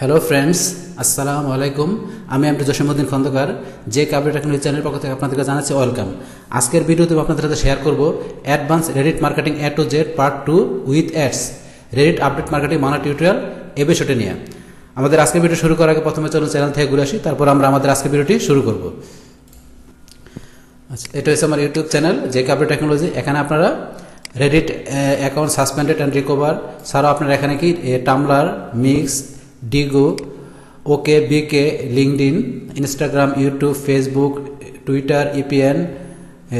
Hello friends আসসালামু আলাইকুম আমি এমটি জসীমউদ্দিন খন্দকার। যে কাবলি টেকনোলজি চ্যানেলের পক্ষ থেকে আপনাদেরকে জানাচ্ছি ওয়েলকাম। আজকের ভিডিওতে আপনাদের সাথে শেয়ার করব advance Reddit marketing A to Z part two with ads Reddit update marketing মানা টিউটোরিয়াল এ বিষয়টি নিয়ে। আমাদের আজকের ভিডিও শুরু করার আগে প্রথমে চলুন চ্যানেল থেকে ঘুরে আসি, তারপর আমরা আমাদের আজকের ভিডিওটি শুরু করব। আচ্ছা এটা হচ্ছে আমার ইউটিউব চ্যানেল যে কাবলি টেকনোলজি। এখানে আপনারা Reddit account suspended and recover ছাড়াও আপনারা এখানে কি Tumblr Mix Digg OK VK LinkedIn Instagram YouTube Facebook Twitter EPN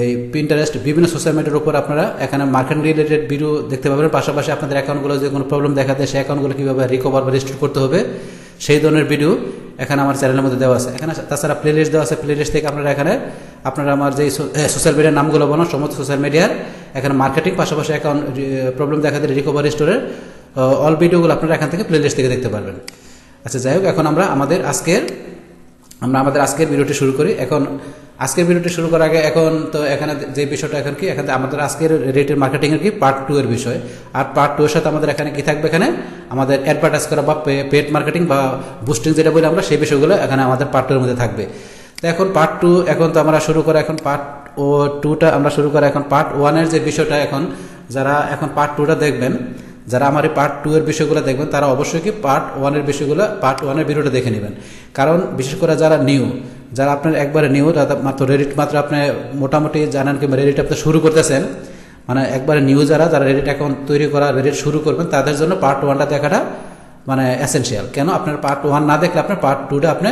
এই পিন্টারেস্ট বিভিন্ন সোশ্যাল মিডিয়ার উপর আপনারা এখানে মার্কেট রিলেটেড ভিডিও দেখতে পাবেন। পাশাপাশি আপনাদের অ্যাকাউন্টগুলো যে কোনো প্রবলেম দেখা দেয় সেই অ্যাকাউন্টগুলো কীভাবে রিকভার বা রেজিস্টার করতে হবে, সেই ধরনের ভিডিও এখানে আমার চ্যানেলের মধ্যে দেওয়া আছে। এখানে তাছাড়া প্লে লিস্ট দেওয়া আছে। প্লে লিস্ট থেকে আপনারা এখানে, আপনারা আমার যে সোশ্যাল মিডিয়ার নামগুলো বলো সমস্ত সোশ্যাল মিডিয়ার এখানে মার্কেটিং পাশাপাশি অ্যাকাউন্ট প্রবলেম দেখা দিলে রিকভারি স্টোরের অল ভিডিওগুলো আপনারা এখান থেকে প্লেলিস্ট থেকে দেখতে পারবেন। আচ্ছা যাই হোক, এখন আমরা আমাদের আজকের আমরা আমাদের আজকের ভিডিওটি শুরু করি। এখন আজকের ভিডিওটি শুরু করার আগে এখন তো এখানে যে বিষয়টা এখন কি? এখানে আমাদের আজকের রেটের মার্কেটিংয়ের কি? পার্ট টু এর বিষয়। আর পার্ট টু এর সাথে আমাদের এখানে কি থাকবে এখানে? আমাদের অ্যাডভার্টাইজ করা বা পেড মার্কেটিং বা বুস্টিং যেটা বলি আমরা, সেই বিষয়গুলো এখানে আমাদের পার্ট টু এর মধ্যে থাকবে। তো এখন পার্ট টু এখন তো আমরা শুরু করা এখন পার্ট ও টুটা আমরা শুরু করা এখন পার্ট ওয়ানের যে বিষয়টা এখন, যারা এখন পার্ট টুটা দেখবেন যারা আমার এই পার্ট টু এর বিষয়গুলো দেখবেন, তারা অবশ্যই কি পার্ট ওয়ানের বিষয়গুলো পার্ট ওয়ানের ভিডিওটা দেখে নেবেন। কারণ বিশেষ করে যারা নিউ যারা আপনার একবারে নিউ মাত্র রেডিট মাত্র আপনি মোটামুটি জানেন কিংবা রেডিট আপনি শুরু করতেছেন মানে একবারে নিউ যারা যারা রেডিট অ্যাকাউন্ট তৈরি করা রেডিট শুরু করবেন, তাদের জন্য পার্ট ওয়ানটা দেখাটা মানে এসেন্সিয়াল কেন? আপনার পার্ট ওয়ান না দেখলে আপনার পার্ট টুটা আপনি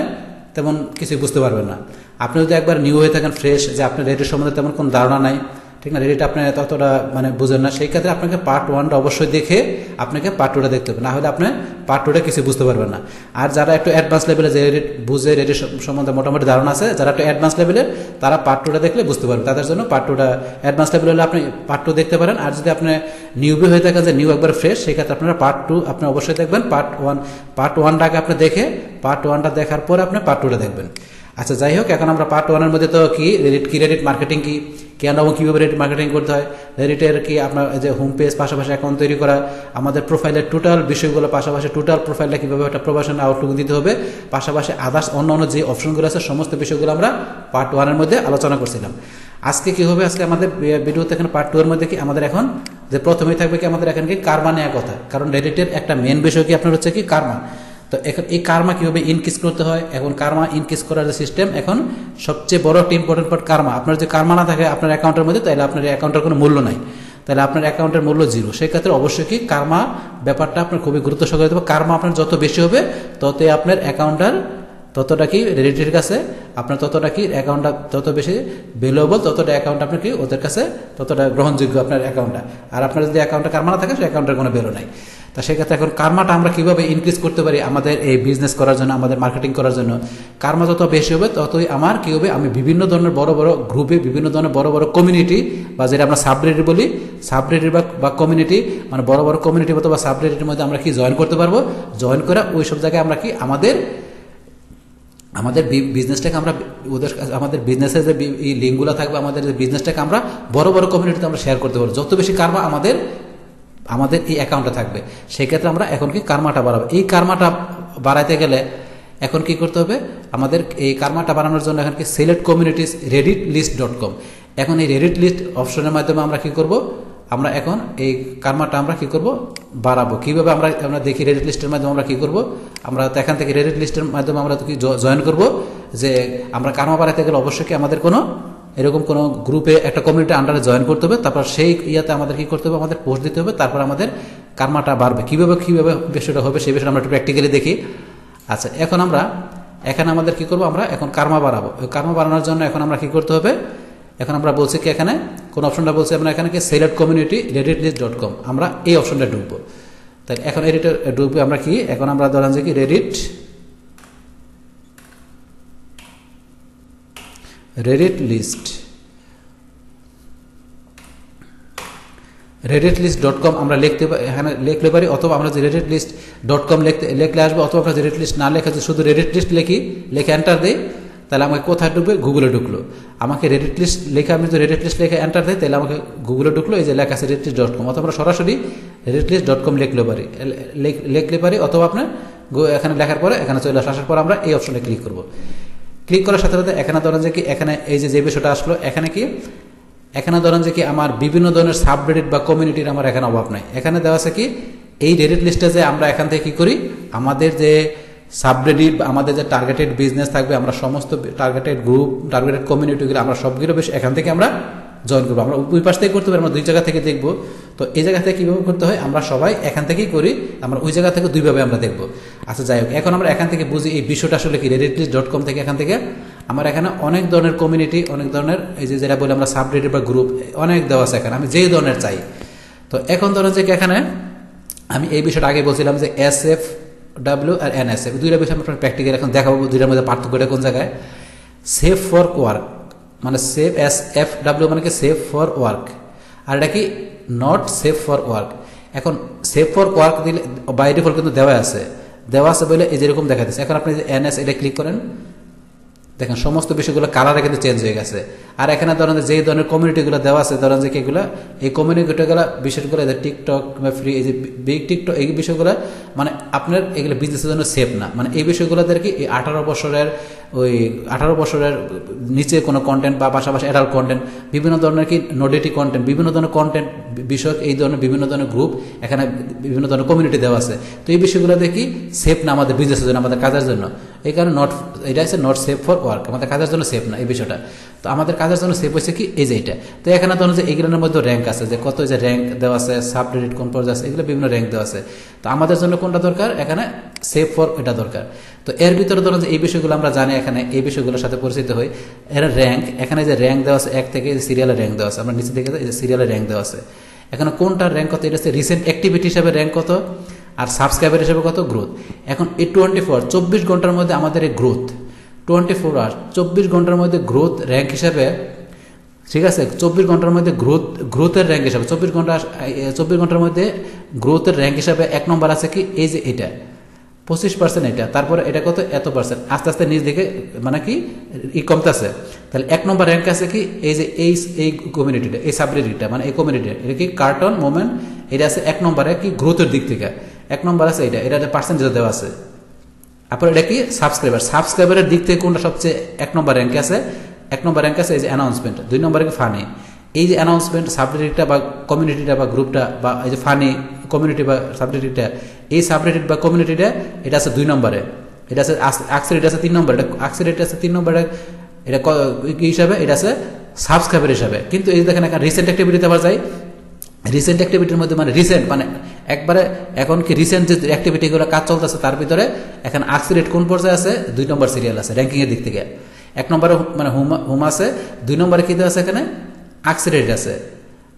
তেমন কিছু বুঝতে পারবেন না। আপনি যদি একবার নিউ হয়ে থাকেন ফ্রেশ যে আপনার রেডিট সম্বন্ধে তেমন কোনো ধারণা নাই ঠিক না? রেডিটা আপনি ততটা মানে বুঝেন না। সেই ক্ষেত্রে আপনাকে পার্ট ওয়ানটা অবশ্যই দেখে আপনাকে পার্ট টুটা দেখতে হবে। না হলে আপনি পার্ট টুটা কিছু বুঝতে পারবেন না। আর যারা একটু অ্যাডভান্স লেভেলে যে রেডিট বুঝে রেডিট সম্বন্ধে মোটামুটি ধারণা আছে, যারা একটু অ্যাডভান্স লেভেলের তারা পার্ট টুটা দেখলে বুঝতে পারবেন। তাদের জন্য পার্ট টুটা অ্যাডভান্স লেভেল হলে আপনি পার্ট টু দেখতে পারেন। আর যদি আপনি নিউবি হয়ে থাকেন যে নিউ একবার ফ্রেশ সেই ক্ষেত্রে আপনারা পার্ট টু আপনি অবশ্যই দেখবেন। পার্ট ওয়ান পার্ট ওয়ানটাকে আপনি দেখে পার্ট ওয়ানটা দেখার পরে আপনি পার্ট টুটা দেখবেন। আচ্ছা যাই হোক, এখন আমরা পার্ট ওয়ানের মধ্যে তো কি রেডিট কি রেডিট মার্কেটিং কি, কেন এবং কীভাবে রেডিট মার্কেটিং করতে হয়? রেডিটের কি আপনার যে হোম পেজ পাশাপাশি অ্যাকাউন্ট তৈরি করা, আমাদের প্রোফাইলের টোটাল বিষয়গুলো পাশাপাশি টোটাল প্রোফাইলটা কীভাবে একটা প্রবাসন আউটলুক দিতে হবে, পাশাপাশি আদার্স অন্য অন্য যে অপশনগুলো আছে, সমস্ত বিষয়গুলো আমরা পার্ট ওয়ানের মধ্যে আলোচনা করছিলাম। আজকে কি হবে? আজকে আমাদের ভিডিওতে এখানে পার্ট টু মধ্যে কি আমাদের এখন যে প্রথমেই থাকবে কি আমাদের এখানে কি কারমা নেওয়া কথা? কারণ রেডিটের একটা মেন বিষয় কি আপনার হচ্ছে কি? কারমা তো এখন এই কার্মা কীভাবে ইনক্রিজ করতে হয়? এখন কার্মা ইনক্রিজ করার যে সিস্টেম এখন সবচেয়ে বড় একটা ইম্পর্টেন্ট পার্ট কারমা আপনার যে কার্মা না থাকে আপনার অ্যাকাউন্টের মধ্যে, তাহলে আপনার অ্যাকাউন্টের কোনো মূল্য নাই। তাহলে আপনার অ্যাকাউন্টের মূল্য জিরো সেক্ষেত্রে অবশ্যই কি কার্মা ব্যাপারটা আপনার খুবই গুরুত্ব সহকারে। দেবে কারমা আপনার যত বেশি হবে, ততই আপনার অ্যাকাউন্টার ততটা কি রেডিটের কাছে আপনার ততটা কি অ্যাকাউন্টটা যত বেশি ভ্যালুয়েবল ততটা অ্যাকাউন্ট আপনার কি ওদের কাছে ততটা গ্রহণযোগ্য আপনার অ্যাকাউন্টটা আর আপনার যদি অ্যাকাউন্টটা কারমা না থাকে, সেই অ্যাকাউন্টের কোনো ভ্যালু নাই। তা সেক্ষেত্রে এখন কারমাটা আমরা কীভাবে ইনক্রিজ করতে পারি আমাদের এই বিজনেস করার জন্য, আমাদের মার্কেটিং করার জন্য? কারমা যত বেশি হবে, ততই আমার কী হবে? আমি বিভিন্ন ধরনের বড় বড় গ্রুপে বিভিন্ন ধরনের বড় বড় কমিউনিটি বা যেটা আমরা সাবরেডিট বলি সাবরেডিট বা কমিউনিটি মানে বড় বড় কমিউনিটি মতো বা সাবরেডিটের মধ্যে আমরা কি জয়েন করতে পারব? জয়েন করে ওই সব জায়গায় আমরা কি আমাদের আমাদের বিজনেসটাকে আমরা ওদের আমাদের বিজনেসের যে এই লিঙ্কগুলো থাকবে, আমাদের যে বিজনেসটাকে আমরা বড় বড় কমিউনিটিতে আমরা শেয়ার করতে পারব। যত বেশি কারমা আমাদের আমাদের এই অ্যাকাউন্টে থাকবে, সেক্ষেত্রে আমরা এখন কি কারমাটা বাড়াবো? এই কারমাটা বাড়াইতে গেলে এখন কি করতে হবে? আমাদের এই কারমাটা বাড়ানোর জন্য এখন কি select communities Reddit list dot com এখন এই রেডিট লিস্ট অপশনের মাধ্যমে আমরা কি করব? আমরা এখন এই কারমাটা আমরা কি করব? বাড়াবো। কীভাবে আমরা আমরা দেখি রেডিট লিস্টের মাধ্যমে আমরা কি করব? আমরা তো এখান থেকে রেডিট লিস্টের মাধ্যমে আমরা কি জয়েন করব? যে আমরা কারমা বাড়াতে গেলে অবশ্যই কি আমাদের কোনো, এরকম কোনো গ্রুপে একটা কমিউনিটি আন্ডারে জয়েন করতে হবে। তারপর সেই ইয়াতে আমাদের কি করতে হবে? আমাদের পোস্ট দিতে হবে। তারপর আমাদের কারমাটা বাড়বে। কীভাবে কীভাবে বিষয়টা হবে সেই বিষয়টা আমরা একটু প্র্যাকটিক্যালি দেখি। আচ্ছা এখন আমরা, এখানে আমাদের কি করব? আমরা এখন কারমা বাড়াবো। কারমা বাড়ানোর জন্য এখন আমরা কি করতে হবে? এখন আমরা বলছি কি এখানে? কোন অপশনটা বলছি আমরা এখানে কি? Select community Reddit list dot com আমরা এই অপশনটা ঢুকবো। তাই এখন এডিটর ঢুকবে আমরা কি? এখন আমরা ধরেন যে কি? Reddit Reddit list Reddit list dot com আমরা লিখতে এখানে লিখতে পারি, অথবা আমরা যে রেডিট লিস্ট ডট কম লিখতে লিখলে আসবে, অথবা আমরা রেডিট লিস্ট না লেখা শুধু রেডিট লিস্ট লিখি, লিখে এন্টার দিই। তাহলে আমাকে কোথায় ঢুকবে? গুগলে ঢুকলো। আমাকে রেডিট লিস্ট লেখা, আমি যদি রেডিট লিস্ট লেখে এন্টার দিই, তাহলে আমাকে গুগলে ঢুকলো, এই যে লেখা আছে রেডিট লিস্ট ডট কম অথবা সরাসরি রেডিট লিস্ট ডট কম লিখলে পারি। লিখলে পারি, অথবা আপনার এখানে লেখার পরে, এখানে চলে আসার পর আমরা এই অপশনে ক্লিক করব। ক্লিক করার সাথে সাথে এখানে ধরেন যে কি, এখানে এই যে যে বিষয়টা আসলো, এখানে কি, এখানে ধরেন যে কি, আমার বিভিন্ন ধরনের সাবরেডিট বা কমিউনিটির আমার এখানে অভাব নাই। এখানে দেওয়া আছে কি, এই রেডিট লিস্টে যে আমরা এখান থেকে কি করি, আমাদের যে সাবরেডিট আমাদের যে টার্গেটেড বিজনেস থাকবে, আমরা সমস্ত টার্গেটেড গ্রুপ টার্গেটেড কমিউনিটিগুলো আমরা সবগুলো বেশ এখান থেকে আমরা জয়েন করব। আমরা ওই পাশ থেকে করতে পারি, আমরা দুই জায়গা থেকে দেখব। তো এই জায়গা থেকে কীভাবে করতে হয়, আমরা সবাই এখান থেকেই করি, আমরা ওই জায়গা থেকে দুইভাবে আমরা দেখব। আচ্ছা যাই হোক, এখন আমরা এখান থেকে বুঝি এই বিষয়টা আসলে কি রেডিটলিস ডট কম থেকে এখান থেকে? আমার এখানে অনেক ধরনের কমিউনিটি অনেক ধরনের, এই যে যেটা বলে আমরা সাবরেডিট বা গ্রুপ অনেক দেওয়া আছে এখানে, আমি যেই ধরনের চাই। তো এখন ধরেন যে এখানে, আমি এই বিষয়টা আগে বলছিলাম যে এস এফ ডাব্লিউ আর এন এস দুইটা বিষয় আমি প্র্যাকটিক্যাল এখন দেখাবো, দুইটার মধ্যে পার্থক্যটা কোন জায়গায়? সেফ ফর ওয়ার্ক মানে সেফ এস এফ ডাব্লিউ মানে কি? সেফ ফর ওয়ার্ক আর এটা কি? নট সেফ ফর ওয়ার্ক এখন সেফ ফর ওয়ার্ক দিলে বাইরে ফল কিন্তু দেওয়া আছে। দেওয়া আছে বলে এই যেরকম দেখা যাচ্ছে এখন আপনি এনএস এটা ক্লিক করেন দেখেন, সমস্ত বিষয়গুলো কালারে কিন্তু চেঞ্জ হয়ে গেছে। আর এখানে ধরেন যে ধরনের কমিউনিটিগুলো দেওয়া আছে, ধরেন যে এগুলো, এই কমিউনিটিগুলো বিষয়গুলো যে টিকটক বা ফ্রি এই যে বিগ টিকটক এই বিষয়গুলো মানে আপনার এগুলো বিজনেসের জন্য সেফ না। মানে এই বিষয়গুলোদের কি এই আঠারো বছরের ওই আঠারো বছরের নিচে কোনো কন্টেন্ট বা পাশাপাশি অ্যাডাল্ট কন্টেন্ট বিভিন্ন ধরনের কি নোডিটি কন্টেন্ট বিভিন্ন ধরনের কন্টেন্ট বিষয়ক এই ধরনের বিভিন্ন ধরনের গ্রুপ এখানে বিভিন্ন ধরনের কমিউনিটি দেওয়া আছে। তো এই বিষয়গুলো দেখি সেফ না আমাদের বিজনেসের জন্য, আমাদের কাজের জন্য। এই কারণে নট এটা হচ্ছে নট সেফ ফর ওয়ার্ক আমাদের কাজের জন্য সেফ না এই বিষয়টা। তো আমাদের কাজের জন্য সেফ হচ্ছে কি এই যে এটা। তো এখানে ধরুন যে এইগুলোর মধ্যে র্যাঙ্ক আছে, যে কত যে র্যাঙ্ক দেওয়া আছে সাবডিরেট কোন পর্যায়ে আছে, এগুলো বিভিন্ন র্যাঙ্ক দেওয়া আছে। তো আমাদের জন্য কোনটা দরকার? এখানে সেফ ফর এটা দরকার। তো এর ভিতরে ধরুন যে এই বিষয়গুলো আমরা জানি এখানে, এই বিষয়গুলোর সাথে পরিচিত হই। এর র্যাঙ্ক এখানে যে র্যাঙ্ক দেওয়া আছে, এক থেকে সিরিয়ালের র্যাঙ্ক দেওয়া আছে, আমরা নিচে দেখে যে সিরিয়ালের র্যাঙ্ক দেওয়া আছে। এখানে কোনটার র্যাঙ্ক কত? এটা হচ্ছে রিসেন্ট অ্যাক্টিভিটি হিসাবে র্যাঙ্ক কত? আর সাবস্ক্রাইবার হিসেবে কত? গ্রোথ এখন এই টোয়েন্টি ফোর চব্বিশ ঘণ্টার মধ্যে আমাদের এই গ্রোথ টোয়েন্টি ফোর আওয়ার্স চব্বিশ ঘণ্টার মধ্যে গ্রোথ র্যাঙ্ক হিসাবে, ঠিক আছে? চব্বিশ ঘণ্টার মধ্যে গ্রোথ গ্রোথের র্যাঙ্ক হিসাবে, চব্বিশ ঘণ্টা, চব্বিশ ঘণ্টার মধ্যে গ্রোথের র্যাঙ্ক হিসাবে এক নম্বর আছে কি? এই যে এটা। পঁচিশ পার্সেন্ট এটা, তারপরে এটা কত? এত পার্সেন্ট আস্তে আস্তে নিজ দিকে মানে কি? ই কমতেছে। তাহলে এক নম্বর র্যাঙ্ক আছে কি? এই যে এই এই কমিউনিটিটা এই সাবরিটিটা মানে এই কমিউনিটি এটা কি কার্টন মোমেন্ট এটা আছে এক নম্বরে কি? গ্রোথের দিক থেকে। এক নম্বর আছে এটা এটা পার্সেন্টেজ দেওয়া আছে। তারপর এটা কি? সাবস্ক্রাইবার সাবস্ক্রাইবারের দিক থেকে কোনটা সবচেয়ে এক নম্বর র্যাঙ্কে আছে? এক নম্বর র্যাঙ্ক আছে এই যে অ্যানাউন্সমেন্ট দুই নম্বরে কি ফানি এই যে অ্যানাউন্সমেন্ট সাবডিরেক্টটা বা কমিউনিটিটা বা গ্রুপটা বা এই যে ফানি কমিউনিটি বা সাবডিরেক্টটা এই সাবডিরেক্ট বা কমিউনিটিটা এটা আছে দুই নম্বরে। এটা আছে আকসিডেন্ট আছে তিন নম্বর। এটা আকসিডেন্ট আছে তিন নম্বরে, এটা হিসাবে? এটা আছে সাবস্ক্রাইবার হিসাবে। কিন্তু এই দেখেন এখানে রিসেন্ট অ্যাক্টিভিটিতে আবার যাই রিসেন্ট অ্যাক্টিভিটির মধ্যে মানে রিসেন্ট মানে একবারে এখন কি রিসেন্ট যে অ্যাক্টিভিটিগুলো কাজ চলতেছে তার ভিতরে, এখন আকসিডেন্ট কোন পর্যায়ে আছে? দুই নম্বর সিরিয়াল আছে র্যাঙ্কিংয়ের দিক থেকে। এক নম্বরে মানে হুম হুম আছে, দুই নম্বরে কী দেওয়া আছে এখানে? আকসিডেন্ট আছে।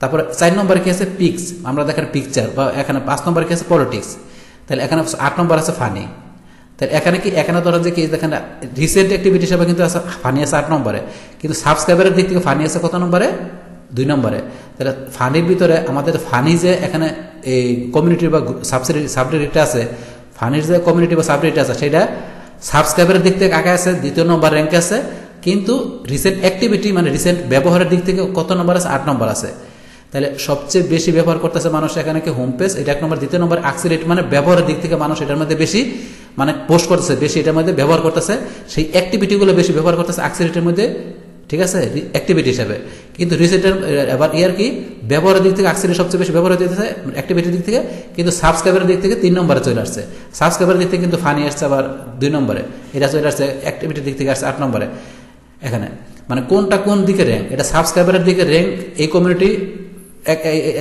তারপরে চার নম্বরে কি আছে? পিক্স আমরা দেখেন পিকচার বা এখানে পাঁচ নম্বরে কি আছে? পলিটিক্স তাহলে এখানে আট নম্বর আছে ফানি তাহলে এখানে কি, এখানে ধরেন যে কি, দেখেন রিসেন্ট অ্যাক্টিভিটি হিসাবে কিন্তু আছে ফানি আছে আট নম্বরে। কিন্তু সাবস্ক্রাইবারের দিক থেকে ফানি আছে কত নম্বরে? দুই নম্বরে। তাহলে ফানির ভিতরে আমাদের ফানি যে এখানে এই কমিউনিটি বা সাবসিডি সাবডিরেক্ট আছে ফানির যে কমিউনিটি বা সাবডিরেক্ট আছে, সেটা সাবস্ক্রাইবারের দিক থেকে আগে আছে, দ্বিতীয় নম্বর র্যাঙ্কে আছে। কিন্তু রিসেন্ট অ্যাক্টিভিটি মানে রিসেন্ট ব্যবহারের দিক থেকে কত নম্বর আছে? আট নম্বর আছে। তাহলে সবচেয়ে বেশি ব্যবহার করতেছে মানুষ এখানে কি হোম পেজ এটা এক নম্বর। দ্বিতীয় নম্বর অ্যাক্সিলেট মানে ব্যবহারের দিক থেকে মানুষ এটার মধ্যে বেশি মানে পোস্ট করতেছে, বেশি এটার মধ্যে ব্যবহার করতেছে। সেই অ্যাক্টিভিটিগুলো বেশি ব্যবহার করতেছে অ্যাক্সিলেটের মধ্যে, ঠিক আছে? অ্যাক্টিভিটি হিসাবে। কিন্তু রিসেন্টের এবার ইয়ার কি? ব্যবহারের দিক থেকে অ্যাক্সিডেন্ট সবচেয়ে বেশি ব্যবহার হতেছে অ্যাক্টিভিটির দিক থেকে। কিন্তু সাবস্ক্রাইবারের দিক থেকে তিন নম্বরে চলে আসছে। সাবস্ক্রাইবারের দিক থেকে কিন্তু ফানি আসছে আবার দুই নম্বরে। এটা চলে আসছে অ্যাক্টিভিটির দিক থেকে আসছে আট নম্বরে। এখানে মানে কোনটা কোন দিকে র্যাঙ্ক এটা সাবস্ক্রাইবারের দিকে র্যাঙ্ক এই কমিউনিটি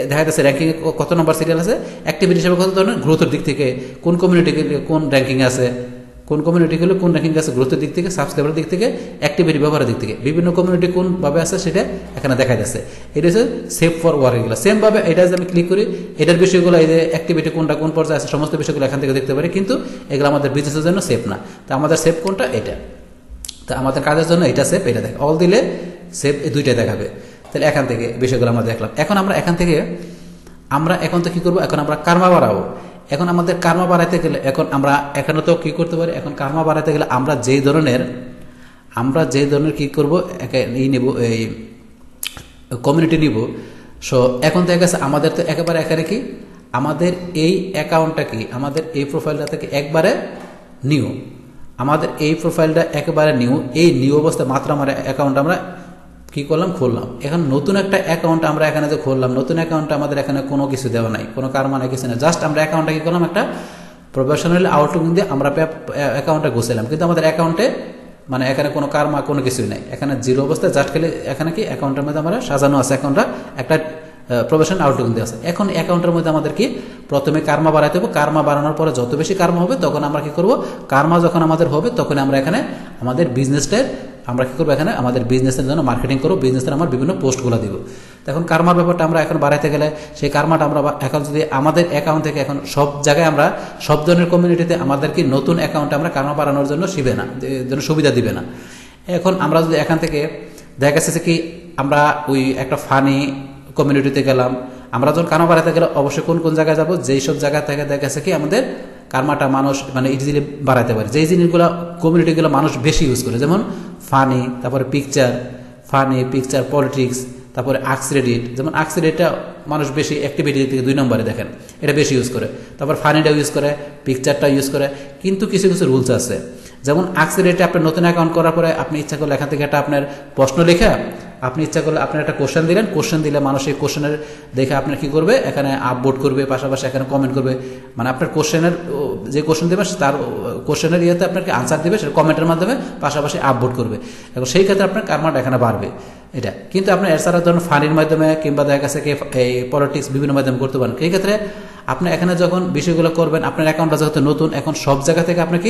দেখা যাচ্ছে র্যাঙ্কিং কত নম্বর সিরিয়াল আছে? অ্যাক্টিভিটি হিসেবে কত ধরনের? গ্রোথের দিক থেকে কোন কমিউনিটি কোন র্যাঙ্কিং আছে? কোন কমিউনিটিগুলো কোন র্যাঙ্কিং আছে? গ্রোথের দিক থেকে সাবস্ক্রাইবারের দিক থেকে অ্যাক্টিভিটি ব্যবহারের দিক থেকে। বিভিন্ন কমিউনিটি কোনভাবে আছে সেটা এখানে দেখা যাচ্ছে। এটা হচ্ছে সেভ ফর ওয়ার্ক এগুলো। সেমভাবে এটা যদি আমি ক্লিক করি, এটার বিষয়গুলো এই যে অ্যাক্টিভিটি কোনটা কোন পর্যায়ে আছে, সমস্ত বিষয়গুলো এখান থেকে দেখতে পারি, কিন্তু এগুলো আমাদের বিজনেসের জন্য সেফ না। তো আমাদের সেফ কোনটা? এটা। তো আমাদের কাজের জন্য এটা সেফ এটা দেখ অল দিলে সেফ এই দুইটাই দেখাবে। তাহলে এখান থেকে বিষয়গুলো আমরা দেখলাম। এখন আমরা এখান থেকে, আমরা এখন তো কী করব? এখন আমরা কার্মা বাড়াবো। এখন আমাদের কার্মা বাড়াইতে গেলে, এখন আমরা এখানে তো কী করতে পারি? এখন কার্মা বাড়াইতে গেলে আমরা যেই ধরনের, আমরা যে ধরনের কী করব? ই নেব, এই কমিউনিটি নিব। সো এখন দেখা গেছে আমাদের তো একেবারে এখানে কি? আমাদের এই অ্যাকাউন্টটা কি? আমাদের এই প্রোফাইলটা থেকে একবারে নিউ আমাদের এই প্রোফাইলটা একেবারে নিউ এই নিউ অবস্থায় মাত্র আমার অ্যাকাউন্ট আমরা কি করলাম? খুললাম। এখন নতুন একটা অ্যাকাউন্ট আমরা এখানে যে খুললাম, নতুন অ্যাকাউন্টে আমাদের এখানে কোনো কিছু দেওয়া নাই, কোনো কার মানে কিছু না জাস্ট আমরা অ্যাকাউন্টটা কি করলাম? একটা প্রফেশনাল আউটলুক দিয়ে আমরা অ্যাকাউন্টটা ঘুষেলাম কিন্তু আমাদের অ্যাকাউন্টে মানে এখানে কোনো কারমা কোনো কিছুই নাই। এখানে জিরো অবস্থায় জাস্ট খেলে এখানে কি অ্যাকাউন্টের মধ্যে আমরা সাজানো আছে। অ্যাকাউন্টটা একটা প্রফেশনাল আউটলুক দিয়ে আছে। এখন অ্যাকাউন্টের মধ্যে আমাদের কি? প্রথমে কারমা বাড়াইতে হবে। কারমা বাড়ানোর পরে যত বেশি কারমা হবে, তখন আমরা কি করব? কারমা যখন আমাদের হবে তখন আমরা এখানে আমাদের বিজনেসটার আমরা কি করব এখানে? আমাদের বিজনেসের জন্য মার্কেটিং করব বিজনেসের আমার বিভিন্ন পোস্টগুলো দিব। এখন কারমার ব্যাপারটা আমরা এখন বাড়াইতে গেলে, সেই কারমাটা আমরা এখন যদি আমাদের অ্যাকাউন্ট থেকে এখন সব জায়গায় আমরা সব ধরনের কমিউনিটিতে আমাদের কি নতুন অ্যাকাউন্টে আমরা কারমা বাড়ানোর জন্য শিবে না জন্য সুবিধা দিবে না। এখন আমরা যদি এখান থেকে দেখা গেছে কি আমরা ওই একটা ফানি কমিউনিটিতে গেলাম, আমরা যখন কারমা বাড়াতে গেলে অবশ্যই কোন কোন জায়গায় যাব? যেই সব জায়গা থেকে দেখা গেছে কি আমাদের কারমাটা মানুষ মানে ইজিলি বাড়াতে পারে। যেই জিনিসগুলো কমিউনিটিগুলো মানুষ বেশি ইউজ করে, যেমন ফানি তারপরে পিকচার ফানি পিকচার পলিটিক্স তারপরে আক্সিডেডিট যেমন আক্সিডেটটা মানুষ বেশি অ্যাক্টিভিটি থেকে দুই নম্বরে দেখেন, এটা বেশি ইউজ করে। তারপর ফানিটা ইউজ করে পিকচারটা ইউজ করে, কিন্তু কিছু কিছু রুলস আছে। যেমন আক্সিডেটে আপনার নতুন অ্যাকাউন্ট করার পরে আপনি ইচ্ছা করলে এখান থেকে একটা আপনার প্রশ্ন লেখা আপনি ইচ্ছা করলে আপনার একটা কোশ্চেন দিলেন। কোশ্চেন দিলে মানুষ এই কোশ্চেনের দেখে আপনার কি করবে? এখানে আপবোর্ড করবে, পাশাপাশি এখানে কমেন্ট করবে। মানে আপনার কোশ্চেনের যে কোশ্চেন দেবে তার কোশ্চেনের ইয়েতে আপনাকে আনসার দেবে, সেটা কমেন্টের মাধ্যমে পাশাপাশি আপবোর্ড করবে। এবং সেই ক্ষেত্রে আপনার কারমাটা এখানে বাড়বে। এটা। কিন্তু আপনার এছাড়া ধরুন ফানির মাধ্যমে, কিংবা দেখা গেছে এই পলিটিক্স বিভিন্ন মাধ্যমে করতে পারেন। সেই ক্ষেত্রে আপনি এখানে যখন বিষয়গুলো করবেন, আপনার অ্যাকাউন্টটা যেহেতু নতুন, এখন সব জায়গা থেকে আপনাকে,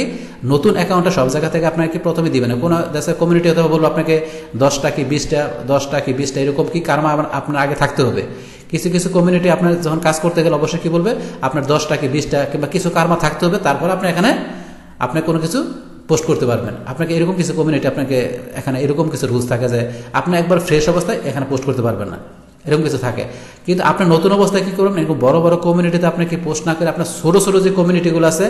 নতুন অ্যাকাউন্টটা সব জায়গা থেকে আপনাকে প্রথমে দিবেন কোনো দেশের কমিউনিটি হতে বলব আপনাকে দশটা কি বিশটা, দশটা কি বিশটা, এরকম কি কারমা আপনার আগে থাকতে হবে। কিছু কিছু কমিউনিটি আপনার যখন কাজ করতে গেলে অবশ্যই কি বলবে, আপনার দশটা কি বিশটা কিংবা কিছু কারমা থাকতে হবে, তারপর আপনি এখানে, আপনি কোনো কিছু পোস্ট করতে পারবেন। আপনাকে এরকম কিছু কমিউনিটি আপনাকে এখানে এরকম কিছু রুলস থাকে যে আপনি একবার ফ্রেশ অবস্থায় এখানে পোস্ট করতে পারবেন না। এরকম কিছু থাকে। কিন্তু আপনার নতুন অবস্থায় কী করবেন? এরকম বড় বড় কমিউনিটিতে আপনাকে পোস্ট না করে আপনার ছোটো ছোটো যে কমিউনিটিগুলো আছে,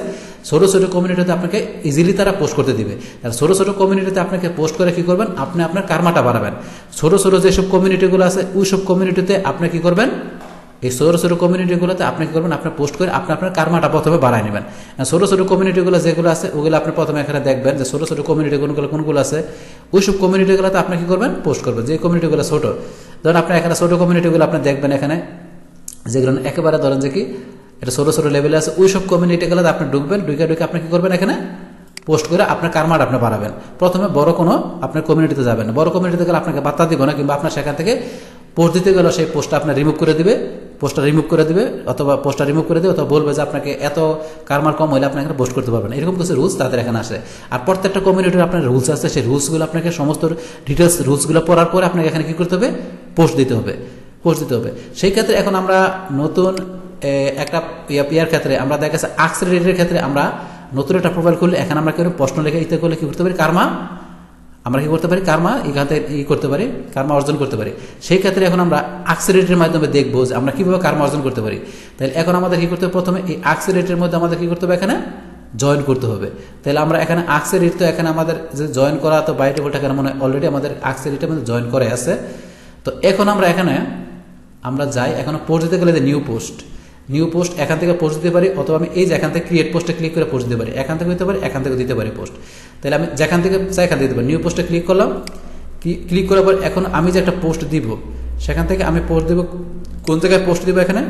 ছোটো ছোটো কমিউনিটিতে আপনাকে ইজিলি তারা পোস্ট করতে দিবে। আর ছোটো ছোটো কমিউনিটিতে আপনাকে পোস্ট করে কী করবেন? আপনি আপনার কার্মাটা বাড়াবেন। ছোটো ছোটো যেসব কমিউনিটিগুলো আছে ওই সব কমিউনিটিতে আপনি কী করবেন? এই ছোটো ছোটো কমিউনিটিগুলোতে আপনি কী করবেন? আপনার পোস্ট করে আপনি, আপনার কারমাটা প্রথমে বাড়ায় নেবেন। ছোটো ছোটো কমিউনিটিগুলো যেগুলো আছে, ওগুলো আপনি প্রথমে এখানে দেখবেন যে ছোটো ছোটো কমিউনিটি কোনগুলো কোনগুলো আছে ওই সব কমিউনিটিগুলোতে আপনি কী করবেন? পোস্ট করবেন। যে কমিউনিটিগুলো ছোটো, ধরুন আপনার এখানে ছোটো কমিউনিটিগুলো আপনি দেখবেন এখানে, যেগুলো একেবারে ধরেন যে কি, এটা ছোটো ছোটো লেভেলে আছে ওই সব কমিউনিটিগুলোতে আপনি ঢুকবেন, ঢুকে ঢুকে আপনি কী করবেন এখানে? পোস্ট করে আপনার কারমাট আপনি বাড়াবেন। প্রথমে বড় কোনো আপনার কমিউনিটিতে যাবেন বড় কমিউনিটিতে গেলে আপনাকে বার্তা দিব না, কিংবা আপনার সেখান থেকে পোস্ট দিতে গেলে সেই পোস্টটা আপনার রিমুভ করে দিবে, পোস্টটা রিমুভ করে দিবে, অথবা পোস্টটা রিমুভ করে দেবে, অথবা বলবে যে আপনাকে এত কারমার কম হলে আপনাকে পোস্ট করতে পারবেন এরকম কিছু রুলস তাদের এখানে আসে। আর প্রত্যেকটা কমিউনিটির আপনার রুলস আছে। সেই রুলসগুলো আপনাকে সমস্ত ডিটেলস রুলসগুলো পড়ার পরে আপনাকে এখানে কী করতে হবে? পোস্ট দিতে হবে। পোস্ট দিতে হবে। সেই ক্ষেত্রে এখন আমরা নতুন একটা ইয়ার ক্ষেত্রে আমরা দেখা গেছে আক্সিডেন্টের ক্ষেত্রে আমরা নতুন একটা প্রোফাইল করলে এখানে আমরা কেউ প্রশ্ন লেখা ইতে করলে কী করতে পারি? কারমা আমরা কি করতে পারি? কারমা এখান ই করতে পারি, কারমা অর্জন করতে পারি। সেই ক্ষেত্রে এখন আমরা আক্সিডেন্টের মাধ্যমে দেখব যে আমরা কীভাবে কারমা অর্জন করতে পারি। তাহলে এখন আমাদের কী করতে হবে? প্রথমে এই আক্সিডেন্টের মধ্যে আমাদের কী করতে হবে? এখানে জয়েন করতে হবে। তাহলে আমরা এখানে আক্সিডেন্ট তো এখানে আমাদের যে জয়েন করা তো বাইরে বলটা এখানে মনে অলরেডি আমাদের আক্সিডেন্টের মধ্যে জয়েন করে আছে। তো এখন আমরা এখানে, আমরা যাই, এখন পোস্ট দিতে গেলে নিউ পোস্ট নিউ পোস্ট এখান থেকে পোস্ট দিতে পারি, অথবা আমি এই যে এখান থেকে ক্রিয়েট পোস্টে ক্লিক করে পোস্ট দিতে পারি। এখান থেকে দিতে পারি, এখান থেকে দিতে পারি পোস্ট তাহলে আমি যেখান থেকে চাই এখান থেকে দিতে পারি। নিউ পোস্টে ক্লিক করলাম। ক্লিক করার পর এখন আমি যে একটা পোস্ট দিব, সেখান থেকে আমি পোস্ট দেব, কোন জায়গায় পোস্ট দিব এখানে?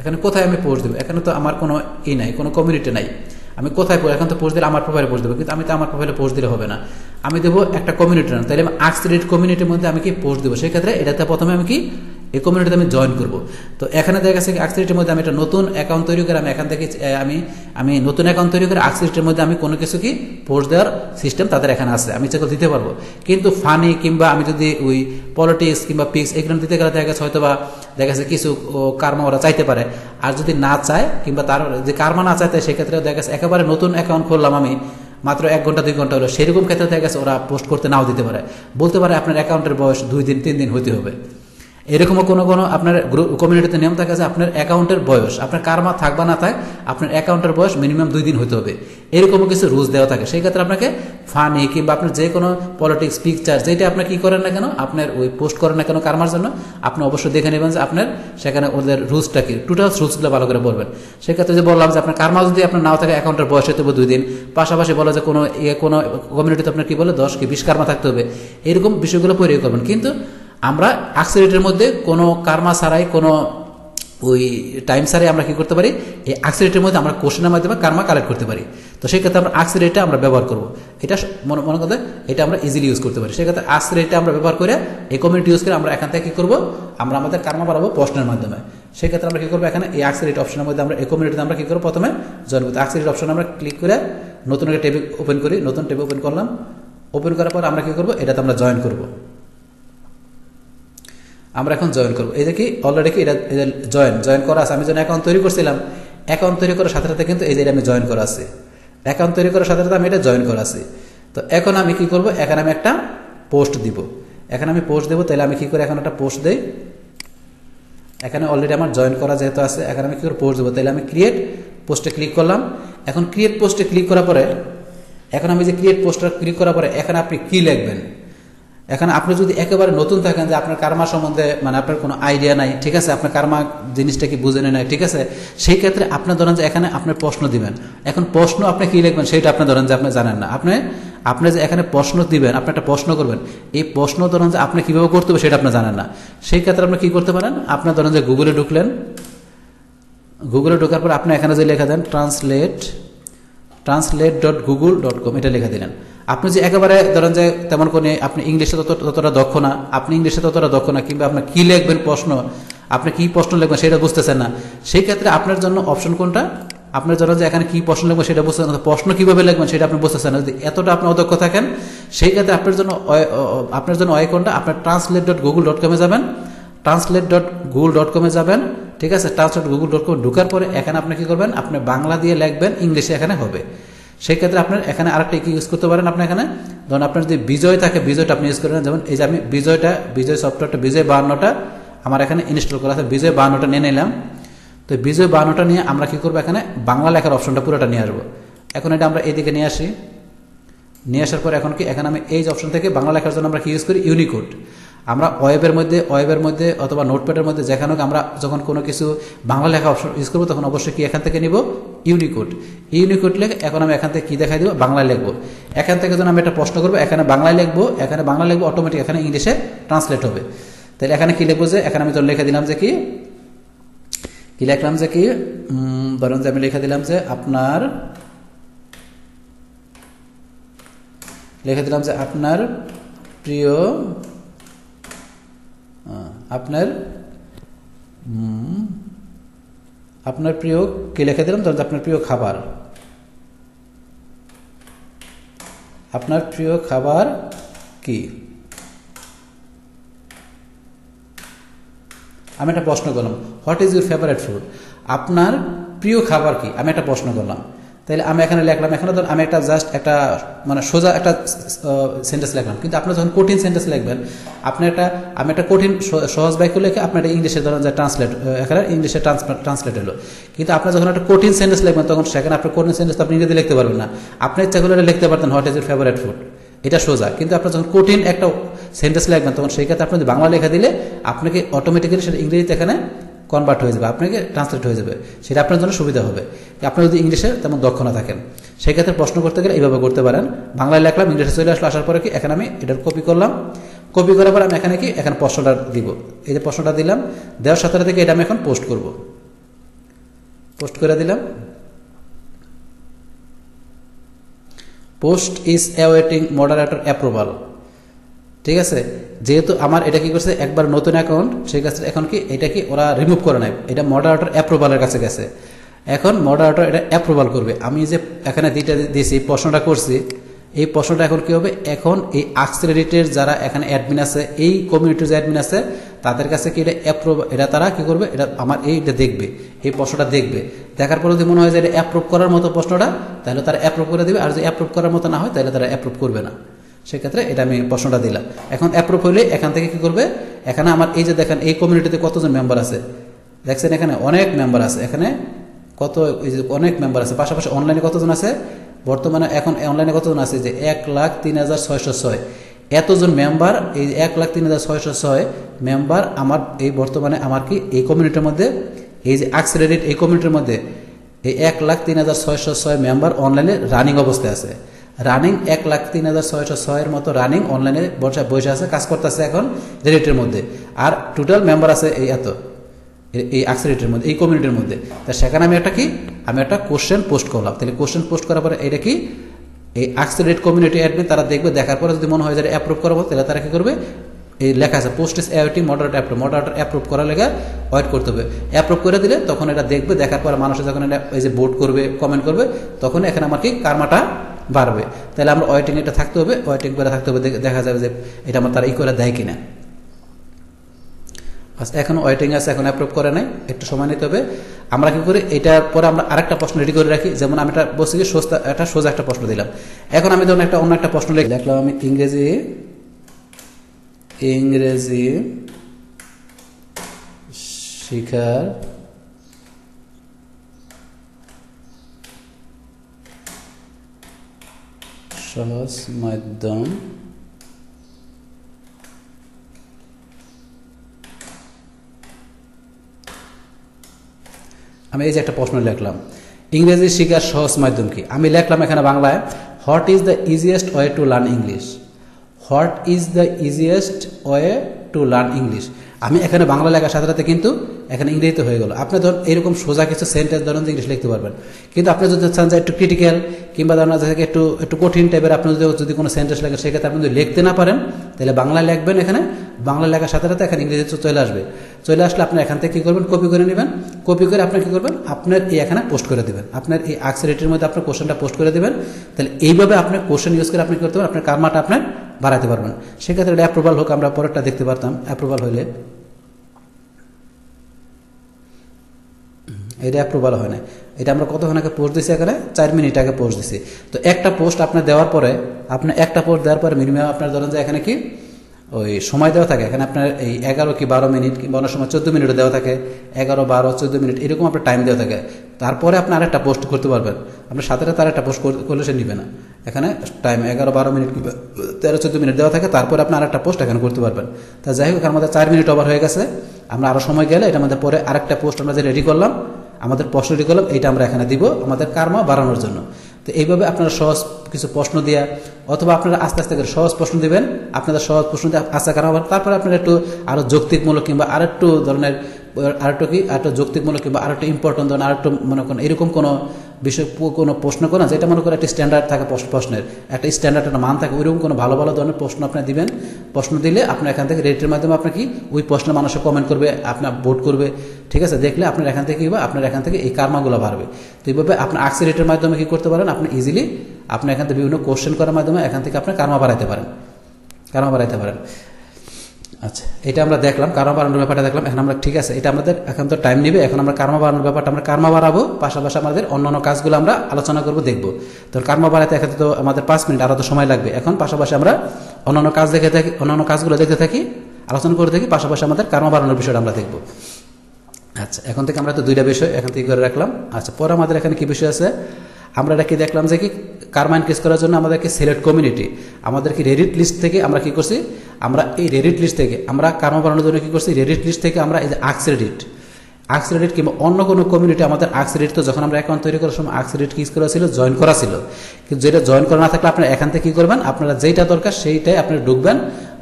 এখানে কোথায় আমি পোস্ট দেবো? এখানে তো আমার কোনো ই নাই, কোনো কমিউনিটি নাই। আমি কোথায় এখন তো পোস্ট দিলে আমার প্রোফাইলে পোস্ট দেবো, কিন্তু আমি তো আমার প্রোফাইলে পোস্ট দিলে হবে না। আমি দেবো একটা কমিউনিটি না তাহলে আমি আক্সিডেন্ট কমিউনিটির মধ্যে আমি কি পোস্ট দেবো? সেক্ষেত্রে এটাতে প্রথমে আমি কি এই কমিউনিটিতে আমি জয়েন করব। তো এখানে দেখা গেছে আক্সিডেন্টের মধ্যে আমি একটা নতুন অ্যাকাউন্ট তৈরি করে আমি এখান থেকে আমি আমি নতুন অ্যাকাউন্ট তৈরি করে আক্সিডেন্টের মধ্যে আমি কোনো কিছু কি পোস্ট দেওয়ার সিস্টেম তাদের এখানে আছে। আমি চেক দিতে পারব। কিন্তু ফানি কিংবা আমি যদি ওই পলিটিক্স কিংবা পিক্স এগুলো দিতে গেলে দেখা গেছে হয়তো বা দেখা গেছে কিছু কার্মা ওরা চাইতে পারে। আর যদি না চায় কিংবা তার, যে কার্মা না চাইতে সেক্ষেত্রে দেখা গেছে একেবারে নতুন অ্যাকাউন্ট খুললাম আমি, মাত্র এক ঘণ্টা, দুই ঘণ্টা হলো। সেরকম ক্ষেত্রে দেখা গেছে ওরা পোস্ট করতে নাও দিতে পারে। বলতে পারে আপনার অ্যাকাউন্টের বয়স দুই দিন, তিন দিন হতে হবে। এরকমও কোনো কোনো আপনার কমিউনিটিতে নিয়ম থাকে যে আপনার অ্যাকাউন্টের বয়স, আপনার কারমা থাক বা না থাক আপনার অ্যাকাউন্টের বয়স মিনিমাম দুই দিন হতে হবে। এরকমও কিছু রুলস দেওয়া থাকে। সেই ক্ষেত্রে আপনাকে ফানি কিংবা আপনার যে কোনো পলিটিক্স পিকচার যেটা আপনি কি করেন না কেন, আপনার ওই পোস্ট করেন না কেন কারমার জন্য, আপনি অবশ্যই দেখে নেবেন যে আপনার সেখানে ওদের রুলসটা কি। টোটাল রুলসগুলো ভালো করে বলবেন। সেক্ষেত্রে যে বললাম যে আপনার কারমা যদি আপনার নাও থাকে, অ্যাকাউন্টের বয়স হতে হবে দুই দিন। পাশাপাশি বলো যে কোনো ইয়ে কোনো কমিউনিটিতে আপনার কি বলে, দশ কি বিশ কারমা থাকতে হবে। এরকম বিষয়গুলো পরিয়ে করবেন। কিন্তু আমরা অ্যাক্সিডেন্টের মধ্যে কোনো কারমা ছাড়াই, কোনো ওই টাইম সারে আমরা কি করতে পারি? এই অ্যাক্সিডেন্টের মধ্যে আমরা কোশ্চেনের মাধ্যমে কারমা কালেক্ট করতে পারি। তো সেক্ষেত্রে আমরা অ্যাক্সিডেন্টটা আমরা ব্যবহার করব। এটা মনে মনে করতে এটা আমরা ইজিলি ইউজ করতে পারি। সেক্ষেত্রে অ্যাক্সিডেন্টটা আমরা ব্যবহার করে এই কমিউনিটি ইউজ করে আমরা এখান থেকে কী করব? আমরা আমাদের কারমা বাড়াবো প্রশ্নের মাধ্যমে। সেক্ষেত্রে আমরা কী করব এখানে? এই অ্যাক্সিডেন্ট অপশনের মধ্যে আমরা এই কমিউনিটিতে আমরা কী করব? প্রথমে জয়েন করতে অ্যাক্সিডেন্ট অপশন আমরা ক্লিক করে নতুন একটা টেবিল ওপেন করি। নতুন টেবিল ওপেন করলাম। ওপেন করার পর আমরা কী করব? এটাতে আমরা জয়েন করব। আমরা এখন জয়েন করব। এই যে কি অলরেডি কি এটা জয়েন জয়েন করা আছে। আমি যখন অ্যাকাউন্ট তৈরি করছিলাম অ্যাকাউন্ট তৈরি করার সাথে সাথে কিন্তু এই যে আমি জয়েন করা আছে। অ্যাকাউন্ট তৈরি করার সাথে সাথে আমি এটা জয়েন করা আছে। তো এখন আমি কি করব, এখানে আমি একটা পোস্ট দিব। এখানে আমি পোস্ট দেবো, তাহলে আমি কি করে এখন একটা পোস্ট দেই? এখানে অলরেডি আমার জয়েন করা যেহেতু আছে, এখানে আমি কি করে পোস্ট দেবো? তাহলে আমি ক্রিয়েট পোস্টে ক্লিক করলাম। এখন ক্রিয়েট পোস্টে ক্লিক করার পরে, এখন আমি যে ক্রিয়েট পোস্টটা ক্লিক করার পরে, এখানে আপনি কি লিখবেন? এখন আপনি যদি একেবারে নতুন থাকেন যে আপনার কারমা সম্বন্ধে মানে আপনার কোনো আইডিয়া নাই, ঠিক আছে, আপনার কারমা জিনিসটা কি বুঝে নাই, ঠিক আছে, সেই ক্ষেত্রে আপনার ধরেন যে এখানে আপনার প্রশ্ন দিবেন। এখন প্রশ্ন আপনি কি লিখবেন সেটা আপনি ধরেন যে আপনি জানেন না। আপনি আপনি যে এখানে প্রশ্ন দিবেন, আপনি একটা প্রশ্ন করবেন, এই প্রশ্ন ধরেন যে আপনি কীভাবে করতে হবে সেটা আপনি জানেন না। সেই ক্ষেত্রে আপনি কী করতে পারেন? আপনার ধরেন যে গুগলে ঢুকলেন। গুগলে ঢোকার পর আপনি এখানে যে লেখা দেন translate translate dot Google dot com এটা লেখা দিলেন। আপনি যে একেবারে ধরেন যে তেমন কোনো আপনি ইংলিশে তত ততটা দক্ষ না, আপনি ইংলিশে ততটা দক্ষ না, কিংবা আপনার কী লিখবেন প্রশ্ন, আপনি কী প্রশ্ন লিখবেন সেটা বুঝতেছেন না। সেই ক্ষেত্রে আপনার জন্য অপশন কোনটা? আপনার জন্য যে এখানে কী প্রশ্ন লিখবেন সেটা বুঝতেছেন না প্রশ্ন কীভাবে লিখবেন সেটা আপনি বুঝতেছেন না। যদি এতটা আপনি অদক্ষ থাকেন, সেই ক্ষেত্রে আপনার জন্য আপনার জন্য অয় কোনটা? আপনার ট্রান্সলেট ডট গুগল ডট কমে যাবেন। ট্রান্সলেট ডট গুগল ডট কমে যাবেন। ঠিক আছে? ট্রান্সলেট গুগল ডট কম ঢুকার পরে এখানে আপনি কী করবেন? আপনি বাংলা দিয়ে লিখবেন, ইংলিশে এখানে হবে। সেই ক্ষেত্রে আপনার এখানে আরেকটা কি ইউজ করতে পারেন আপনি এখানে। ধরুন আপনার যদি বিজয় থাকে, বিজয়টা আপনি ইউজ করেন। যেমন এই যে আমি বিজয়টা, বিজয় সফটওয়্যারটা বিজয় বাহান্নটা আমার এখানে ইনস্টল করা আছে। বিজয় বাহান্নটা নিয়ে নিলাম। তো বিজয় বাহান্নটা নিয়ে আমরা কি করব এখানে? বাংলা লেখার অপশনটা পুরোটা নিয়ে আসব। এখন এটা আমরা এইদিকে নিয়ে আসি। নিয়ে আসার পর এখন কি? এখানে আমি এই অপশন থেকে বাংলা লেখার জন্য আমরা কি ইউজ করি? ইউনিকোড আমরা ওয়েবের মধ্যে ওয়েবের মধ্যে অথবা নোটপ্যাডের মধ্যে যেখানে আমরা যখন কোনো কিছু বাংলা লেখা অপশন ইউজ করব, তখন অবশ্যই কি এখান থেকে নিব? ইউনিকোড ইউনিকোড লেখে এখন আমি এখান থেকে কী দেখাই দিব? বাংলায় লিখব। এখান থেকে যখন আমি একটা প্রশ্ন করব, এখানে বাংলায় লিখব, এখানে বাংলা লিখব অটোমেটিক এখানে ইংলিশে ট্রান্সলেট হবে। তাহলে এখানে কি লিখব যে, এখানে আমি তো লিখে দিলাম যে কি কি লিখলাম যে কি ধরুন যে আমি লিখে দিলাম যে আপনার, লিখে দিলাম যে আপনার প্রিয় আপনার আপনার প্রিয় কে লিখে দিলাম? ধরুন আপনার প্রিয় খাবার। আপনার প্রিয় খাবার কি? আমি একটা প্রশ্ন করলাম। What is your favourite food আপনার প্রিয় খাবার কি? আমি একটা প্রশ্ন করলাম। তাহলে আমি এখানে লিখলাম, এখানে ধর আমি একটা জাস্ট একটা মানে সোজা একটা সেন্টেন্স লিখলাম। কিন্তু আপনি যখন কঠিন সেন্টেন্স লিখবেন, আপনি একটা, আমি একটা কঠিন সহজ বাক্য লিখে আপনি একটা ইংলিশে ধরেন যে ট্রান্সলেট এখানে ইংলিশে ট্রান্সলেট হলো। কিন্তু আপনি যখন একটা কঠিন সেন্টেন্স লিখবেন, তখন সেখানে আপনার কঠিন সেন্টেন্স আপনি ইংরেজি লিখতে পারবেন না। আপনি ইচ্ছা করলে লিখতে পারতেন what is your favourite food এটা সোজা। কিন্তু আপনার যখন কঠিন একটা সেন্টেন্স লিখবেন, তখন সেই ক্ষেত্রে আপনি যদি বাংলা লেখা দিলে, আপনাকে অটোমেটিক্যালি সেটা ইংরেজিতে এখানে কনভার্ট হয়ে যাবে, আপনাকে ট্রান্সলেট হয়ে যাবে। সেটা আপনার জন্য সুবিধা হবে। আপনি যদি ইংলিশে তেমন দক্ষ না থাকেন, সেক্ষেত্রে প্রশ্ন করতে গেলে এইভাবে করতে পারেন। বাংলায় লেখলাম ইংলিশে চলে আসলো, আসার পরে কি এখানে আমি এটার কপি করলাম? কপি করার পর আমি এখানে কি? এখানে প্রশ্নটা দিব। এই যে প্রশ্নটা দিলাম, দেওয়ার সাথে থেকে এটা আমি এখন পোস্ট করব? পোস্ট করে দিলাম। Post is awaiting moderator approval ঠিক আছে? যেহেতু আমার এটা কি করছে, একবার নতুন অ্যাকাউন্ট সেই কাছে এখন কি এটা কি ওরা রিমুভ করে নেয় এটা মডারেটর অ্যাপ্রুভালের কাছে গেছে। এখন মডারেটর এটা অ্যাপ্রুভাল করবে। আমি যে এখানে দুইটা দিয়েছি প্রশ্নটা করছি, এই প্রশ্নটা এখন কি হবে? এখন এই আক্সিলারিটির যারা এখানে অ্যাডমিন আছে, এই কমিউনিটির যে অ্যাডমিন আছে, তাদের কাছে কি এটা অ্যাপ্রুভ এটা তারা কি করবে? এটা আমার এইটা দেখবে, এই প্রশ্নটা দেখবে। দেখার পরে যদি মনে হয় যে এটা অ্যাপ্রুভ করার মতো প্রশ্নটা, তাহলে তারা অ্যাপ্রুভ করে দেবে, আর যদি অ্যাপ্রুভ করার মতো না হয়, তাহলে তারা অ্যাপ্রুভ করবে না। সেক্ষেত্রে এটা আমি প্রশ্নটা দিলাম। এখন অ্যাপ্রুভ হলে এখান থেকে কি করবে? এখানে আমার এই যে দেখেন, এই কমিউনিটিতে কতজন মেম্বার আছে? দেখছেন এখানে অনেক মেম্বার আছে। এখানে কত, এই যে অনেক মেম্বার আছে। পাশাপাশি অনলাইনে কতজন আছে? বর্তমানে এখন অনলাইনে কতজন আছে? যে এক লাখ তিন হাজার ছয়শো ছয়। এতজন মেম্বার এই এক লাখ তিন হাজার ছয়শো ছয় মেম্বার আমার, এই বর্তমানে আমার কি এই কমিউনিটির মধ্যে? এই যে অ্যাক্সিডেন্ট এই কমিউনিটির মধ্যে এই এক লাখ তিন হাজার ছয়শো ছয় মেম্বার অনলাইনে রানিং অবস্থায় আছে। রানিং এক লাখ তিন হাজার ছয়শো ছয়ের মতো রানিং অনলাইনে বসে আছে, কাজ করতেছে এখন রেটের মধ্যে। আর টোটাল মেম্বার আছে এই এত, এই অ্যাক্সিডেন্টের মধ্যে, এই কমিউনিটির মধ্যে। তা সেখানে আমি একটা কি, আমি একটা কোশ্চেন পোস্ট করলাম। তাহলে কোশ্চেন পোস্ট করার পরে এটা কি, এই অ্যাক্সিডেন্ট কমিউনিটি অ্যাডমিন তারা দেখবে, দেখার পরে যদি মনে হয় যে অ্যাপ্রুভ করব, তাহলে তারা কি করবে? এই লেখা আছে post is AIT moderate approve moderate approve করার লেগে ওয়েট করতে হবে। অ্যাপ্রুভ করে দিলে তখন এটা দেখবে, দেখার পর মানুষ যখন এটা এই যে ভোট করবে কমেন্ট করবে, তখন এখানে আমার কি কারমাটা বাড়বে। তাহলে আমরা ওয়েটিং এটা থাকতে হবে ওয়েটিং করে থাকতে হবে, দেখা যাবে যে এটা আমার তারা ই করে দেয় কিনা। এখন ওয়েটিং আছে, এখন অ্যাপ্রুভ করে নাই, একটু সময় নিতে হবে। আমরা কি করি এটার পরে আমরা আরেকটা প্রশ্ন রেডি করে রাখি। যেমন আমি এটা বলছি কি, সোজা একটা সোজা একটা প্রশ্ন দিলাম। এখন আমি ধরুন একটা অন্য একটা প্রশ্ন লিখে। দেখলাম আমি ইংরেজি ইংরেজি শিখার সহজ মাধ্যম। আমি এই যে একটা প্রশ্ন লিখলাম, ইংরেজি শিখার সহজ মাধ্যম কি? আমি লিখলাম এখানে বাংলায় what is the easiest way to learn English what is the easiest way to learn English? আমি এখানে বাংলা লেখার সাথে সাথে কিন্তু এখানে ইংরেজিতে হয়ে গেল। আপনি ধরুন এরকম সোজা কিছু সেন্টেন্স ধরুন ইংলিশ লিখতে পারবেন। কিন্তু আপনি যদি চান যে একটু ক্রিটিক্যাল কিংবা ধরুন একটু একটু কঠিন টাইপের আপনি যদি যদি কোনো সেন্টেন্স লেখেন, সেক্ষেত্রে আপনি যদি লিখতে না পারেন, তাহলে বাংলা লিখবেন এখানে। বাংলা লেখার সাথে সাথে এখানে ইংরেজিতে চলে আসবে। চলে আসলে আপনি এখান থেকে কী করবেন? কপি করে নেবেন। কপি করে আপনি কী করবেন? আপনার এই এখানে পোস্ট করে দেবেন। আপনার এই আক্সিডেন্টের মধ্যে আপনার কোশ্চেনটা পোস্ট করে দেবেন। তাহলে এইভাবে আপনি কোশ্চেন ইউজ করে আপনি করতে পারেন আপনার কারমাটা আপনার বাড়াতে পারবেন। সেক্ষেত্রে অ্যাপ্রুভাল হোক, আমরা পরেরটা দেখতে পারতাম। অ্যাপ্রুভাল হলে এটা অ্যাপ্রুভাল হয় না এটা আমরা কতক্ষণ আগে পোস্ট দিছি এখানে? চার মিনিট আগে পোস্ট দিছি। তো একটা পোস্ট আপনার দেওয়ার পরে আপনার একটা পোস্ট দেওয়ার পরে মিনিমাম আপনার ধরেন যে এখানে কি? ওই সময় দেওয়া থাকে। এখানে আপনার এই এগারো কি বারো মিনিট কিংবা অনেক সময় চোদ্দ মিনিটও দেওয়া থাকে। এগারো, বারো, চোদ্দ মিনিট এরকম আপনার টাইম দেওয়া থাকে। তারপরে আপনি আরেকটা পোস্ট করতে পারবেন। আপনার সাথে সাথে আরেকটা পোস্ট করলে সে নিবে না। এখানে টাইম এগারো, বারো মিনিট কিংবা তেরো, চোদ্দ মিনিট দেওয়া থাকে। তারপরে আপনি আরেকটা পোস্ট এখানে করতে পারবেন। তা যাই হোক আমাদের চার মিনিট ওভার হয়ে গেছে। আমরা আরও সময় গেলে এটা আমাদের পরে আরেকটা পোস্ট আমরা যে রেডি করলাম আমাদের প্রশ্নটি করলাম এটা আমরা এখানে দিব আমাদের কারমা বাড়ানোর জন্য। তো এইভাবে আপনারা সহজ কিছু প্রশ্ন দেওয়া অথবা আপনারা আস্তে আস্তে করে সহজ প্রশ্ন দেবেন, আপনাদের সহজ প্রশ্ন আস্তে কারণ তারপরে আপনারা একটু আরও যৌক্তিকমূলক কিংবা আর একটু ধরনের, আরেকটু কি, আরেকটু যৌক্তিকমূলক কিংবা আরেকটু ইম্পর্টেন্ট ধরনের, আরেকটু মনে করেন এরকম কোনো বিষয় কোনো প্রশ্ন করেন যেটা মনে করেন একটা স্ট্যান্ডার্ড থাকে প্রশ্নের। একটা স্ট্যান্ডার্ড একটা মান থাকে, ওইরকম কোনো ভালো ভালো ধরনের প্রশ্ন আপনি দিবেন। প্রশ্ন দিলে আপনার এখান থেকে রেটের মাধ্যমে আপনার কি? ওই প্রশ্নের মানুষের কমেন্ট করবে, আপনার ভোট করবে। ঠিক আছে? দেখলে আপনার এখান থেকে কী হবে? আপনার এখান থেকে এই কার্মাগুলো বাড়বে। তো এইভাবে আপনার আক্সি রেটের মাধ্যমে কী করতে পারেন? আপনি ইজিলি আপনি এখান থেকে বিভিন্ন কোশ্চেন করার মাধ্যমে এখান থেকে আপনি কার্মা বাড়াইতে পারেন। কার্মা বাড়াইতে পারেন। আচ্ছা এটা আমরা দেখলাম, কার্মা বাড়ানোর ব্যাপারটা দেখলাম। এখন আমরা ঠিক আছে, এটা আমাদের এখন তো টাইম নেবে, এখন আমরা কার্মা বাড়ানোর ব্যাপারটা, আমরা কার্মা বাড়াবো, পাশাপাশি আমাদের অন্যান্য কাজগুলো আমরা আলোচনা করব, দেখব। তো কার্মা বাড়াতে এখানে তো আমাদের পাঁচ মিনিট আরও তো সময় লাগবে। এখন পাশাপাশি আমরা অন্যান্য কাজ দেখে থাকি, অন্যান্য কাজগুলো দেখতে থাকি, আলোচনা করে থাকি, পাশাপাশি আমাদের কার্মা বাড়ানোর বিষয়টা আমরা দেখব। আচ্ছা এখন থেকে আমরা তো দুইটা বিষয় এখান থেকে করে রাখলাম। আচ্ছা পরে আমাদের এখানে কি বিষয় আছে? আমরা এটা কি দেখলাম যে কি কারমা ইনক্রিজ করার জন্য আমাদেরকে সিলেক্ট কমিউনিটি আমাদেরকে রেডিট লিস্ট থেকে আমরা কি করছি? আমরা এই রেডিট লিস্ট থেকে, আমরা কারমা বানানোর জন্য কি করছি? রেডিট লিস্ট থেকে আমরা এই যে আক্স রেডিট আক্স রেডিট কিংবা অন্য কোনো কমিউনিটি আমাদের আক্স রেডিট তো যখন আমরা অ্যাকাউন্ট তৈরি করার সময় আক্স রেডিট কি করা ছিল? জয়েন করা ছিল। কিন্তু যেটা জয়েন করা না থাকলে আপনারা এখান থেকে কী করবেন? আপনারা যেটা দরকার সেইটাই আপনারা ঢুকবেন,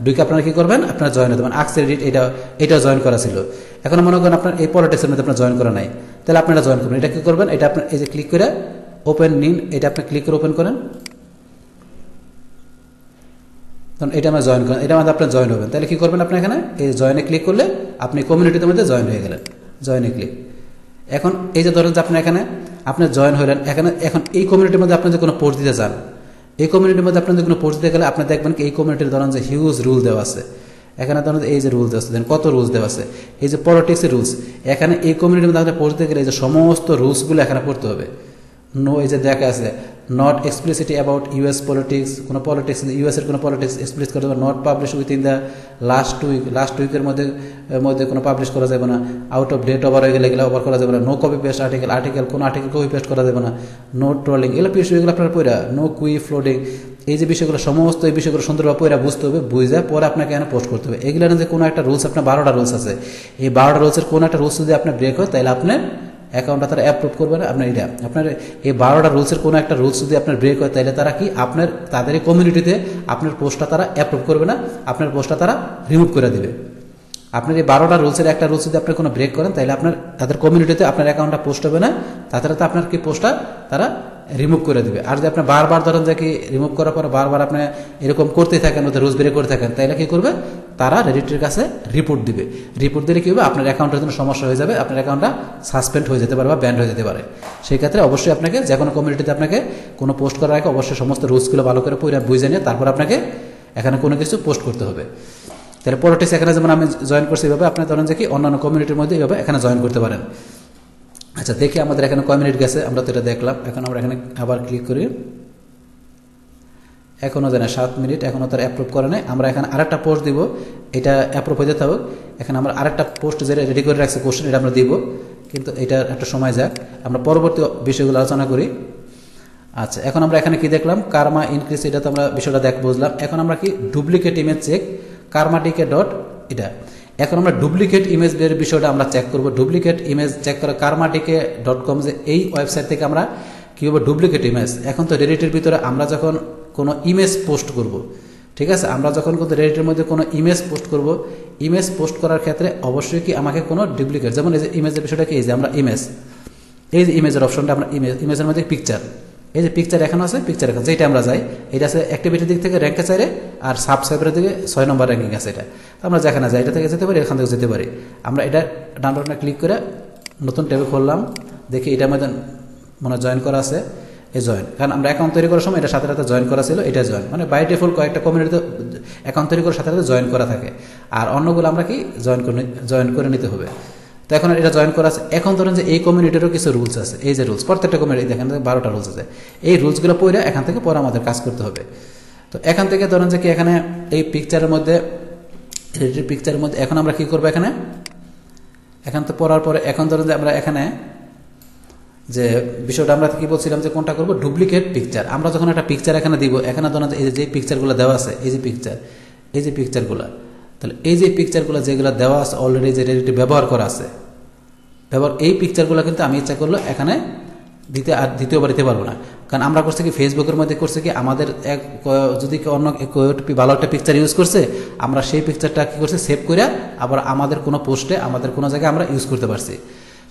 ঢুকে আপনারা কী করবেন? আপনারা জয়েন হতে পারেন রেডিট এটা এটা জয়েন করা ছিল। এখন মনে করেন আপনার এই পলিটিক্সের মধ্যে আপনার জয়েন করা নাই। তাহলে আপনারা জয়েন করবেন। এটা কী করবেন? এটা আপনার এই যে ক্লিক করে ওপেন নিন, এটা আপনি ক্লিক করে ওপেন করেন। তখন এটা আমরা জয়েন করেন এটা মধ্যে আপনার জয়েন হবেন তাহলে কী করবেন আপনি এখানে? এই জয়েনে ক্লিক করলে আপনি কমিউনিটির মধ্যে জয়েন হয়ে গেলেন। জয়েনে ক্লিক এখন এই যে ধরেন যে আপনি এখানে আপনি জয়েন হলেন। এখানে এখন এই কমিউনিটির মধ্যে আপনি যে কোনো পোস্ট দিতে চান, এই কমিউনিটির মধ্যে আপনি যে কোনো পোস্ট দিতে গেলে আপনি দেখবেন কি এই কমিউনিটির ধরেন যে হিউজ রুল দেওয়া আছে। এখানে ধরেন এই যে রুলস দেওয়া আছে দেন কত রুলস দেওয়া আছে। এই যে পলিটিক্সের রুলস এখানে এই কমিউনিটির মধ্যে আপনি পড়তে গেলে এই যে সমস্ত রুলসগুলো এখানে পড়তে হবে। নো এই যে দেখা আছে not explicitly about US politics কোনো পলিটিক্স ইউএস এর কোনো পলিটিক্স এক্সপ্লিস করা যাবে not publish within the last week last উইকের মধ্যে মধ্যে কোনো পাবলিশ করা যাবে না আউট অফ ডেট ওভার হয়ে গেলে এগুলো ওভার করা যাবে না no copy paste article article কোনো আর্টিকেল কপি পেস্ট করা যাবে না নো ট্রলিং এগুলো বিষয়গুলো আপনার পড়া নো কুই ফ্লোডিং এই যে বিষয়গুলো, সমস্ত এই বিষয়গুলো সুন্দরভাবে পড়া বুঝতে হবে, বুঝে পরে আপনাকে এখানে পোস্ট করতে হবে। এগুলো যে কোনো একটা রুলস আপনার বারোটা রুলস আছে। এই বারোটা রুলসের কোনো একটা রুলস যদি আপনার ব্রেক হয় তাহলে আপনার অ্যাকাউন্টটা তারা অ্যাপ্রুভ করবে না, আপনার এটা, আপনার এই বারোটা রুলসের কোনো একটা রুলস যদি আপনার ব্রেক হয়, তাহলে তারা কি আপনার, তাদের কমিউনিটিতে আপনার পোস্টটা তারা অ্যাপ্রুভ করবে না, আপনার পোস্টটা তারা রিমুভ করে দেবে। আপনার এই বারোটা রুলসের একটা রুলস যদি আপনি কোনো ব্রেক করেন, তাহলে আপনার, তাদের কমিউনিটিতে আপনার অ্যাকাউন্টটা পোস্ট হবে না। তাছাড়া তো আপনার কি পোস্টটা তারা রিমুভ করে দেবে। আর যদি আপনি বারবার ধরেন যে কি রিমুভ করার পর বারবার আপনি এরকম করতেই থাকেন, ওদের রুলস ব্রেক করে থাকেন, তাহলে কি করবে? তারা রেডিটের কাছে রিপোর্ট দিবে। রিপোর্ট দিলে কি হবে? আপনার অ্যাকাউন্টের জন্য সমস্যা হয়ে যাবে, আপনার অ্যাকাউন্টটা সাসপেন্ড হয়ে যেতে পারে বা ব্যান্ড হয়ে যেতে পারে। সেই ক্ষেত্রে অবশ্যই আপনাকে যে কোনো কমিউনিটিতে আপনাকে কোনো পোস্ট করার আগে অবশ্যই সমস্ত রুলসগুলো ভালো করে বুঝে নিয়ে তারপর আপনাকে এখানে কোনো কিছু পোস্ট করতে হবে। তাহলে পলিটিক্স এখানে যেমন আমি জয়েন করছি এইভাবে আপনি ধরেন যে কি অন্যান্য কমিউনিটির মধ্যে এইভাবে এখানে জয়েন করতে পারেন। আচ্ছা দেখি আমাদের এখানে কয় মিনিট গেছে, আমরা তো এটা দেখলাম। এখন আমরা এখানে আবার ক্লিক করি। এখনও জানে, সাত মিনিট এখনও তার অ্যাপ্রুভ করে নেই। আমরা এখানে আরেকটা পোস্ট দিব, এটা অ্যাপ্রুভ হয়ে যেতে হবে। এখানে আমরা আরেকটা পোস্ট যেটা রেডি করে রাখছি কোশ্চেন এটা আমরা দিব। কিন্তু এটার একটা সময় যাক। আমরা পরবর্তী বিষয়গুলো আলোচনা করি। আচ্ছা এখন আমরা এখানে কি দেখলাম? কারমা ইনক্রিজ এটা তো আমরা বিষয়টা দেখ, বুঝলাম। এখন আমরা কি ডুপ্লিকেট ইমেজ চেক কারমাটিকে ডট এটা এখন আমরা ডুপ্লিকেট ইমেজ এর বিষয়টা আমরা চেক করব। ডুপ্লিকেট ইমেজ চেক করা কারমাটিকে ডট কম যে এই ওয়েবসাইট থেকে আমরা কীভাবে ডুপ্লিকেট ইমেজ এখন তো রেডিটের ভিতরে আমরা যখন কোনো ইমেজ পোস্ট করব, ঠিক আছে? আমরা যখন কিন্তু রেডিটের মধ্যে কোনো ইমেজ পোস্ট করব ইমেজ পোস্ট করার ক্ষেত্রে অবশ্যই কি আমাকে কোনো ডুপ্লিকেট যেমন এই যে ইমেজের বিষয়টা কি? এই যে আমরা ইমেজ এই যে ইমেজের অপশনটা আমরা ইমেজ ইমেজের মধ্যে পিকচার এই যে পিকচার এখানে আছে পিকচার এখানে। যেটা আমরা যাই, এটা আছে অ্যাক্টিভিটির দিক থেকে র্যাঙ্কে চাইলে আর সাবস্ক্রাইবারের দিকে ছয় নম্বর র্যাঙ্কিং আছে এটা। আমরা যেখানে যাই, এটা থেকে যেতে পারি, এখান থেকে যেতে পারি। আমরা এটা ডান ক্লিক করে নতুন ট্যাবে খুললাম, দেখি এটার মধ্যে মনে জয়েন করা আছে এই জয়েন কারণ আমরা অ্যাকাউন্ট তৈরি করার সময় এটা সাথে সাথে জয়েন করা ছিল, এটা জয়েন মানে বাই ডিফল্ট কয়েকটা কমিউনিটিতে অ্যাকাউন্ট তৈরি করার সাথে সাথে জয়েন করা থাকে। আর অন্যগুলো আমরা কি জয়েন করে জয়েন করে নিতে হবে। তো এখন এটা জয়েন করা আছে। এখন ধরেন যে এই কমিউনিটিরও কিছু রুলস আছে। এই যে রুলস প্রত্যেকটা কমিউনিটি দেখেন বারোটা রুলস আছে। এই রুলসগুলো পড়ে এখান থেকে পরে আমাদের কাজ করতে হবে। তো এখান থেকে ধরেন যে কি এখানে এই পিকচারের মধ্যে পিকচারের মধ্যে, এখন আমরা কি করব এখানে? এখান তো পড়ার পরে এখন ধরেন যে আমরা এখানে যে বিষয়টা আমরা কি বলছিলাম যে কোনটা করব? ডুপ্লিকেট পিকচার আমরা যখন একটা পিকচার এখানে দিব, এখানে ধরেন এই যে পিকচারগুলো দেওয়া আছে, এই যে পিকচার এই যে পিকচারগুলো তাহলে এই যে পিকচারগুলো যেগুলো দেওয়া আছে অলরেডি যে রেডিটি ব্যবহার করা আছে ব্যবহার এই পিকচারগুলো কিন্তু আমি ইচ্ছা করল এখানে দিতে আর দ্বিতীয়বার দিতে পারব না। কারণ আমরা করছি কি ফেসবুকের মধ্যে করছে কি, আমাদের এক যদি অন্য ভালো একটা পিকচার ইউজ করছে, আমরা সেই পিকচারটা কী করছি সেভ করে আবার আমাদের কোনো পোস্টে আমাদের কোনো জায়গায় আমরা ইউজ করতে পারছি।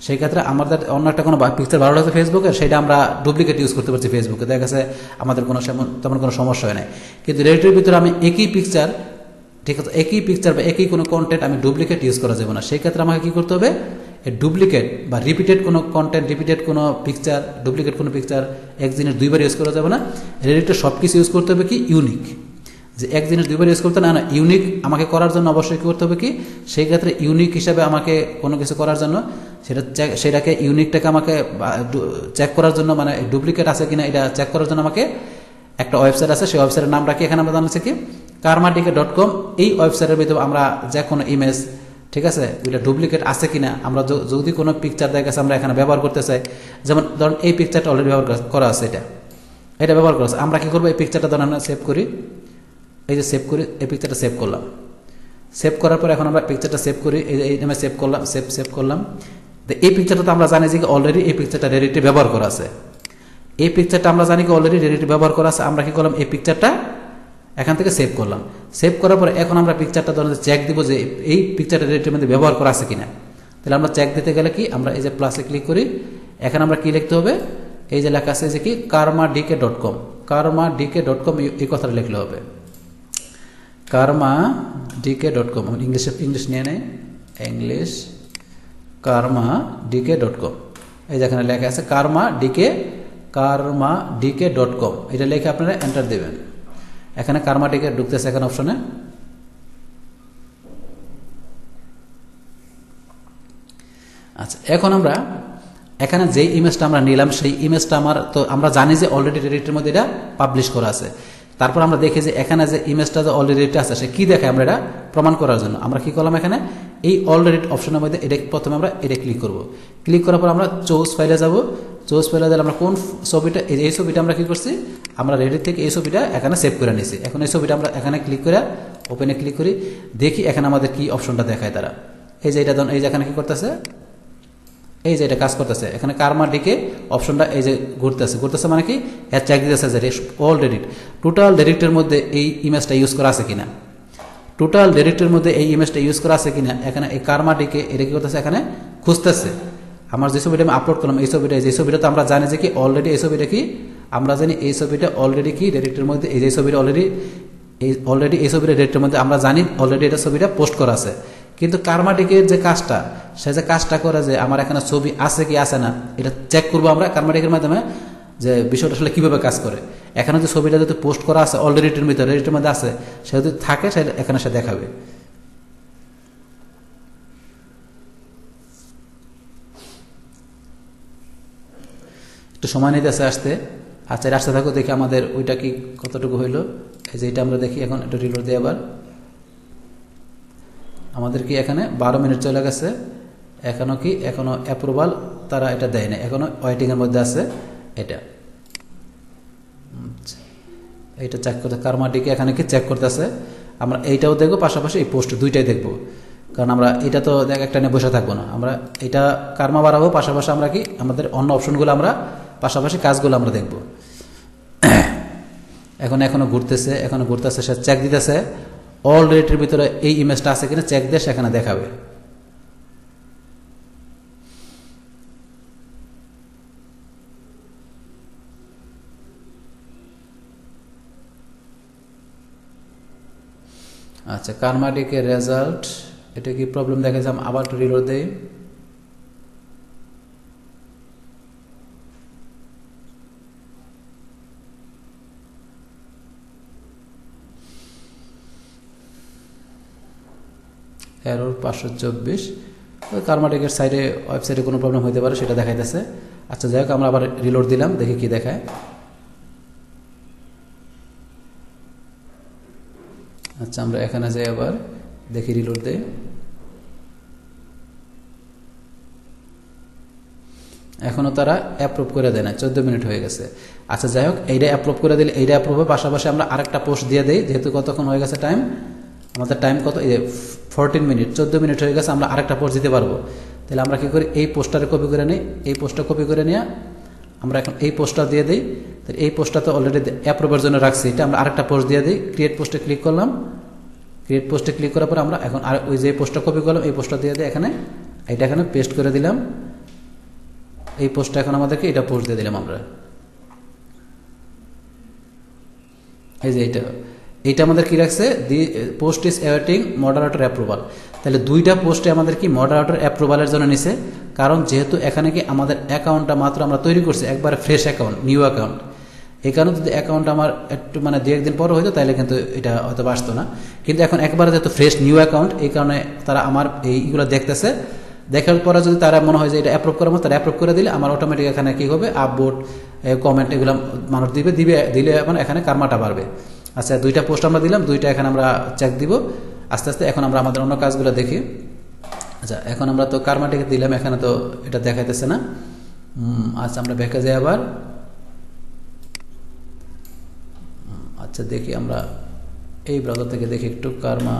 সেই ক্ষেত্রে আমাদের অন্য একটা কোনো পিকচার ভালো লাগছে ফেসবুকে সেটা আমরা ডুপ্লিকেট ইউজ করতে পারছি ফেসবুকে দেখা গেছে আমাদের কোনো তেমন কোনো সমস্যা হয় নাই। কিন্তু রেডিটের ভিতরে আমি একই পিকচার ঠিক আছে, একই পিকচার বা একই কোনো কন্টেন্ট আমি ডুপ্লিকেট ইউজ করা যাবে না। সেই ক্ষেত্রে আমাকে কী করতে হবে? ডুপ্লিকেট বা রিপিটেড কোনো কন্টেন্ট রিপিটেড কোনো পিকচার ডুপ্লিকেট কোনো পিকচার এক জিনিস দুইবার ইউজ করা যাবে না। রেডিটে সব কিছু ইউজ করতে হবে কি? ইউনিক যে এক জিনিস দুইবার ইউজ করতে না না ইউনিক আমাকে করার জন্য অবশ্যই কী করতে হবে কি? সেই ক্ষেত্রে ইউনিক হিসাবে আমাকে কোনো কিছু করার জন্য, সেটা চেক সেটাকে ইউনিকটাকে আমাকে চেক করার জন্য মানে ডুপ্লিকেট আছে কিনা এটা চেক করার জন্য আমাকে একটা ওয়েবসাইট আছে, সেই ওয়েবসাইটের নামটা কি? এখানে আমরা জানাচ্ছি কি? কারমাটিকে ডট কম এই ওয়েবসাইটের ভিতরে আমরা যে কোনো ইমেজ ঠিক আছে? ওইটা ডুপ্লিকেট আছে কিনা? আমরা যদি কোনো পিকচার দেখা গেছে আমরা এখানে ব্যবহার করতে চাই, যেমন ধরুন এই পিকচারটা অলরেডি ব্যবহার করা আছে এটা। এটা ব্যবহার করা আছে। আমরা কী করব? এই পিকচারটা ধরুন আমরা সেভ করি। এই যে সেভ করি, এই পিকচারটা সেভ করলাম। সেভ করার পর এখন আমরা পিকচারটা সেভ করি। এই এই নামে সেভ করলাম সেভ সেভ করলাম। তো এই পিকচারটা তো আমরা জানি যে অলরেডি এই পিকচারটা রেডিটি ব্যবহার করা আছে। এই পিকচারটা আমরা জানি কি অলরেডি রেডিটি ব্যবহার করা আছে। আমরা কি করলাম? এই পিকচারটা এখান থেকে সেভ করলাম। সেভ করার পরে এখন আমরা পিকচারটা ধরেন চেক দিব যে এই পিকচারটা রেডিটির মধ্যে ব্যবহার করা আছে কিনা। তাহলে আমরা চেক দিতে গেলে কি? আমরা এই যে প্লাসে ক্লিক করি। এখানে আমরা কি লিখতে হবে? এই যে লেখা আছে যে কি? Karma decay dot com karma decay dot com এই কথাটা লিখলে হবে। Karma decay dot com English English নিয়ে নেই। English karma decay dot com এই যেখানে লেখা আছে karma decay karma decay dot com এটা লিখে আপনারা এন্টার দেবেন। এখানে কার্মাটিকে ঢুকতে এখানে অপশনে আচ্ছা এখন আমরা এখানে যে ইমেজটা আমরা নিলাম, সেই ইমেজটা আমার, তো আমরা জানি যে অলরেডি রেডিটের মধ্যে এটা পাবলিশ করা আছে। তারপর আমরা দেখি যে এখানে যে ইমেজটা যে অলরেডি আছে, সে কি দেখে আমরা এটা প্রমাণ করার জন্য? আমরা কি করলাম এখানে? এই অলরেডি অপশনের মধ্যে এটা প্রথমে আমরা এটা ক্লিক করব। ক্লিক করার পর আমরা চৌস ফাইলে যাব। চৌস ফাইলে দিলে আমরা কোন ছবিটা, এই ছবিটা আমরা কি করছি? আমরা রেডি থেকে এই ছবিটা এখানে সেভ করে নিছি এখন এই ছবিটা আমরা এখানে ক্লিক করে ওপেনে ক্লিক করি। দেখি এখানে আমাদের কি অপশনটা দেখায় তারা। এই যে এটা ধরুন, এই যে এখানে কি করতেছে? এই যে এটা কাজ করতেছে, এখানে কারমা ডিকে অপশনটা এই যে ঘুরতেছে। ঘুরতেছে মানে কি? এর চেক দিতেছে যে অল ডেডিট টোটাল ডেডিক্টের মধ্যে এই ইমেজটা ইউজ করা আছে কিনা? টোটাল ডেডিক্টের মধ্যে এই ইমেজটা ইউজ করা আছে কিনা? এখানে এই কারমা ডিকে এটা কি করতেছে? এখানে খুঁজতেছে। আমার যে ছবিটা আমি আপলোড করলাম, এই ছবিটা যে ছবিটা তো আমরা জানি যে কি অলরেডি এই ছবিটা কি? আমরা জানি এই ছবিটা অলরেডি কি? ডেডিক্টের মধ্যে এই যে ছবিটা অলরেডি এই অলরেডি এই ছবিটা ডেডিক্টের মধ্যে আমরা জানি অলরেডি এটা ছবিটা পোস্ট করা আছে। কিন্তু কার্মাটিকের যে কাজটা, সে যে কাজটা করে যে আমার এখানে ছবি আছে কি আছে না, এটা চেক করব আমরা কার্মাটিকের মাধ্যমে, যে বিষয়টা আসলে কীভাবে কাজ করে। এখানে যে ছবিটা যদি পোস্ট করা আছে অলরেডিটির ভিতরে রেডিটির মধ্যে আছে, সে যদি থাকে, সে এখানে সে দেখাবে। একটু সময় নিতে নিতেছে আসতে। আচ্ছা আসতে থাকো, দেখি আমাদের ওইটা কি কতটুকু হইল। এই যে এটা আমরা দেখি, এখন একটু রিলোড দিই আবার। আমাদের কি এখানে বারো মিনিট চলে গেছে? এখনও কি? এখনও অ্যাপ্রুভাল তারা এটা দেয় না এখনও ওয়েটিংয়ের মধ্যে আছে এটা। এইটা চেক করতে কারমাটিকে এখানে কি চেক করতেছে? আমরা এইটাও দেখব, পাশাপাশি এই পোস্ট দুইটাই দেখব। কারণ আমরা এটা তো দেখ, একটা নিয়ে বসে থাকব না। আমরা এটা কারমা বাড়াবো, পাশাপাশি আমরা কি? আমাদের অন্য অপশনগুলো আমরা, পাশাপাশি কাজগুলো আমরা দেখব। এখন এখনও ঘুরতেছে এখনও ঘুরতেছে, সে চেক দিতেছে। অল রেটের ভিতরে এই ইমেজটা আছে কিনা চেক দিয়ে সেখানে দেখাবে। আচ্ছা কারমাটিকের রেজাল্ট এটা কি প্রবলেম দেখা যায় আবার রিলোড দেই। এরোর পাঁচশো চব্বিশ। কার্মাটিকের সাইডে ওয়েবসাইটে কোনো প্রবলেম হতে পারে, সেটা দেখাইতেছে। আচ্ছা যাই হোক, আমরা আবার রিলোড দিলাম, দেখি কি দেখায়। আচ্ছা আমরা এখানে যাই আবার, দেখি রিলোড দেই। এখনও তারা অ্যাপ্রুভ করে দেয় না চোদ্দ মিনিট হয়ে গেছে। আচ্ছা যাই হোক, এইটা অ্যাপ্রুভ করে দিলে, এইটা অ্যাপ্রুভ হবে পাশাপাশি আমরা আরেকটা পোস্ট দিয়ে দিই, যেহেতু কতক্ষণ হয়ে গেছে টাইম আমাদের টাইম কত? এই যে ফোরটিন মিনিট চোদ্দ মিনিট হয়ে গেছে, আমরা আরেকটা পোস্ট দিতে পারব। তাহলে আমরা কি করি? এই পোস্টারে কপি করে নিই। এই পোস্টটা কপি করে নিয়ে, আমরা এখন এই পোস্টটা দিয়ে দিই। তাহলে এই পোস্টটা তো অলরেডি অ্যাপ্রুভের জন্য রাখছি। এটা আমরা আরেকটা পোস্ট দিয়ে দিই। ক্রিয়েট পোস্টে ক্লিক করলাম। ক্রিয়েট পোস্টে ক্লিক করার পর আমরা এখন আর ওই যে পোস্টটা কপি করলাম, এই পোস্টটা দিয়ে দিই এখানে। এটা এখানে পেস্ট করে দিলাম। এই পোস্টটা এখন আমাদেরকে এটা পোস্ট দিয়ে দিলাম আমরা। এই যে এইটা এইটা আমাদের কি রাখছে? The post is awaiting moderator approval তাহলে দুইটা পোস্টে আমাদের কি মডারেটর অ্যাপ্রুভালের জন্য নিছে? কারণ যেহেতু এখানে কি আমাদের অ্যাকাউন্টটা মাত্র আমরা তৈরি করছি, একবার ফ্রেশ অ্যাকাউন্ট নিউ অ্যাকাউন্ট এই কারণে যদি অ্যাকাউন্ট আমার একটু মানে দু একদিন পর হইতো, তাহলে কিন্তু এটা হয়তো আসতো না। কিন্তু এখন একবারে যেহেতু ফ্রেশ নিউ অ্যাকাউন্ট এই কারণে তারা আমার এইগুলো দেখতেছে। দেখার পরে যদি তারা মনে হয় যে এটা অ্যাপ্রুভ করার মতো, তারা অ্যাপ্রুভ করে দিলে আমার অটোমেটিক এখানে কী হবে? আপবোর্ড কমেন্ট এগুলো মানুষ দিবে দিবে, দিলে মানে এখানে কারমাটা বাড়বে। আচ্ছা দুইটা পোস্ট আমরা দিলাম, দুইটা এখানে আমরা চেক দিব। আস্তে আস্তে এখন আমরা আমাদের অন্য কাজগুলো দেখি। আচ্ছা এখন আমরা তো কার্মাটিকে দিলাম, এখানে তো এটা দেখাইতেছে না। আচ্ছা আমরা ব্যাকে যাই আবার। আচ্ছা দেখি আমরা এই ব্রাউজার থেকে দেখি একটু কারমা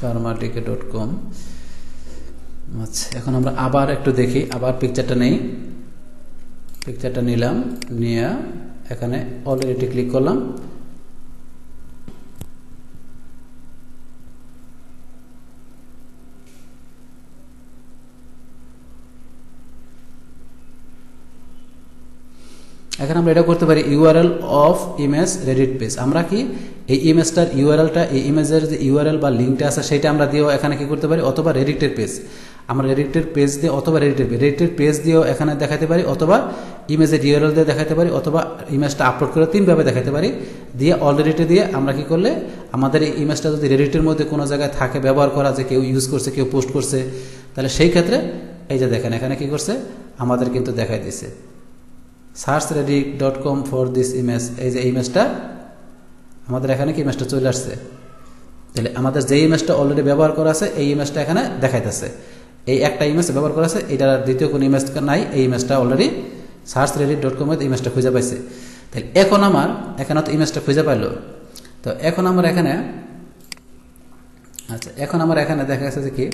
কারমাটিকে ডট কম আচ্ছা এখন আমরা আবার একটু দেখি, আবার পিকচারটা নেই। পিকচারটা নিলাম, নিয়ে এখানে অলরেডি ক্লিক করলাম। এখানে আমরা এটা করতে পারি URL of image Reddit page আমরা কি এই ইমেজটার ইউআরএলটা এই ইমেজের যে ইউআরএল বা লিঙ্কটা আছে, সেটা আমরা দিয়েও এখানে কি করতে পারি? অথবা রেডিটের পেজ আমরা রেডিটের পেজ দিয়ে অথবা রেডিটের রেডিটের পেজ দিয়েও এখানে দেখাতে পারি, অথবা ইমেজের ইউআরএল দিয়ে দেখাতে পারি, অথবা ইমেজটা আপলোড করে তিনভাবে দেখাতে পারি। দিয়ে অলরেডিটে দিয়ে আমরা কি করলে, আমাদের এই ইমেজটা যদি রেডিটের মধ্যে কোনো জায়গায় থাকে, ব্যবহার করা যে কেউ ইউজ করছে, কেউ পোস্ট করছে, তাহলে সেই ক্ষেত্রে এই যে দেখেন, এখানে কি করছে? আমাদের কিন্তু দেখাই দিছে search Reddit dot com for this image এই যে ইমেজটা আমাদের এখানে কি ইমেজটা চলে আসছে? তাহলে আমাদের যে ইমেজটা অলরেডি ব্যবহার করা আছে, এই ইমেজটা এখানে দেখাইতেছে। এই একটা ইমেজ ব্যবহার করা আছে, এটার দ্বিতীয় কোনো ইমেজ নাই, এই ইমেজটা অলরেডি সার্চ রেডি ডট কমে ইমেজটা খুঁজে পাইছে। তাহলে এখন আমার, এখানে তো ইমেজটা খুঁজে পাইলো। তো এখন আমার এখানে আচ্ছা এখন আমার এখানে দেখা যাচ্ছে যে কি?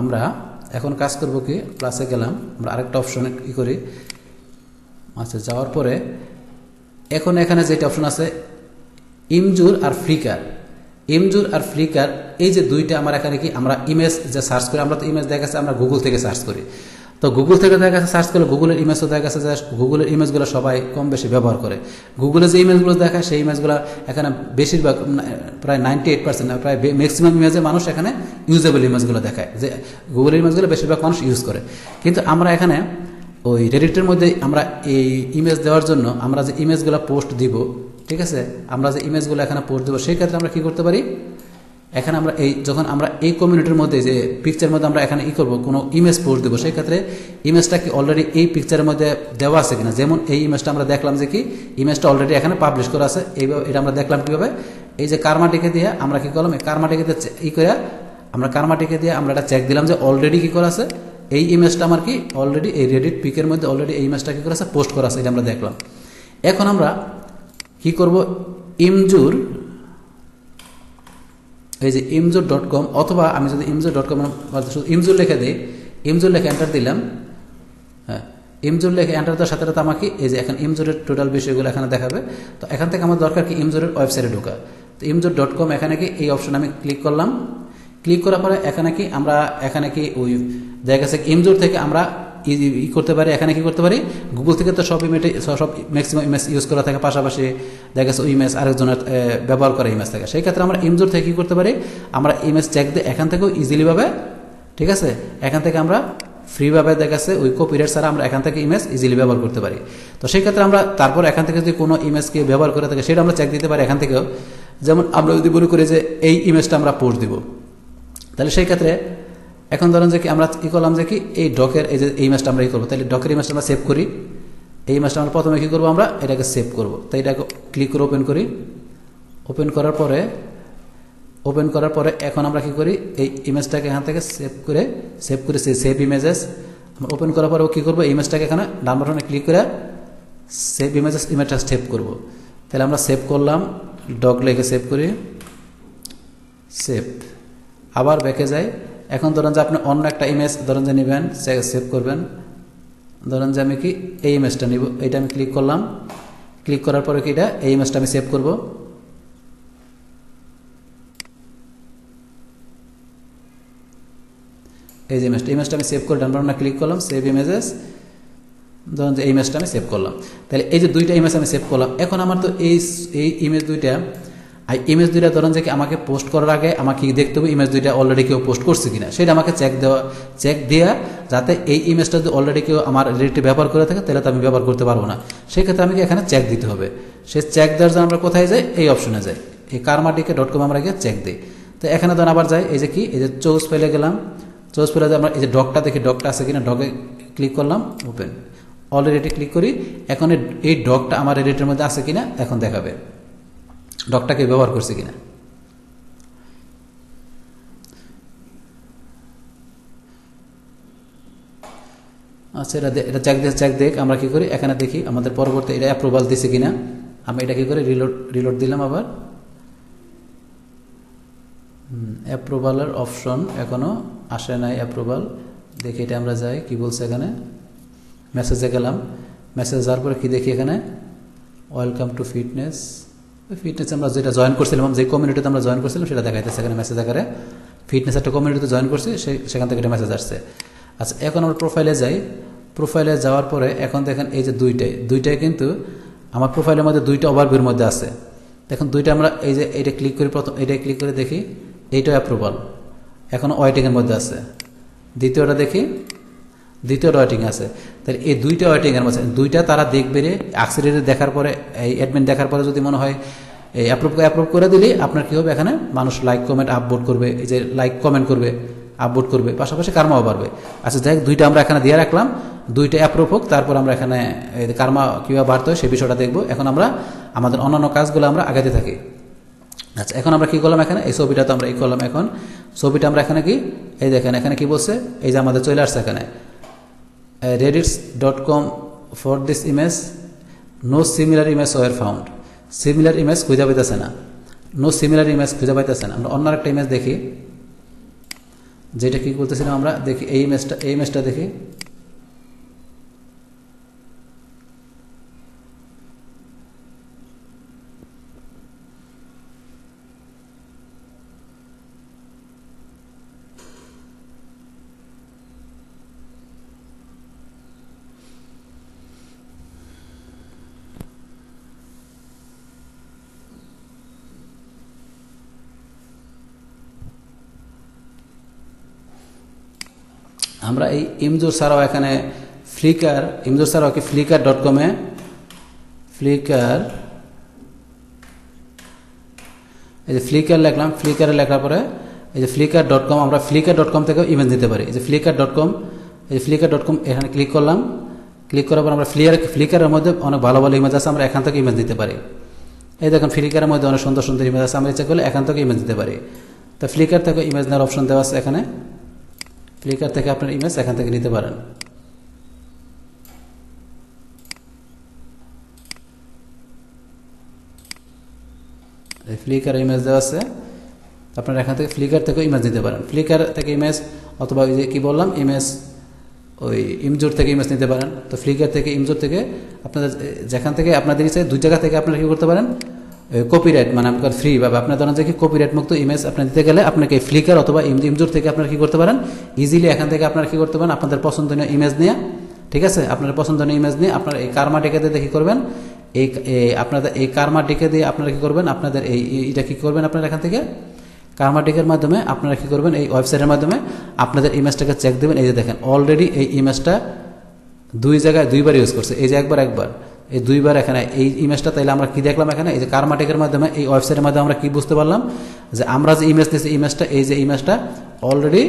আমরা এখন কাজ করব কি? ক্লাসে গেলাম, আমরা আরেকটা অপশনে কি করি? আচ্ছা যাওয়ার পরে, এখন এখানে যেটা অপশন আছে ইমজুর আর ফ্লিকার ইমজুর আর ফ্লিকার এই যে দুইটা আমার এখানে কি? আমরা ইমেজ যে সার্চ করি, আমরা তো ইমেজ দেখাচ্ছি, আমরা গুগল থেকে সার্চ করি। তো গুগল থেকে দেখা যাচ্ছে সার্চ করলে গুগলের ইমেজও দেখা যাচ্ছে যে গুগলের ইমেজগুলো সবাই কম বেশি ব্যবহার করে। গুগলে যে ইমেজগুলো দেখায়, সেই ইমেজগুলো এখানে বেশিরভাগ প্রায় নাইনটি এইট পার্সেন্ট প্রায় ম্যাক্সিমাম ইমেজে মানুষ এখানে ইউজেবল ইমেজগুলো দেখায়, যে গুগলের ইমেজগুলো বেশিরভাগ মানুষ ইউজ করে। কিন্তু আমরা এখানে ওই রেডিটের মধ্যে আমরা এই ইমেজ দেওয়ার জন্য আমরা যে ইমেজগুলো পোস্ট দিব, ঠিক আছে? আমরা যে ইমেজগুলো এখানে পোস্ট দেবো, সেই ক্ষেত্রে আমরা কী করতে পারি? এখানে আমরা এই যখন আমরা এই কমিউনিটির মধ্যে যে পিকচারের মধ্যে আমরা এখানে ই করব, কোনো ইমেজ পোস্ট দেবো সেই ক্ষেত্রে ইমেজটা কি অলরেডি এই পিকচারের মধ্যে দেওয়া আছে কিনা? যেমন এই ইমেজটা আমরা দেখলাম যে কি ইমেজটা অলরেডি এখানে পাবলিশ করা আছে। এইভাবে এটা আমরা দেখলাম কীভাবে? এই যে কারমাটিকে দিয়ে আমরা কি করলাম? এই কারমাটিকে ই করে আমরা কারমাটিকে দিয়ে আমরা এটা চেক দিলাম যে অলরেডি কি করা আছে। এই ইমেজটা আমার কি অলরেডি এই রেডিট পিকের মধ্যে অলরেডি এই ইমেজটা কি করা আছে? পোস্ট করা আছে, এটা আমরা দেখলাম। এখন আমরা কি করব? ইমজুর এই যে ইমজুর ডট কম অথবা আমি যদি ইমজুর ডট কম শুধু ইমজুর লিখে দিই ইমজুর লিখে এন্টার দিলাম। হ্যাঁ ইমজুর লেখে এন্টার দেওয়ার সাথে সাথে আমাকে এই যে এখন ইমজুরের টোটাল বিষয়গুলো এখানে দেখাবে। তো এখান থেকে আমার দরকার কি ইমজুরের ওয়েবসাইটে ঢোকা। তো ইমজুর ডট কম এখানে কি এই অপশন আমি ক্লিক করলাম। ক্লিক করার পরে এখানে কি আমরা, এখানে কি ওই, দেখা গেছে ইমজুর থেকে আমরা ই করতে পারি, এখানে কি করতে পারি? গুগল থেকে তো সব ইমেজ সব ম্যাক্সিমাম ইমেজ ইউজ করা থাকে, পাশাপাশি দেখা গেছে ওই ইমেজ আরেকজনের ব্যবহার করা ইমেজ থাকে। সেই ক্ষেত্রে আমরা ইমজোর থেকে কি করতে পারি? আমরা ইমেজ চেক দিয়ে এখান থেকেও ইজিলিভাবে ঠিক আছে? এখান থেকে আমরা ফ্রিভাবে দেখা গেছে ওই কপিরাইট ছাড়া আমরা এখান থেকে ইমেজ ইজিলি ব্যবহার করতে পারি। তো সেই ক্ষেত্রে আমরা তারপর এখান থেকে যদি কোনো ইমেজকে ব্যবহার করে থাকে, সেটা আমরা চেক দিতে পারি এখান থেকেও। যেমন আমরা যদি মনে করি যে এই ইমেজটা আমরা পোস্ট দিব। তাহলে সেই ক্ষেত্রে এখন ধরেন যে কি আমরা কী করলাম যে কি এই ডকের এই যে এই ম্যাচটা আমরা ই করব তাহলে ডকের এই ম্যাচটা আমরা সেভ করি। এই ম্যাচটা আমরা প্রথমে কী করব আমরা? এটাকে সেভ করব। তাই এটাকে ক্লিক করে ওপেন করি। ওপেন করার পরে ওপেন করার পরে এখন আমরা কি করি? এই ইমেজটাকে এখান থেকে সেভ করে সেভ করে সেই সেভ ইমেজেস আমরা ওপেন করার পরে কী করব? ইমেজটাকে এখানে ডান বাটনে ক্লিক করে সেভ ইমেজেস ইমেজটা সেভ করব। তাহলে আমরা সেভ করলাম, ডক লেগে সেভ করি। সেভ আবার ব্যাকে যাই। এখন ধরেন যে আপনি অন্য একটা ইমেজ ধরেন যে নেবেন সেভ করবেন। ধরেন যে আমি কি এই ইমেজটা নিব এইটা আমি ক্লিক করলাম। ক্লিক করার পরে কি এটা, এই ইমেজটা আমি সেভ করব। এই যে ইমেজটা ইমেজটা আমি সেভ করে ডান ক্লিক করলাম সেভ ইমেজেস ধরুন যে এই ইমেজটা আমি সেভ করলাম। তাহলে এই যে দুইটা ইমেজ আমি সেভ করলাম। এখন আমার তো এই এই ইমেজ দুইটা আর ইমেজ দুইটা ধরেন যে আমাকে পোস্ট করার আগে আমাকে দেখতে হবে? ইমেজ দুইটা অলরেডি কেউ পোস্ট করছে কিনা? সেটা আমাকে চেক দেওয়া চেক দেওয়া যাতে এই ইমেজটা যদি অলরেডি কেউ আমার রিলেটিভ ব্যবহার করে থাকে, তাহলে তো আমি ব্যবহার করতে পারব না। সেই ক্ষেত্রে আমাকে এখানে চেক দিতে হবে। সে চেক দেওয়ার জন্য আমরা কোথায় যাই? এই অপশনে যাই। এই কারমাটিকে ডট কম আমরা গিয়ে চেক দিই। তো এখানে ধরেন আবার যাই, এই যে কি? এই যে চৌস ফেলে গেলাম। চৌস ফেলে আমরা এই যে ডকটা দেখি ডকটা আছে কিনা? ডকে ক্লিক করলাম ওপেন অলরেডি ক্লিক করি। এখন এই ডকটা আমার এডিটের মধ্যে আছে কিনা? এখন দেখাবে। ডকটাকে ব্যবহার করছে কিনা? আচ্ছা এটা এটা চেক দিয়ে চেক দেখ, আমরা কি করি? এখানে দেখি আমাদের পরবর্তী এটা অ্যাপ্রুভাল দিছে কিনা? আমি এটা কি করি রিলোড রিলোড দিলাম আবার। অ্যাপ্রুভালের অপশন এখনও আসে নাই অ্যাপ্রুভাল দেখি এটা আমরা যাই, কি বলছে এখানে? মেসেজে গেলাম। মেসেজ যাওয়ার পরে কি দেখি এখানে? ওয়েলকাম টু ফিটনেস ফিটনেস আমরা যেটা জয়েন করছিলাম, যে কমিউনিটিতে আমরা জয়েন করছিলাম, সেটা দেখাইতেছে এখানে মেসেজ আকারে। ফিটনেস একটা কমিউনিটিতে জয়েন করছি সেখান থেকে মেসেজ আসছে। আচ্ছা এখন আমরা প্রোফাইলে যাই। প্রোফাইলে যাওয়ার পরে, এখন দেখেন এই যে দুইটাই। দুইটাই কিন্তু আমার প্রোফাইলের মধ্যে দুইটা ওভারভিউর মধ্যে আছে। দেখুন দুইটা আমরা এই যে এইটা ক্লিক করি প্রথম এইটা ক্লিক করে দেখি, এইটাও অ্যাপ্রুভাল এখনও ওয়েটিংয়ের মধ্যে আছে। দ্বিতীয়টা দেখি দ্বিতীয়টা ওয়েটিং আছে। তাহলে এই দুইটা ওয়েটিংয়ের মধ্যে, দুইটা তারা দেখবে রে অ্যাক্সিডেন্ট দেখার পরে, এই অ্যাডমিন দেখার পরে যদি মনে হয়, এই অ্যাপ্রুভ অ্যাপ্রুভ করে দিলে, আপনার কী হবে এখানে? মানুষ লাইক কমেন্ট আপভোট করবে, এই যে লাইক কমেন্ট করবে আপভোট করবে, পাশাপাশি কার্মাও বাড়বে। আচ্ছা যাই দুইটা আমরা এখানে দিয়ে রাখলাম, দুইটা অ্যাপ্রুভ হোক, তারপর আমরা এখানে কার্মা কীভাবে বাড়তে হয়, সেই বিষয়টা দেখব। এখন আমরা আমাদের অন্যান্য কাজগুলো আমরা আগাতে থাকি। আচ্ছা এখন আমরা কি করলাম এখানে? এই ছবিটা তো আমরা এই করলাম এখন। ছবিটা আমরা এখানে কি? এই দেখেন, এখানে কি বলছে? এই যে আমাদের চলে আসছে এখানে। Reddit's dot com for this image no similar image were found similar image খুঁজে পাইতেছে না। নো সিমিলার ইমেজ খুঁজে পাইতেছে না। আমরা অন্য একটা ইমেজ দেখি। যেটা কি বলতেছিলাম আমরা? দেখি এই ইমেজটা এই ইমেজটা দেখি। আমরা এই ইমজুর ছাড়াও এখানে ফ্লিকার, ইমজুর ছাড়াও কি ফ্লিকার ডট কমে ফ্লিকার, এই যে ফ্লিকার লিখলাম, ফ্লিকারে লেখার পরে এই যে ফ্লিকার ডট কম আমরা ফ্লিকার ডট কম থেকেও ইমেজ দিতে পারি। এই যে ফ্লিকার ডট কম এই যে ফ্লিকার ডট কম এখানে ক্লিক করলাম। ক্লিক করার পর আমরা ফ্লিয়ার, ফ্লিকারের মধ্যে অনেক ভালো ভালো ইমেজ আছে, আমরা এখান থেকে ইমেজ দিতে পারি। এই দেখেন, ফ্লিকারের মধ্যে অনেক সুন্দর সুন্দর ইমেজ আছে, আমরা ইচ্ছা করলে এখান থেকে ইমেজ দিতে পারি। তো ফ্লিকার থেকে ইমেজ নেওয়ার অপশন দেওয়া আছে এখানে। ফ্লিকার থেকে আপনার ইমেজ এখান থেকে নিতে পারেন। ফ্লিকার ইমেজ দেওয়া আছে। আপনারা এখান থেকে ফ্লিকার থেকেও ইমেজ নিতে পারেন। ফ্লিকার থেকে ইমেজ অথবা ওই যে কী বললাম ইমেজ ওই ইমজোর থেকে ইমেজ নিতে পারেন। তো ফ্লিকার থেকে ইমজোর থেকে আপনাদের যেখান থেকে আপনাদের ইচ্ছে, দুই জায়গা থেকে আপনারা কী করতে পারেন? কপিরাইট মানে আপনার ফ্রি বা আপনার ধরেন যে কপিরাইট মুক্ত ইমেজ আপনি দিতে গেলে আপনাকে ফ্লিকার অথবা ইমজোর থেকে আপনারা কি করতে পারেন? ইজিলি এখান থেকে আপনারা কি করতে পারেন? আপনাদের পছন্দনীয় ইমেজ নিয়ে, ঠিক আছে? আপনার পছন্দনীয় ইমেজ নিয়ে আপনার এই কার্মা টিকাতে দেখি করবেন। এই আপনাদের, এই কার্মা টিকে দিয়ে আপনারা কি করবেন? আপনাদের এই এটা কি করবেন আপনারা এখান থেকে? কার্মাটিকের মাধ্যমে আপনারা কি করবেন? এই ওয়েবসাইটের মাধ্যমে আপনাদের ইমেজটাকে চেক দেবেন। এই যে দেখেন অলরেডি এই ইমেজটা দুই জায়গায় দুইবার ইউজ করছে। এই যে একবার একবার। এই দুইবার এখানে, এই ইমেজটা তাইলে আমরা কি দেখলাম এখানে? এই যে কার্মাটিকের মাধ্যমে, এই ওয়েবসাইটের মাধ্যমে আমরা কি বুঝতে পারলাম? যে আমরা যে ইমেজ নিয়েছি ইমেজটা এই যে ইমেজটা অলরেডি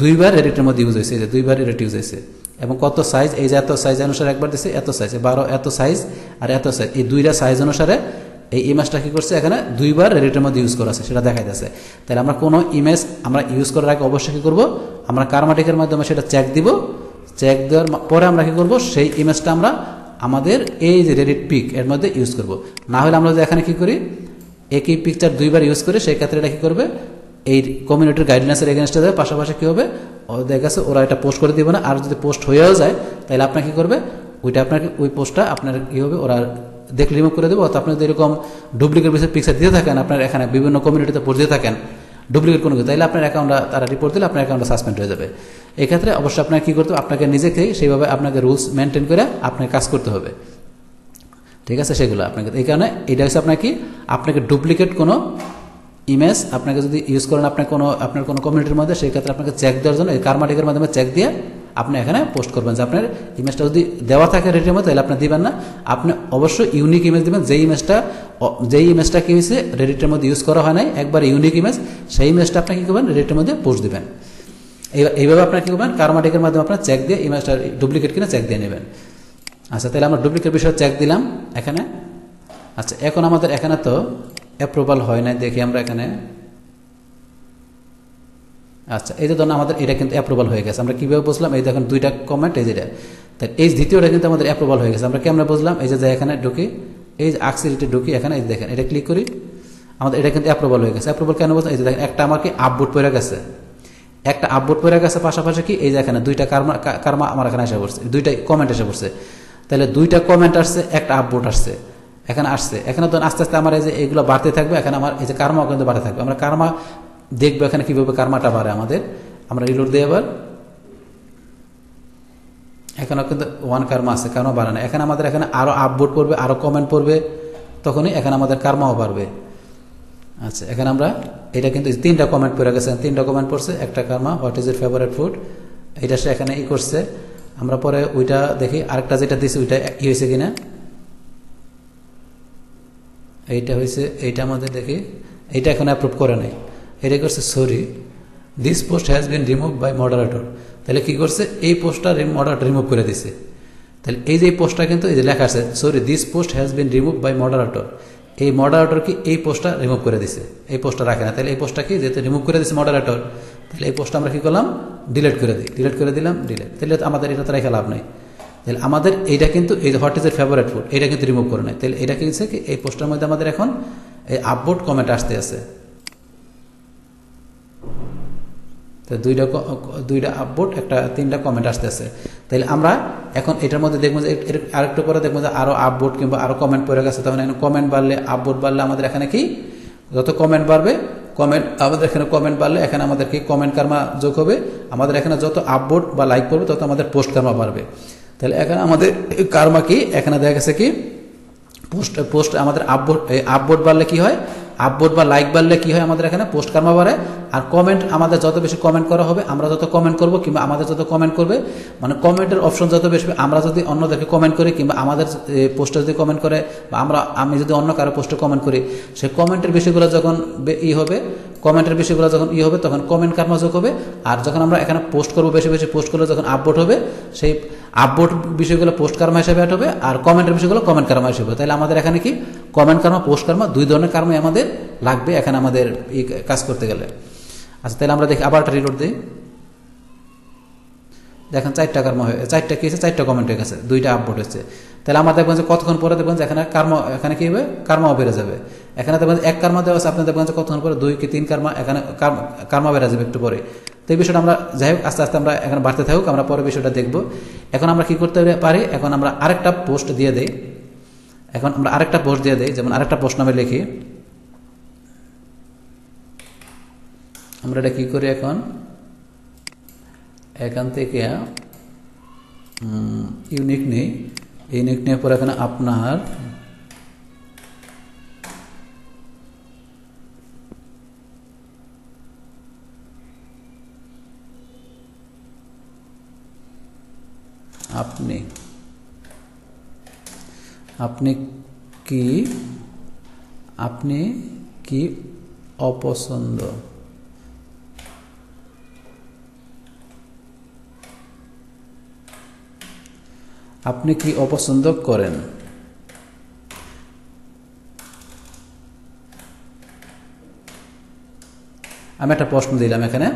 দুইবার এডিটের মধ্যে ইউজ হয়েছে, এই যে দুইবার এডিট ইউজ হয়েছে। এবং কত সাইজ এই যে এত সাইজ অনুসারে একবার দিচ্ছে এত সাইজ বারো, এত সাইজ আর এত সাইজ এই দুইটা সাইজ অনুসারে এই ইমেজটা কি করছে? এখানে দুইবার রেডিটের মধ্যে ইউজ করা আছে, সেটা দেখা যাচ্ছে তাহলে আমরা কোনো ইমেজ আমরা ইউজ করার আগে অবশ্যই কী করব? আমরা কার্মাটিকের মাধ্যমে সেটা চেক দিব। চেক দেওয়ার পরে আমরা কি করব? সেই ইমেজটা আমরা আমাদের এই যে রেডিট পিক এর মধ্যে ইউজ করব। না হলে আমরা এখানে কি করি, একই পিকচার দুইবার ইউজ করে সেই ক্ষেত্রে এটা কী করবে? এই কমিউনিটির গাইডলাইন্সের এগেনস্টে দেবে পাশাপাশি কী হবে? ওদের কাছে ওরা এটা পোস্ট করে দিবে না। আর যদি পোস্ট হয়েও যায়, তাহলে আপনার কী করবে? ওইটা আপনাকে, ওই পোস্টটা আপনার কী হবে? ওরা দেখলে রিমুভ করে দেবো। অর্থাৎ আপনি যদি এরকম ডুপ্লিকেট পিকচার দিতে থাকেন, আপনার এখানে বিভিন্ন কমিউনিটিতে পোস্ট দিয়ে থাকেন ডুপ্লিকেট কোনো কিছু। তাইলে আপনার অ্যাকাউন্টটা তারা রিপোর্ট দিলে আপনার অ্যাকাউন্টটা সাসপেন্ড হয়ে যাবে। এক্ষেত্রে অবশ্যই আপনাকে কী করতে হবে? আপনাকে নিজেকেই সেইভাবে আপনাকে রুলস মেনটেন করে আপনাকে কাজ করতে হবে। ঠিক আছে? সেগুলো আপনাকে। এই কারণে এটা হচ্ছে আপনার কি? আপনাকে ডুপ্লিকেট কোনো ইমেজ আপনাকে যদি ইউজ করেন আপনার কোনো আপনার কোনো কমিউনিটির মধ্যে সেই ক্ষেত্রে আপনাকে চেক দেওয়ার জন্য এই কার্মাটিকের মাধ্যমে চেক দিয়ে আপনি এখানে পোস্ট করবেন যে আপনার ইমেজটা যদি দেওয়া থাকে রেটের মধ্যে তাহলে আপনি দিবেন না। আপনি অবশ্যই ইউনিক ইমেজ দিবেন। যেই ইমেজটা যেই ইমেজটা কি হয়েছে রেডিটের মধ্যে ইউজ করা হয় নাই, একবার ইউনিক ইমেজ সেই ইমেজটা আপনি কী করবেন রেডিটের মধ্যে পোস্ট দিবেন। এইভাবে আপনার কী করবেন কার্মাটিকের মাধ্যমে আপনার চেক দিয়ে ইমেজটা ডুপ্লিকেট কিনা চেক দিয়ে নেবেন। আচ্ছা তাহলে আমরা ডুপ্লিকেট বিষয়ে চেক দিলাম এখানে। আচ্ছা এখন আমাদের এখানে তো অ্যাপ্রুভাল হয় নাই, দেখি আমরা এখানে। আচ্ছা এই যে ধরুন আমাদের এটা কিন্তু অ্যাপ্রুভাল হয়ে গেছে আমরা কীভাবে বুঝলাম এই দেখেন দুইটা কমেন্ট এই যেটা তাই এই দ্বিতীয়টা কিন্তু আমাদের অ্যাপ্রুভাল হয়ে গেছে আমরা কেমন বুঝলাম এই যে এখানে ঢুকি এই যে আকসিলিটি ঢুকি এখানে এই দেখেন এটা ক্লিক করি আমাদের এটা কিন্তু অ্যাপ্রুভাল হয়ে গেছে অ্যাপ্রুভাল কেন বলছেন এই যে দেখেন একটা আমাকে আপবোর্ড পড়ে গেছে একটা আপবোর্ড পড়ে গেছে পাশাপাশি কি এই যে এখানে দুইটা কার্মা কার্মা আমার এখানে এসে পড়ছে দুইটা কমেন্ট এসে পড়ছে তাহলে দুইটা কমেন্ট আসছে একটা আপবোর্ড আসছে এখানে আসছে এখানে তো আস্তে আস্তে আমার এই যে এগুলো বাড়তে থাকবে এখানে আমার এই যে কার্মাও কিন্তু বাড়তে থাকবে আমরা কার্মা দেখব এখানে কীভাবে কার্মাটা বাড়ে আমাদের। আমরা রিলোড দিয়ে এবার এখানেও কিন্তু ওয়ান কার্মা আছে কার্মা বাড়ে না। এখানে আমাদের এখানে আরও আপবোর্ড পড়বে আরও কমেন্ট পড়বে, তখনই এখানে আমাদের কার্মাও বাড়বে। আচ্ছা এখানে আমরা এটা কিন্তু তিনটা কমেন্ট পড়ে গেছে। তিনটা কমেন্ট পড়ছে, একটা karma what is your favourite food এটা সে এখানে ই করছে। আমরা পরে ওইটা দেখি, আরেকটা যেটা দিছি ওইটা ই হয়েছে কিনা। এইটা হয়েছে, এইটা আমাদের দেখি। এইটা এখন অ্যাপ্রুভ করে নাই। এটা করছে, sorry this post has been remove by moderator তাহলে কি করছে? এই পোস্টটা মডারেটর রিমুভ করে দিছে। তাহলে এই যে পোস্টটা কিন্তু এই যে লেখা আছে, sorry this post has been remove by moderator এই মডারেটর কি এই পোস্টটা রিমুভ করে দিছে? এই পোস্টটা রাখে না। তাহলে এই পোস্টটা কি? যেহেতু রিমুভ করে দিছে মডারেটর তাহলে এই পোস্টটা আমরা কি করলাম? ডিলিট করে দিই। ডিলিট করে দিলাম ডিলিট তাহলে আমাদের এটা তো রেখে লাভ নেই। তাহলে আমাদের এইটা কিন্তু এই what is your favourite food এটা কিন্তু রিমুভ করে নেয় তাহলে এটা কি এই পোস্টের মধ্যে আমাদের এখন এই আপবোর্ড কমেন্ট আসতে আছে। তো দুইটা দুইটা আপবোর্ড একটা তিনটা কমেন্ট আসতেছে। তাহলে আমরা এখন এটার মধ্যে দেখব যে আরেকটু পরে দেখব যে আরও আপবোর্ড কিংবা আরও কমেন্ট পড়ে গেছে। তখন এখানে কমেন্ট বাড়লে আপবোর্ড বাড়লে আমাদের এখানে কি? যত কমেন্ট বাড়বে কমেন্ট আমাদের এখানে কমেন্ট বাড়লে এখানে আমাদের কি? কমেন্ট কার্মা যোগ হবে। আমাদের এখানে যত আপবোর্ড বা লাইক করবে, তত আমাদের পোস্ট কার্মা বাড়বে। তাহলে এখানে আমাদের কার্মা কি? এখানে দেখা গেছে কি? পোস্ট পোস্ট আমাদের আপবোর্ড আপবোর্ড বাড়লে কি হয়? আপবোর্ড বা লাইক বাড়লে কি হয় আমাদের এখানে? পোস্ট কার্মা বাড়ে। আর কমেন্ট আমাদের যত বেশি কমেন্ট করা হবে, আমরা যত কমেন্ট করব কিংবা আমাদের যত কমেন্ট করবে মানে কমেন্টের অপশন যত বেশি আমরা যদি অন্যদেরকে কমেন্ট করি কিংবা আমাদের পোস্টে যদি কমেন্ট করে, বা আমরা, আমি যদি অন্য কারও পোস্টে কমেন্ট করি, সে কমেন্টের বিষয়গুলো যখন ই হবে কমেন্টের বিষয়গুলো যখন ই হবে, তখন কমেন্ট কার্মা যোগ হবে। আর যখন আমরা এখানে পোস্ট করব, বেশি বেশি পোস্ট করলে যখন আপবোর্ড হবে, সেই আপবোর্ড বিষয়গুলো পোস্ট কার্মা হিসেবে অ্যাড হবে আর কমেন্টের বিষয়গুলো কমেন্ট কার্মা হিসেবে তাহলে আমাদের এখানে কি? কমেন্ট কার্মা পোস্ট কার্মা দুই ধরনের কার্মাই আমাদের লাগবে এখানে আমাদের এই কাজ করতে গেলে। আচ্ছা তাহলে আমরা দেখি, আবার একটা রিলোড দিই। দেখেন, চারটা কার্মা হয়ে চারটা কি হয়েছে? চারটা কমেন্ট হয়ে গেছে। দুইটা আপবোর্ড হয়েছে। তাহলে আমরা দেখবেন যে কতক্ষণ পরে দেখবেন যে এখানে কার্মা, এখানে কি হবে? কার্মাও বেড়ে যাবে। এখানে দেখবেন এক কার্মা দেওয়া আছে, আপনি দেখবেন যে কতক্ষণ পরে দুই কি তিন কার্মা, এখানে কার্মা বেড়ে যাবে একটু পরে। তো এই বিষয়টা আমরা, যাই হোক, আস্তে আস্তে আমরা এখানে বাড়তে থাকুক, আমরা পরে বিষয়টা দেখব। এখন আমরা কি করতে পারি, এখন আমরা আরেকটা পোস্ট দিয়ে দেই। এখন আমরা আরেকটা পোস্ট দিয়ে দেই, যেমন আরেকটা পোস্ট নামে লিখি। আমরা এটা কি করি এখন? এখান থেকে ইউনিক নেই। ইউনিক নিয়ে পরে এখানে আপনার আপনি আপনি কি আপনি কি অপছন্দ আপনি কি অপছন্দ করেন? আমি একটা প্রশ্ন দিলাম এখানে।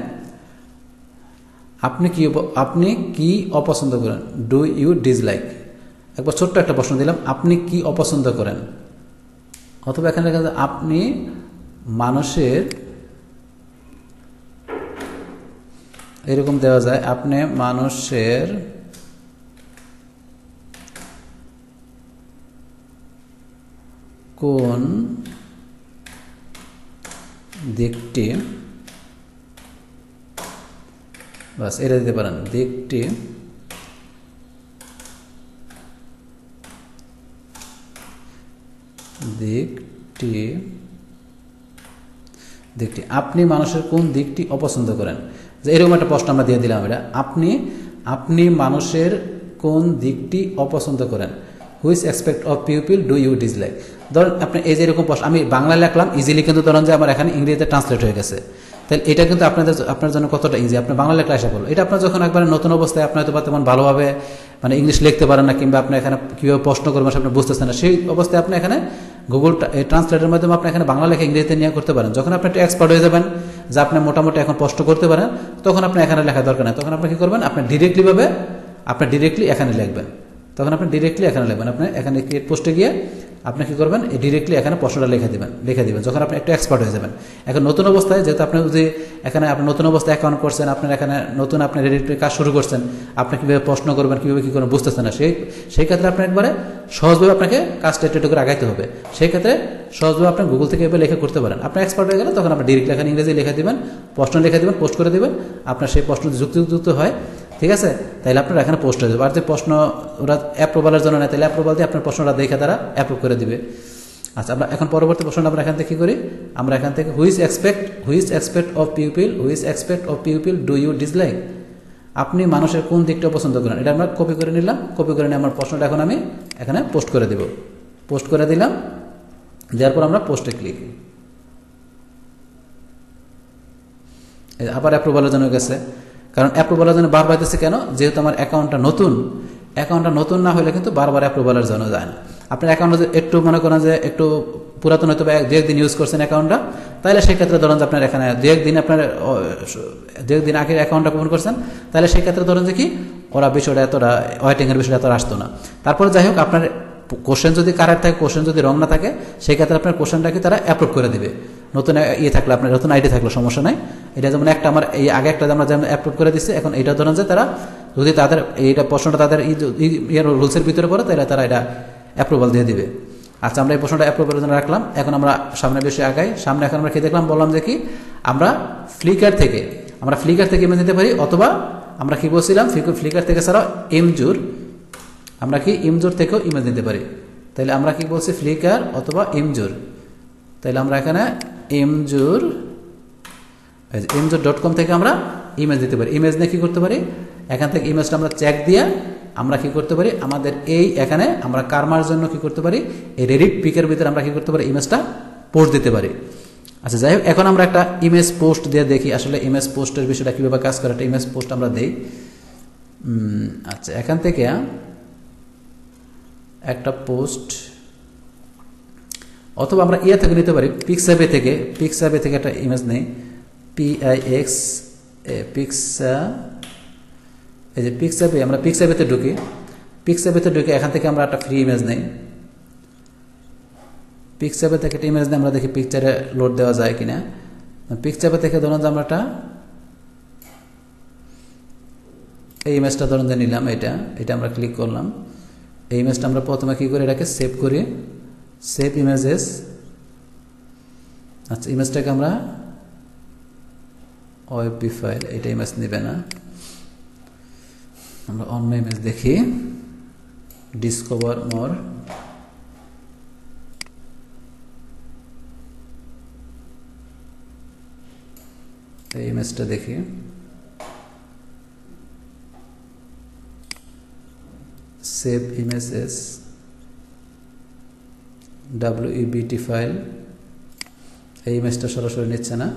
আপনি কি আপনি কি অপছন্দ করেন? ডু ইউ ডিসলাইক একবার ছোট্ট একটা প্রশ্ন দিলাম, আপনি কি অপছন্দ করেন? অথবা এখানে লেখা আপনি মানুষের এরকম দেওয়া যায়, আপনি মানুষের কোন দিকটি বাস এটা দিতে পারেন দিকটি দিকটি দিকটি আপনি মানুষের কোন দিকটি অপছন্দ করেন? যে এরকম একটা প্রশ্ন আমরা দিয়ে দিলাম এটা। আপনি আপনি মানুষের কোন দিকটি অপছন্দ করেন? Which expect of pupil do you dislike ধরেন আপনি এই যে এরকম আমি বাংলা লিখলাম ইজিলি কিন্তু ধরেন যে আমার এখানে ইংরেজিতে ট্রান্সলেট হয়ে গেছে। তাহলে এটা কিন্তু আপনাদের আপনার জন্য কতটা ইজি আপনি বাংলা লেখা আসা করল এটা আপনার যখন একবার নতুন অবস্থায় আপনি হয়তো তেমন ভালোভাবে মানে ইংলিশ লিখতে পারেন না, কিংবা আপনি এখানে কীভাবে প্রশ্ন করবেন সে আপনি বুঝতেছেন না, সেই অবস্থায় আপনি এখানে গুগল ট্রান্সলেটের মাধ্যমে আপনি এখানে বাংলা লেখা ইংরেজিতে নিয়ে করতে পারেন। যখন আপনি একটা এক্সপার্ট হয়ে যাবেন, যে আপনি মোটামুটি এখন প্রশ্ন করতে পারেন, তখন আপনি এখানে লেখা দরকার নেই। তখন আপনি কী করবেন? আপনি ডিরেক্টলিভাবে আপনি ডিরেক্টলি এখানে লিখবেন। তখন আপনি ডিরেক্টলি এখানে লিখবেন। আপনি এখানে ক্রিয়েট পোস্টে গিয়ে আপনি কি করবেন ডিরেক্টলি এখানে প্রশ্নটা লিখে দেবেন লিখে দেবেন, যখন আপনি একটু এক্সপার্ট হয়ে যাবেন। এখন নতুন অবস্থায় যেহেতু আপনি যদি এখানে আপনি নতুন অবস্থায় অ্যাকাউন্ট করছেন, আপনার এখানে নতুন আপনি ডিরেক্টলি কাজ শুরু করছেন, আপনি কীভাবে প্রশ্ন করবেন, কীভাবে কী করবেন বুঝতেছেন না, সেই সেই ক্ষেত্রে আপনি একবারে সহজভাবে আপনাকে কাজটা একটু করে আগাইতে হবে। সেই ক্ষেত্রে সহজভাবে আপনি গুগল থেকে এভাবে লেখা করতে পারেন। আপনি এক্সপার্ট হয়ে গেলে তখন আপনি ডিরেক্টলি এখানে ইংরেজি লিখে দেবেন, প্রশ্ন লেখা দেবেন পোস্ট করে দেবেন। আপনার সেই প্রশ্ন যুক্তিযুক্ত হয়। ঠিক আছে? তাহলে আপনার এখানে পোস্ট হয়ে যাবে আর যে প্রশ্ন ওরা অ্যাপ্রুভালের জন্য নেয় তাহলে অ্যাপ্রুভাল দিয়ে আপনার প্রশ্নটা দেখে তারা অ্যাপ্রুভ করে দিবে। আচ্ছা আমরা এখন পরবর্তী প্রশ্নটা আমরা এখান থেকে কী করি। আমরা এখান থেকে which expect which expect of pupil which expect of pupil do you dislike আপনি মানুষের কোন দিকটা পছন্দ করেন? এটা আমরা কপি করে নিলাম। কপি করে নিয়ে আমার প্রশ্নটা এখন আমি এখানে পোস্ট করে দেব। পোস্ট করে দিলাম। দেওয়ার পর আমরা পোস্টে ক্লিক আবার অ্যাপ্রুভালের জন্য গেছে। কারণ অ্যাপ্রুভালের জন্য বারবার দিচ্ছে কেন? যেহেতু আমার অ্যাকাউন্টটা নতুন অ্যাকাউন্টটা নতুন না হলে কিন্তু বারবার অ্যাপ্রুভালের জন্য যায় না। আপনার অ্যাকাউন্টে একটু মনে করেন যে একটু পুরাতন হয়তো দু একদিন ইউজ করছেন অ্যাকাউন্টটা তাহলে সেক্ষেত্রে ধরেন যে আপনার এখানে দু একদিন আপনার দু একদিন আগে অ্যাকাউন্টটা ওপেন করছেন, তাহলে সেক্ষেত্রে ধরেন যে কি, ওরা বিষয়টা এতটা ওয়েটিংয়ের বিষয়টা এতটা আসতো না। তারপরে যাই হোক, আপনার কোশ্চেন যদি কারেক্ট থাকে কোশ্চেন যদি রং না থাকে, সেই ক্ষেত্রে আপনার কোশ্চেনটাকে তারা অ্যাপ্রুভ করে দিবে। নতুন ইয়ে থাকলে আপনার, নতুন আইডি থাকলে, সমস্যা নাই। এটা যেমন একটা আমার, এই আগে একটা আমরা যেমন অ্যাপ্রুভ করে দিচ্ছে এখন এটা ধরেন যে তারা যদি তাদের এইটা প্রশ্নটা তাদের ইয়ার রুলসের ভিতরে পড়ে, তাহলে তারা এটা অ্যাপ্রুভাল দিয়ে দিবে। আচ্ছা আমরা এই প্রশ্নটা অ্যাপ্রুভালের জন্য রাখলাম। এখন আমরা সামনে বেশি আগাই। সামনে এখন আমরা কি দেখলাম? বললাম যে কি? আমরা ফ্লিকার থেকে, আমরা ফ্লিকার থেকে ইমেজ দিতে পারি, অথবা আমরা কি বলছিলাম? ফ্লিকার থেকে ছাড়াও এমজুর আমরা কি ইমজোর থেকেও ইমেজ নিতে পারি। তাহলে আমরা কি বলছি? ফ্লিকার অথবা ইমজুর তাহলে আমরা এখানে এমজুর এমজুর ডট কম থেকে আমরা ইমেজ দিতে পারি। ইমেজ নিয়ে কী করতে পারি? এখান থেকে ইমেজটা আমরা চেক দিয়ে আমরা কি করতে পারি? আমাদের এই এখানে আমরা কারমার জন্য কি করতে পারি? এই রেডিট পিকের ভিতরে আমরা কি করতে পারি? ইমেজটা পোস্ট দিতে পারি। আচ্ছা যাই হোক, এখন আমরা একটা ইমেজ পোস্ট দিয়ে দেখি আসলে ইমেজ পোস্টের বিষয়টা কীভাবে কাজ করে। একটা ইমেজ পোস্ট আমরা দিই। আচ্ছা এখান থেকে একটা পোস্ট অথবা আমরা ইয়ে থেকে নিতে পারি পিক্সাবে থেকে পিক্সাবে থেকে একটা ইমেজ নেই পিআইএক্স পিক্সা এই যে পিক্সাবে আমরা পিক্সাবেতে ঢুকি পিক্সাবেতে ঢুকে এখান থেকে আমরা একটা ফ্রি ইমেজ নেই পিকচাপে থেকে একটা ইমেজ নিয়ে আমরা দেখি পিকচারে লোড দেওয়া যায় কিনা পিকচাপে থেকে ধরুন যে আমরা একটা, এই ইমেজটা ধরুন যে নিলাম এটা এটা আমরা ক্লিক করলাম, এই ইমেজটা আমরা প্রথমে কী করি, এটাকে সেভ করি সেভ ইমেজেস আচ্ছা ইমেজটাকে আমরা ওয়েবি ফাইল এটা ইমেজ নেবে না আমরা অন্য ইমেজ দেখি ডিসকভার মোর এই ইমেজটা দেখি সেভ ইমেজেস ডাব্লিউইবিটি ফাইল এই ইমেজটা সরাসরি নিচ্ছে না।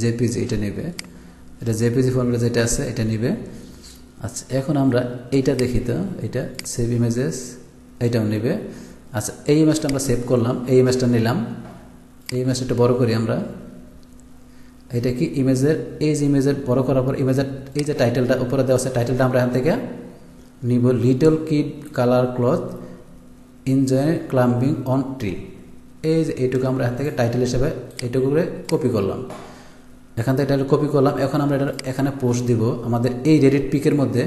জেপিজি এটা নেবে। এটা জেপিজি ফর্মেটে যেটা আছে, এটা নিবে। আচ্ছা এখন আমরা এইটা দেখি তো। এটা সেভ ইমেজেস এইটাও নেবে। আচ্ছা এই ইমেজটা আমরা সেভ করলাম, এই ইমেজটা নিলাম। এই ইমেজটা একটু বড় করি আমরা। এটা কি ইমেজের, এই যে ইমেজের বড় করার পর ইমেজের, এই যে টাইটেলটা উপরে দেওয়া আছে টাইটেলটা আমরা এখান থেকে নিব little kid colour cloth enjoy climbing on tree এই যে এইটুকু আমরা এখান থেকে টাইটেল হিসেবে এইটুকু করে কপি করলাম। এখান থেকে টাইটেল কপি করলাম। এখন আমরা এটা এখানে পোস্ট দিব। আমাদের এই রেডিট পিকের মধ্যে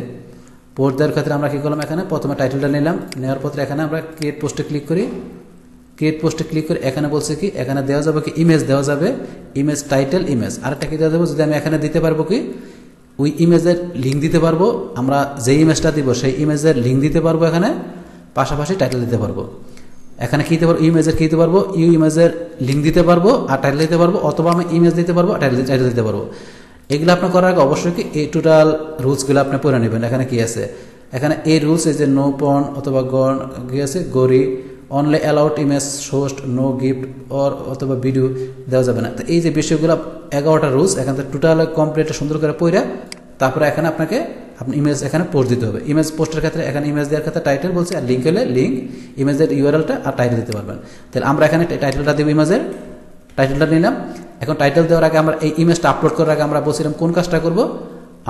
পোস্ট দেওয়ার ক্ষেত্রে আমরা কী করলাম? এখানে প্রথমে টাইটেলটা নিলাম। নেওয়ার পর এখানে আমরা ক্রিয়েট পোস্টে ক্লিক করি? ক্রিয়েট পোস্টে ক্লিক করে এখানে বলছে কি, এখানে দেওয়া যাবে কি ইমেজ দেওয়া যাবে ইমেজ টাইটেল ইমেজ আরেকটা কি দেওয়া যাবে? যদি আমি এখানে দিতে পারব কি, ওই ইমেজের লিঙ্ক দিতে পারব, আমরা যে ইমেজটা দিব, সেই ইমেজের লিঙ্ক দিতে পারব এখানে, পাশাপাশি টাইটেল দিতে পারব। এখানে কী দিতে পারব? ইমেজের কী দিতে পারব? ইউ ইমেজের লিঙ্ক দিতে পারব, আর টাইটেল দিতে পারব, অথবা আমি ইমেজ দিতে পারব টাইটেল টাইটেল দিতে পারব। এগুলো আপনার করার আগে অবশ্যই কি, এই টোটাল রুলসগুলো আপনি পড়ে নেবেন। এখানে কি আছে? এখানে এই রুলস এই যে নো পন অথবা গন কি আছে? গরি only allowed image সোস্ট no gift or অথবা ভিডিও দেওয়া যাবে না। তো এই যে বিষয়গুলো, এগারোটা রুলস এখান থেকে টোটাল কমপ্লিট সুন্দর করে পড়ে, তারপরে এখানে আপনাকে আপনি ইমেজ এখানে পোস্ট দিতে হবে। ইমেজ পোস্টের ক্ষেত্রে, এখানে ইমেজ দেওয়ার ক্ষেত্রে টাইটেল বলছে, আর লিঙ্ক হলে লিঙ্ক ইমেজের ইউআরএলটা আর টাইটেল দিতে পারবেন। তাহলে আমরা এখানে টাইটেলটা দেবো ইমেজের টাইটেলটা নিলাম। এখন টাইটেল দেওয়ার আগে আমরা এই ইমেজটা আপলোড করার আগে আমরা বলছিলাম কোন কাজটা করব।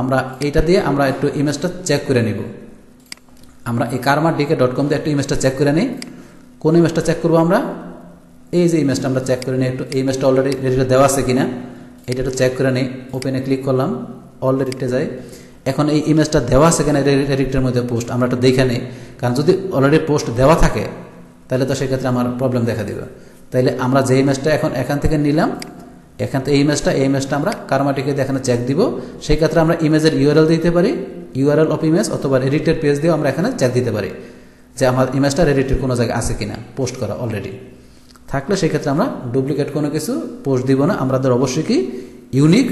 আমরা এইটা দিয়ে আমরা একটু ইমেজটা চেক করে নিব। আমরা এই কারমার ডিকে ডট কম দিয়ে একটু ইমেজটা চেক করে নিই। কোন ইমেজটা চেক করব আমরা? এই যে ইমেজটা আমরা চেক করে নিই, একটু এই ইমেজটা অলরেডি রেডিটা দেওয়া আছে কিনা? এটা একটু চেক করে নিই ওপেনে ক্লিক করলাম অলরেডিতে যাই। এখন এই ইমেজটা দেওয়া আছে কিনা রেডিক্টের মধ্যে পোস্ট আমরা একটু দেখে নিই। কারণ যদি অলরেডি পোস্ট দেওয়া থাকে, তাহলে তো সেক্ষেত্রে আমার প্রবলেম দেখা দিবে। তাইলে আমরা যে ইমেজটা এখন এখান থেকে নিলাম, এখান থেকে এই ইমেজটা এই ইমেজটা আমরা কারমাটিকে এখানে চেক দিব। সেই ক্ষেত্রে আমরা ইমেজের ইউআরএল দিতে পারি ইউআরএল অফ ইমেজ অথবা রেডিটের পেজ দিয়েও আমরা এখানে চেক দিতে পারি। যে আমার ইমেজটা রেডিটের কোনো জায়গায় আছে কিনা পোস্ট করা অলরেডি থাকলে সেক্ষেত্রে আমরা ডুপ্লিকেট কোনো কিছু পোস্ট দিব না, আমাদের অবশ্যই কি ইউনিক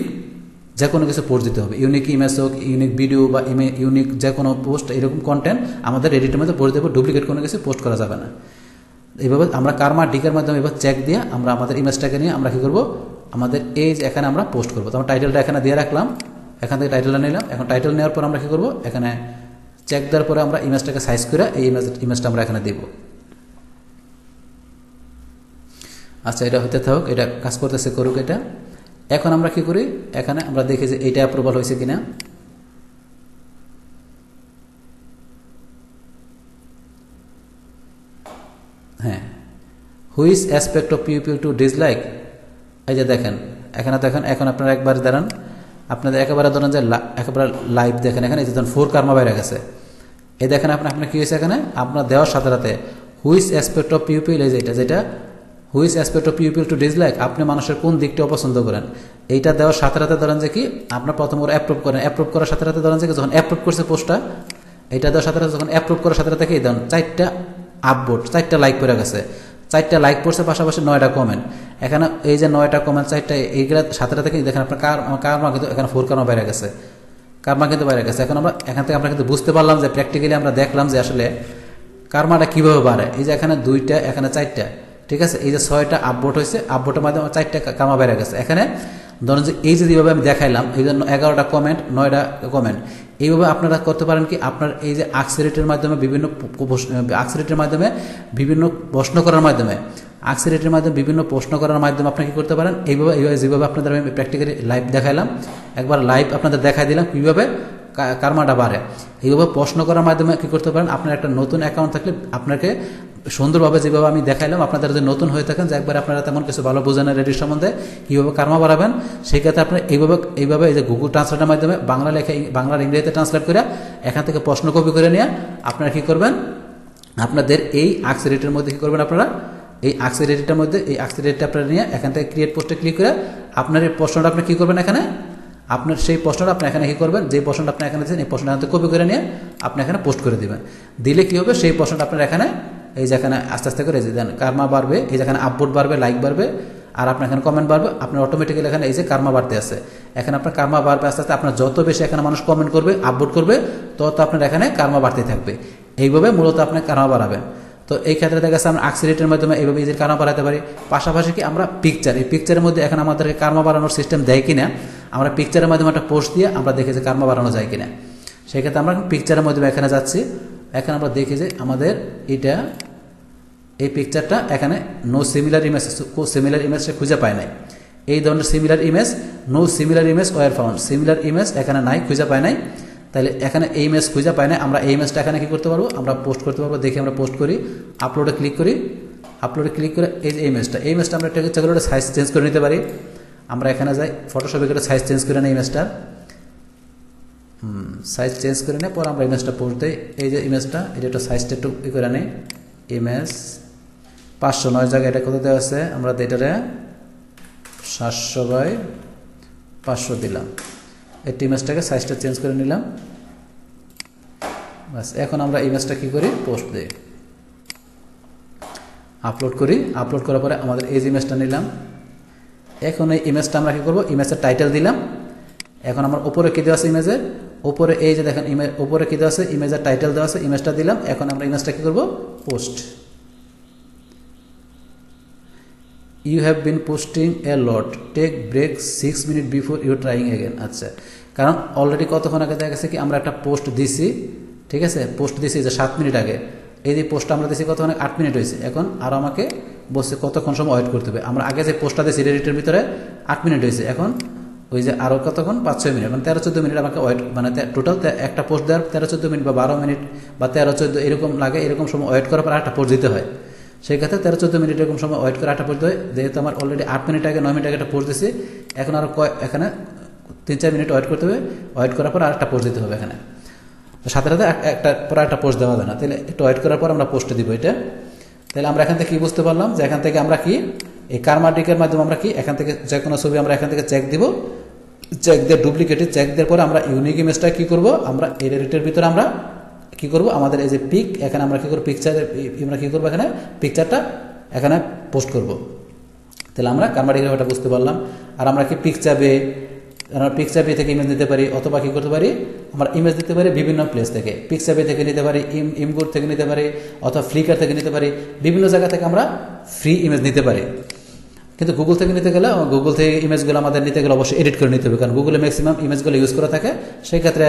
যে কোনো কিছু পোস্ট দিতে হবে। ইউনিক ইমেজ হোক ইউনিক ভিডিও বা ইউনিক যে কোনো পোস্ট এরকম কন্টেন্ট আমাদের এডিটের মধ্যে পোস্ট দেবো ডুপ্লিকেট কোনো কিছু পোস্ট করা যাবে না। এইভাবে আমরা কারমা ডিকের মাধ্যমে এবার চেক দিয়ে আমরা আমাদের ইমেজটাকে নিয়ে আমরা কী করব? আমাদের যে এখানে আমরা পোস্ট করব। তো আমরা টাইটেলটা এখানে দিয়ে রাখলাম, এখান থেকে টাইটেলটা নিলাম, এখন টাইটেল নেওয়ার পর আমরা কী করব? এখানে চেক দেওয়ার পরে আমরা ইমেজটাকে সাইজ করে এই ইমেজ ইমেজটা আমরা এখানে দিব। আচ্ছা এটা হতে থাকুক এটা কাজ করতেছে, করুক এটা। এখন আমরা কি করি? এখানে আমরা দেখি যে এইটা অ্যাপ্রুভাল হয়েছে কিনা। হ্যাঁ। Which aspect of pupil to dislike এই যে দেখেন, এখানে দেখেন, এখন আপনারা একবার দাঁড়ান। আপনাদের একেবারে ধরেন যে একেবারে লাইভ দেখেন এখানে ধরেন ফোর কার্মা বাইরে গেছে। এই দেখেন আপনার আপনার কী হয়েছে এখানে? আপনার দেওয়ার সাথে সাথে হুইস অ্যাসপেক্ট অফ পিউপিল এই যে এটা যেটা which aspect of pupil to dislike আপনি মানুষের কোন দিকটা অপছন্দ করেন? এইটা দেওয়ার সাথে সাথে ধরেন যে কি, আপনার প্রথম করে অ্যাপ্রুভ করেন। অ্যাপ্রুভ করার সাথে সাথে ধরেন যে যখন অ্যাপ্রুভ করছে পোস্টটা এটা দেওয়ার সাথে সাথে যখন অ্যাপ্রুভ করার সাথে সাথে কি, ধরেন চারটা আপবোর্ড চারটা লাইক করে গেছে। চারটা লাইক পড়ছে পাশাপাশি নয়টা কমেন্ট এখানে এই যে নয়টা কমেন্ট চারটা, এইগুলা সাতটা থেকে দেখেন আপনার কার কারমা কিন্তু এখানে ফোর কারমা বাইরে গেছে? কারমা কিন্তু বাইরে গেছে? এখন আমরা, এখান থেকে আমরা কিন্তু বুঝতে পারলাম যে প্র্যাকটিক্যালি আমরা দেখলাম যে আসলে কারমাটা কীভাবে বাড়ে। এই যে এখানে দুইটা, এখানে চারটা। ঠিক আছে? এই যে ছয়টা আপবোট হয়েছে আপবোটের মাধ্যমে চারটা কামা বেড়ে গেছে। এখানে ধরুন যে এই যে যেভাবে আমি দেখাইলাম, এই জন্য এগারোটা কমেন্ট নয়টা কমেন্ট এইভাবে আপনারা করতে পারেন কি? আপনার এই যে আক্সিরেটের মাধ্যমে বিভিন্ন আক্সিরেটের মাধ্যমে বিভিন্ন প্রশ্ন করার মাধ্যমে আক্সিরেটের মাধ্যমে বিভিন্ন প্রশ্ন করার মাধ্যমে আপনি কী করতে পারেন? এইভাবে এইভাবে, যেভাবে আপনাদের আমি প্র্যাকটিক্যালি লাইভ দেখাইলাম, একবার লাইভ আপনাদের দেখাই দিলাম কীভাবে কারমাটা বাড়ে। এইভাবে প্রশ্ন করার মাধ্যমে কী করতে পারেন? আপনার একটা নতুন অ্যাকাউন্ট থাকলে আপনাকে সুন্দরভাবে যেভাবে আমি দেখাইলাম, আপনাদের যদি নতুন হয়ে থাকেন, যে একবার আপনারা তেমন কিছু ভালো বোঝেন রেডির সম্বন্ধে, কীভাবে কারমা বাড়াবেন, সেই ক্ষেত্রে আপনি এইভাবে এইভাবে এই যে গুগল ট্রান্সলেটের মাধ্যমে বাংলা লেখা, বাংলার ইংরেজিতে ট্রান্সলেট করে এখান থেকে প্রশ্ন কপি করে নিয়ে আপনারা কী করবেন? আপনাদের এই আক্সিডেন্টের মধ্যে কী করবেন আপনারা? এই আক্সিডেন্টের মধ্যে, এই আক্সিডেন্টটা আপনারা নিয়ে এখান থেকে ক্রিয়েট পোস্টে ক্লিক করে আপনার এই প্রশ্নটা আপনি কী করবেন এখানে? আপনার সেই প্রশ্নটা আপনি এখানে কী করবেন? যে প্রশ্নটা আপনি এখানে দিচ্ছেন এই প্রশ্নটা কপি করে নিয়ে আপনি এখানে পোস্ট করে দেবেন। দিলে কী হবে? সেই প্রশ্নটা আপনার এখানে এই যেখানে আস্তে আস্তে করে যে দেন কারমা বাড়বে, এই যেখানে আপবোর্ড বাড়বে লাইক বাড়বে, আর আপনার এখানে কমেন্ট বাড়বে, আপনার অটোমেটিক্যালি এখানে এই যে কারমা বাড়তে আছে। এখানে আপনার কারমা বাড়বে আস্তে আস্তে, আপনার যত বেশি এখানে মানুষ কমেন্ট করবে আপবোর্ড করবে, তত আপনার এখানে কারমা বাড়তে থাকবে। এইভাবে মূলত আপনি কারমা বাড়াবেন। তো এই ক্ষেত্রে দেখা যাচ্ছে আমরা আক্সিডেন্টের মাধ্যমে এইভাবে ইজির কারমা বাড়াতে পারি। পাশাপাশি কি আমরা পিকচার এই পিকচারের মধ্যে এখন আমাদেরকে কারমা বাড়ানোর সিস্টেম দেয় কিনা, আমরা পিকচারের মাধ্যমে একটা পোস্ট দিয়ে আমরা দেখি যে কারমা বাড়ানো যায় কিনা। সেক্ষেত্রে আমরা পিকচারের মাধ্যমে এখানে যাচ্ছি। এখানে আমরা দেখি যে আমাদের এটা এই পিকচারটা এখানে no similar image similar image সে খুঁজে পায় নাই। এই ধরনের similar image no similar image were found similar image এখানে নাই, খুঁজে পায় নাই। তাহলে এখানে এই ইমেজ খুঁজে পায় না আমরা এই ইমেজটা এখানে কী করতে পারব? আমরা পোস্ট করতে পারব, দেখে আমরা পোস্ট করি আপলোডে ক্লিক করি। আপলোডে ক্লিক করে এই যে ইমেজটা এই ইমেজটা আমরা একটা করে সাইজ চেঞ্জ করে নিতে পারি। আমরা এখানে যাই ফটোশপে করে সাইজ চেঞ্জ করে নিই ইমেজটার সাইজ চেঞ্জ করে নিয়ে পর আমরা ইমেজটা পোস্ট দিই। এই যে ইমেজটা এটা একটা সাইজটা একটু করে নিই। ইমেজ পাঁচশো নয় জায়গায় এটা কত দেওয়া আছে? আমরা এটারে সাতশো বাই পাঁচশো দিলাম। এই ইমেজটাকে সাইজটা চেঞ্জ করে নিলাম। বাস এখন আমরা ইমেজটা কী করি? পোস্ট দিই। আপলোড করি। আপলোড করার পরে আমাদের এই ইমেজটা নিলাম। এখন এই ইমেজটা আমরা কী করব? ইমেজের টাইটেল দিলাম। এখন আমার উপরে কী দেওয়া আছে ইমেজের উপরে এই যে দেখেন ইমেজ উপরে কী দেওয়া আছে? ইমেজের টাইটেল দেওয়া আছে ইমেজটা দিলাম। এখন আমরা ইমেজটা কী করব? Post you have been posting a lot take break six minute before you trying again আচ্ছা। কারণ অলরেডি কতক্ষণ আগে দেখা গেছে কি আমরা একটা পোস্ট দিছি, ঠিক আছে? পোস্ট দিছি যে সাত মিনিট আগে। এই যে পোস্টটা আমরা দিছি কতক্ষণ আট মিনিট হয়েছে। এখন আর আমাকে বসে কতক্ষণ সময় ওয়েট করতে হবে? আমরা আগে যে পোস্টটা দিয়েছি রেডিটের ভিতরে আট মিনিট হয়েছে। এখন ওই যে আরও কতক্ষণ? পাঁচ, ছয় মিনিট। মানে তেরো, চোদ্দ মিনিট আমাকে ওয়েট মানে টোটাল একটা পোস্ট দেওয়ার তেরো, চোদ্দ মিনিট বা বারো মিনিট বা তেরো, চোদ্দ, এরকম লাগে, এরকম সময় ওয়েট করার পর একটা পোস্ট দিতে হয়। সেই ক্ষেত্রে তেরো চোদ্দ মিনিট এরকম সময় ওয়েট করে আটটা পর্যন্ত যেহেতু আমার অলরেডি আট মিনিট আগে, নয় মিনিট আগে একটা পোস্ট এখন আরও কয়, এখানে তিন চার মিনিট ওয়েট করতে হবে। ওয়েট করার পর আরেকটা পোস্ট দিতে হবে এখানে। সাথে সাথে একটা, পর একটা পোস্ট দেওয়া যায় না। তাহলে একটু ওয়েট করার পর আমরা পোস্ট দিব এটা। তাহলে আমরা এখান থেকে কী বুঝতে পারলাম? যে এখান থেকে আমরা কি, এই কারমাটিকের মাধ্যমে আমরা কি, এখান থেকে যে কোনো ছবি আমরা এখান থেকে চেক দিব। চেক দিয়ে ডুপ্লিকেটে চেক দেওয়ার পরে আমরা ইউনিক ইমেজটা কি করব? আমরা এই রেটের ভিতরে আমরা কি করব? আমাদের এই যে পিক এখানে আমরা কি করব? পিকচার আমরা কি করব এখানে? পিকচারটা এখানে পোস্ট করব। তাহলে আমরা ব্যাপারটা বুঝতে পারলাম। আর আমরা কি পিকচার বে আমরা পিকচার পে থেকে ইমেজ নিতে পারি, অথবা কি করতে পারি? আমরা ইমেজ দিতে পারি বিভিন্ন প্লেস থেকে। পিকচার পে থেকে নিতে পারি ইম ইমগুড থেকে নিতে পারি, অথবা ফ্লিকার থেকে নিতে পারি। বিভিন্ন জায়গা থেকে আমরা ফ্রি ইমেজ নিতে পারি। কিন্তু গুগল থেকে নিতে গেলে গুগল থেকে ইমেজগুলো আমাদের নিতে গেলে অবশ্যই এডিট করে নিতে হবে। কারণ গুগলে ম্যাক্সিমাম ইমেজগুলো ইউজ করা থাকে, সেই ক্ষেত্রে,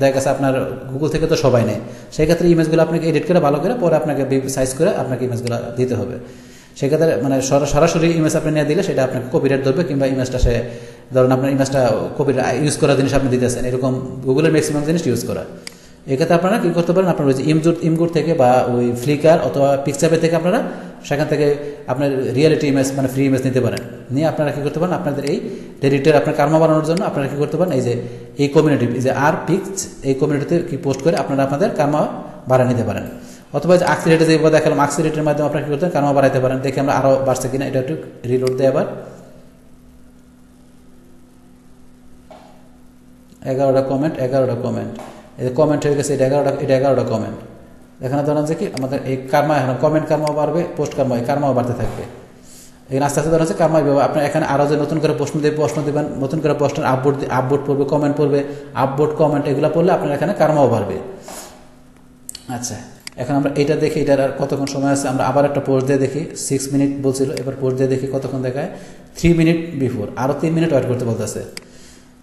দেখা গেছে আপনার গুগল থেকে তো সবাই নেই সেই ক্ষেত্রে ইমেজগুলো আপনাকে এডিট করে, ভালো করে পরে আপনাকে সাইজ করে আপনাকে ইমেজগুলো দিতে হবে। সেক্ষেত্রে মানে সরাসরি ইমেজ আপনি নিয়ে দিলে সেটা আপনাকে কপিরাইট ধরবে, কিংবা ইমেজটা সে, ধরুন আপনার ইমেজটা কপি ইউজ করা জিনিস আপনি দিতেছেন, এরকম গুগলের ম্যাক্সিমাম জিনিস ইউজ করা। এক্ষেত্রে আপনারা কী করতে পারেন, আপনার ওই যে ইমজুট ইমগুড থেকে বা ওই ফ্লিকার অথবা পিকচাপে থেকে আপনারা সেখান থেকে আপনার রিয়েলিটি ইমেজ মানে ফ্রি ইমেজ নিতে পারেন। নিয়ে আপনারা কী করতে পারেন? আপনাদের এই রেডিটের আপনার কার্মা বানানোর জন্য আপনারা কী করতে পারেন? এই যে, এই কমিউনিটি যে আর পিক্স এই কমিউনিটিতে কি পোস্ট করে আপনারা আপনাদের কার্মা বাড়া নিতে পারেন। অথবা যে আক্সিলেটে যে দেখালাম আক্সিলেটের মাধ্যমে আপনারা কী করতে পারেন? কার্মা বাড়াইতে পারেন। দেখে আমরা আরও বাড়ছে কিনা, এটা একটু রিলোড দেয় আবার। এগারোটা কমেন্ট এগারোটা কমেন্ট এই কমেন্ট হয়ে গেছে, এটা এগারোটা এটা এগারোটা কমেন্ট এখানে ধরেন যে কি, আমাদের এই কার্মা এখন কমেন্ট কার্মাও বাড়বে পোস্ট কার্মা এই কার্মাও বাড়তে থাকবে। এখানে আস্তে আস্তে ধরেন হচ্ছে কার্মা বিভাগ আপনার এখানে আরও যে নতুন করে প্রশ্ন দেবে প্রশ্ন দেবেন, নতুন করে প্রশ্নের আপবোর্ড আপবোর্ড পড়বে কমেন্ট পড়বে আপবোর্ড কমেন্ট এগুলো পড়লে আপনার এখানে কার্মাও বাড়বে। আচ্ছা এখন আমরা এটা দেখি, এটার আর কতক্ষণ সময় আছে, আমরা আবার একটা পোস্ট দিয়ে দেখি। সিক্স মিনিট বলছিল, এবার পোস্ট দিয়ে দেখি কতক্ষণ দেখায়। থ্রি মিনিট বিফোর আরও তিন মিনিট ওয়েট করতে বলতেছে।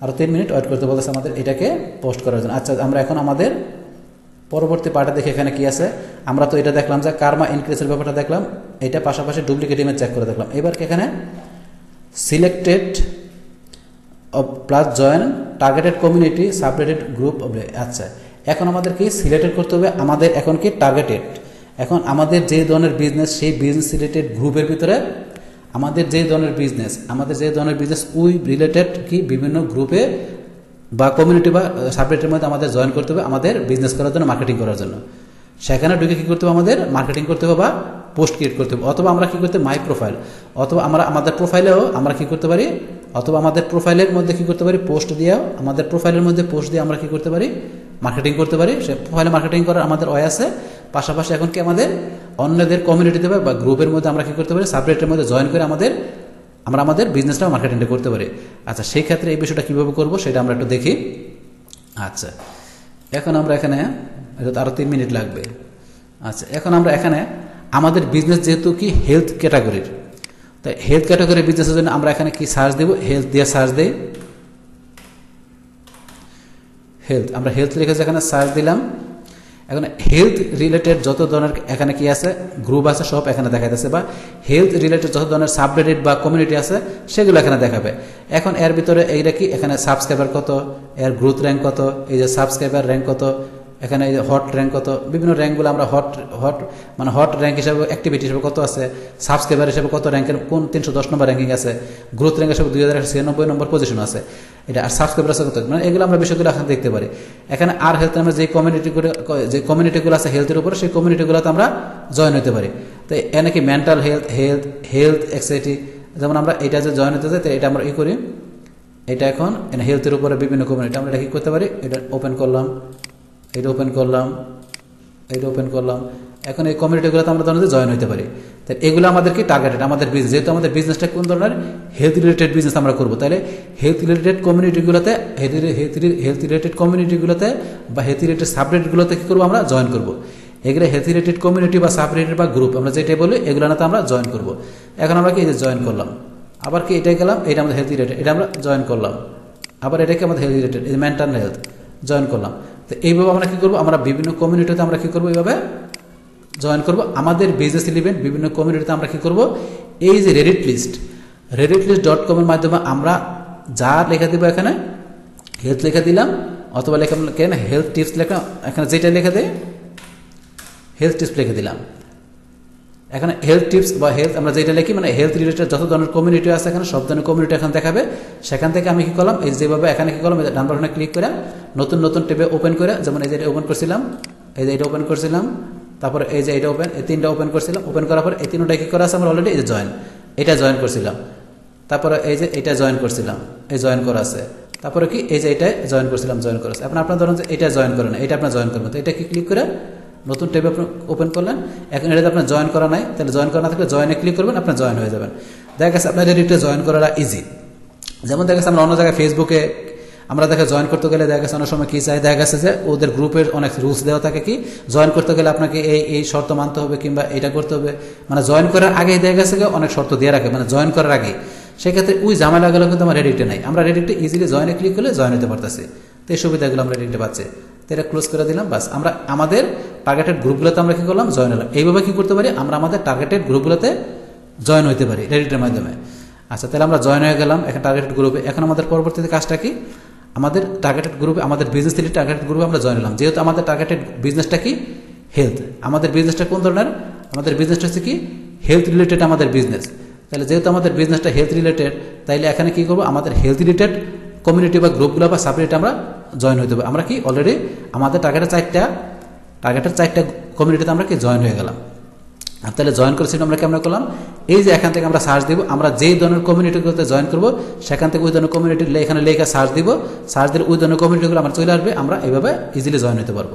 আরও তিন মিনিট ওয়েট করতে বলতেছে আমাদের এটাকে পোস্ট করার জন্য। আচ্ছা আমরা এখন আমাদের পরবর্তী পার্টে দেখে এখানে কি আছে? আমরা তো এটা দেখলাম যে কার্মা ইনক্রিজের ব্যাপারটা দেখলাম, এটা পাশাপাশি ডুপ্লিকেট ইমেজ চেক করে দেখলাম। এবার এখানে? Selected plus join targeted community subreddit group আচ্ছা এখন আমাদের কি সিলেক্টেড করতে হবে? আমাদের এখন কি টার্গেটেড এখন আমাদের যে ধরনের বিজনেস সেই বিজনেস রিলেটেড গ্রুপের ভিতরে আমাদের যে ধরনের বিজনেস আমাদের যে ধরনের বিজনেস উই রিলেটেড কি বিভিন্ন গ্রুপে বা কমিউনিটি বা সাবজেক্টের মধ্যে আমাদের জয়েন করতে হবে আমাদের বিজনেস করার জন্য মার্কেটিং করার জন্য। সেখানে ঢুকে কী করতে হবে আমাদের? মার্কেটিং করতে হবে বা পোস্ট ক্রিয়েট করতে হবে। অথবা আমরা কী করতে মাই প্রোফাইল অথবা আমরা আমাদের প্রোফাইলেও আমরা কী করতে পারি? অথবা আমাদের প্রোফাইলের মধ্যে কী করতে পারি? পোস্ট দিয়েও আমাদের প্রোফাইলের মধ্যে পোস্ট দিয়ে আমরা কী করতে পারি? মার্কেটিং করতে পারি। সে প্রোফাইলে মার্কেটিং করার আমাদের ওয়ে আছে। পাশাপাশি এখন কি আমাদের অন্যদের কমিউনিটিতে বা গ্রুপের মধ্যে আমরা কী করতে পারি? সাবজেক্টের মধ্যে জয়েন করে আমাদের আমরা আমাদের বিজনেসটাও মার্কেটিংটা করতে পারি। আচ্ছা সেই ক্ষেত্রে এই বিষয়টা কীভাবে করব সেটা আমরা একটু দেখি। আচ্ছা এখন আমরা এখানে আরও তিন মিনিট লাগবে। আচ্ছা এখন আমরা এখানে আমাদের বিজনেস যেহেতু কি হেলথ ক্যাটাগরির তাই হেলথ ক্যাটাগরির বিজনেসের জন্য আমরা এখানে কি সার্চ দেবো? হেলথ দিয়ে সার্চ দিই। হেলথ আমরা হেলথ লিখেছি এখানে সার্চ দিলাম এখন হেলথ রিলেটেড যত ধরনের এখানে কি আছে গ্রুপ আছে, সব এখানে দেখাইতেছে বা হেলথ রিলেটেড যত ধরনের সাবরেডিট বা কমিউনিটি আছে, সেগুলো এখানে দেখাবে। এখন এর ভিতরে এইটা কি? এখানে সাবস্ক্রাইবার কত? এর গ্রোথ র্যাঙ্ক কত? এই যে সাবস্ক্রাইবার র্যাঙ্ক কত? এখানে এই হট র্যাঙ্ক কত, বিভিন্ন র্যাঙ্কগুলো আমরা হট হট মানে হট র্যাঙ্ক হিসাবে অ্যাক্টিভিটি হিসেবে কত আছে সাবস্ক্রাইবার হিসেবে কত র্যাঙ্কের কোন তিনশো দশ নম্বর র্যাঙ্কিং আছে গ্রোথ র্যাঙ্ক হিসেবে দুই হাজার ছিয়ানব্বই নম্বর পজিশন আছে। এটা আর সাবস্ক্রাইবার আছে কত? মানে এগুলো আমরা বিষয়গুলো এখানে দেখতে পারি। এখানে আর হেলথ আমরা যে কমিউনিটিগুলো যে কমিউনিটিগুলো আছে হেলথের উপরে, সেই কমিউনিটিগুলোতে আমরা জয়েন হতে পারি। তো এ নাকি mental health health health anxiety যেমন আমরা এটা যে জয়েন হতে চাই এটা আমরা ই করি। এটা এখন হেলথের উপরে বিভিন্ন কমিউনিটি আমরা এটা কি করতে পারি? এটা ওপেন করলাম। এটা ওপেন করলাম এটা ওপেন করলাম। এখন এই কমিউনিটিগুলোতে আমরা ধরনের জয়েন হতে পারি। তাই এগুলো আমাদের কি টার্গেটেড আমাদের বিজনেস যেহেতু আমাদের বিজনেসটা কোন ধরনের? হেলথ রিলেটেড বিজনেস আমরা করব। তাহলে হেলথ রিলেটেড কমিউনিটিগুলোতে হেলথ রিলেটেড কমিউনিটিগুলোতে বা হেলথ রিলেটেড সাবজেক্টগুলোতে কী করব আমরা জয়েন করব। এগুলো হেলথ রিলেটেড কমিউনিটি বা সাবরেটেড বা গ্রুপ আমরা যেটাই বলি এগুলো এগুলোতে আমরা জয়েন করব। এখন আমরা কি জয়েন করলাম। আবার কি এটাই গেলাম? এটা আমাদের হেলথ রিলেটেড এটা আমরা জয়েন করলাম। আবার এটাকে আমাদের health related mental health join করলাম। তো এইভাবে আমরা কী করব? আমরা বিভিন্ন কমিউনিটিতে আমরা কী করব এইভাবে? জয়েন করব। আমাদের বিজনেস ইলিভেন্ট বিভিন্ন কমিউনিটিতে আমরা কী করব? এই যে Reddit list Reddit list dot কমের মাধ্যমে আমরা যা লেখা দেবো এখানে হেলথ লেখা দিলাম, অথবা লেখা কেন? হেলথ টিপস লেখা এখানে যেটা লেখা দেয় হেলথ টিপস লেখে দিলাম। এখানে হেলথ টিপস বা হেলথ আমরা যেটা লিখি মানে হেলথ রিলেটেড যত ধরনের কমিউনিটি আছে এখানে, সব ধরনের কমিউনিটি এখানে দেখাবে। সেখান থেকে আমি কি করলাম? এই যেভাবে এখানে কি করলাম? ডান বাটনে ক্লিক করে, নতুন নতুন টেপে ওপেন করে, যেমন এই যে এটা ওপেন করছিলাম, এই যে এটা ওপেন করছিলাম, তারপরে এই যে এটা ওপেন এই তিনটা ওপেন করছিলাম ওপেন করার পর এই তিনটা কি করা আছে? আমার অলরেডি এই যে জয়েন এটা জয়েন করছিলাম। তারপরে এই যে এটা জয়েন করছিলাম, এই জয়েন করা আছে। তারপরে কি? এই যে এটা জয়েন করছিলাম জয়েন করা আছে। আপনার আপনার ধরুন যে এটা জয়েন করেন এটা আপনার জয়েন করবেন তো এটা কি ক্লিক করে নতুন ট্যাব আপনি ওপেন করলেন, এখন এটাতে আপনার জয়েন করা নাই, তাহলে জয়েন করা না থাকলে জয়েনে ক্লিক করবেন, আপনার জয়েন হয়ে যাবেন। দেখা গেছে আপনার রেডিটে জয়েন করাটা ইজি যেমন দেখা গেছে আমরা অন্য জায়গায় ফেসবুকে আমরা দেখা জয়েন করতে গেলে দেখা গেছে অনেক সময় কী চাই, দেখা গেছে যে ওদের গ্রুপের অনেক রুলস দেওয়া থাকে কি জয়েন করতে গেলে আপনাকে এই এই শর্ত মানতে হবে কিংবা এটা করতে হবে। মানে জয়েন করার আগেই দেখা গেছে অনেক শর্ত দিয়ে রাখে মানে জয়েন করার আগে সেক্ষেত্রে ওই ঝামেলাগুলো কিন্তু আমার রেডিটে নাই। আমরা রেডিটে ইজিলি জয়েনে ক্লিক করলে জয়েন হতে পারতেছি। তো এই সুবিধাগুলো আমরা রেডিটে পাচ্ছি। তো এটা ক্লোজ করে দিলাম, বাস। আমরা, আমাদের টার্গেটেড গ্রুপগুলোতে আমরা কী করলাম? জয়েন হলাম। এইভাবে কী করতে পারি? আমরা আমাদের টার্গেটেড গ্রুপগুলোতে জয়েন হতে পারি রেডিটের মাধ্যমে। আচ্ছা তাহলে আমরা জয়েন হয়ে গেলাম এখন টার্গেটেড গ্রুপে এখন আমাদের পরবর্তীতে কাজটা কি? আমাদের টার্গেটেড গ্রুপে আমাদের বিজনেস থেকে টার্গেটেড গ্রুপে আমরা জয়েন হলাম। যেহেতু আমাদের টার্গেটেড বিজনেসটা কি? হেলথ আমাদের বিজনেসটা কোন ধরনের? আমাদের বিজনেসটা হচ্ছে কি? হেলথ রিলেটেড আমাদের বিজনেস তাহলে যেহেতু আমাদের বিজনেসটা হেলথ রিলেটেড তাইলে এখানে কি করব? আমাদের হেলথ রিলেটেড কমিউনিটি বা গ্রুপগুলো বা সাবরিট আমরা জয়েন হইতে হবে আমরা কি? অলরেডি আমাদের টার্গেটের চারটা টার্গেটের চারটা কমিউনিটিতে আমরা কি জয়েন হয়ে গেলাম। আর তাহলে জয়েন করেছিলাম আমরা কেমন করলাম? এই যে এখান থেকে আমরা সার্চ দিব, আমরা যেই ধরনের কমিউনিটিগুলোতে জয়েন করব, সেখান থেকে ওই ধরনের কমিউনিটি এখানে লেখা সার্চ দিব সার্চ দিলে ওই ধরনের কমিউনিটিগুলো আমরা চলে আসবে, আমরা এইভাবে ইজিলি জয়েন হতে পারব।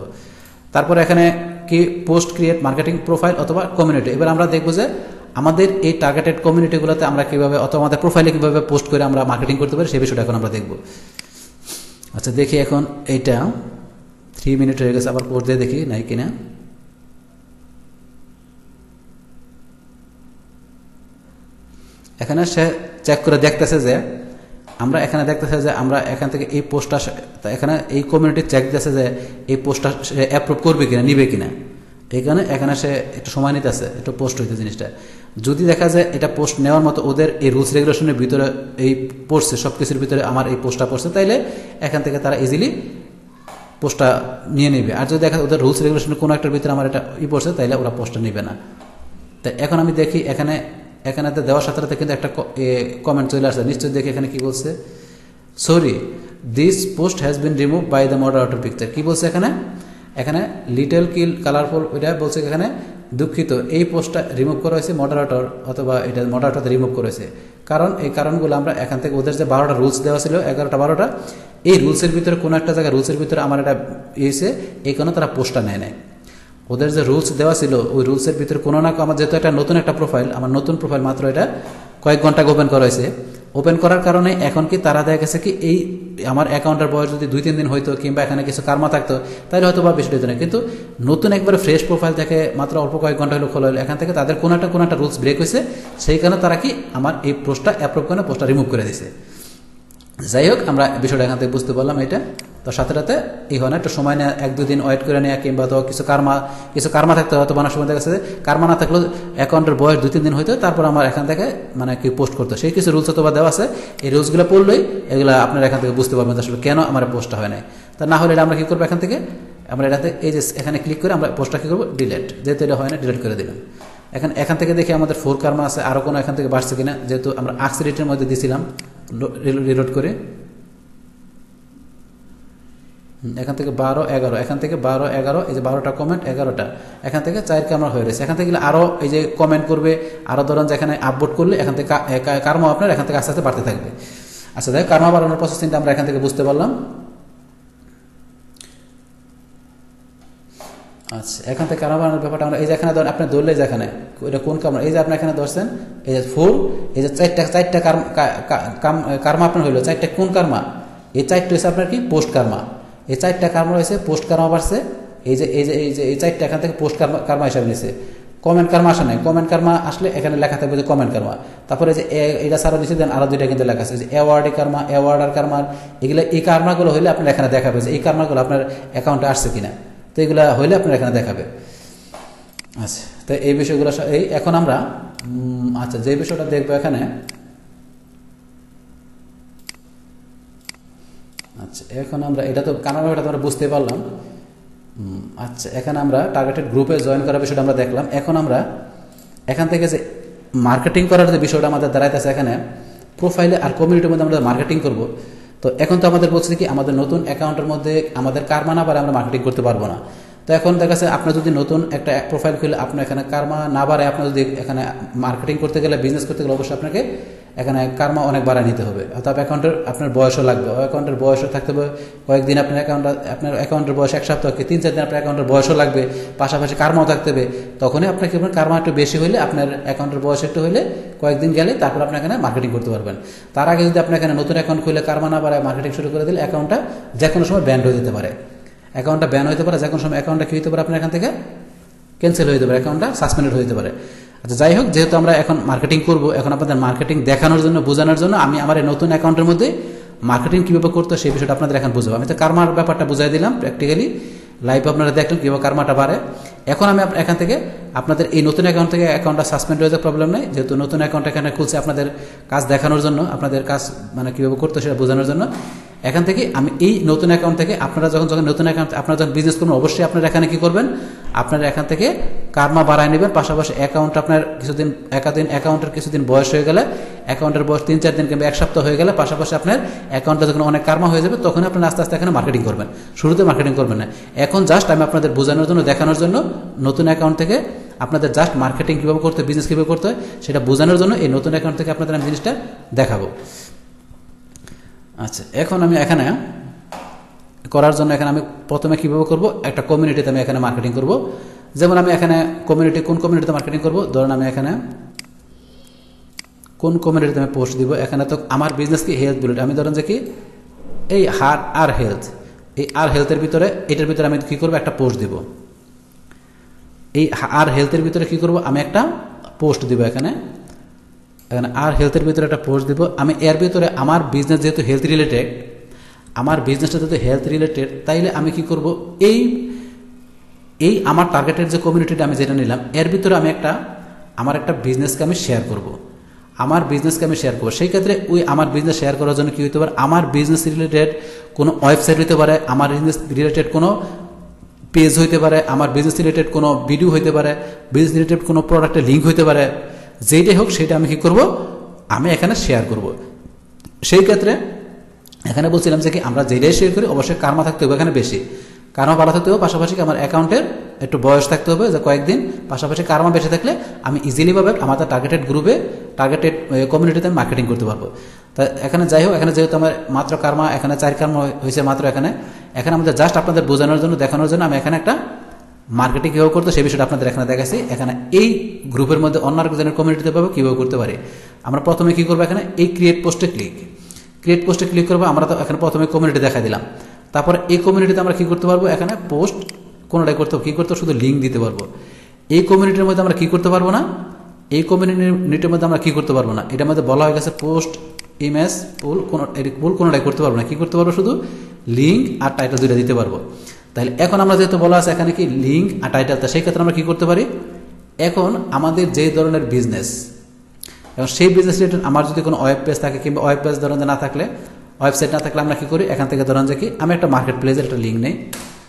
তারপর এখানে কি পোস্ট ক্রিয়েট মার্কেটিং প্রোফাইল অথবা কমিউনিটি এবার আমরা দেখব যে আমাদের এই টার্গেটেড কমিউনিটিগুলোতে আমরা কীভাবে অথবা আমাদের প্রোফাইলে কীভাবে পোস্ট করে আমরা মার্কেটিং করতে পারি, সেই বিষয়টা এখন আমরা দেখব। আচ্ছা দেখি এখন এইটা। থ্রি মিনিট হয়ে গেছে আবার দিয়ে দেখি, নাই কিনা। এখানে সে চেক করে দেখতেছে যে, আমরা এখানে দেখতেছে যে, আমরা এখান থেকে এই পোস্টটা এখানে এই কমিউনিটি চেক দিতেছে যে, এই পোস্টটা সে অ্যাপ্রুভ করবে কিনা, নিবে কিনা। এইখানে এখানে সে একটু সময় নিতেছে, একটু পোস্ট হইতে জিনিসটা। যদি দেখা যায় এটা পোস্ট নেওয়ার মতো ওদের এই রুলস রেগুলেশনের ভিতরে এই পড়ছে সব কিছুর ভিতরে আমার এই পোস্টটা পড়ছে, তাইলে এখান থেকে তারা ইজিলি পোস্টটা নিয়ে নেবে। আর যদি দেখা ওদের রুলস রেগুলেশনের কোনো একটার ভিতরে আমার এটা ই পড়ছে, তাইলে ওরা পোস্টটা নেবে না। তাই এখন আমি দেখি এখানে এখানে দেওয়ার সাথে সাথে কিন্তু একটা কমেন্ট চলে আসছে নিশ্চয়ই দেখি এখানে কি বলছে। Sorry this post has been remove by the moderator picture কি বলছে এখানে? এখানে লিটল কিল কালারফুল ওইটা বলছে এখানে দুঃখিত। এই পোস্টটা রিমুভ করা হয়েছে মডারেটর অথবা এটা মডারেটর রিমুভ করেছে কারণ, এই কারণগুলো আমরা এখান থেকে ওদের যে বারোটা রুলস দেওয়া ছিল, এগারোটা, বারোটা। এই রুলসের ভিতরে কোনো একটা জায়গায় রুলসের ভিতরে আমার একটা ইয়েছে এই কারণে তারা পোস্টটা নেয় নেয় ওদের যে রুলস দেওয়া ছিল, ওই রুলসের ভিতরে কোনো না আমার যেহেতু একটা নতুন একটা প্রোফাইল আমার নতুন প্রোফাইল মাত্র এটা কয়েক ঘণ্টা ওপেন করা হয়েছে। ওপেন করার কারণে এখন কি তারা দেখা গেছে কি এই আমার অ্যাকাউন্টের বয়স যদি দুই তিন দিন হইতো কিংবা এখানে কিছু কারমা থাকতো, তাহলে হয়তো বা বেশি হতো না। কিন্তু নতুন একবার ফ্রেশ প্রোফাইল থেকে মাত্র অল্প কয়েক ঘণ্টা হলো খোলা হলো। এখান থেকে তাদের কোনো একটা কোনো একটা রুলস ব্রেক হয়েছে। সেই কারণে তারা কি আমার এই পোস্টটা অ্যাপ্রুভ করে পোস্টটা রিমুভ করে দিয়েছে। যাই হোক, আমরা বিষয়টা এখান থেকে বুঝতে পারলাম এটা। তো সাথে সাথে এই হয় না, একটু সময় নেওয়া এক দুদিন ওয়েট করে নেওয়া কিংবা তো কিছু কারমা কিছু কারমা থাকতে হয়তো অনেক সময় যাচ্ছে কারমা না থাকলেও অ্যাকাউন্টের বয়স দুই তিন দিন হইতো তারপর আমার এখান থেকে মানে কি পোস্ট করতো সেই কিছু রুলস অথবা দেওয়া আছে, এই রুলসগুলো পড়লেই এগুলো আপনারা এখান থেকে বুঝতে পারবেন আসলে কেন আমার পোস্টটা হয় নাই। তা না হলে এটা আমরা কী করব এখান থেকে? আমরা এটাতে এই যে এখানে ক্লিক করে আমরা পোস্টটা কী করব? ডিলেট যেহেতু এটা হয় না ডিলেট করে দিলাম। এখন এখান থেকে দেখি আমাদের ফোর কার্মা আছে আরও কোনো এখান থেকে বাড়ছে কিনা, যেহেতু আমরা আক্স রেটের মধ্যে দিয়েছিলাম রিলোড করে। এখান থেকে বারো, এগারো, এখান থেকে বারো, এগারো, এই যে বারোটা কমেন্ট এগারোটা। এখান থেকে চার কামরা হয়ে রয়েছে। এখান থেকে আরও এই যে কমেন্ট করবে আরও ধরেন যেখানে আপলোড করলে এখান থেকে কার্মা আপনার এখান থেকে আস্তে আস্তে বাড়তে থাকবে। আচ্ছা দেখ কার্মা বাড়ানোর প্রসেসিংটা আমরা এখান থেকে বুঝতে পারলাম। আচ্ছা এখান থেকে কার্মা বাড়ানোর ব্যাপারটা আমরা এই যে এখানে ধরেন আপনি ধরলে যেখানে এটা কোন কামরা এই যে আপনি এখানে ধরছেন, এই যে ফুল, এই যে চারটা চারটা কার্মা আপনার হইল, চারটা কোন কার্মা? এই চারটা হচ্ছে আপনার কি? Post karma. এই চারটা কার্মা রয়েছে পোস্ট কার্মা বাড়ছে, এই যে এই যে এই যে এই চারটা এখান থেকে পোস্ট কার্মা কার্মা হিসাবে নিয়েছে কমেন্ট কার্মা আসে নাই। কমেন্ট কার্মা আসলে এখানে লেখা থাকবে যে কমেন্ট কার্মা। তারপরে যে এটা সারা নিচে দেন আরও দুইটা কিন্তু লেখা আছে। যে অ্যাওয়ার্ডে কার্মা অ্যাওয়ার্ডার কার্মা। এগুলো এই কার্মাগুলো হইলে আপনার এখানে দেখাবে যে এই কার্মাগুলো আপনার অ্যাকাউন্টে আসছে কিনা। তো এগুলো হইলে আপনার এখানে দেখাবে। আচ্ছা তো এই বিষয়গুলো এই এখন আমরা আচ্ছা যে বিষয়টা দেখব এখানে আচ্ছা এখন আমরা, এটা তো কানার ব্যাপারটা আমরা বুঝতে পারলাম। আচ্ছা এখানে আমরা টার্গেটেড গ্রুপে জয়েন করার বিষয়টা আমরা দেখলাম। এখন আমরা এখান থেকে যে মার্কেটিং করার যে বিষয়টা আমাদের দাঁড়াইতেছে এখানে প্রোফাইলে আর কমিউনিটির মধ্যে আমরা মার্কেটিং করব। তো এখন তো আমাদের বলছে কি, আমাদের নতুন অ্যাকাউন্টের মধ্যে আমাদের কার না বাড়ে আমরা মার্কেটিং করতে পারব না। তো এখন দেখা যাচ্ছে আপনার যদি নতুন একটা প্রোফাইল খুলে, আপনার এখানে কারমা না বাড়ে আপনার যদি এখানে মার্কেটিং করতে গেলে বিজনেস করতে গেলে অবশ্যই আপনাকে এখানে কারমা অনেক বাড়ায় নিতে হবে। অর্থাৎ অ্যাকাউন্টের আপনার বয়সও লাগবে। অ্যাকাউন্টের বয়সও থাকতে হবে। কয়েকদিন আপনার অ্যাকাউন্ট আপনার অ্যাকাউন্টের বয়স এক সপ্তাহ তিন, চার দিন আপনার অ্যাকাউন্টের বয়সও লাগবে। পাশাপাশি কারমাও থাকতে হবে। তখনই আপনার কি কারমা একটু বেশি হলে আপনার অ্যাকাউন্টের বয়স একটু হলে কয়েকদিন গেলে তারপর আপনি এখানে মার্কেটিং করতে পারবেন। তার আগে যদি আপনি এখানে নতুন অ্যাকাউন্ট খুলে কারমা না বাড়ায় মার্কেটিং শুরু করে দিলে অ্যাকাউন্টটা যে কোনো সময় ব্যান্ড হয়ে যেতে পারে। অ্যাকাউন্টটা ব্যান হতে পারে যে কোনো সময় অ্যাকাউন্টটা কী হতে পারে আপনার এখান থেকে ক্যান্সেল হয়ে যেতে পারে অ্যাকাউন্টটা সাসপেন্ডেড হয়ে যেতে পারে। আচ্ছা যাই হোক, যেহেতু আমরা এখন মার্কেটিং করব, এখন আপনাদের মার্কেটিং দেখানোর জন্য, বোঝানোর জন্য, আমি আমার এই নতুন অ্যাকাউন্টের মধ্যে মার্কেটিং কীভাবে করতে সেই বিষয়টা আপনাদের এখন বুঝব। আমি তো কারমার ব্যাপারটা বুঝাই দিলাম প্র্যাকটিক্যালি লাইভ আপনারা দেখলেন কীভাবে কারমাটা বাড়ে। এখন আমি এখান থেকে আপনাদের এই নতুন অ্যাকাউন্ট থেকে অ্যাকাউন্টটা সাসপেন্ড হয়ে যাওয়ার প্রবলেম নেই। যেহেতু নতুন অ্যাকাউন্ট এখানে খুলছে আপনাদের কাজ দেখানোর জন্য, আপনাদের কাজ মানে কীভাবে করতে সেটা বোঝানোর জন্য। এখান থেকে আমি এই নতুন অ্যাকাউন্ট থেকে আপনারা যখন যখন নতুন অ্যাকাউন্ট আপনারা যখন বিজনেস করবেন, অবশ্যই আপনারা এখানে কি করবেন? আপনারা এখান থেকে কারমা বাড়ায় নেবেন, পাশাপাশি অ্যাকাউন্ট আপনার কিছুদিন, একাদিন অ্যাকাউন্টের কিছুদিন বয়স হয়ে গেলে অ্যাকাউন্টের বয়স তিন, চার দিন কিংবা এক সপ্তাহ হয়ে গেলে, পাশাপাশি আপনার অ্যাকাউন্টটা যখন অনেক কারমা হয়ে যাবে তখন আপনি আস্তে আস্তে এখানে মার্কেটিং করবেন। শুরুতে মার্কেটিং করবেন না। এখন জাস্ট আমি আপনাদের বোঝানোর জন্য, দেখানোর জন্য, নতুন অ্যাকাউন্ট থেকে আপনাদের জাস্ট মার্কেটিং কীভাবে করতে হয় বিজনেস কীভাবে করতে হয়, সেটা বোঝানোর জন্য এই নতুন অ্যাকাউন্ট থেকে আপনাদের আমি জিনিসটা দেখাবো। আচ্ছা এখন আমি এখানে করার জন্য এখানে আমি প্রথমে কীভাবে করব? একটা কমিউনিটিতে আমি এখানে মার্কেটিং করব। যেমন আমি এখানে কমিউনিটি কোন কমিউনিটিতে মার্কেটিং করব? ধরুন আমি এখানে কোন কমিউনিটিতে আমি পোস্ট দিব? এখানে তো আমার বিজনেস কি? হেলথ বুলেট আমি ধরেন যে কি, এই হার আর হেলথ এই আর হেলথের ভিতরে, এটার ভিতরে আমি কী করব? একটা পোস্ট দিব। এই আর হেলথের ভিতরে কী করব? আমি একটা পোস্ট দিব এখানে। এখানে আর হেলথের ভিতরে একটা পোস্ট দিব। আমি এর ভিতরে আমার বিজনেস যেহেতু হেলথ রিলেটেড আমার বিজনেসটা যেহেতু হেলথ রিলেটেড তাইলে আমি কি করব? এই এই আমার টার্গেটের যে কমিউনিটিটা আমি যেটা নিলাম, এর ভিতরে আমি একটা, আমার একটা বিজনেসকে আমি শেয়ার করব। আমার বিজনেসকে আমি শেয়ার করব। সেই ক্ষেত্রে ওই আমার বিজনেস শেয়ার করার জন্য কী হতে পারে? আমার বিজনেস রিলেটেড কোনো ওয়েবসাইট হতে পারে, আমার বিজনেস রিলেটেড কোনো পেজ হইতে পারে, আমার বিজনেস রিলেটেড কোনো ভিডিও হইতে পারে বিজনেস রিলেটেড কোনো প্রোডাক্টের লিঙ্ক হইতে পারে। যেইটাই হোক সেটা আমি কি করব? আমি এখানে শেয়ার করব। সেই ক্ষেত্রে এখানে বলছিলাম যে কি আমরা যেটাই শেয়ার করি, অবশ্যই কারমা থাকতে হবে এখানে বেশি। কারমা ভালো থাকতে হবে, পাশাপাশি আমার অ্যাকাউন্টের একটু বয়স থাকতে হবে, যে কয়েকদিন। পাশাপাশি কারমা বেশি থাকলে আমি ইজিলিভাবে আমাদের টার্গেটেড গ্রুপে টার্গেটেড কমিউনিটিতে আমি মার্কেটিং করতে পারব। তা এখানে যাই হোক, এখানে যেহেতু আমার মাত্র কারমা, এখানে চার কারমা হয়েছে মাত্র এখানে। এখানে আমাদের জাস্ট আপনাদের বোঝানোর জন্য, দেখানোর জন্য আমি এখানে একটা মার্কেটিং কীভাবে করতো সেই বিষয়টা আপনাদের এখানে দেখাচ্ছি এখানে এই গ্রুপের মধ্যে অন্য আরেকজনের কমিউনিটিতে পাবো, কীভাবে করতে পারে? আমরা প্রথমে কী করব এখানে? এই ক্রিয়েট পোস্টে ক্লিক ক্রিয়েট পোস্টে ক্লিক করব, আমরা তো এখানে প্রথমে কমিউনিটি দেখা দিলাম। তারপর এই কমিউনিটিতে আমরা কী করতে পারব? এখানে পোস্ট কোনোটাই করতে কী করতে শুধু লিঙ্ক দিতে পারব। এই কমিউনিটির মধ্যে আমরা কী করতে পারব না? এই কমিউনিটির মধ্যে আমরা কী করতে পারব না? এটার মধ্যে বলা হয়ে গেছে পোস্ট ইমেজ পুল কোনো পুল কোনোটাই করতে পারব না। কী করতে পারব? শুধু লিঙ্ক আর টাইটেল দুইটা দিতে পারব। তাহলে এখন আমরা যেহেতু বলা আছে এখানে কি লিঙ্ক আর টাইটেলটা সেই ক্ষেত্রে আমরা কী করতে পারি? এখন আমাদের যে ধরনের বিজনেস এবং সেই বিজনেস রিলেটেড আমার যদি কোনো ওয়েব পেজ থাকে কিংবা ওয়েব পেজ ধরেন না থাকলে ওয়েবসাইট না থাকলে আমরা কী করি? এখান থেকে ধরেন যে কি, আমি একটা মার্কেট প্লেসের একটা লিঙ্ক নেই।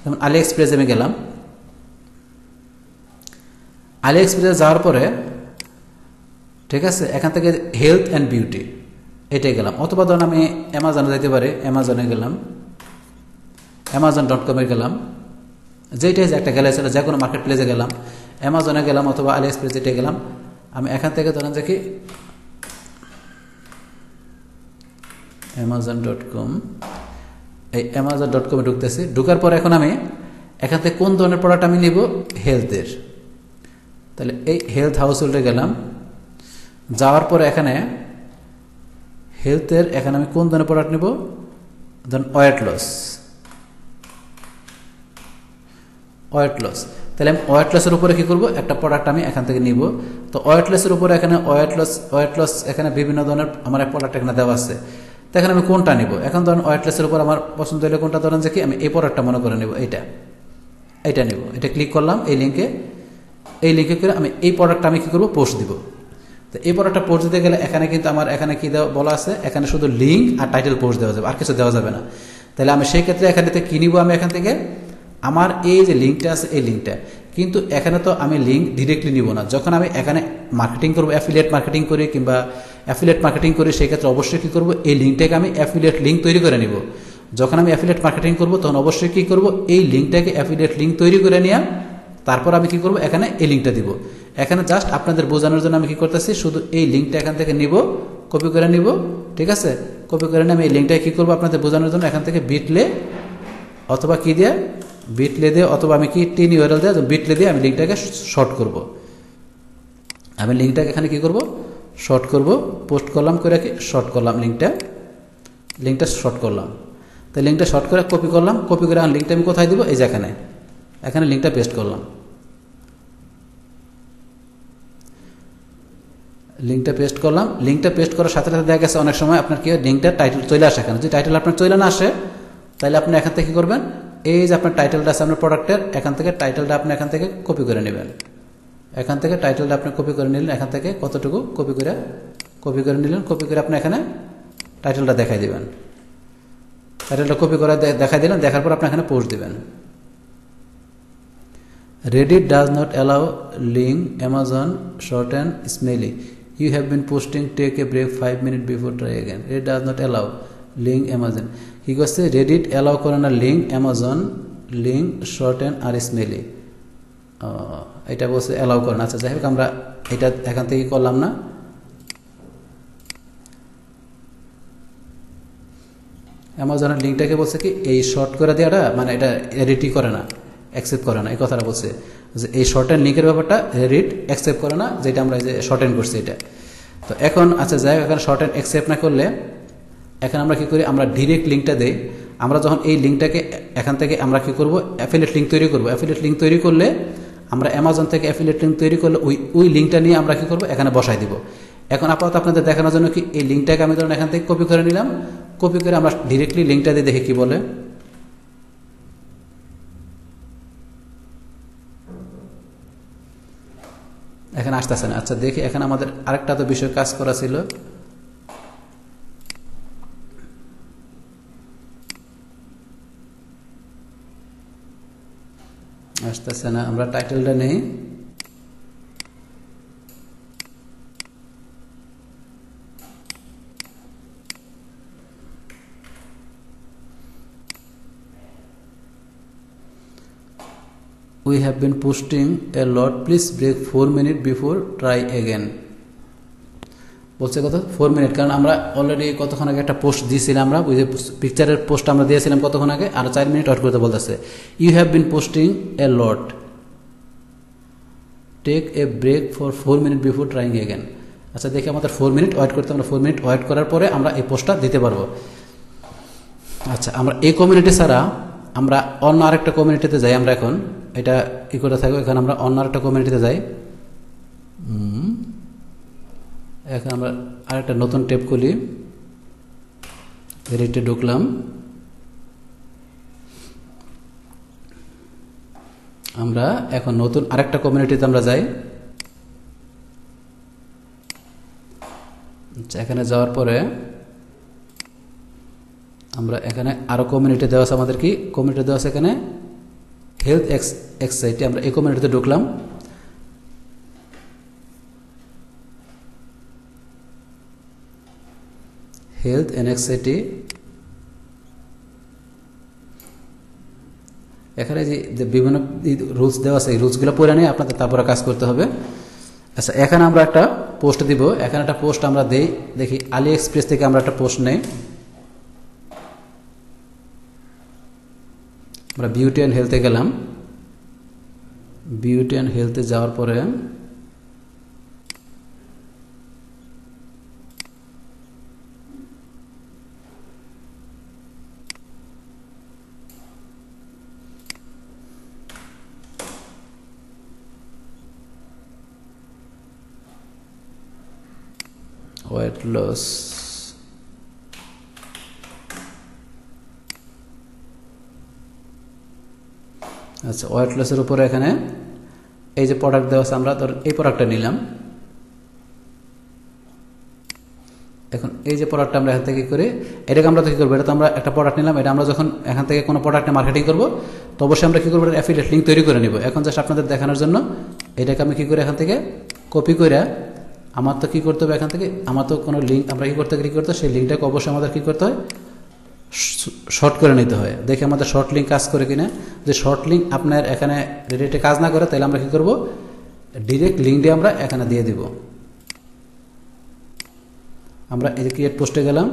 যেমন আলি এক্সপ্রেস আমি গেলাম। আলি এক্সপ্রেসে যাওয়ার পরে, ঠিক আছে, এখান থেকে হেলথ অ্যান্ড বিউটি এটাই গেলাম। অথবা ধরুন আমি অ্যামাজনে যেতে পারি অ্যামাজনে গেলাম। অ্যামাজন ডট কমে গেলাম। যেইটাই একটা গেলে সেটা যে কোনো মার্কেট প্লেসে গেলাম অ্যামাজনে গেলাম অথবা আলি এক্সপ্রেস এটাই গেলাম। আমি এখান থেকে ধরেন কি অ্যামাজন ডট কম এই অ্যামাজন ডট কমে ঢুকতেছি। ঢুকার পর এখন আমি এখান থেকে কোন ধরনের প্রোডাক্ট আমি নিব? হেলথের তাহলে এই হেলথ হাউস হোল্ডে গেলাম। যাওয়ার পরে এখানে হেলথের এখানে আমি কোন ধরনের প্রোডাক্ট নিব? ধরুন ওয়েট লস ওয়েট লস তাহলে আমি ওয়েট লসের উপরে কী করব? একটা প্রোডাক্ট আমি এখান থেকে নিব। তো ওয়েট লসের উপরে এখানে ওয়েট লস ওয়েট লস এখানে বিভিন্ন ধরনের আমার প্রোডাক্ট এখানে দেওয়া আছে। তো এখানে আমি কোনটা নিব? এখন ধরেন ওয়েট লসের উপর আমার পছন্দ হলে কোনটা? ধরেন যে কি, আমি এই প্রোডাক্টটা মনে করে নেব, এইটা। এইটা নিব। এটা ক্লিক করলাম, এই লিঙ্কে এই লিঙ্কে করে আমি এই প্রোডাক্টটা আমি কী করব? পোস্ট দিব। তো এই প্রোডাক্টটা পোস্ট দিতে গেলে এখানে কিন্তু আমার, এখানে কী দেওয়া, বলা আছে? এখানে শুধু লিঙ্ক আর টাইটেল পোস্ট দেওয়া যাবে। আর কিছু দেওয়া যাবে না। তাহলে আমি সেই ক্ষেত্রে এখানে কী নিব আমি এখান থেকে? আমার এই যে লিঙ্কটা আছে, এই লিঙ্কটা কিন্তু এখানে তো আমি লিঙ্ক ডিরেক্টলি নিব না। যখন আমি এখানে মার্কেটিং করব অ্যাফিলিয়েট মার্কেটিং করি কিংবা অ্যাফিলিয়েট মার্কেটিং করি, সেই ক্ষেত্রে অবশ্যই কী করব? এই লিঙ্কটাকে আমি অ্যাফিলিয়েট লিঙ্ক তৈরি করে নিব। যখন আমি অ্যাফিলিয়েট মার্কেটিং করব, তখন অবশ্যই কী করব? এই লিঙ্কটাকে অ্যাফিলিয়েট লিঙ্ক তৈরি করে নিয়ে তারপর আমি কি করব? এখানে এই লিঙ্কটা দিব। এখানে জাস্ট আপনাদের বোঝানোর জন্য আমি কি করতেছি? শুধু এই লিঙ্কটা এখান থেকে নিব কপি করে নিব, ঠিক আছে? কপি করে নিয়ে আমি এই লিঙ্কটা কী করব আপনাদের বোঝানোর জন্য? এখান থেকে বিটলে অথবা কি দিয়ে? বিটলে দিয়ে অথবা আমি কি টিন ইউআরএল দিয়ে বিটলে দিয়ে আমি লিঙ্কটাকে শর্ট করব। আমি লিঙ্কটাকে এখানে কি করব? শর্ট করব, পোস্ট করলাম, করে কি? শর্ট করলাম লিঙ্কটা। লিঙ্কটা শর্ট করলাম। তো লিঙ্কটা শর্ট করে কপি করলাম, কপি করে লিঙ্কটা আমি কোথায় দিব? এই যে এখানে। এখানে লিঙ্কটা পেস্ট করলাম। লিঙ্কটা পেস্ট করলাম। লিঙ্কটা পেস্ট করার সাথে সাথে দেখা গেছে অনেক সময় আপনার কি লিঙ্কটা টাইটেল চলে আসে এখানে। যদি টাইটেল আপনার চলে না আসে, তাহলে আপনি এখান থেকে কী করবেন? এই যে আপনার টাইটেলটা আছে আপনার প্রোডাক্টের এখান থেকে টাইটেলটা আপনি এখান থেকে কপি করে নেবেন এখান থেকে টাইটেলটা আপনি কপি করে নিলেন, এখান থেকে কতটুকু কপি করে কপি করে নিলেন কপি করে আপনি এখানে টাইটেলটা দেখাই দিবেন টাইটেলটা কপি করে দেখাই দিলেন, দেখার পর আপনি এখানে পোস্ট দিবেন Reddit does not allow link, Amazon shorten smelly. You have been posting, take a break 5 minutes before try again. Reddit does not allow link Amazon. কি করছে রেডিট অ্যালাউ করে না লিঙ্ক অ্যামাজন লিঙ্ক শর্টেন আর smelly এটা বলছে allow করে না আচ্ছা যাই হোক, আমরা এটা এখান থেকে করলাম না। অ্যামাজনের লিঙ্কটাকে বলছে কি, এই শর্ট করে দেওয়াটা মানে এটা এডিটই করে না অ্যাকসেপ্ট করে না, এই কথাটা বলছে। যে এই শর্ট অ্যান্ড লিঙ্কের ব্যাপারটা রিড অ্যাকসেপ্ট করে না, যেটা আমরা যে শর্ট অ্যান্ড করছি এটা। তো এখন আচ্ছা যাই হোক, এখন শর্ট অ্যান্ড অ্যাকসেপ্ট না করলে এখন আমরা কি করি? আমরা ডিরেক্ট লিঙ্কটা দেই। আমরা যখন এই লিঙ্কটাকে এখান থেকে আমরা কি করব? অ্যাফিলেট লিঙ্ক তৈরি করব। অ্যাফিলেট লিঙ্ক তৈরি করলে আমরা অ্যামাজন থেকে অ্যাফিলেট লিঙ্ক তৈরি করলে ওই ওই লিঙ্কটা নিয়ে আমরা কি করব? এখানে বসাই দিব। এখন আপাতত আপনাদের দেখানোর জন্য কি এই লিঙ্কটাকে আমি ধরুন এখান থেকে কপি করে নিলাম। কপি করে আমরা ডিরেক্টলি লিঙ্কটা দিয়ে দেখে কি বলে। এখানে আসতেছে না। আচ্ছা দেখি, এখানে আমাদের আরেকটা তো বিষয় কাজ করা ছিল। আসতেছে না আমরা টাইটেলটা নেই we have been posting a lot please break 4 minute before try again বলছে কত? ফোর মিনিট কারণ আমরা অলরেডি কতক্ষণ আগে একটা পোস্ট দিয়েছিলাম আমরা, ওই যে পিকচারের পোস্ট আমরা দিয়েছিলাম কতক্ষণ আগে? আর চার মিনিট ওয়েট করতে বলতেছে you have been posting a lot take a break for four minute before trying again আচ্ছা দেখি আমাদের ফোর মিনিট ওয়েট করতে, আমরা ফোর মিনিট ওয়েট করার পরে আমরা এই পোস্টটা দিতে পারব। আচ্ছা আমরা এই কমিউনিটি ছাড়া আমরা অন্য আরেকটা কমিউনিটিতে যাই আমরা এখন। এটা কি করে থাকব? এখানে আমরা অন্য আরেকটা কমিউনিটিতে যাই। এখন আমরা আরেকটা নতুন টেপ খুলি। রেটে ঢুকলাম। আমরা এখন নতুন আরেকটা কমিউনিটিতে আমরা যাই। আচ্ছা এখানে যাওয়ার পরে আমরা এখানে আরও কমিউনিটি দেওয়া আছে। আমাদের কি কমিউনিটি দেওয়া আছে এখানে? হেলথ এক্স এক্সাইটি আমরা এই কমিউনিটিতে ঢুকলাম। হেলথ এনএক্সাইটি এখানে যে বিভিন্ন রুলস দেওয়া আছে, এই রুলসগুলো পড়ে নিয়ে আপনাদের তারপরে কাজ করতে হবে। আচ্ছা এখানে আমরা একটা পোস্ট দিব। এখানে একটা পোস্ট আমরা দেই। দেখি আলি এক্সপ্রেস থেকে আমরা একটা পোস্ট নেই। আমরা বিউটি অ্যান্ড হেলথে গেলাম। বিউটি অ্যান্ড হেলথে যাওয়ার পরে weight loss আচ্ছা ওয়েট লসের উপরে এখানে এই যে প্রোডাক্ট দেওয়া আছে, আমরা ধর এই প্রোডাক্টটা নিলাম। এখন এই যে প্রোডাক্টটা আমরা এখান থেকে করি, এটাকে আমরা তো কী করব? এটা তো আমরা একটা প্রোডাক্ট নিলাম, এটা আমরা যখন এখান থেকে কোনো প্রোডাক্টে মার্কেটিং করব, তো অবশ্যই আমরা কী করব? অ্যাফিলিয়েট লিঙ্ক তৈরি করে নিব। এখন জাস্ট আপনাদের দেখানোর জন্য এটাকে আমি কী করি এখান থেকে? কপি করে আমার তো কী করতে হবে এখান থেকে? আমার তো কোনো লিঙ্ক আমরা কী করতে কী করতে সেই লিঙ্কটাকে অবশ্যই আমাদের কী করতে হয়? শর্ট করে নিতে হয়। দেখে আমাদের শর্ট লিঙ্ক কাজ করে কিনা। যে শর্ট লিঙ্ক আপনার এখানে রেডিটে কাজ না করে, তাহলে আমরা কী করব? ডিরেক্ট লিঙ্কটি আমরা এখানে দিয়ে দিব। আমরা এই যে ক্রিয়েট পোস্টে গেলাম।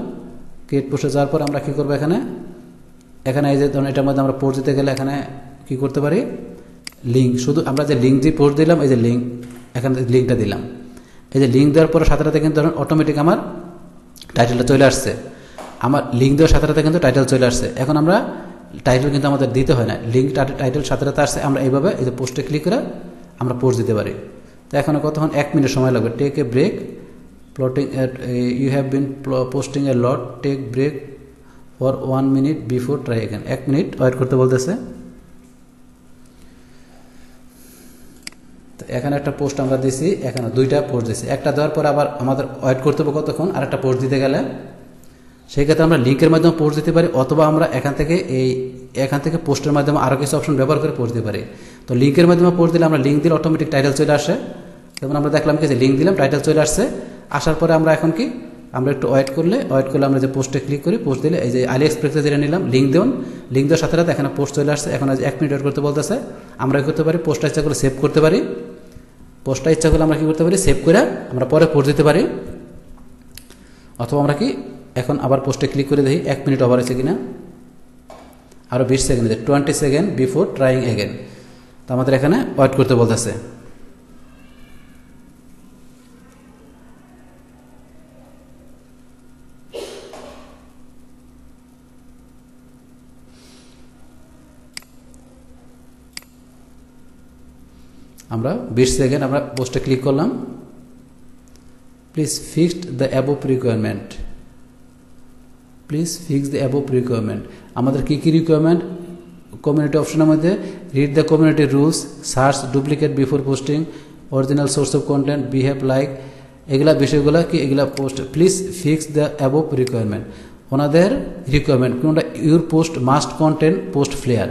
ক্রিয়েট পোস্টে যাওয়ার পর আমরা কী করব এখানে? এখানে এই যে ধরুন এটার মধ্যে আমরা পোস্ট দিতে গেলে এখানে কি করতে পারি? লিঙ্ক শুধু আমরা যে লিঙ্ক দিয়ে পোস্ট দিলাম, এই যে লিঙ্ক এখানে লিঙ্কটা দিলাম। এই যে লিঙ্ক দেওয়ার পরে সাথে কিন্তু ধরুন অটোমেটিক আমার টাইটেলটা চলে আসছে। আমার লিঙ্ক দেওয়ার সাথে কিন্তু টাইটেল চলে আসছে। এখন আমরা টাইটেল কিন্তু আমাদের দিতে হয় না। লিঙ্ক টাইটেল সাথে আসছে, আমরা এইভাবে এই যে পোস্টে ক্লিক করে আমরা পোস্ট দিতে পারি। তো এখন কতক্ষণ? এক মিনিট সময় লাগবে। Take a break plotting you have been posting a lot take break for one minute before try again এক মিনিট ওয়েট করতে বলতেছে। তো এখানে একটা পোস্ট আমরা দিছি, এখানে দুইটা পোস্ট দিছি। একটা দেওয়ার পর আবার আমাদের ওয়েট করতে হবে কতক্ষণ, আর একটা পোস্ট দিতে গেলে। সেই ক্ষেত্রে আমরা লিঙ্কের মাধ্যমে পোস্ট দিতে পারি, অথবা আমরা এখান থেকে এই, এখান থেকে পোস্টের মাধ্যমে আরও কিছু অপশন ব্যবহার করে পোস্ট দিতে পারি। তো লিঙ্কের মাধ্যমে পোস্ট দিলে আমরা লিঙ্ক দিলে অটোমেটিক টাইটেল চলে আসে। যেমন আমরা দেখলাম কি যে লিঙ্ক দিলাম টাইটেল চলে আসছে। আসার পরে আমরা এখন কি, আমরা একটু ওয়েট করলে ওয়েট করলে আমরা যে পোস্টে ক্লিক করি পোস্ট দিলে এই যে আলি এক্সপ্রেসে যেটা নিলাম লিঙ্ক দেন লিঙ্ক দেওয়ার সাথে সাথে এখানে পোস্ট চলে আসছে, এখন এক মিনিট ওয়েট করতে বলতেছে। আমরা করতে পারি পোস্টটা ইচ্ছা করে সেভ করতে পারি। পোস্টটা ইচ্ছা করলে আমরা কি করতে পারি? সেভ করে আমরা পরে পোস্ট দিতে পারি। অথবা আমরা কি এখন আবার পোস্টে ক্লিক করে দেখি, এক মিনিট ওভার আছে কিনা। আরও বিশ second twenty second before trying again তো আমাদের এখানে ওয়েট করতে বলতেছে। আমরা বিশ সেকেন্ড আমরা পোস্টে ক্লিক করলাম। Please fixed the above requirement please fix the above requirement আমাদের কী কী রিকোয়ারমেন্ট কমিউনিটি অপশনের মধ্যে read the community rules search duplicate before posting original source of content behave like এগুলা বিষয়গুলো কি এগুলা post please fix the above requirement ওনাদের রিকোয়ারমেন্ট কোনটা? Your post must content post flair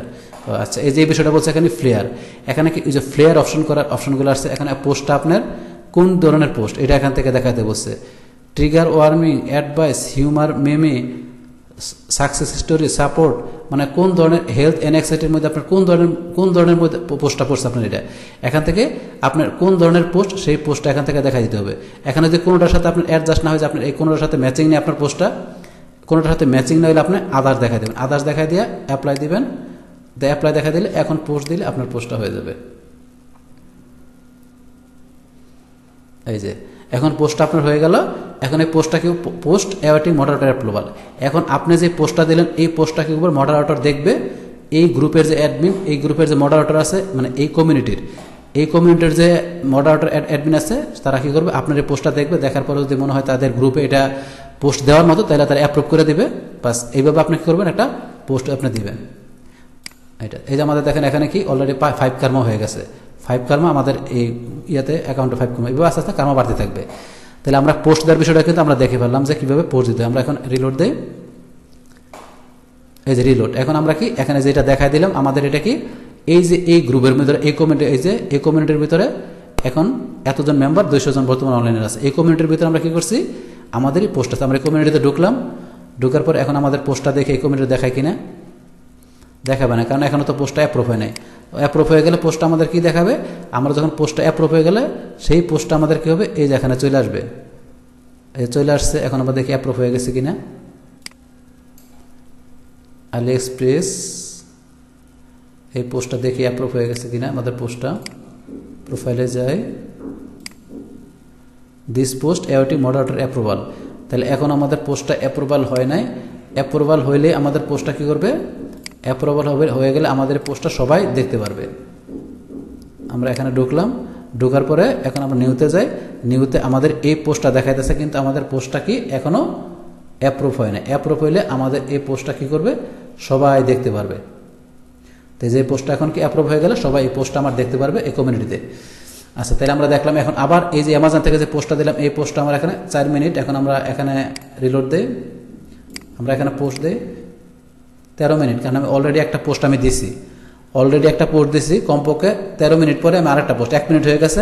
আচ্ছা এই যে বিষয়টা বলছে এখানে ফ্লেয়ার এখানে কি যে ফ্লেয়ার অপশন করার অপশনগুলো আসছে? এখানে পোস্টটা আপনার কোন ধরনের পোস্ট এটা এখান থেকে দেখাতে বলছে। Trigger warming advice humour meme success story support মানে কোন ধরনের হেলথ এনএক্সাইটির মধ্যে আপনার কোন ধরনের কোন ধরনের মধ্যে পোস্টটা পড়ছে আপনার এটা? এখান থেকে আপনার কোন ধরনের পোস্ট সেই পোস্টটা এখান থেকে দেখা দিতে হবে। এখানে যদি কোনোটার সাথে আপনার অ্যাডজাস্ট না হয় আপনার এই কোনোটার সাথে ম্যাচিং নেই আপনার পোস্টটা কোনোটার সাথে ম্যাচিং না হলে আপনি আদার্স দেখা দেবেন। আদার্স দেখা দিয়ে অ্যাপ্লাই দিবেন। অ্যাপ্লাই দেখা দিলে, এখন পোস্ট দিলে আপনার পোস্টটা হয়ে যাবে। এই যে, এখন পোস্টটা আপনার হয়ে গেল, এখন এই পোস্টটা কেউ পোস্ট অ্যাওয়ার্টিং মডারেটর অ্যাপ্রুভাল এখন আপনি যে পোস্টটা দিলেন, এই পোস্টটা কি উপর মডারেটর দেখবে? এই গ্রুপের যে অ্যাডমিন এই গ্রুপের যে মডার মডারেটর আছে মানে এই কমিউনিটির এই কমিউনিটির যে মডারেটর অ্যাডমিন আছে, তারা কি করবে? আপনার এই পোস্টটা দেখবে, দেখার পরে যদি মনে হয় তাদের গ্রুপে এটা পোস্ট দেওয়ার মতো, তাহলে তারা অ্যাপ্রুভ করে দিবে। বাস, এইভাবে আপনি কী করবেন? একটা পোস্ট আপনি দিবেন। এটা, এই যে আমাদের দেখেন এখানে কি? অলরেডি ফাইভ কার্মা হয়ে গেছে। ফাইভ কার্মা আমাদের এই ইয়েতে অ্যাকাউন্টে ফাইভ কার্মা এভাবে আস্তে আস্তে কার্মা বাড়তে থাকবে। তাহলে আমরা পোস্ট দেওয়ার বিষয়টা কিন্তু আমরা দেখে ফেললাম যে কীভাবে পোস্ট দিতে আমরা এখন রিলোড দেই। এই যে রিলোড এখন আমরা কি? এখানে যেটা দেখাই দিলাম, আমাদের এটা কি? এই যে এই গ্রুপের ভিতরে, এই কমিউনিটি এই যে এই কমিউনিটির ভিতরে এখন এতজন মেম্বার দুইশো জন বর্তমান অনলাইনে আছে। এই কমিউনিটির ভিতরে আমরা কি করছি? আমাদেরই পোস্ট আছে। আমরা এই কমিউনিটিতে ঢুকলাম। ঢুকার পর এখন আমাদের পোস্টটা দেখে এই কমিউনিটি দেখায় কিনা। দেখাবে না, কারণ এখনও তো পোস্টটা অ্যাপ্রুভ হয় নাই। অ্যাপ্রুভ হয়ে গেলে পোস্টটা আমাদের কি দেখাবে? আমরা যখন পোস্টটা অ্যাপ্রুভ হয়ে গেলে, সেই পোস্টটা আমাদের কী হবে? এই যে এখানে চলে আসবে। এই চলে আসছে, এখন আমরা দেখি অ্যাপ্রুভ হয়ে গেছে কিনা। আলি এক্সপ্রেস এই পোস্টটা দেখি অ্যাপ্রুভ হয়ে গেছে কিনা, আমাদের পোস্টটা প্রোফাইলে যায় দিস পোস্ট এওটি মডারেটর অ্যাপ্রুভাল তাহলে এখন আমাদের পোস্টটা অ্যাপ্রুভাল হয় নাই। অ্যাপ্রুভাল হইলে আমাদের পোস্টটা কি করবে? অ্যাপ্রুভাল হবে, হয়ে গেলে আমাদের পোস্টটা সবাই দেখতে পারবে। আমরা এখানে ঢুকলাম, ঢোকার পরে এখন আমরা নিউতে যাই। নিউতে আমাদের এই পোস্টটা দেখাইতেছে, কিন্তু আমাদের পোস্টটা কি এখনও অ্যাপ্রুভ হয় না অ্যাপ্রুভ হইলে আমাদের এই পোস্টটা কি করবে? সবাই দেখতে পারবে। তো যে পোস্টটা এখন কি অ্যাপ্রুভ হয়ে গেলে সবাই এই পোস্টটা আমার দেখতে পারবে এই কমিউনিটিতে আচ্ছা তাহলে আমরা দেখলাম এখন আবার এই যে অ্যামাজন থেকে যে পোস্টটা দিলাম, এই পোস্টটা আমার এখানে চার মিনিট। এখন আমরা এখানে রিলোড দেই। আমরা এখানে পোস্ট দিই। তেরো মিনিট, কারণ আমি অলরেডি একটা পোস্ট আমি দিছি। অলরেডি একটা পোস্ট দিছি, কমপক্ষে তেরো মিনিট পরে আমি আরেকটা পোস্ট এক মিনিট হয়ে গেছে,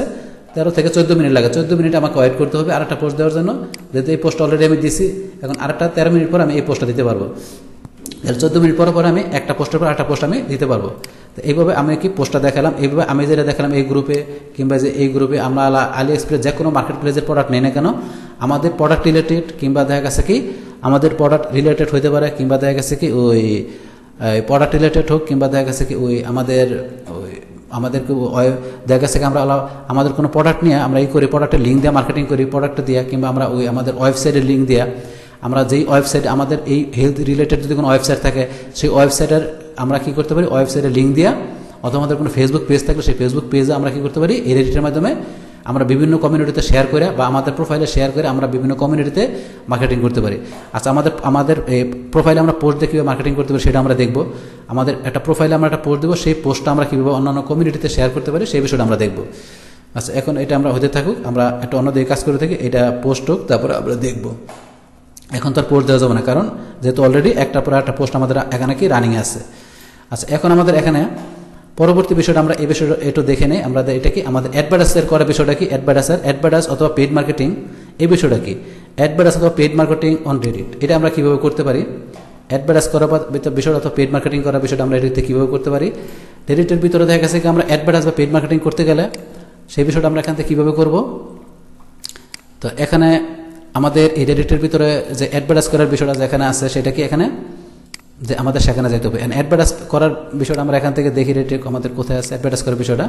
তেরো থেকে চোদ্দ মিনিট লাগে। চোদ্দ মিনিট আমাকে ওয়েট করতে হবে আরেকটা পোস্ট দেওয়ার জন্য, যেহেতু এই পোস্ট অলরেডি আমি দিছি, এখন আরেকটা তেরো মিনিট পর আমি এই পোস্টটা দিতে পারব। তাহলে চোদ্দ মিনিট পরে পরে আমি একটা পোস্টের পর একটা পোস্ট আমি দিতে পারব। তো এইভাবে আমি কি পোস্টটা দেখালাম? এইভাবে আমি যেটা দেখালাম এই গ্রুপে কিংবা যে এই গ্রুপে আমরা আলি এক্সপ্রেস যে কোনো মার্কেট প্লেসের প্রোডাক্ট নেই না কেন, আমাদের প্রোডাক্ট রিলেটেড কিংবা দেখা গেছে কি আমাদের প্রোডাক্ট রিলেটেড হইতে পারে কিংবা দেখা গেছে কি ওই প্রোডাক্ট রিলেটেড হোক কিংবা দেখা গেছে কি ওই আমাদের, ওই আমাদেরকে দেখা গেছে কি আমরা আমাদের কোনো প্রোডাক্ট নিয়ে আমরা এই করি প্রোডাক্টের লিঙ্ক দিয়ে মার্কেটিং করি প্রোডাক্ট দিয়ে কিংবা আমরা ওই আমাদের ওয়েবসাইটের লিঙ্ক দিয়ে। আমরা যেই ওয়েবসাইট আমাদের এই হেলথ রিলেটেড যদি কোনো ওয়েবসাইট থাকে, সেই ওয়েবসাইটের আমরা কি করতে পারি? ওয়েবসাইটের লিঙ্ক দিয়া। অথবা আমাদের কোনো ফেসবুক পেজ থাকলে সেই ফেসবুক পেজে আমরা কি করতে পারি? রেডিটের মাধ্যমে আমরা বিভিন্ন কমিউনিটিতে শেয়ার করে বা আমাদের প্রোফাইলে শেয়ার করে আমরা বিভিন্ন কমিউনিটিতে মার্কেটিং করতে পারি। আচ্ছা আমাদের আমাদের প্রোফাইলে আমরা পোস্ট কীভাবে মার্কেটিং করতে পারি সেটা আমরা দেখব। আমাদের একটা প্রোফাইলে আমরা একটা পোস্ট দেবো, সেই পোস্টটা আমরা কীভাবে অন্যান্য কমিউনিটিতে শেয়ার করতে পারি সেই বিষয়টা আমরা দেখব। আচ্ছা এখন এটা আমরা হতে থাকুক, আমরা একটা অন্য দিকে কাজ করে থাকি, এটা পোস্ট হোক, তারপরে আমরা দেখব। এখন তো আর পোস্ট দেওয়া যাবে না, কারণ যেহেতু অলরেডি একটা পরে একটা পোস্ট আমাদের এখানে কি রানিং আছে। আচ্ছা এখন আমাদের এখানে পরবর্তী বিষয়টা আমরা এই বিষয়টা একটু দেখে নেই। আমরা এটা কি? আমাদের অ্যাডভার্টাইজের করার বিষয়টা কি? অ্যাডভার্টাইজার অ্যাডভার্টাইজ অথবা পেড মার্কেটিং এই বিষয়টা কি? অ্যাডভার্টাইজ অথবা পেড মার্কেটিং অন রেডিট এটা আমরা কীভাবে করতে পারি? অ্যাডভার্টাইজ করার বিষয়টা অথবা পেড মার্কেটিং করার বিষয়টা আমরা এটিতে কীভাবে করতে পারি? রেডিটের ভিতরে দেখা গেছে কি, আমরা অ্যাডভার্টাইজ বা পেড মার্কেটিং করতে গেলে সেই বিষয়টা আমরা এখান থেকে কীভাবে করব? তো এখানে আমাদের এই রেডিটের ভিতরে যে অ্যাডভার্টাইজ করার বিষয়টা যেখানে আছে, সেটা কি এখানে? যে আমাদের সেখানে যেতে হবে। অ্যাডভার্টাইজ করার বিষয়টা আমরা এখান থেকে দেখি রেটে আমাদের কোথায় আছে অ্যাডভার্টাইজ করার বিষয়টা।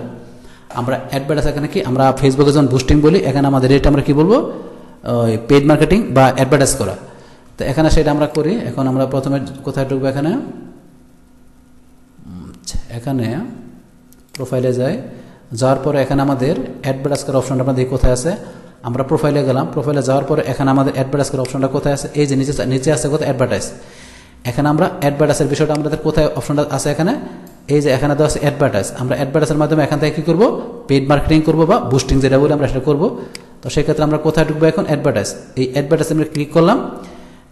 আমরা অ্যাডভার্টাইজ এখানে কি, আমরা ফেসবুকে যখন বুস্টিং বলি, এখানে আমাদের রেট আমরা কি বলব? পেড মার্কেটিং বা অ্যাডভার্টাইজ করা। তো এখানে সেটা আমরা করি। এখন আমরা প্রথমে কোথায় ঢুকবো এখানে? এখানে প্রোফাইলে যাই। যাওয়ার পরে এখানে আমাদের অ্যাডভার্টাইজ করার অপশনটা আপনাদের কোথায় আছে। আমরা প্রোফাইলে গেলাম। প্রোফাইলে যাওয়ার পরে এখানে আমাদের অ্যাডভার্টাইজ করার অপশনটা কোথায় আছে? এই যে নিচে নিচে আছে কোথায়? অ্যাডভার্টাইজ এখানে আমরা অ্যাডভার্টাইজের বিষয়টা আমাদের কোথায় অপশনটা আছে এখানে? এই যে এখানে দেওয়া আছে অ্যাডভার্টাইজ আমরা অ্যাডভার্টাইজের মাধ্যমে এখান থেকে কী করব? পেড মার্কেটিং করব বা বুস্টিং যেটা বলে আমরা সেটা করব। তো সেক্ষেত্রে আমরা কোথায় ঢুকবো এখন? অ্যাডভার্টাইজ এই অ্যাডভার্টাইজ আমরা ক্লিক করলাম।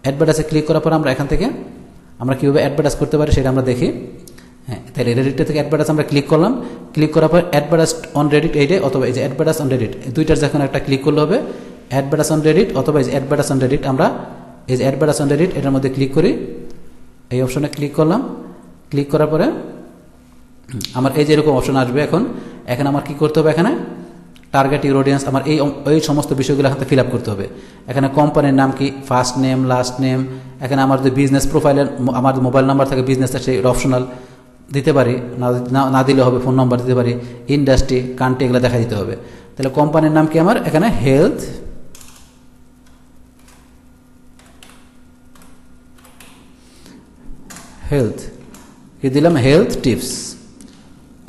অ্যাডভার্টাইজে ক্লিক করার পর আমরা এখান থেকে আমরা কীভাবে অ্যাডভার্টাইজ করতে পারি সেটা আমরা দেখি। হ্যাঁ তাহলে রেডিট থেকে অ্যাডভার্টাইজ আমরা ক্লিক করলাম। ক্লিক করার পর অ্যাডভার্টাইজ অন রেডিট এইটে অথবা এই যে অ্যাডভার্টাইজ অন রেডিট দুইটার যখন একটা ক্লিক করলে হবে অ্যাডভার্টাইজ অন রেডিট অথবা এই যে অ্যাডভার্টাইজ অন রেডিট আমরা, এই যে অ্যাডভার্টাইজ অন রেডিট এটার মধ্যে ক্লিক করি। এই অপশনে ক্লিক করলাম। ক্লিক করার পরে, আমার এই যে এরকম অপশন আসবে এখন, এখানে আমার কি করতে হবে এখানে? টার্গেট ইউর অডিয়েন্স আমার এই এই সমস্ত বিষয়গুলো এখানে ফিল আপ করতে হবে। এখানে কোম্পানির নাম কি? ফার্স্ট নেম লাস্ট নেম এখানে আমার যদি বিজনেস প্রোফাইলের আমার মোবাইল নাম্বার থাকে বিজনেসটা সেই অপশনাল দিতে পারি। না দিলে হবে ফোন নাম্বার দিতে পারি। ইন্ডাস্ট্রি কান্ট্রি এগুলো দেখা দিতে হবে। তাহলে কোম্পানির নাম কি আমার? এখানে হেলথ হেলথ কি দিলাম? হেলথ টিপস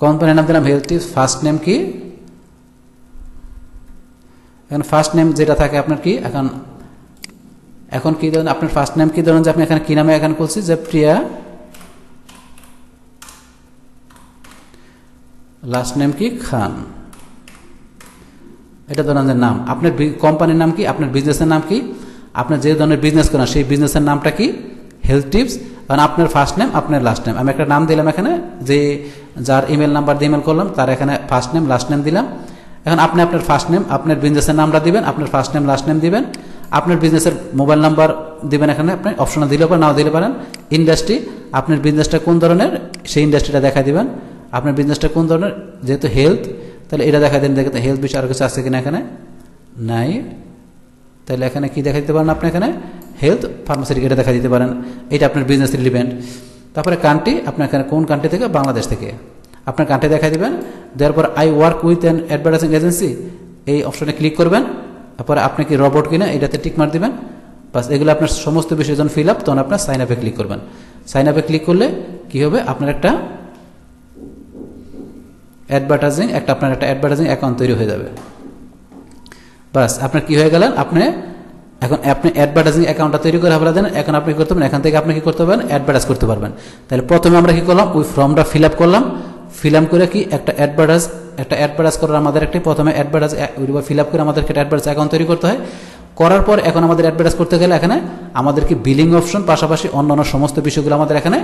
কোম্পানির নাম দিলাম? হেলথ টিপস ফার্স্ট নেম কি? এখন ফার্স্ট নেম যেটা থাকে আপনার কি? এখন এখন কি ধরুন, আপনার ফার্স্ট নেম কি ধরুন যে আপনি এখানে কি নামে এখানে করছি? যে প্রিয়া লাস্ট নেম কি? খান। এটা ধরেন যে নাম। আপনার কোম্পানির নাম কি? আপনার বিজনেসের নাম কি? আপনার যে ধরনের বিজনেস করেন, সেই বিজনেসের নামটা কি? হেলথ টিপস কারণ আপনার ফার্স্ট নেম আপনার লাস্ট নেম আমি একটা নাম দিলাম এখানে, যে যার ইমেল নাম্বার দিয়ে ইমেল করলাম, তার এখানে ফার্স্ট নেম লাস্ট নেম দিলাম। এখন আপনি আপনার ফার্স্ট নেম আপনার বিজনেসের নামটা দিবেন, আপনার ফার্স্ট নেম লাস্ট নেম দিবেন। আপনার বিজনেসের মোবাইল নাম্বার দিবেন এখানে, আপনি অপশনাল দিলে পারেন, নাও দিলে পারেন। ইন্ডাস্ট্রি আপনার বিজনেসটা কোন ধরনের, সেই ইন্ডাস্ট্রিটা দেখা দিবেন। আপনার বিজনেসটা কোন ধরনের, যেহেতু হেলথ তাহলে এটা দেখা দেন, দেখেন হেলথ বিষয় আর কিছু আছে কিনা এখানে? নাই। তাহলে এখানে কি দেখা দিতে পারেন আপনি এখানে? হেলথ ফার্মাসিউটিক এটা দেখা দিতে পারেন। এটা আপনার বিজনেস রিলিভেন্ট তারপরে কান্ট্রি আপনার এখানে কোন কান্ট্রি থেকে? বাংলাদেশ থেকে। আপনার কান্ট্রি দেখা দিবেন। দেওয়ার পর I work with an advertising agency এই অপশনে ক্লিক করবেন। তারপরে আপনি কি রবট কিনা, এটাতে টিক মার দিবেন। বাস, এগুলো আপনার সমস্ত বিষয় যখন ফিল আপ তখন আপনার সাইন আপে ক্লিক করবেন। সাইন আপে ক্লিক করলে কি হবে? আপনার একটা অ্যাডভার্টাইজিং একটা আপনার একটা অ্যাডভার্টাইজিং অ্যাকাউন্ট তৈরি হয়ে যাবে। বাস, আপনার কি হয়ে গেলেন? আপনি এখন আপনি অ্যাডভার্টাইজিং অ্যাকাউন্টটা তৈরি করে আপনার দেন, এখন আপনি কী করতে পারেন এখান থেকে আপনি কি করতে পারবেন? অ্যাডভার্টাইজ করতে পারবেন। তাহলে প্রথমে আমরা কি করলাম? ওই ফর্মটা ফিল আপ করলাম। ফিল আপ করে কি? একটা অ্যাডভার্টাইজ একটা অ্যাডভার্টাইজ করার আমাদের একটি, প্রথমে অ্যাডভার্টাইজ ফিল আপ করে আমাদেরকে একটা অ্যাডভার্টাইজ অ্যাকাউন্ট তৈরি করতে হয়। করার পর এখন আমাদের অ্যাডভার্টাইজ করতে গেলে এখানে আমাদেরকে বিলিং অপশন পাশাপাশি অন্যান্য সমস্ত বিষয়গুলো আমাদের এখানে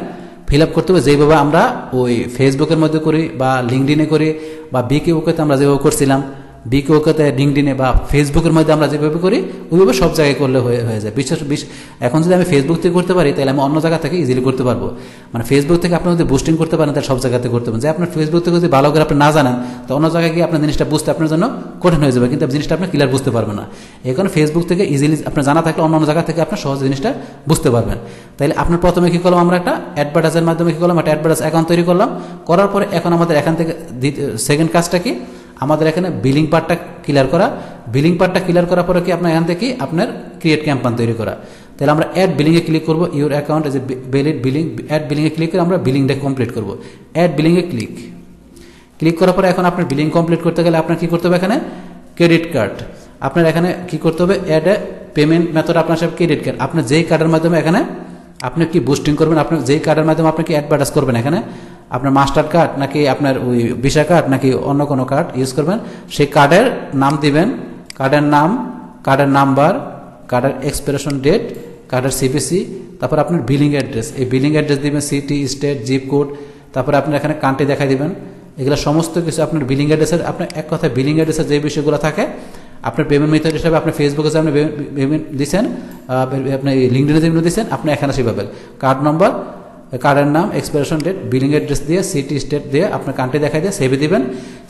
ফিল আপ করতে হবে। যেভাবে আমরা ওই ফেসবুকের মধ্যে করি বা লিঙ্কডিনে করি বা বিকে ওকেতে আমরা যেভাবে করছিলাম বিকে ওকেতে লিঙ্কডিনে বা ফেসবুকের মধ্যে আমরা যেভাবে করি, ওইভাবে সব জায়গায় করলে হয়ে হয়ে যায়। বিশেষ বিশ- এখন যদি আমি ফেসবুক থেকে করতে পারি, তাহলে আমি অন্য জায়গা থেকে ইজিলি করতে পারব। মানে ফেসবুক থেকে আপনি যদি বুস্টিং করতে পারেন, তাহলে সব জায়গাতে করতে পারেন যে আপনার ফেসবুক থেকে যদি ভালো করে আপনি না জানেন, তো অন্য জায়গায় গিয়ে আপনার জিনিসটা বুঝতে আপনার জন্য কঠিন হয়ে যাবে, কিন্তু জিনিসটা আপনি ক্লিয়ার বুঝতে পারবেন না। এই কারণে ফেসবুক থেকে ইজিলি আপনার জানা থাকলে অন্য অন্য জায়গা থেকে আপনার সহজ জিনিসটা বুঝতে পারবেন। তাহলে আপনার প্রথমে কী করলাম আমরা একটা অ্যাডভার্টাইজের মাধ্যমে কী করলাম? একটা অ্যাডভার্টাইজ অ্যাকাউন্ট তৈরি করলাম। করার পরে এখন আমাদের এখান থেকে সেকেন্ড কাজটা কি? আমাদের এখানে বিলিং পার্টটা ক্লিয়ার করা। বিলিং পার্টটা ক্লিয়ার করার পরে কি আপনার এখান থেকে আপনার ক্রিয়েট ক্যাম্পান তৈরি করা। তাহলে আমরা অ্যাড বিলিংয়ে ক্লিক করব। Your account as a valid billing add বিলিংয়ে click করে আমরা বিলিংটা কমপ্লিট করব। অ্যাড বিলিংয়ে ক্লিক ক্লিক করার পরে এখন আপনার বিলিং কমপ্লিট করতে গেলে আপনার কী করতে হবে এখানে? ক্রেডিট কার্ড আপনার এখানে কি করতে হবে? অ্যাড এ পেমেন্ট মেথড আপনার সব ক্রেডিট কার্ড আপনার যেই কার্ডের মাধ্যমে এখানে আপনি কি বুস্টিং করবেন আপনার যেই কার্ডের মাধ্যমে আপনি কি অ্যাডভার্টাইজ করবেন এখানে? আপনার মাস্টার কার্ড নাকি আপনার ওই ভিসা কার্ড নাকি অন্য কোনো কার্ড ইউজ করবেন, সেই কার্ডের নাম দিবেন, কার্ডের নাম, কার্ডের নাম্বার, কার্ডের এক্সপিরেশন ডেট, কার্ডের সিপিসি তারপর আপনার বিলিং অ্যাড্রেস এই বিলিং অ্যাড্রেস দিবেন সিটি স্টেট জিপ কোড তারপরে আপনি এখানে কান্ট্রি দেখাই দিবেন। এগুলো সমস্ত কিছু আপনার বিলিং অ্যাড্রেসের আপনার এক কথায় বিলিং অ্যাড্রেসের যে বিষয়গুলো থাকে, আপনার পেমেন্ট মেথড হিসাবে আপনি ফেসবুকে আপনি পেমেন্ট দিচ্ছেন আপনি লিঙ্কডিনে যেগুলো দিচ্ছেন আপনি এখানে সেভাবে কার্ড নম্বর কার্ডের নাম এক্সপায়ারেশন ডেট বিলিং অ্যাড্রেস দিয়ে সিটি স্টেট দিয়ে আপনার কান্ট্রি দেখাই দিয়ে সেভে দিবেন।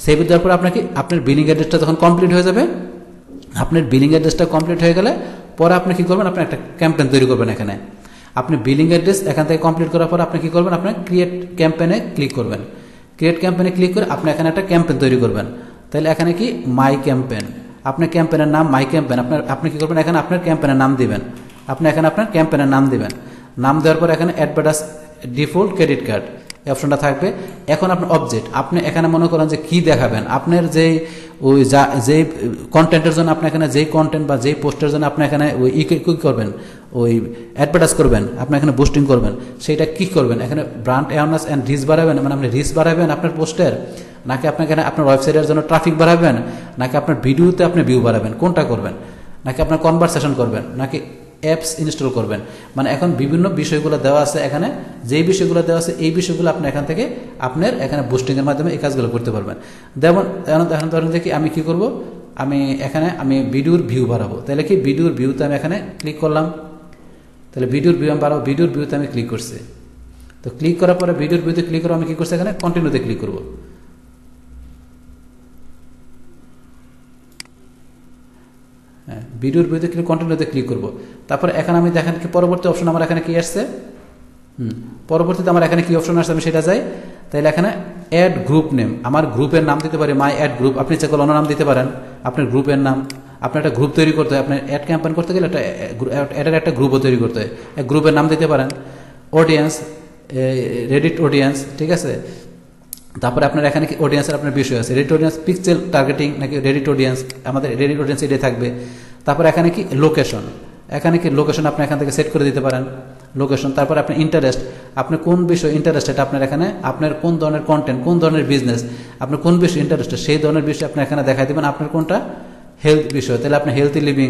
সেভে দেওয়ার পর আপনাকে, আপনার বিলিং অ্যাড্রেসটা যখন কমপ্লিট হয়ে যাবে, আপনার বিলিং অ্যাড্রেসটা কমপ্লিট হয়ে গেলে পরে আপনি কী করবেন, আপনি একটা ক্যাম্পেন তৈরি করবেন এখানে। আপনি বিলিং অ্যাড্রেস এখান থেকে কমপ্লিট করার পর আপনি কী করবেন আপনার ক্রিয়েট ক্যাম্পেনে ক্লিক করবেন। ক্রিয়েট ক্যাম্পেনে ক্লিক করে আপনি এখানে একটা ক্যাম্পেন তৈরি করবেন। তাহলে এখানে কি? মাই ক্যাম্পেন আপনার ক্যাম্পেনের নাম মাই ক্যাম্পেন আপনার, আপনি কী করবেন, এখানে আপনার ক্যাম্পেনের নাম দিবেন। আপনি এখানে আপনার ক্যাম্পেনের নাম দিবেন। নাম দেওয়ার পর এখানে অ্যাডভার্টাইজ ডিফল্ট ক্রেডিট কার্ড, এই অপশনটা থাকবে। এখন আপনার অবজেক্ট আপনি এখানে মনে করেন যে কি দেখাবেন? আপনার যেই, ওই যা, যেই কন্টেন্টের জন্য আপনি এখানে যেই কন্টেন্ট বা যেই পোস্টের জন্য আপনি এখানে ওই ই করবেন? ওই অ্যাডভার্টাইজ করবেন, আপনি এখানে বুস্টিং করবেন। সেইটা কি করবেন? এখানে ব্র্যান্ড অ্যাওয়ারনেস অ্যান্ড রিচ বাড়াবেন মানে আপনি রিচ বাড়াবেন আপনার পোস্টের নাকি আপনি এখানে আপনার ওয়েবসাইটের জন্য ট্রাফিক বাড়াবেন? নাকি আপনার ভিডিওতে আপনি ভিউ বাড়াবেন? কোনটা করবেন? নাকি আপনার কনভারসেশন করবেন? নাকি অ্যাপস ইনস্টল করবেন। মানে এখন বিভিন্ন বিষয়গুলো দেওয়া আছে এখানে। যেই বিষয়গুলো দেওয়া আছে, এই বিষয়গুলো আপনি এখান থেকে আপনার এখানে বুস্টিংয়ের মাধ্যমে এই কাজগুলো করতে পারবেন। যেমন, এখন ধরেন দেখি আমি কি করব? আমি এখানে আমি ভিডিওর ভিউ বাড়াবো। তাহলে কি ভিডিওর ভিউতে আমি এখানে ক্লিক করলাম? তাহলে ভিডিওর ভিউ আমি বাড়াবো। ভিডিওর ভিউতে আমি ক্লিক করছি। তো ক্লিক করার পরে ভিডিওর ভিউতে ক্লিক করে আমি কি করছি এখানে? কন্টিনিউতে ক্লিক করব। ভিডিওর ভিডিওতে ক্লিক কন্টিনিউতে ক্লিক করব। তারপর এখানে আমি দেখেন কি পরবর্তী অপশন আমার এখানে কি আসছে? হুম, পরবর্তীতে আমার এখানে কি অপশন আসছে আমি সেটা যাই। তাহলে এখানে অ্যাড গ্রুপ নেম আমার গ্রুপের নাম দিতে পারি মাই অ্যাড গ্রুপ আপনি চেক অন্য নাম দিতে পারেন। আপনার গ্রুপের নাম, আপনার একটা গ্রুপ তৈরি করতে হয়। আপনার অ্যাড ক্যাম্পেন করতে গেলে একটা অ্যাডের একটা গ্রুপও তৈরি করতে হয়। এক গ্রুপের নাম দিতে পারেন। অডিয়েন্স রেডিট অডিয়েন্স ঠিক আছে? তারপরে আপনার এখানে কি অডিয়েন্সের আপনার বিষয় আছে। রেডিট অডিয়েন্স পিক্সেল টার্গেটিং নাকি রেডিট অডিয়েন্স আমাদের রেডিট অডিয়েন্স এটাই থাকবে। তারপর এখানে কি? লোকেশন এখানে কি? লোকেশন আপনি এখান থেকে সেট করে দিতে পারেন। লোকেশন তারপর আপনার ইন্টারেস্ট আপনি কোন বিষয় ইন্টারেস্টেড আপনার এখানে, আপনার কোন ধরনের কন্টেন্ট কোন ধরনের বিজনেস আপনি কোন বিষয় ইন্টারেস্টেড সেই ধরনের বিষয় আপনি এখানে দেখাই দেবেন আপনার কোনটা? হেলথ বিষয়। তাহলে আপনি হেলথি লিভিং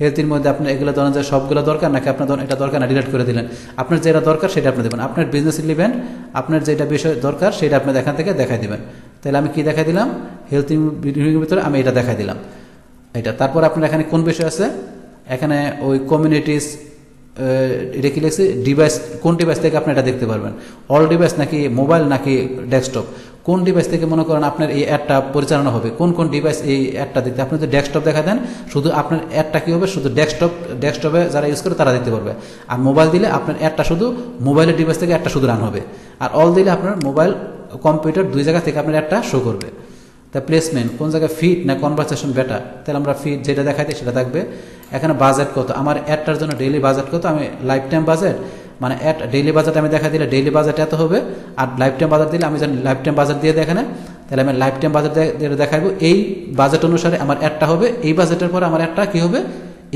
হেলথির মধ্যে আপনার এগুলো ধরেন যে সবগুলো দরকার, নাকি আপনার এটা দরকার না ডিলেট করে দিলেন। আপনার যেটা দরকার সেটা আপনি দেবেন। আপনার বিজনেস ইভেন্ট আপনার যেটা বিষয় দরকার সেটা আপনি এখান থেকে দেখাই দিবেন। তাহলে আমি কি দেখাই দিলাম? হেলথ ভিতরে আমি এটা দেখাই দিলাম। এটা। তারপর আপনার এখানে কোন বিষয় আছে? এখানে ওই কমিউনিটিস এটা কি লিখছে? ডিভাইস কোন ডিভাইস থেকে আপনি এটা দেখতে পারবেন? অল ডিভাইস নাকি মোবাইল নাকি ডেস্কটপ কোন ডিভাইস থেকে মনে করেন আপনার এই অ্যাডটা পরিচালনা হবে? কোন কোন ডিভাইস এই অ্যাডটা দেখতে আপনি যদি ডেস্কটপ দেখা দেন, শুধু আপনার অ্যাডটা কী হবে? শুধু ডেস্কটপ ডেস্কটপে যারা ইউজ করে তারা দেখতে পারবে। আর মোবাইল দিলে আপনার অ্যাডটা শুধু মোবাইলের ডিভাইস থেকে একটা শুধু রান হবে। আর অল দিলে আপনার মোবাইল কম্পিউটার দুই জায়গা থেকে আপনার অ্যাডটা শো করবে। তা প্লেসমেন্ট কোন জায়গায় ফিট না কনভারসেশন বেটার তাহলে আমরা ফিট যেটা দেখাইতে সেটা থাকবে। এখানে বাজেট কত? আমার অ্যাডটার জন্য ডেইলি বাজেট কত? আমি লাইফ টাইম বাজেট মানে অ্যাড ডেইলি বাজেট আমি দেখা দিলে ডেইলি বাজেট এত হবে? আর লাইফ টাইম বাজার দিলে আমি জানি লাইফ টাইম বাজার দিয়ে দেখে না? তাহলে আমি লাইফ টাইম বাজার দেখাবো এই বাজেট অনুসারে আমার অ্যাডটা হবে। এই বাজেটের পরে আমার অ্যাডটা কি হবে?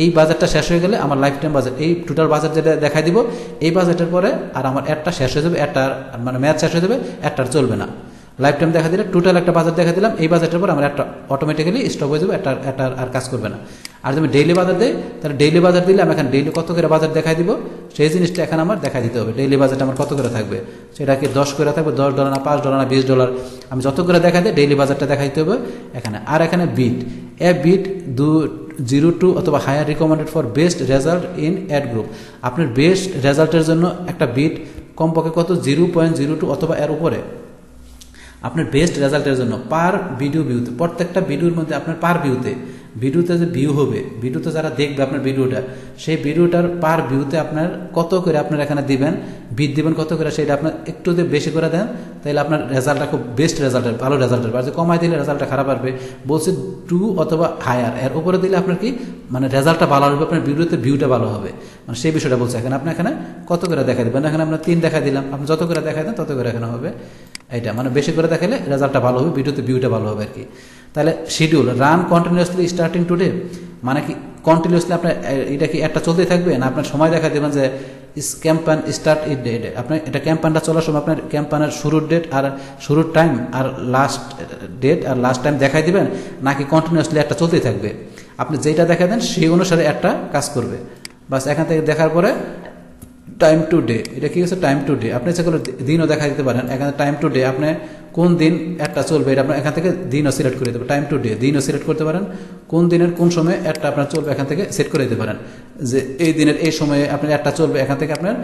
এই বাজেটটা শেষ হয়ে গেলে আমার লাইফ টাইম বাজেট এই টোটাল বাজেট যেটা দেখাই দিব, এই বাজেটের পরে আর আমার অ্যাডটা শেষ হয়ে যাবে অ্যাডটার মানে ম্যাচ শেষ হয়ে যাবে অ্যাডটার চলবে না। লাইফ টাইম দেখা দিলে টোটাল একটা বাজার দেখা দিলাম, এই বাজারটার পর আমার একটা অটোমেটিক্যালি স্টপ হয়ে যাবে, একটা একটা আর কাজ করবে না। আর যদি ডেইলি বাজার দেয় তাহলে ডেইলি বাজার দিলে আমি এখানে ডেইলি কত করে বাজার দেখাই দিব? সেই জিনিসটা এখন আমার দেখা দিতে হবে। ডেইলি বাজারটা আমার কত করে থাকবে? সেটা কি দশ করে থাকবে, দশ ডলার না পাঁচ ডলার না বিশ ডলার আমি যত করে দেখা দিই ডেইলি বাজারটা দেখা দিতে হবে। এখানে, আর এখানে বিট এ বিট দু জিরো টু অথবা higher recommended for best result in ad group আপনার বেস্ট রেজাল্টের জন্য একটা বিট কমপক্ষে কত? জিরো পয়েন্ট জিরো টু অথবা এর উপরে। আপনার বেস্ট রেজাল্টের জন্য পার ভিডিও ভিউতে প্রত্যেকটা ভিডিওর মধ্যে আপনার পার ভিউতে ভিডিওতে যে ভিউ হবে ভিডিওতে যারা দেখবে আপনার ভিডিওটা সেই ভিডিওটার পার ভিউতে আপনার কত করে আপনার এখানে দিবেন বিট দিবেন কত করে সেটা আপনার একটু যদি বেশি করে দেন, তাহলে আপনার রেজাল্টটা খুব বেস্ট রেজাল্টের ভালো রেজাল্টের আর যে কমাই দিলে রেজাল্টটা খারাপ আসবে, বলছে টু অথবা হায়ার এর উপরে দিলে আপনার কি মানে রেজাল্টটা ভালো হবে আপনার ভিডিওতে ভিউটা ভালো হবে মানে সেই বিষয়টা বলছে। এখানে আপনি এখানে কত করে দেখা দেবেন? এখানে আমরা তিন দেখা দিলাম, আপনি যত করে দেখা দেন তত করে এখানে হবে। এটা মানে বেশি করে দেখালে রেজাল্টটা ভালো হবে ভিডিওতে ভিউটা ভালো হবে আর কি। তাহলে schedule run continuously starting today মানে কি কন্টিনিউসলি আপনার এটা কি একটা চলতেই থাকবে? না, আপনার সময় দেখা দেবেন যে ক্যাম্পান স্টার্ট ইট ডেট আপনার এটা ক্যাম্পানটা চলার সময় আপনার ক্যাম্পানের শুরুর ডেট আর শুরুর টাইম আর লাস্ট ডেট আর লাস্ট টাইম দেখাই দিবেন, নাকি কন্টিনিউসলি একটা চলতেই থাকবে? আপনি যেটা দেখা দেন, সেই অনুসারে একটা কাজ করবে। বাস এখান থেকে দেখার পরে টাইম টু ডে এটা কি হচ্ছে? টাইম টু ডে আপনি সেগুলো দিনও দেখা দিতে পারেন। এখানে টাইম টু ডে আপনি কোন দিন একটা চলবে, এটা আপনার এখান থেকে দিনও সিলেক্ট করে দিতে টাইম টু ডে দিনও সিলেক্ট করতে পারেন। কোন দিনের কোন সময় একটা আপনার চলবে, এখান থেকে সেট করে দিতে পারেন। যে এই দিনের এই সময়ে আপনার একটা চলবে, এখান থেকে আপনার,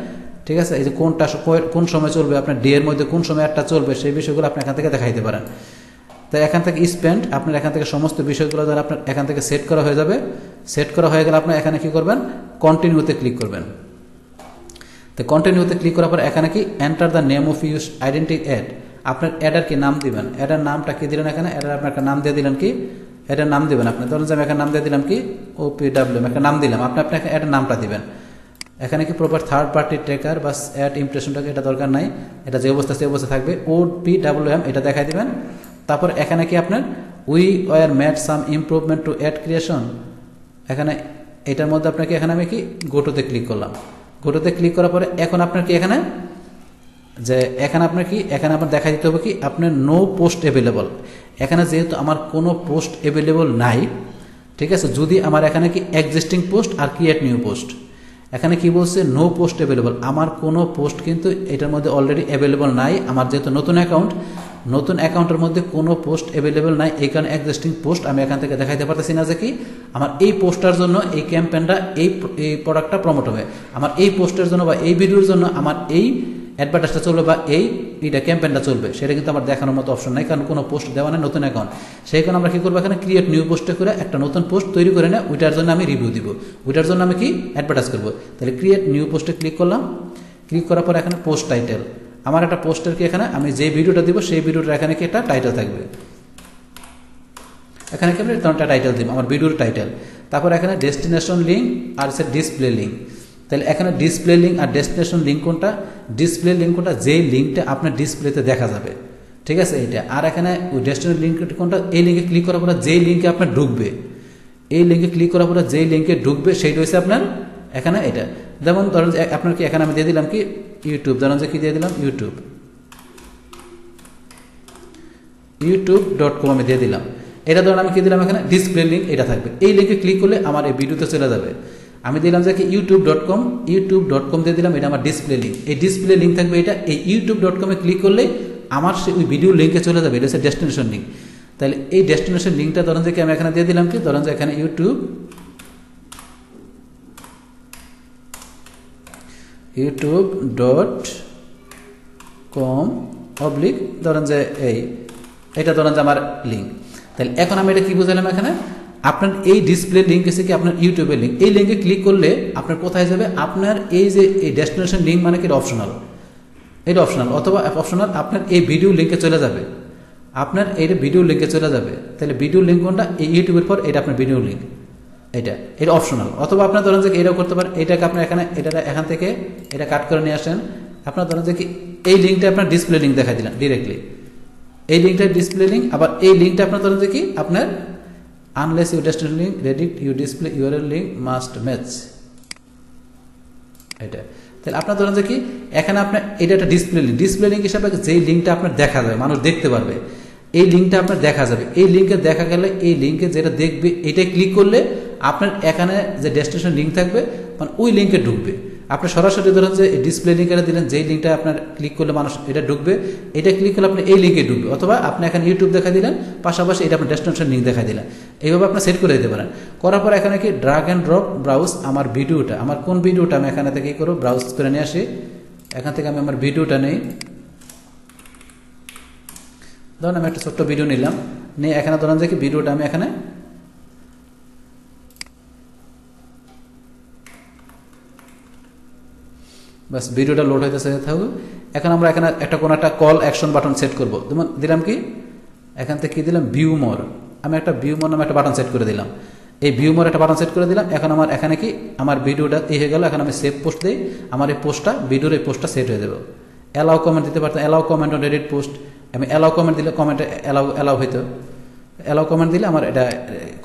ঠিক আছে? এই যে কোনটা কোন সময় চলবে, আপনার ডে এর মধ্যে কোন সময় একটা চলবে, সেই বিষয়গুলো আপনি এখান থেকে দেখাইতে পারেন। তাই এখান থেকে স্পেন্ড আপনার এখান থেকে সমস্ত বিষয়গুলো ধর আপনার এখান থেকে সেট করা হয়ে যাবে। সেট করা হয়ে গেলে আপনার এখানে কি করবেন? কন্টিনিউতে ক্লিক করবেন। তো কন্টিনিউতে ক্লিক করার পর এখানে কি enter the name of use identity ad আপনার অ্যাডার কি নাম দিবেন। অ্যাডার নামটা কি দিলেন এখানে? অ্যাডার আপনার একটা নাম দিয়ে দিলেন কি? এটার নাম দিবেন আপনি। ধরুন যে আমি একটা নাম দিয়ে দিলাম কি? ওপি ডাব্লিউ একটা নাম দিলাম। আপনি আপনাকে অ্যাডার নামটা দিবেন। এখানে কি প্রপার থার্ড পার্টি ট্রেকার বা অ্যাড ইমপ্রেশনটাকে এটা দরকার নাই। এটা যে অবস্থা সে অবস্থা থাকবে। ও পি ডাব্লিউ এম এটা দেখাই দিবেন। তারপর এখানে কি আপনার? We were made some improvement to ad creation এখানে এটার মধ্যে আপনাকে এখানে আমি কি গোটোতে ক্লিক করলাম। গোটোতে ক্লিক করার পরে এখন আপনার কি এখানে? যে এখানে আপনার কি? এখানে আপনার দেখা দিতে হবে কি? আপনার নো পোস্ট অ্যাভেলেবল এখানে যেহেতু আমার কোনো পোস্ট অ্যাভেলেবল নাই, ঠিক আছে? যদি আমার এখানে কি এক্সিস্টিং পোস্ট আর ক্রিয়েট নিউ পোস্ট এখানে কি বলছে? নো পোস্ট অ্যাভেলেবল আমার কোনো পোস্ট কিন্তু এটার মধ্যে অলরেডি অ্যাভেলেবল নাই। আমার যেহেতু নতুন অ্যাকাউন্ট নতুন অ্যাকাউন্টের মধ্যে কোনো পোস্ট অ্যাভেলেবল নাই, এই কারণে এক্সিস্টিং পোস্ট আমি এখান থেকে দেখাইতে পারতেছি না যে কি, আমার এই পোস্টার জন্য এই ক্যাম্পেনটা এই এই প্রোডাক্টটা প্রমোট হবে। আমার এই পোস্টের জন্য বা এই ভিডিওর জন্য আমার এই অ্যাডভার্টাইজটা চলবে বা এই এইটা ক্যাম্পেনটা চলবে, সেটা কিন্তু আমার দেখানোর মতো অপশন নাই, কারণ কোনো পোস্ট দেওয়া নেই নতুন অ্যাকাউন্ট সেই কারণে আমরা কী করব এখানে? ক্রিয়েট নিউ পোস্টে করে একটা নতুন পোস্ট তৈরি করে নেয় ওইটার জন্য আমি রিভিউ দিব। ওইটার জন্য আমি কি? অ্যাডভার্টাইজ করব। তাহলে ক্রিয়েট নিউ পোস্টে ক্লিক করলাম। ক্লিক করার পর এখানে পোস্ট টাইটেল আমার একটা পোস্টের কি এখানে? আমি যে ভিডিওটা দিব, সেই ভিডিওটা এখানে কি একটা টাইটেল থাকবে? এখানে কি আমি একটা টাইটেল দিব? আমার ভিডিওর টাইটেল তারপর এখানে ডেস্টিনেশন লিঙ্ক আর হচ্ছে ডিসপ্লে লিঙ্ক তাহলে এখানে ডিসপ্লে লিঙ্ক আর ডেস্টিনেশন লিঙ্ক কোনটা? ডিসপ্লে লিঙ্ক কোনটা? যেই লিঙ্কটা আপনার ডিসপ্লেতে দেখা যাবে। ঠিক আছে? এইটা। আর এখানে ডেস্টিনেশন লিঙ্ক কোনটা? এই লিঙ্কে ক্লিক করার পরে যেই লিঙ্কে আপনার ঢুকবে। এই লিঙ্কে ক্লিক করার পরে যেই লিঙ্কে ঢুকবে, সেইটা হচ্ছে আপনার এখানে এটা। যেমন ধরেন আপনার কি এখানে আমি দিয়ে দিলাম কি ইউটিউব ধরেন যে কি দিয়ে দিলাম? ইউটিউব ইউটিউব ডট কম আমি দিয়ে দিলাম। এটা ধরেন আমি কি দিলাম এখানে? ডিসপ্লে লিঙ্ক এটা থাকবে। এই লিঙ্কে ক্লিক করলে আমার এই ভিডিওতে চলে যাবে। আমি দিলাম যে কি? YouTube dot com YouTube dot com দিয়ে দিলাম, এটা আমার ডিসপ্লে লিঙ্ক এই ডিসপ্লে লিঙ্ক থাকবে এটা। এই ইউটিউব ডট কমে ক্লিক করলে আমার সে ওই ভিডিও লিঙ্কে চলে যাবে। এটা হচ্ছে ডেস্টিনেশন লিঙ্ক তাহলে এই ডেস্টিনেশন লিঙ্কটা ধরেন যে আমি এখানে দিয়ে দিলাম কি? ধরেন যে এখানে YouTube YouTube dot com oblique ধরেন যে এই, এটা ধরেন যে আমার লিঙ্ক তাহলে এখন আমি এটা কি বুঝালাম এখানে? আপনার এই ডিসপ্লে লিঙ্ক এসে কি? আপনার ইউটিউবের লিঙ্ক এই লিঙ্কে ক্লিক করলে আপনার কোথায় যাবে? আপনার এই যে এই ডেস্টিনেশন লিঙ্ক মানে কি? অপশনাল এটা অপশনাল অথবা অপশনাল আপনার এই ভিডিও লিঙ্কে চলে যাবে। আপনার এইটা ভিডিও লিঙ্কে চলে যাবে। তাহলে ভিডিও লিঙ্ক কোনটা? এই ইউটিউবের পর এটা আপনার ভিডিও লিঙ্ক এটা এটা অপশনাল অথবা আপনার ধরেন যে এটাও করতে পারেন, এটাকে আপনার এখানে এটা এখান থেকে এটা কাট করে নিয়ে আসেন। আপনার ধরেন যে কি, এই লিঙ্কটা আপনার ডিসপ্লে লিঙ্ক দেখা দিলাম ডিরেক্টলি এই লিঙ্কটা ডিসপ্লে লিঙ্ক আবার এই লিঙ্কটা আপনার ধরেন যে কি, আপনার unless you destination link Reddit you display your link must match এটা। তাহলে আপনার ধরেন যে কি, এখানে আপনার এটা একটা ডিসপ্লে লিঙ্ক ডিসপ্লে লিঙ্ক হিসাবে যেই লিঙ্কটা আপনার দেখা যাবে মানুষ দেখতে পারবে, এই লিঙ্কটা আপনার দেখা যাবে। এই লিঙ্কে দেখা গেলে এই লিঙ্কে যেটা দেখবে এটা ক্লিক করলে আপনার এখানে যে ডেস্টিনেশন লিঙ্ক থাকবে মানে ওই লিঙ্কে ঢুকবে। আপনি সরাসরি ধরেন যে ডিসপ্লে লিঙ্কটা দিলেন, যেই লিঙ্কটা আপনার ক্লিক করলে মানুষ এটা ঢুকবে, এটা ক্লিক করলে আপনি এই লিঙ্কে ঢুকবে। অথবা আপনি এখানে ইউটিউব দেখা দিলেন, পাশাপাশি এটা আপনার ডেস্টিনেশন লিঙ্ক দেখা দিলেন। এইভাবে আপনি সেট করে দিতে পারেন। করার পর এখানে কি ড্রাগ অ্যান্ড ড্রপ ব্রাউজ আমার ভিডিওটা, আমার কোন ভিডিওটা আমি এখানে থেকে করব? ব্রাউজ করে নিয়ে আসি। এখান থেকে আমি আমার ভিডিওটা নেই। ধরুন আমি একটা ছোট্ট ভিডিও নিলাম। নিয়ে এখানে ধরেন যে কি ভিডিওটা আমি এখানে বাস ভিডিওটা লোড হইতেছে থাকুক এখন আমরা এখানে একটা কোনো একটা কল অ্যাকশন বাটন সেট করব। যেমন দিলাম কি? এখান থেকে কি দিলাম? ভিউ মোর আমি একটা ভিউ মোর নামে একটা বাটন সেট করে দিলাম। এই ভিউ মোর একটা বাটন সেট করে দিলাম। এখন আমার এখানে কি? আমার ভিডিওটা এই হয়ে গেল। এখন আমি সেভ পোস্ট দিই। আমার এই পোস্টটা ভিডিওর এই পোস্টটা সেট হয়ে যাবে। অ্যালাউ কমেন্ট দিতে পারতাম allow comment on Reddit post আমি অ্যালাউ কমেন্ট দিলে কমেন্ট অ্যালাউ অ্যালাউ হইতো। অ্যালাউ কমেন্ট দিলে আমার এটা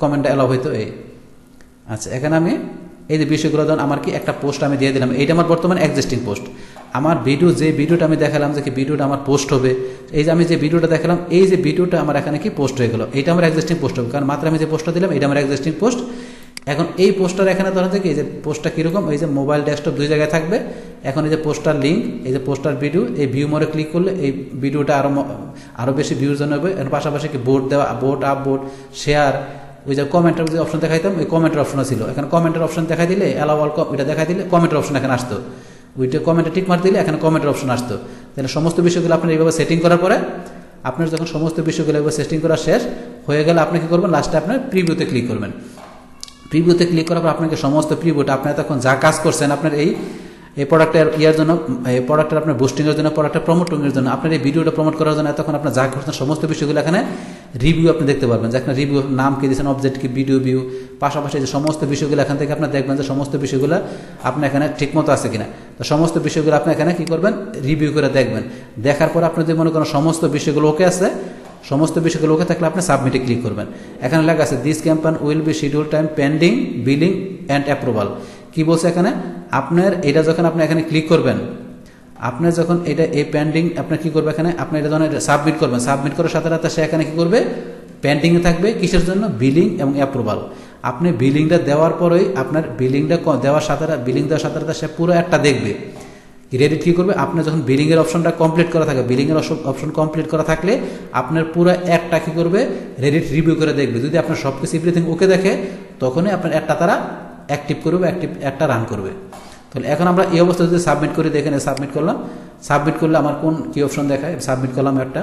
কমেন্টটা অ্যালাউ হইতো, এই। আচ্ছা এখানে আমি এই যে বিষয়গুলো ধরুন আমার কি একটা পোস্ট আমি দিয়ে দিলাম, এইটা আমার বর্তমান এক্সিস্টিং পোস্ট আমার ভিডিও যে ভিডিওটা আমি দেখালাম যে কি ভিডিওটা আমার পোস্ট হবে, এই যে আমি যে ভিডিওটা দেখালাম, এই যে ভিডিওটা আমার এখানে কি পোস্ট হয়ে গেল এটা আমার এক্সিস্টিং পোস্ট হবে। কারণ মাত্র আমি যে পোস্টটা দিলাম এটা আমার এক্সিস্টিং পোস্ট এখন এই পোস্টার এখানে ধরা থেকে এই যে পোস্টটা কীরকম, এই যে মোবাইল ডেস্কটপ দুই জায়গায় থাকবে। এখন এই যে পোস্টার লিঙ্ক এই যে পোস্টার ভিডিও এই ভিউ মোড়ে ক্লিক করলে এই ভিডিওটা আরও আরও বেশি ভিউর জন্য হবে। এর পাশাপাশি কি বোর্ড দেওয়া বোর্ড আপ বোর্ড শেয়ার ওই যে কমেন্টের যে অপশন দেখাইতাম, ওই কমেন্টের অপশনও ছিল। এখানে কমেন্টের অপশন দেখাই দিলে অ্যালাউ অল এটা দেখাই দিলে কমেন্টের অপশন এখানে আসতো। ওইটা কমেন্টে টিক মার দিলে এখানে কমেন্টের অপশন আসতো। তাহলে সমস্ত বিষয়গুলো আপনার এইভাবে সেটিং করার পরে, আপনার যখন সমস্ত বিষয়গুলো এইভাবে সেটিং করা শেষ, হয়ে গেলে আপনি কী করবেন? লাস্টে আপনার প্রিভিউতে ক্লিক করবেন। প্রিভিউতে ক্লিক করার পর আপনাকে সমস্ত প্রিভিউটা আপনার তখন যা কাজ করছেন, আপনার এই এই প্রোডাক্টের ইয়ার জন্য, এই প্রোডাক্টের আপনার বুস্টিংয়ের জন্য প্রোডাক্টের প্রমোটিংয়ের জন্য, আপনার এই ভিডিওটা প্রমোট করার জন্য তখন আপনার যা করছেন সমস্ত বিষয়গুলো এখানে রিভিউ আপনি দেখতে পারবেন। যে এখানে রিভিউ নাম কি দিয়েছেন অবজেক্ট কি ভিডিও ভিউ পাশাপাশি যে সমস্ত বিষয়গুলো এখান থেকে আপনার দেখবেন যে সমস্ত বিষয়গুলো আপনি এখানে ঠিকমতো আছে কিনা। তো সমস্ত বিষয়গুলো আপনি এখানে কি করবেন? রিভিউ করে দেখবেন। দেখার পর আপনি যদি মনে করেন সমস্ত বিষয়গুলো ওকে আছে, সমস্ত বিষয়গুলো ওকে থাকলে আপনি সাবমিটে ক্লিক করবেন। এখানে লেখা আছে this campaign will be schedule time pending billing and approval কি বলছে এখানে? আপনার এটা যখন আপনি এখানে ক্লিক করবেন আপনি যখন এটা এই পেন্ডিং আপনার কি করবে এখানে? আপনি এটা যখন সাবমিট করবেন সাবমিট করার সাথে সাথে সে এখানে কি করবে? পেন্ডিংয়ে থাকবে কিসের জন্য? বিলিং এবং অ্যাপ্রুভাল আপনি বিলিংটা দেওয়ার পরেই আপনার বিলিংটা দেওয়ার সাথে বিলিং দেওয়ার সাথে সাথে সে পুরো একটা দেখবে। রেডিট কী করবে? আপনার যখন বিলিংয়ের অপশনটা কমপ্লিট করা থাকে বিলিংয়ের অপশন কমপ্লিট করা থাকলে আপনার পুরো একটা কী করবে? রেডিট রিভিউ করে দেখবে। যদি আপনার সব কিছু এভরিথিং ওকে দেখে, তখনই আপনার একটা তারা অ্যাক্টিভ করবে অ্যাক্টিভ একটা রান করবে। তাহলে এখন আমরা এই অবস্থা যদি সাবমিট করি, দেখেন সাবমিট করলাম। সাবমিট করলে আমার কোন কি অপশন দেখায়? সাবমিট করলাম একটা।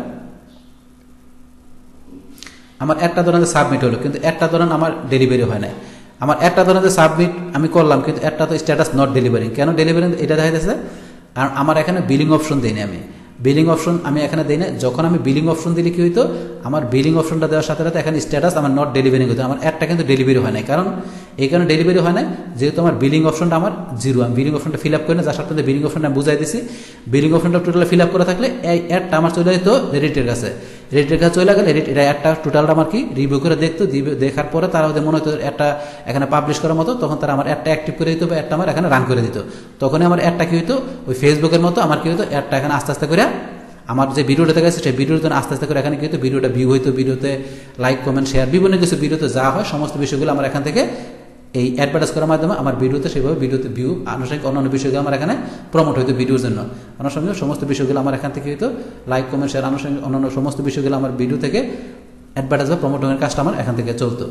আমার একটা ধরেন সাবমিট হলো, কিন্তু একটা ধরেন আমার ডেলিভারি হয় নাই। আমার একটা ধরেন সাবমিট আমি করলাম, কিন্তু একটা তো স্ট্যাটাস নট ডেলিভারিং কেন ডেলিভারি এটা দেখা যাচ্ছে আর আমার এখানে বিলিং অপশন দিইনি আমি। বিলিং অপশন আমি এখানে দিই না। যখন আমি বিলিং অপশন দিলে কি হইতো? আমার বিলিং অপশনটা দেওয়ার সাথে সাথে এখানে স্ট্যাটাস আমার নট ডেলিভারি হতো আমার অ্যাডটা কিন্তু ডেলিভারি হয় নাই। কারণ এই কারণে ডেলিভারি হয় না যেহেতু আমার বিলিং অপশনটা আমার জিরো আমি বিলিং অপশনটা ফিল আপ করি না। যার সাথে বিলিং অপশনটা বুঝাই দিছি। বিলিং অপশনটা টোটাল ফিল আপ করা থাকলে এই অ্যাডটা আমার চলে যেত রেডিটের কাছে। রেডিটের কাছে চলে গেলে রেডিট এটা একটা টোটালটা আমার কি রিভিউ করে দেখতো দেখার পরে তারা ওদের মনে হতো একটা এখানে পাবলিশ করার মতো, তখন তারা আমার একটা অ্যাক্টিভ করে দিত বা একটা আমার এখানে রান করে দিত। তখনই আমার একটা কি হইতো? ওই ফেসবুকের মতো আমার কি হতো একটা এখানে আস্তে আস্তে করে আমার যে ভিডিওটা দেখা সেই জন্য আস্তে আস্তে করে এখানে কি হতো ভিডিওটা ভিউ হইতো ভিডিওতে লাইক কমেন্ট শেয়ার বিভিন্ন কিছু ভিডিওতে যা হয়, সমস্ত বিষয়গুলো আমার এখান থেকে এই অ্যাডভার্টাইজ করার মাধ্যমে আমার ভিডিওতে সেভাবে ভিডিওতে ভিউ আনুষঙ্গিক অন্যান্য বিষয়গুলো আমার এখানে প্রমোট হইতো ভিডিওর জন্য। আনুষঙ্গিক সমস্ত বিষয়গুলো আমার এখান থেকে হইতো লাইক কমেন্ট শেয়ার আনুষঙ্গিক অন্যান্য সমস্ত বিষয়গুলো আমার ভিডিও থেকে অ্যাডভার্টাইজ বা প্রমোটিংয়ের কাজটা আমার এখান থেকে চলতো।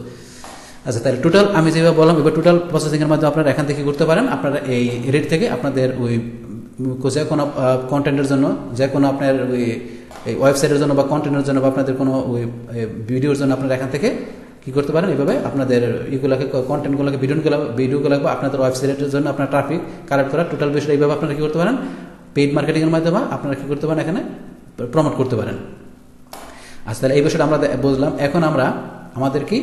আচ্ছা তাহলে টোটাল আমি যেভাবে বললাম, এবার টোটাল প্রসেসিংয়ের মাধ্যমে আপনারা এখান থেকে করতে পারেন। আপনারা এই রেট থেকে আপনাদের ওই যে কোনো কন্টেন্টের জন্য, যে কোনো আপনার ওই ওয়েবসাইটের জন্য বা কন্টেন্টের জন্য বা আপনাদের কোনো ওই ভিডিওর জন্য আপনারা এখান থেকে কী করতে পারেন? এইভাবে আপনাদের ইগুলোকে কন্টেন্টগুলোকে ভিডিওগুলো ভিডিওগুলোকে আপনাদের ওয়েবসাইটের জন্য আপনার ট্রাফিক কালেক্ট করা টোটাল বিষয়টা এইভাবে আপনারা কী করতে পারেন? পেইড মার্কেটিংয়ের মাধ্যমে আপনারা কী করতে পারেন এখানে? প্রমোট করতে পারেন। আচ্ছা তাহলে এই বিষয়টা আমরা বুঝলাম। এখন আমরা আমাদের কি?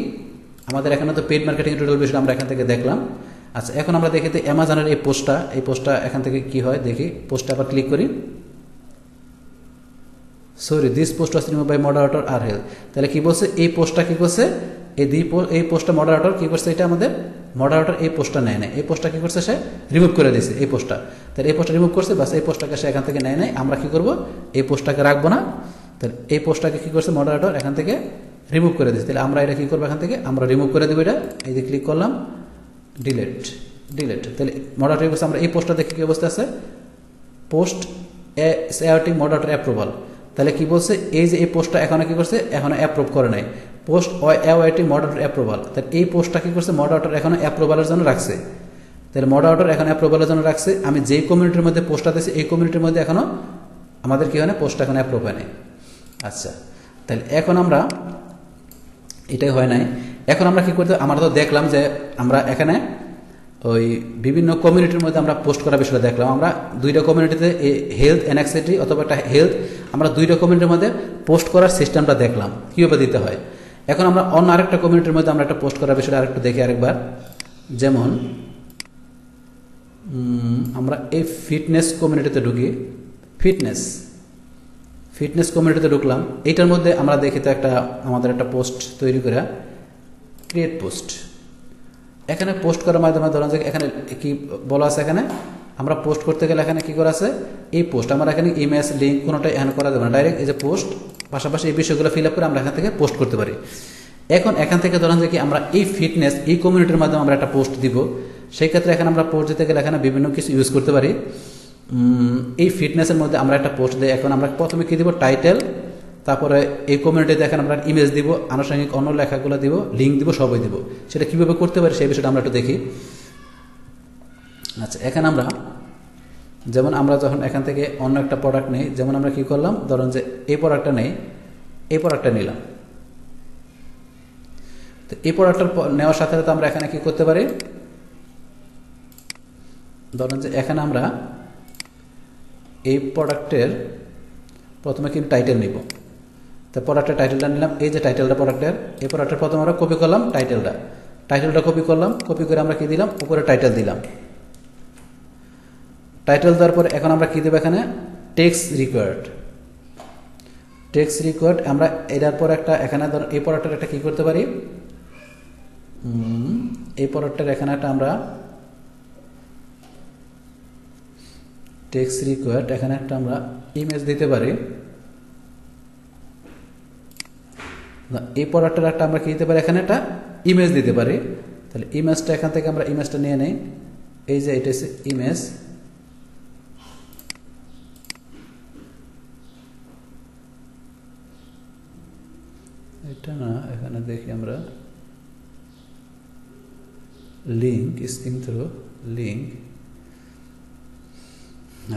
আমাদের এখানে তো পেইড মার্কেটিং টোটাল বিষয়টা আমরা এখান থেকে দেখলাম। আচ্ছা এখন আমরা দেখি তো অ্যামাজনের এই পোস্টটা এই পোস্টটা এখান থেকে কি হয়? দেখি পোস্টটা আবার ক্লিক করি। Sorry this post was by moderator আর হেল তাহলে কি বলছে? এই পোস্টটা কি করছে? এই দি এই পোস্টটা মডারেটর কি করছে এটা আমাদের? মডারেটর এই পোস্টটা নেয় নাই। এই পোস্টটা কি করছে সে? রিমুভ করে দিয়েছে এই পোস্টটা। তাহলে এই পোস্টটা রিমুভ করছে বাস এই পোস্টটাকে সে এখান থেকে নেয় নাই। আমরা কি করব? এই পোস্টটাকে রাখব না। তাহলে এই পোস্টটাকে কি করছে? মডারেটর এখান থেকে রিমুভ করে দিয়েছে। তাহলে আমরা এটা কি করব এখান থেকে? আমরা রিমুভ করে দেবো এটা। এই যে ক্লিক করলাম ডিলেট ডিলেট তাহলে মডারেটর করছে? আমরা এই পোস্টটা দেখে কি অবস্থা আছে? পোস্ট এআরটি মডারেটর অ্যাপ্রুভাল তাহলে কি বলছে? এই যে এই পোস্টটা এখনও কি করছে? এখনও অ্যাপ্রুভ করে নাই। পোস্ট ওয়াইটি মডারেটর অ্যাপ্রুভাল তাহলে এই পোস্টটা কি করছে? মডারেটর এখনও অ্যাপ্রুভালের জন্য রাখছে। তাহলে মডারেটর এখন অ্যাপ্রুভালের জন্য রাখছে। আমি যেই কমিউনিটির মধ্যে পোস্টটা দিয়েছি, এই কমিউনিটির মধ্যে এখনও আমাদের কী হয় না? পোস্টটা এখন অ্যাপ্রুভ হয় নাই। আচ্ছা তাহলে এখন আমরা এটাই হয় নাই। এখন আমরা কি করতে আমরা তো দেখলাম যে আমরা এখানে ওই বিভিন্ন কমিউনিটির মধ্যে আমরা পোস্ট করার বিষয়টা দেখলাম। আমরা দুইটা কমিউনিটিতে হেলথ অ্যানাক্সিটি অথবা একটা হেলথ আমরা দুইটা কমিউনিটির মধ্যে পোস্ট করার সিস্টেমটা দেখলাম। কীভাবে দিতে হয়? এখন আমরা অন্য আরেকটা কমিউনিটির মধ্যে আমরা একটা পোস্ট করার বিষয়টা আরেকটু দেখি আরেকবার। যেমন আমরা এই ফিটনেস কমিউনিটিতে ঢুকি। ফিটনেস। ফিটনেস কমিউনিটিতে ঢুকলাম। এইটার মধ্যে আমরা দেখি তো একটা, আমাদের একটা পোস্ট তৈরি করে। Create post. এখানে পোস্ট করার মাধ্যমে ধরেন যে এখানে কি বলা আছে এখানে? আমরা পোস্ট করতে গেলে এখানে কি করা আছে? এই পোস্ট আমরা এখানে ইমেজ লিঙ্ক কোনোটা এখানে করা যাবে না। ডাইরেক্ট এই যে পোস্ট পাশাপাশি এই বিষয়গুলো ফিল আপ করে আমরা এখান থেকে পোস্ট করতে পারি। এখন এখান থেকে ধরেন যে কি আমরা এই ফিটনেস এই কমিউনিটির মাধ্যমে আমরা একটা পোস্ট দিব। সেই ক্ষেত্রে এখানে আমরা পোস্ট দিতে গেলে এখানে বিভিন্ন কিছু ইউজ করতে পারি। এই ফিটনেসের মধ্যে আমরা একটা পোস্ট দিই। এখন আমরা প্রথমে কি দিব? টাইটেল তারপরে এই কমিউনিটিতে এখন আমরা ইমেজ দিব, আনুষঙ্গিক অন্য লেখাগুলো দিব লিঙ্ক দিব, সবই দিব। সেটা কীভাবে করতে পারি সেই বিষয়টা আমরা একটু দেখি। আচ্ছা এখানে আমরা, যেমন আমরা যখন এখান থেকে অন্য একটা প্রোডাক্ট নেই, যেমন আমরা কি করলাম? ধরুন যে এই প্রোডাক্টটা নেই, এই প্রোডাক্টটা নিলাম। তো এই প্রোডাক্টটা নেওয়ার সাথে সাথে আমরা এখানে কি করতে পারি? ধরুন যে এখানে আমরা এই প্রোডাক্টের প্রথমে কিন্তু টাইটেল নিব। তো প্রোডাক্টের টাইটেলটা নিলাম, এই যে টাইটেলটা প্রোডাক্টের এই প্রোডাক্টের প্রথমে আমরা কপি করলাম টাইটেলটা টাইটেলটা কপি করলাম কপি করে আমরা কি দিলাম? উপরে টাইটেল দিলাম। টাইটেল দেওয়ার পর এখন আমরা কি দেবো এখানে? টেক্স রিকোয়ার্ড টেক্স রিকোয়ার্ড আমরা এটার পর একটা এখানে এই প্রোডাক্টের একটা কি করতে পারি? এই প্রোডাক্টের এখানে একটা আমরা টেক্স রিকোয়ার্ড এখানে একটা আমরা ইমেজ দিতে পারি। এই প্রোডাক্টের একটা আমরা কি দিতে পারি? এখানে একটা ইমেজ দিতে পারি। তাহলে ইমেজটা এখান থেকে আমরা ইমেজটা নিয়ে নেই। এই যে এটা ইমেজ এটা না, এখানে দেখি আমরা। লিঙ্ক স্কিং থ্রু লিঙ্ক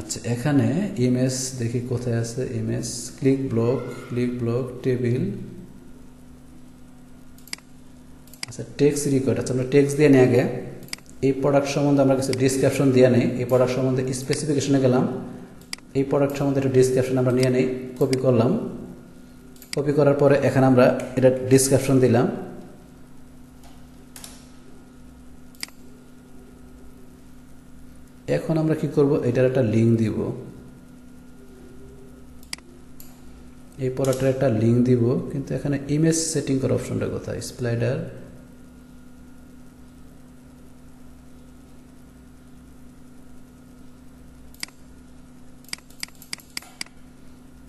আচ্ছা এখানে ইমেজ দেখি কোথায় আছে image click block click block table আচ্ছা টেক্স রিকোয়ার্ড আচ্ছা আমরা টেক্স দিয়ে নিয়ে আগে। এই প্রোডাক্ট সম্বন্ধে আমরা কিছু ডিসক্রিপশন দিয়ে নেই। এই প্রোডাক্ট সম্বন্ধে স্পেসিফিকেশনে গেলাম। এই প্রোডাক্ট সম্বন্ধে একটা ডিসক্রিপশন আমরা নিয়ে নেই কপি করলাম। কপি করার পরে এখানে আমরা এটা ডিসক্রিপশন দিলাম। এখন আমরা কি করব? এটার একটা লিঙ্ক দিব। এই পড়াটার একটা লিঙ্ক দিব, কিন্তু এখানে ইমেজ সেটিং করার অপশনটা কোথায়? স্প্লাইডার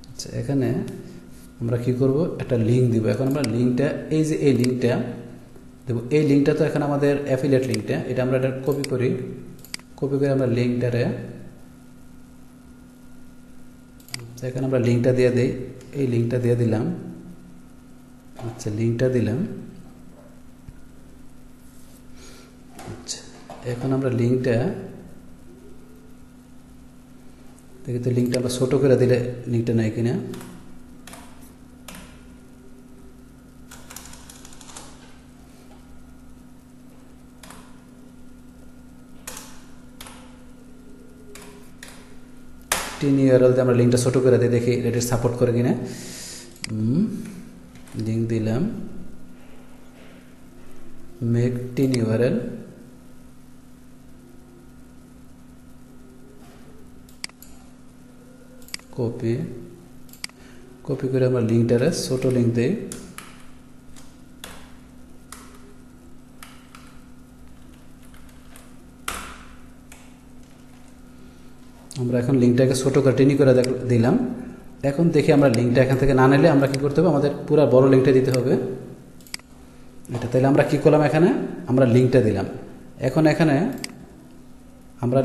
আচ্ছা এখানে আমরা কি করব? একটা লিঙ্ক দিব। এখন আমরা লিঙ্কটা এই যে এই লিঙ্কটা দেবো, এই লিঙ্কটা তো এখন আমাদের অ্যাফিলিয়েট লিঙ্কটা এটা আমরা এটা কপি করি। কপি করে আমরা লিঙ্কটারে এখানে আমরা লিঙ্কটা দিয়ে দিই। এই লিঙ্কটা দিয়ে দিলাম। আচ্ছা লিঙ্কটা দিলাম। আচ্ছা এখন আমরা লিঙ্কটা দেখি তো লিঙ্কটা আমরা ছোটো করে দিলে লিঙ্কটা নেয় কিনা। টিন ইউআরএল আমরা লিঙ্কটা ছোটো করে দিই দেখি, এটা সাপোর্ট করে কিনা। লিঙ্ক দিলাম। Make tin URL copy copy করে আমরা লিঙ্কটারে ছোটো লিঙ্ক দিই। আমরা এখন লিঙ্কটাকে ছোটো করে টেনি করে দিলাম। এখন দেখি আমরা লিঙ্কটা এখান থেকে না নিলে আমরা কি করতে হবে? আমাদের পুরো বড় লিঙ্কটা দিতে হবে। এটা তাহলে আমরা কি করলাম এখানে? আমরা লিঙ্কটা দিলাম। এখন এখানে আমরা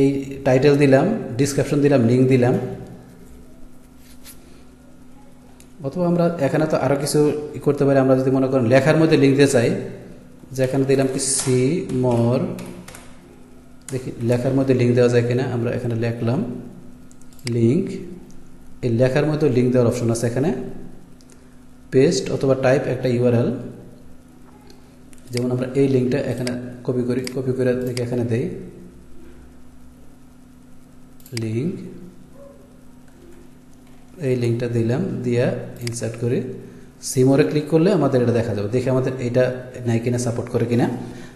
এই টাইটেল দিলাম ডিসক্রিপশন দিলাম লিঙ্ক দিলাম। অথবা আমরা এখানে তো আরও কিছু করতে পারি। আমরা যদি মনে করেন লেখার মধ্যে লিঙ্ক দিতে চাই যে এখানে দিলাম কি সি মোর দেখি, লেখার মধ্যে লিঙ্ক দেওয়া যায় কিনা? আমরা এখানে লিখলাম লিঙ্ক এই লেখার মধ্যে লিঙ্ক দেওয়ার অপশন আছে এখানে। পেস্ট অথবা টাইপ একটা ইউআরএল যেমন আমরা এই লিঙ্কটা এখানে কপি করি কপি করে দেখি এখানে দেই। লিঙ্ক এই লিঙ্কটা দিলাম, দিয়া ইনসার্ট করে। সিমোরে ক্লিক করলে আমাদের এটা দেখা যাবে। দেখে আমাদের এটা নাই কিনা সাপোর্ট করে কিনা।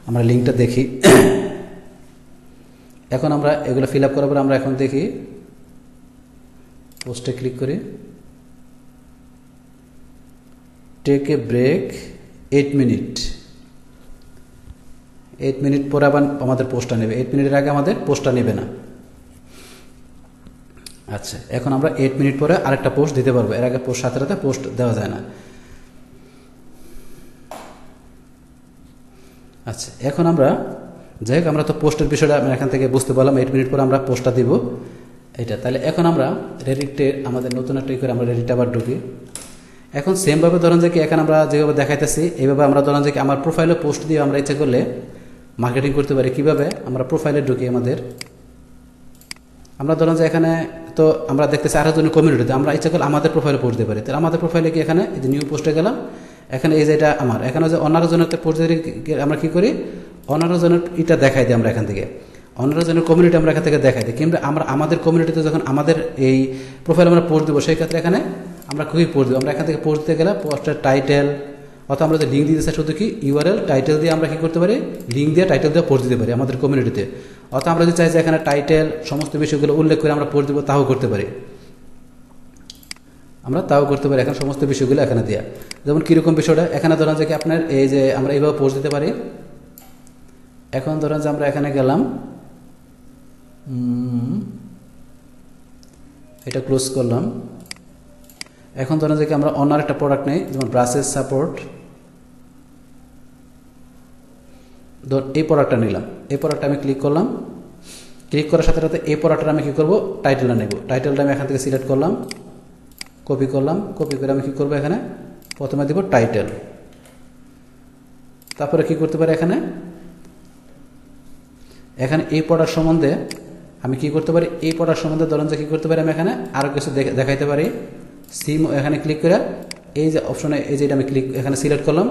আমরা লিঙ্কটা দেখি। এখন আমরা এগুলো ফিল আপ করার পর আমরা এখন দেখি। পোস্টে ক্লিক করি। Take a break eight minute eight minute পরে আবার আমাদের পোস্টটা নেবে। এইট মিনিটের আগে আমাদের পোস্টটা নেবে না। আচ্ছা এখন আমরা এইট মিনিট পরে আরেকটা পোস্ট দিতে পারব। এর আগে পোস্ট সাথে সাথে পোস্ট দেওয়া যায় না। আচ্ছা এখন আমরা যাই হোক, আমরা তো পোস্টের বিষয়টা আমি এখান থেকে বুঝতে পারলাম এইট মিনিট পরে আমরা পোস্টটা দিব। এটা, তাহলে এখন আমরা রেডিটে আমাদের নতুন একটা করে আমরা রেডিটে আবার ঢুকি। এখন সেমভাবে ধরেন যে কি, এখন আমরা যেভাবে দেখাইতেছি, এইভাবে আমরা ধরেন যে কি, আমার প্রোফাইলে পোস্ট দিয়ে আমরা ইচ্ছে করলে মার্কেটিং করতে পারি। কীভাবে? আমরা প্রোফাইলে ঢুকি আমাদের। আমরা ধরেন যে এখানে তো আমরা দেখতেছি আরও জনের কমিউনিটিতে আমরা ইচ্ছা করলে আমাদের প্রোফাইলে পোস্ট দিতে পারি। তাহলে আমাদের প্রোফাইলে কি এখানে যে নিউ পোস্টে গেলাম, এখানে এই যে এটা আমার, এখানে যে অন্যান্য জনের পোস্ট দিয়ে আমরা কি করি? জনের এটা দেখাই দিই আমরা এখান থেকে। জনের কমিউনিটি আমরা এখান থেকে দেখাই দিই কিন্তু আমরা, আমাদের কমিউনিটিতে যখন আমাদের এই প্রোফাইল আমরা পোস্ট দেবো, সেই ক্ষেত্রে এখানে আমরা খুবই পোস্ট দেবো। আমরা এখান থেকে পোস্ট দিতে গেলে পোস্টের টাইটেল অথবা আমরা যে লিঙ্ক দিতে চাই শুধু কি ইউআরএল টাইটেল দিয়ে আমরা কী করতে পারি? লিঙ্ক দিয়ে টাইটেল দিয়ে পোস্ট দিতে পারি আমাদের কমিউনিটিতে অথবা আমরা যদি চাই যে এখানে টাইটেল সমস্ত বিষয়গুলো উল্লেখ করে আমরা পোস্ট দেবো, তাও করতে পারি। আমরা তাও করতে পারি এখানে সমস্ত বিষয়গুলো এখানে দেওয়া যেমন কীরকম বিষয়টা? এখানে ধরেন যে কি আপনার এই যে আমরা এইভাবে পোস্ট দিতে পারি। এখন ধরেন যে আমরা এখানে গেলাম এটা ক্লোজ করলাম। এখন ধরেন যে আমরা অন্য একটা প্রোডাক্ট নেই, যেমন ব্রাসেস সাপোর্ট ধর এই প্রোডাক্টটা নিলাম। এই প্রোডাক্টটা আমি ক্লিক করলাম। ক্লিক করার সাথে সাথে এই প্রোডাক্টটা আমি কী করব? টাইটেলটা নেব। টাইটেলটা আমি এখান থেকে সিলেক্ট করলাম কপি করলাম কপি করে আমি কী করব এখানে? প্রথমে দিব টাইটেল তারপরে কি করতে পারি এখানে? এখানে এই প্রোডাক্ট সম্বন্ধে আমি কি করতে পারি? এই প্রোডাক্ট সম্বন্ধে ধরেন যে কী করতে পারি আমি এখানে? আরও কিছু দেখাইতে পারি। সিম এখানে ক্লিক করে এই যে অপশনে এই যে এটা আমি ক্লিক এখানে সিলেক্ট করলাম।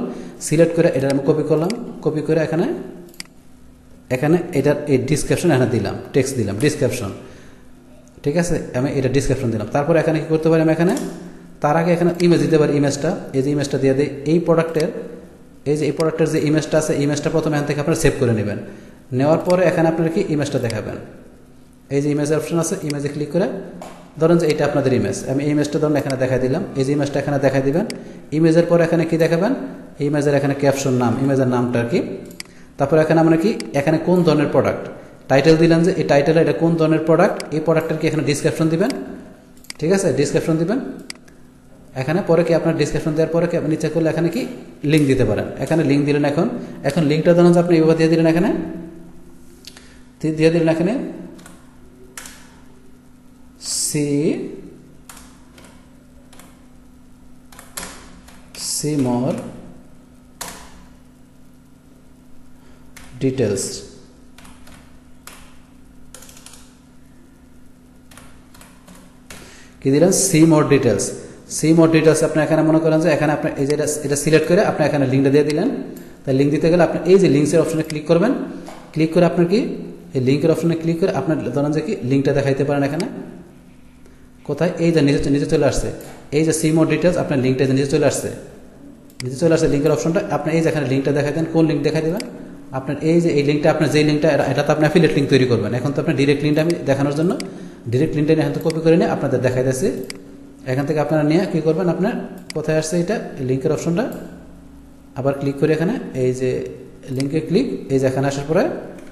সিলেক্ট করে এটা আমি কপি করলাম। কপি করে এখানে এখানে এটার এই ডিসক্রিপশন এখানে দিলাম। টেক্সট দিলাম। ডিসক্রিপশন ঠিক আছে? আমি এটা ডিসক্রিপশন দিলাম। তারপর এখানে কি করতে পারি আমি এখানে? তার আগে এখানে ইমেজ দিতে পারি ইমেজটা এই যে ইমেজটা দিয়ে দিই। এই প্রোডাক্টের এই যে এই প্রোডাক্টের যে ইমেজটা আছে ইমেজটা প্রথমে এখান থেকে আপনারা সেভ করে নেবেন। নেওয়ার পরে এখানে আপনারা কি ইমেজটা দেখাবেন? এই যে ইমেজ অপশন আছে ইমেজে ক্লিক করে ধরুন যে এটা আপনাদের ইমেজ আমি ইমেজটা ধরুন এখানে দেখাই দিলাম। এই যে ইমেজটা এখানে দেখাই দিবেন। ইমেজের পর এখানে কি দেখাবেন? ইমেজের এখানে ক্যাপশন নাম ইমেজের নামটা আর কি। তারপর এখানে আমরা কি, এখানে কোন ধরনের প্রোডাক্ট টাইটেল দিলাম যে, এই টাইটেল এটা কোন ধরনের প্রোডাক্ট এই প্রোডাক্টের কি এখানে ডিসক্রিপশন দিবেন? ঠিক আছে? ডিসক্রিপশন দিবেন। এখানে পরে কি আপনার ডিসক্রিপশন দেওয়ার পরে কি আপনি ইচ্ছা করলে এখানে কি লিঙ্ক দিতে পারেন? এখানে লিঙ্ক দিলেন এখন। এখন লিঙ্কটা ধরুন যে আপনি এইভাবে দিয়ে দিলেন এখানে। দিয়ে দিলেন এখানে? সি সি মোর ডিটেলস কি দিলেন? See more details see more details আপনি এখানে মনে করেন যে এখানে আপনি এই যে এটা- এটা সিলেক্ট করে আপনি এখানে লিঙ্কটা দিয়ে দিলেন। তাই লিঙ্ক দিতে গেলে আপনি এই যে লিঙ্কসের অপশনে ক্লিক করবেন। ক্লিক করে আপনার কি? এই লিঙ্কের অপশনে ক্লিক করে আপনার ধরেন যে কি লিঙ্কটা দেখাইতে পারেন এখানে। কোথায়? এই যে নিচে নিচে চলে আসছে। এই যে সি মোর ডিটেলস আপনার লিঙ্কটা নিচে চলে আসছে। নিচে চলে আসছে লিঙ্কের অপশনটা আপনি এই যে এখানে লিঙ্কটা দেখাই দেন, কোন লিঙ্ক দেখাই দেবেন? আপনার এই যে এই লিঙ্কটা আপনার যেই লিঙ্কটা এটা তো আপনি অ্যাফিলেট লিঙ্ক তৈরি করবেন। এখন তো আপনার ডিরেক্ট লিঙ্কটা আমি দেখানোর জন্য ডিরেক্ট লিঙ্কটা এখান থেকে কপি করে নিয়ে আপনাদের দেখাই দিচ্ছি এখান থেকে আপনারা নিয়ে কী করবেন? আপনার কোথায় আসছে এটা? লিঙ্কের অপশনটা আবার ক্লিক করে এখানে এই যে লিঙ্কে ক্লিক এই যে এখানে আসার পরে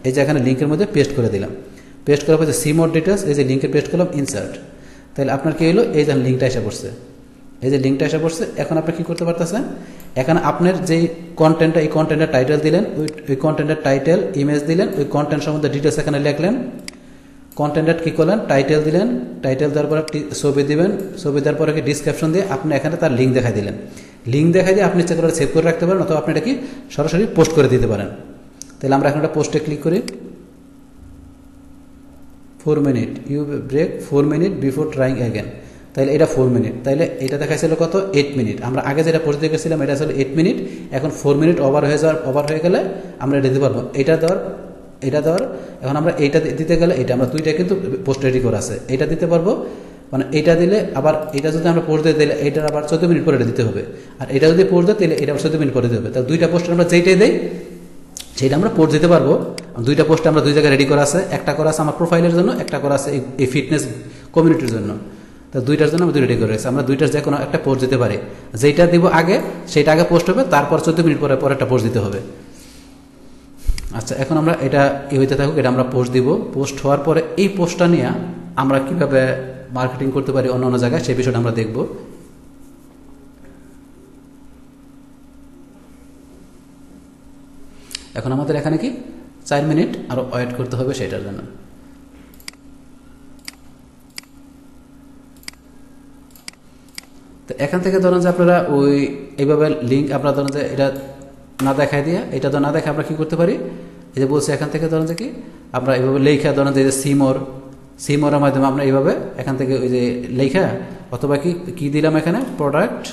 এই যে এখানে লিঙ্কের মধ্যে পেস্ট করে দিলাম। পেস্ট করার পর যে সি ডিটেলস এই যে লিঙ্কে পেস্ট করলাম ইনসার্ট তাহলে আপনার কী হলো এই যে লিঙ্কটা এসে পড়ছে। এই যে লিঙ্কটা এসে পড়ছে, এখন আপনি কী করতে পারতেছেন? এখানে আপনার যেই কন্টেন্টটা এই কন্টেন্টের টাইটেল দিলেন, ওই ওই কন্টেন্টের টাইটেল ইমেজ দিলেন, ওই কন্টেন্ট সম্বন্ধে ডিটেলস এখানে লিখলেন। কন্টেন্টের কী করলেন? টাইটেল দিলেন। টাইটেল দেওয়ার পরে ছবি দিবেন। ছবি দেওয়ার পরে ডিসক্রিপশন দিয়ে আপনি এখানে তার লিঙ্ক দেখাই দিলেন। লিঙ্ক দেখাই দিয়ে আপনি ইচ্ছা করে সেভ করে রাখতে পারেন, অথবা আপনি এটা কি সরাসরি পোস্ট করে দিতে পারেন। তাহলে আমরা এখন একটা পোস্টে ক্লিক করি। Four minute you break four minute before trying again তাহলে এটা ফোর মিনিট তাহলে এটা দেখাইছিল কত? এইট মিনিট আমরা আগে যেটা পোস্ট দেখেছিলাম, এটা ছিল এইট মিনিট এখন ফোর মিনিট ওভার হয়ে যাওয়ার ওভার হয়ে গেলে আমরা এটা দিতে পারব। এটা দেওয়ার এটা দেওয়ার এখন আমরা এইটা দিতে গেলে এটা আমরা দুইটা কিন্তু পোস্ট রেডি করা আছে। এটা দিতে পারব। মানে এটা দিলে আবার, এটা যদি আমরা পোস্ট দিয়ে দিলে এইটার আবার চোদ্দ মিনিট পরে এটা দিতে হবে। আর এটা যদি পোস্ট দেয়, তাহলে এটা চোদ্দ মিনিট পরে দিতে হবে। তাহলে দুইটা পোস্ট আমরা যেইটাই দেই সেইটা আমরা পোস্ট দিতে পারব, দুইটা পোস্ট আমরা দুই জায়গায় রেডি করা আছে, একটা করা আছে আমার প্রোফাইলের জন্য, একটা করা আছে এই ফিটনেস কমিউনিটির জন্য। তো দুইটার জন্য আমি দুই রেডি করে রেখেছি। আমরা দুইটার যে কোনো একটা পোস্ট দিতে পারি। যেইটা দিব আগে, সেইটা আগে পোস্ট হবে, তারপর চোদ্দ মিনিট পরে পরে একটা পোস্ট দিতে হবে। আচ্ছা এখন আমরা এটা ই হইতে থাকুক, এটা আমরা পোস্ট দিব। পোস্ট হওয়ার পরে এই পোস্টটা নিয়ে আমরা কীভাবে মার্কেটিং করতে পারি অন্য অন্য জায়গায়, সেই বিষয়টা আমরা দেখব। এখন আমাদের এখানে কি? চার মিনিট আরও ওয়েট করতে হবে সেটার জন্য। তো এখান থেকে ধরেন যে আপনারা ওই এইভাবে লিঙ্ক আপনারা ধরেন যে এটা না দেখায় দিয়ে, এটা তো না দেখে আমরা কি করতে পারি? এই যে বলছে এখান থেকে ধরেন যে কি? আমরা এইভাবে লেখা ধরেন যে সিমোর, সিমোরের মাধ্যমে আমরা এইভাবে এখান থেকে ওই যে লেখা, অথবা কি কি দিলাম এখানে? প্রোডাক্ট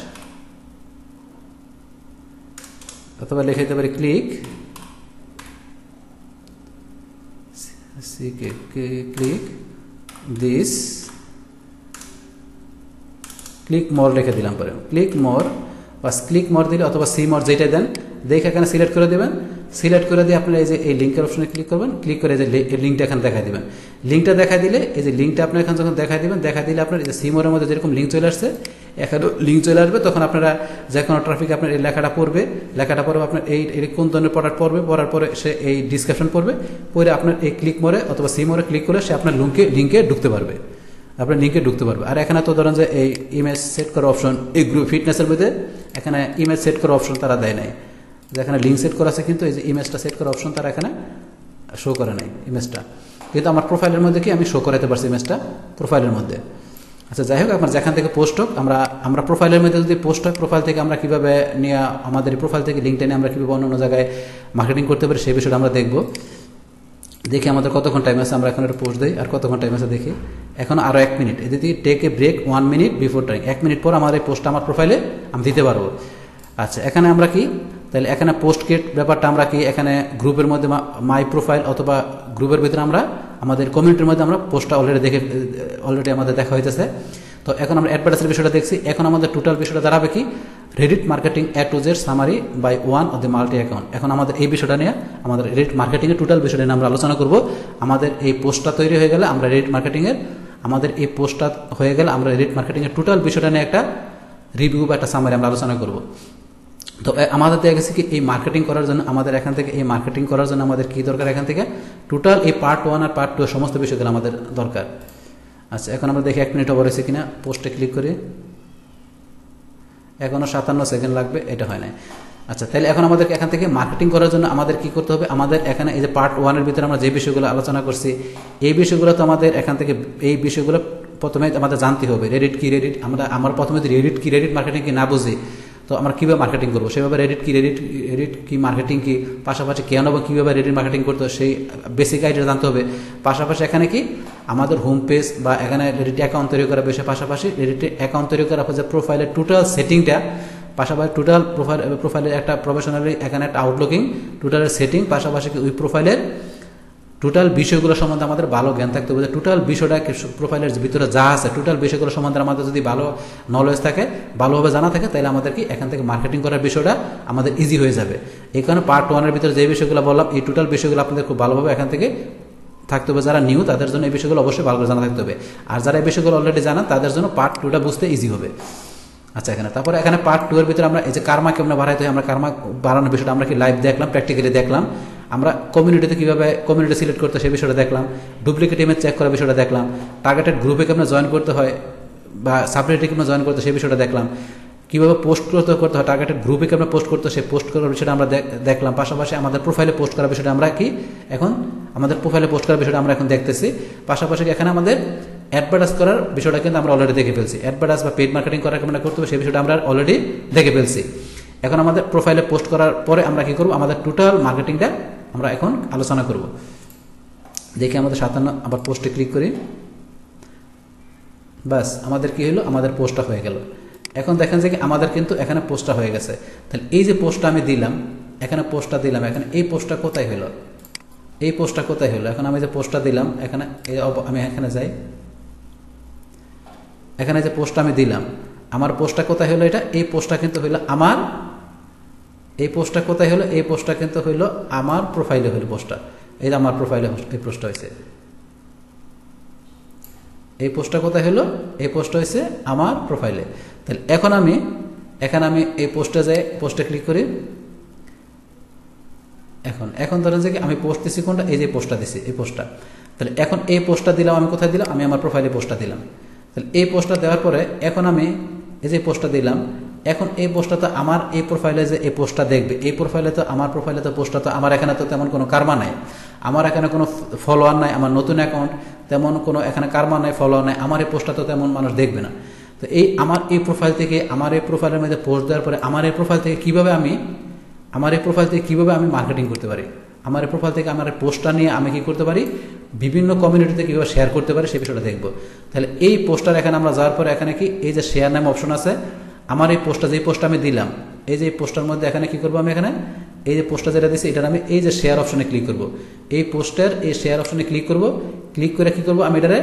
অথবা লিখে দিতে পারি click click this click more লিখে দিলাম পরে। ক্লিক মোর বা ক্লিক মোর দিলে অথবা সি মোর যেটা দেন, দেখে এখানে সিলেক্ট করে দেবেন। সিলেক্ট করে দিয়ে আপনারা এই যে এই লিঙ্কের অপশনে ক্লিক করবেন ক্লিক করে যে লিঙ্কটা এখানে দেখা দিবেন। লিঙ্কটা দেখা দিলে এই যে লিঙ্কটা আপনার এখানে যখন দেখা দিবেন দেখা দিলে আপনার এই যে সিমরের মধ্যে যেরকম লিঙ্ক চলে আসছে, এখানে লিঙ্ক চলে আসবে, তখন আপনারা যে কোনো ট্রাফিক আপনার এই লেখাটা পড়বে লেখাটা পড়বে আপনার এই কোন ধরনের প্রোডাক্ট পড়বে, পড়ার পরে সে এই ডিসক্রিপশন পড়বে পরে আপনার এই ক্লিক মরে অথবা সিমরে ক্লিক করে সে আপনার লিঙ্কে লিঙ্কে ঢুকতে পারবে। আপনার লিঙ্কে ঢুকতে পারবে। আর এখানে তো ধরেন যে এই ইমেজ সেট করার অপশন এই গ্রুপ ফিটনেসের মধ্যে, এখানে ইমেজ সেট করার অপশন তারা দেয় নাই। যেখানে লিঙ্ক সেট করা আছে কিন্তু এই যে ইমেজটা সেট করার অপশন তারা এখানে শো করে নাই ইমেজটা কিন্তু আমার প্রোফাইলের মধ্যে কি আমি শো করাতে পারছি ইমেজটা প্রোফাইলের মধ্যে। আচ্ছা যাই হোক আমার যেখান থেকে পোস্ট হোক, আমরা আমরা প্রোফাইলের মধ্যে যদি পোস্ট হয় প্রোফাইল থেকে আমরা কীভাবে নিয়ে, আমাদের প্রোফাইল থেকে লিঙ্কটা নিয়ে আমরা কীভাবে অন্য অন্য জায়গায় মার্কেটিং করতে পারি, সেই বিষয়টা আমরা দেখব। দেখি আমাদের কতক্ষণ টাইম আছে, আমরা এখন একটা পোস্ট দিই, আর কতক্ষণ টাইম আছে দেখি। এখন আরও এক মিনিট এদিকে take a break one minute before time এক মিনিট পর আমার এই পোস্টটা আমার প্রোফাইলে আমি দিতে পারব। আচ্ছা এখানে আমরা কি? তাহলে এখানে পোস্ট কেট ব্যাপারটা আমরা কি? এখানে গ্রুপের মধ্যে মাই প্রোফাইল অথবা গ্রুপের ভিতরে আমরা, আমাদের কমিউনিটির মধ্যে আমরা পোস্টটা অলরেডি দেখে অলরেডি আমাদের দেখা হইতেছে। তো এখন আমরা অ্যাডভার্টাইজের বিষয়টা দেখছি। এখন আমাদের টোটাল বিষয়টা দাঁড়াবে কি? Reddit marketing A to Z summary by one of the multi account এখন আমাদের এই বিষয়টা নিয়ে, আমাদের রেডিট মার্কেটিংয়ের টোটাল বিষয়টা নিয়ে আমরা আলোচনা করব। আমাদের এই পোস্টটা তৈরি হয়ে গেলে আমরা রেডিট মার্কেটিংয়ের আমাদের এই পোস্টটা হয়ে গেলে আমরা রেডিট মার্কেটিংয়ের টোটাল বিষয়টা নিয়ে একটা রিভিউ বা একটা সামারি আমরা আলোচনা করব। তো আমাদের দেখা গেছে কি, এই মার্কেটিং করার জন্য, আমাদের এখান থেকে এই মার্কেটিং করার জন্য আমাদের কী দরকার এখান থেকে? টোটাল এই পার্ট ওয়ান আর পার্ট টু সমস্ত বিষয়গুলো আমাদের দরকার। আচ্ছা এখন আমরা দেখি এক মিনিট ওভার হয়েছে কিনা পোস্টে ক্লিক করি। এখনও সাতান্ন সেকেন্ড লাগবে, এটা হয় না আচ্ছা তাহলে এখন আমাদেরকে এখান থেকে মার্কেটিং করার জন্য আমাদের কি করতে হবে? আমাদের এখানে এই যে পার্ট ওয়ানের ভিতরে আমরা যে বিষয়গুলো আলোচনা করছি, এই বিষয়গুলো তো আমাদের এখান থেকে, এই বিষয়গুলো প্রথমে আমাদের জানতে হবে। রেডিট কি রেডিট আমরা, আমার প্রথমে যদি রেডিট কি রেডিট মার্কেটিং কি না বুঝি তো আমরা কীভাবে মার্কেটিং করব? সেভাবে রেডিট কি রেডিট রেডিট কি মার্কেটিং কি? পাশাপাশি কেন বা কীভাবে রেডিট মার্কেটিং করতে হবে সেই বেসিক আইডিয়া জানতে হবে। পাশাপাশি এখানে কি? আমাদের হোম পেজ বা এখানে রেডিট অ্যাকাউন্ট তৈরি করা বিষয়। পাশাপাশি রেডিট অ্যাকাউন্ট তৈরি করার যে প্রোফাইলের টোটাল সেটিংটা পাশাপাশি টোটাল প্রোফাইল প্রোফাইলের একটা প্রফেশনালি এখানে একটা আউটলুকিং টোটালের সেটিং পাশাপাশি কি ওই প্রোফাইলের টোটাল বিষয়গুলো সম্বন্ধে আমাদের ভালো জ্ঞান থাকতে হবে। টোটাল বিষয়টা প্রোফাইলের ভিতরে যা আছে টোটাল বিষয়গুলো সম্বন্ধে আমাদের যদি ভালো নলেজ থাকে, ভালোভাবে জানা থাকে, তাহলে আমাদের কি, এখান থেকে মার্কেটিং করার বিষয়টা আমাদের ইজি হয়ে যাবে। এই কারণে পার্ট ওয়ানের ভিতরে যে বিষয়গুলো বললাম, এই টোটাল বিষয়গুলো আপনাদের খুব ভালোভাবে এখান থেকে থাকতে হবে। যারা নিউ তাদের জন্য এই বিষয়গুলো অবশ্যই ভালো করে জানা থাকতে হবে। আর যারা এই বিষয়গুলো অলরেডি জানা তাদের জন্য পার্ট টুটা বুঝতে ইজি হবে। আচ্ছা এখানে, তারপরে এখানে পার্ট টু এর ভিতরে আমরা, এই যে কার্মা কেমন বাড়াইতে হয়, আমরা কার্মা বাড়ানোর বিষয়টা আমরা কি লাইভ দেখলাম প্র্যাকটিক্যালি দেখলাম। আমরা কমিউনিটিতে কীভাবে কমিউনিটি সিলেক্ট করতে সেই বিষয়টা দেখলাম ডুপ্লিকেট ইমেজ চেক করার বিষয়টা দেখলাম টার্গেটেড গ্রুপে কেমন জয়েন করতে হয় বা সাবরেটে কেমন জয়েন করতে সেই বিষয়টা দেখলাম, কীভাবে পোস্ট করতে করতে হয় টার্গেটেড গ্রুপে কেমন পোস্ট করতে সেই পোস্ট করার বিষয়টা আমরা দেখলাম, পাশাপাশি আমাদের প্রোফাইলে পোস্ট করার বিষয়টা আমরা কি এখন, আমাদের প্রোফাইলে পোস্ট করার বিষয়টা আমরা এখন দেখতেছি, পাশাপাশি এখানে আমাদের অ্যাডভার্টাইজ করার বিষয়টা কিন্তু আমরা অলরেডি দেখে ফেলছি অ্যাডভার্টাইজ বা পেড মার্কেটিং করার কেমন করতে হবে সেই বিষয়টা আমরা অলরেডি দেখে ফেলছি। এখন আমাদের প্রোফাইলে পোস্ট করার পরে আমরা কি করব, আমাদের টোটাল মার্কেটিংটা আমরা এখন আলোচনা করব। দেখে আমাদের সাতান্ন, আবার পোস্টে ক্লিক করি। বাস আমাদের কি হলো আমাদের পোস্টটা হয়ে গেল। এখন দেখেন যে আমাদের কিন্তু এখানে পোস্টটা হয়ে গেছে। তাহলে এই যে পোস্টটা আমি দিলাম, এখানে পোস্টটা দিলাম, এখানে এই পোস্টটা কোথায় হলো এই পোস্টটা কোথায় হলো এখন আমি যে পোস্টটা দিলাম, এখানে আমি এখানে যাই। এখানে যে পোস্টটা আমি দিলাম, আমার পোস্টটা কোথায় হলো এটা? এই পোস্টটা কিন্তু হইল আমার এই পোস্টটা কোথায় হলো? এই পোস্টটা কিন্তু হইল আমার প্রোফাইলে হইল পোস্টটা। এই আমার প্রোফাইলে এই পোস্টটা হয়েছে এই পোস্টটা কোথায় হলো এই পোস্টটা হয়েছে আমার প্রোফাইলে তাহলে এখন আমি, এখানে আমি এই পোস্টে যাই, পোস্টে ক্লিক করি। এখন এখন ধরেন যে আমি পোস্ট দিছি কোনটা? এই যে পোস্টটা দিচ্ছি এই পোস্টটা তাহলে এখন এই পোস্টটা দিলাম আমি কোথায় দিলাম? আমি আমার প্রোফাইলে পোস্টটা দিলাম। তাহলে এই পোস্টটা দেওয়ার পরে এখন আমি এই যে পোস্টটা দিলাম এখন এই পোস্টটা তো আমার এই প্রোফাইলে যে এই পোস্টটা দেখবে, এই প্রোফাইলে তো, আমার প্রোফাইলে তো পোস্টটা তো, আমার এখানে তো তেমন কোনো কারমা নাই। আমার এখানে কোনো ফলোয়ার নাই, আমার নতুন অ্যাকাউন্ট তেমন কোনো এখানে কারমা নাই ফলোয়ার নাই, আমার এই পোস্টটা তো তেমন মানুষ দেখবে না। তো এই আমার এই প্রোফাইল থেকে, আমার এই প্রোফাইলের মধ্যে পোস্ট দেওয়ার পরে আমার এই প্রোফাইল থেকে কীভাবে আমি, আমার এই প্রোফাইল থেকে কীভাবে আমি মার্কেটিং করতে পারি? আমার এই প্রোফাইল থেকে আমার পোস্টটা নিয়ে আমি কি করতে পারি? বিভিন্ন কমিউনিটিতে কীভাবে শেয়ার করতে পারি, সে বিষয়টা দেখব। তাহলে এই পোস্টার এখানে আমরা যাওয়ার পরে এখানে কি, এই যে শেয়ার নাম অপশন আছে আমার এই পোস্টটা, যে পোস্টটা আমি দিলাম, এই যে পোস্টার মধ্যে এখানে কি করব আমি এখানে? এই যে পোস্টটা যেটা দিচ্ছি এটার আমি এই যে শেয়ার অপশনে ক্লিক করব। এই পোস্টের এই শেয়ার অপশনে ক্লিক করব ক্লিক করে কি করব আমি এটারে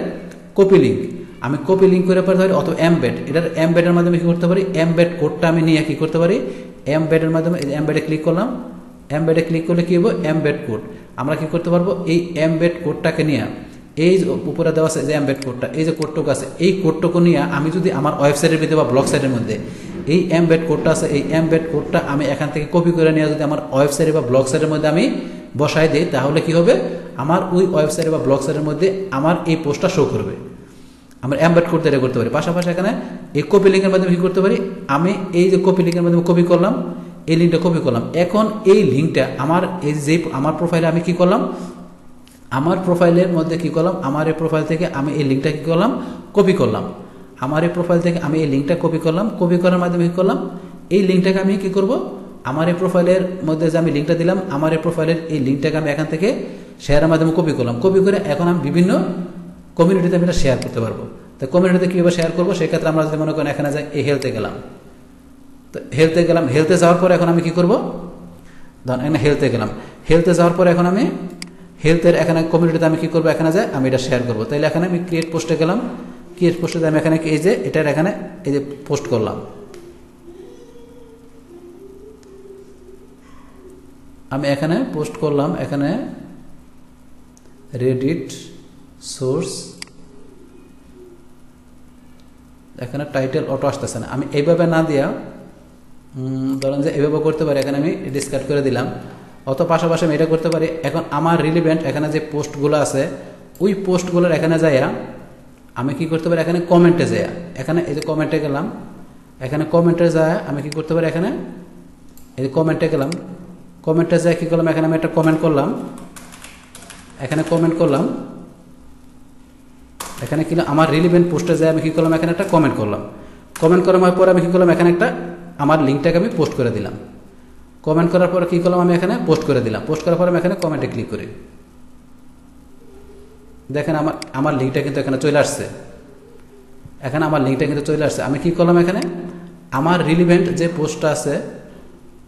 কপি লিঙ্ক আমি কপি লিঙ্ক করে পারি অথবা এমবেড এটার এমবেডের মাধ্যমে কি করতে পারি? এমবেড কোডটা আমি নিয়ে কি করতে পারি? এমবেডের মাধ্যমে এমবেডে ক্লিক করলাম। এমবেডে ক্লিক করলে কি হব? এমবেড কোড আমরা কি করতে পারব? এই এমবেড কোডটাকে নিয়ে এই যে উপরে দেওয়া আছে যে এমবেড কোডটা এই যে কোডটুকু আছে, এই কোডটুকু নিয়ে আমি যদি আমার ওয়েবসাইটের ভিতরে বা ব্লগ সাইটের মধ্যে এই এমবেড কোডটা আছে, এই এমবেড কোডটা আমি এখান থেকে কপি করে নিয়ে যদি আমার ওয়েবসাইটে বা ব্লগ সাইটের মধ্যে আমি বসাই দিই, তাহলে কি হবে? আমার ওই ওয়েবসাইটে বা ব্লগ সাইটের মধ্যে আমার এই পোস্টটা শো করবে। আমরা এমবেড কোড দিয়ে করতে পারি। পাশাপাশি এখানে এই কপি লিঙ্কের মাধ্যমে কী করতে পারি? আমি এই যে কপি লিঙ্কের মাধ্যমে কপি করলাম, এই লিঙ্কটা কপি করলাম। এখন এই লিঙ্কটা আমার, এই যে, আমার প্রোফাইলে আমি কি করলাম? আমার প্রোফাইলের মধ্যে কি করলাম? আমার এই প্রোফাইল থেকে আমি এই লিঙ্কটা কি করলাম? কপি করলাম। আমার এই প্রোফাইল থেকে আমি এই লিঙ্কটা কপি করলাম। কপি করার মাধ্যমে কি করলাম? এই লিঙ্কটাকে আমি কি করব? আমার এই প্রোফাইলের মধ্যে যে আমি লিঙ্কটা দিলাম, আমার এই প্রোফাইলের এই লিঙ্কটাকে আমি এখান থেকে শেয়ারের মাধ্যমে কপি করলাম। কপি করে এখন আমি বিভিন্ন কমিউনিটিতে আমি এটা শেয়ার করতে পারব। তো কমিউনিটিতে কীভাবে শেয়ার করব? সেক্ষেত্রে আমরা যদি মনে করেন এখানে যাই, এই হেলথে গেলাম। তো হেলথে গেলাম। হেলথে যাওয়ার পর এখন আমি কি করব? ধরেন এখানে হেলথে গেলাম। হেলথে যাওয়ার পর এখন আমি হেলথের এখানে কমিউনিটিতে আমি কি করব? এখানে যাই আমি এটা শেয়ার করব। তাইলে এখানে আমি ক্রিয়েট পোস্টে গেলাম। ক্রিয়েট পোস্টে আমি এখানে এই যে, এটার এখানে এই যে পোস্ট করলাম। আমি এখানে পোস্ট করলাম, এখানে রেডিট সোর্স এখানে টাইটেল অটো আসতেছে না। আমি এইভাবে না দিয়া ধরেন যে এইভাবে করতে পারি, এখানে আমি ডিসকার্ড করে দিলাম। অত পাশাপাশি আমি এটা করতে পারি। এখন আমার রিলিভেন্ট এখানে যে পোস্টগুলো আছে, ওই পোস্টগুলোর এখানে যাইয়া আমি কি করতে পারি? এখানে কমেন্টে যাইয়া। এখানে এই যে কমেন্টে গেলাম, এখানে কমেন্টে যায় আমি কি করতে পারি? এখানে এই যে কমেন্টে গেলাম কমেন্টে যায় কি করলাম? এখানে আমি একটা কমেন্ট করলাম। এখানে কমেন্ট করলাম। এখানে কি আমার রিলিভেন্ট পোস্টে যায় আমি কি করলাম? এখানে একটা কমেন্ট করলাম। কমেন্ট করার পরে আমি কি করলাম? এখানে একটা, আমার লিঙ্কটাকে আমি পোস্ট করে দিলাম। কমেন্ট করার পরে কী করলাম আমি এখানে? পোস্ট করে দিলাম। পোস্ট করার পরে আমি এখানে কমেন্টে ক্লিক করি। দেখেন আমার আমার লিঙ্কটা কিন্তু এখানে চলে আসছে। এখানে আমার লিঙ্কটা কিন্তু চলে আসছে। আমি কি করলাম এখানে? আমার রিলিভেন্ট যে পোস্টটা আছে,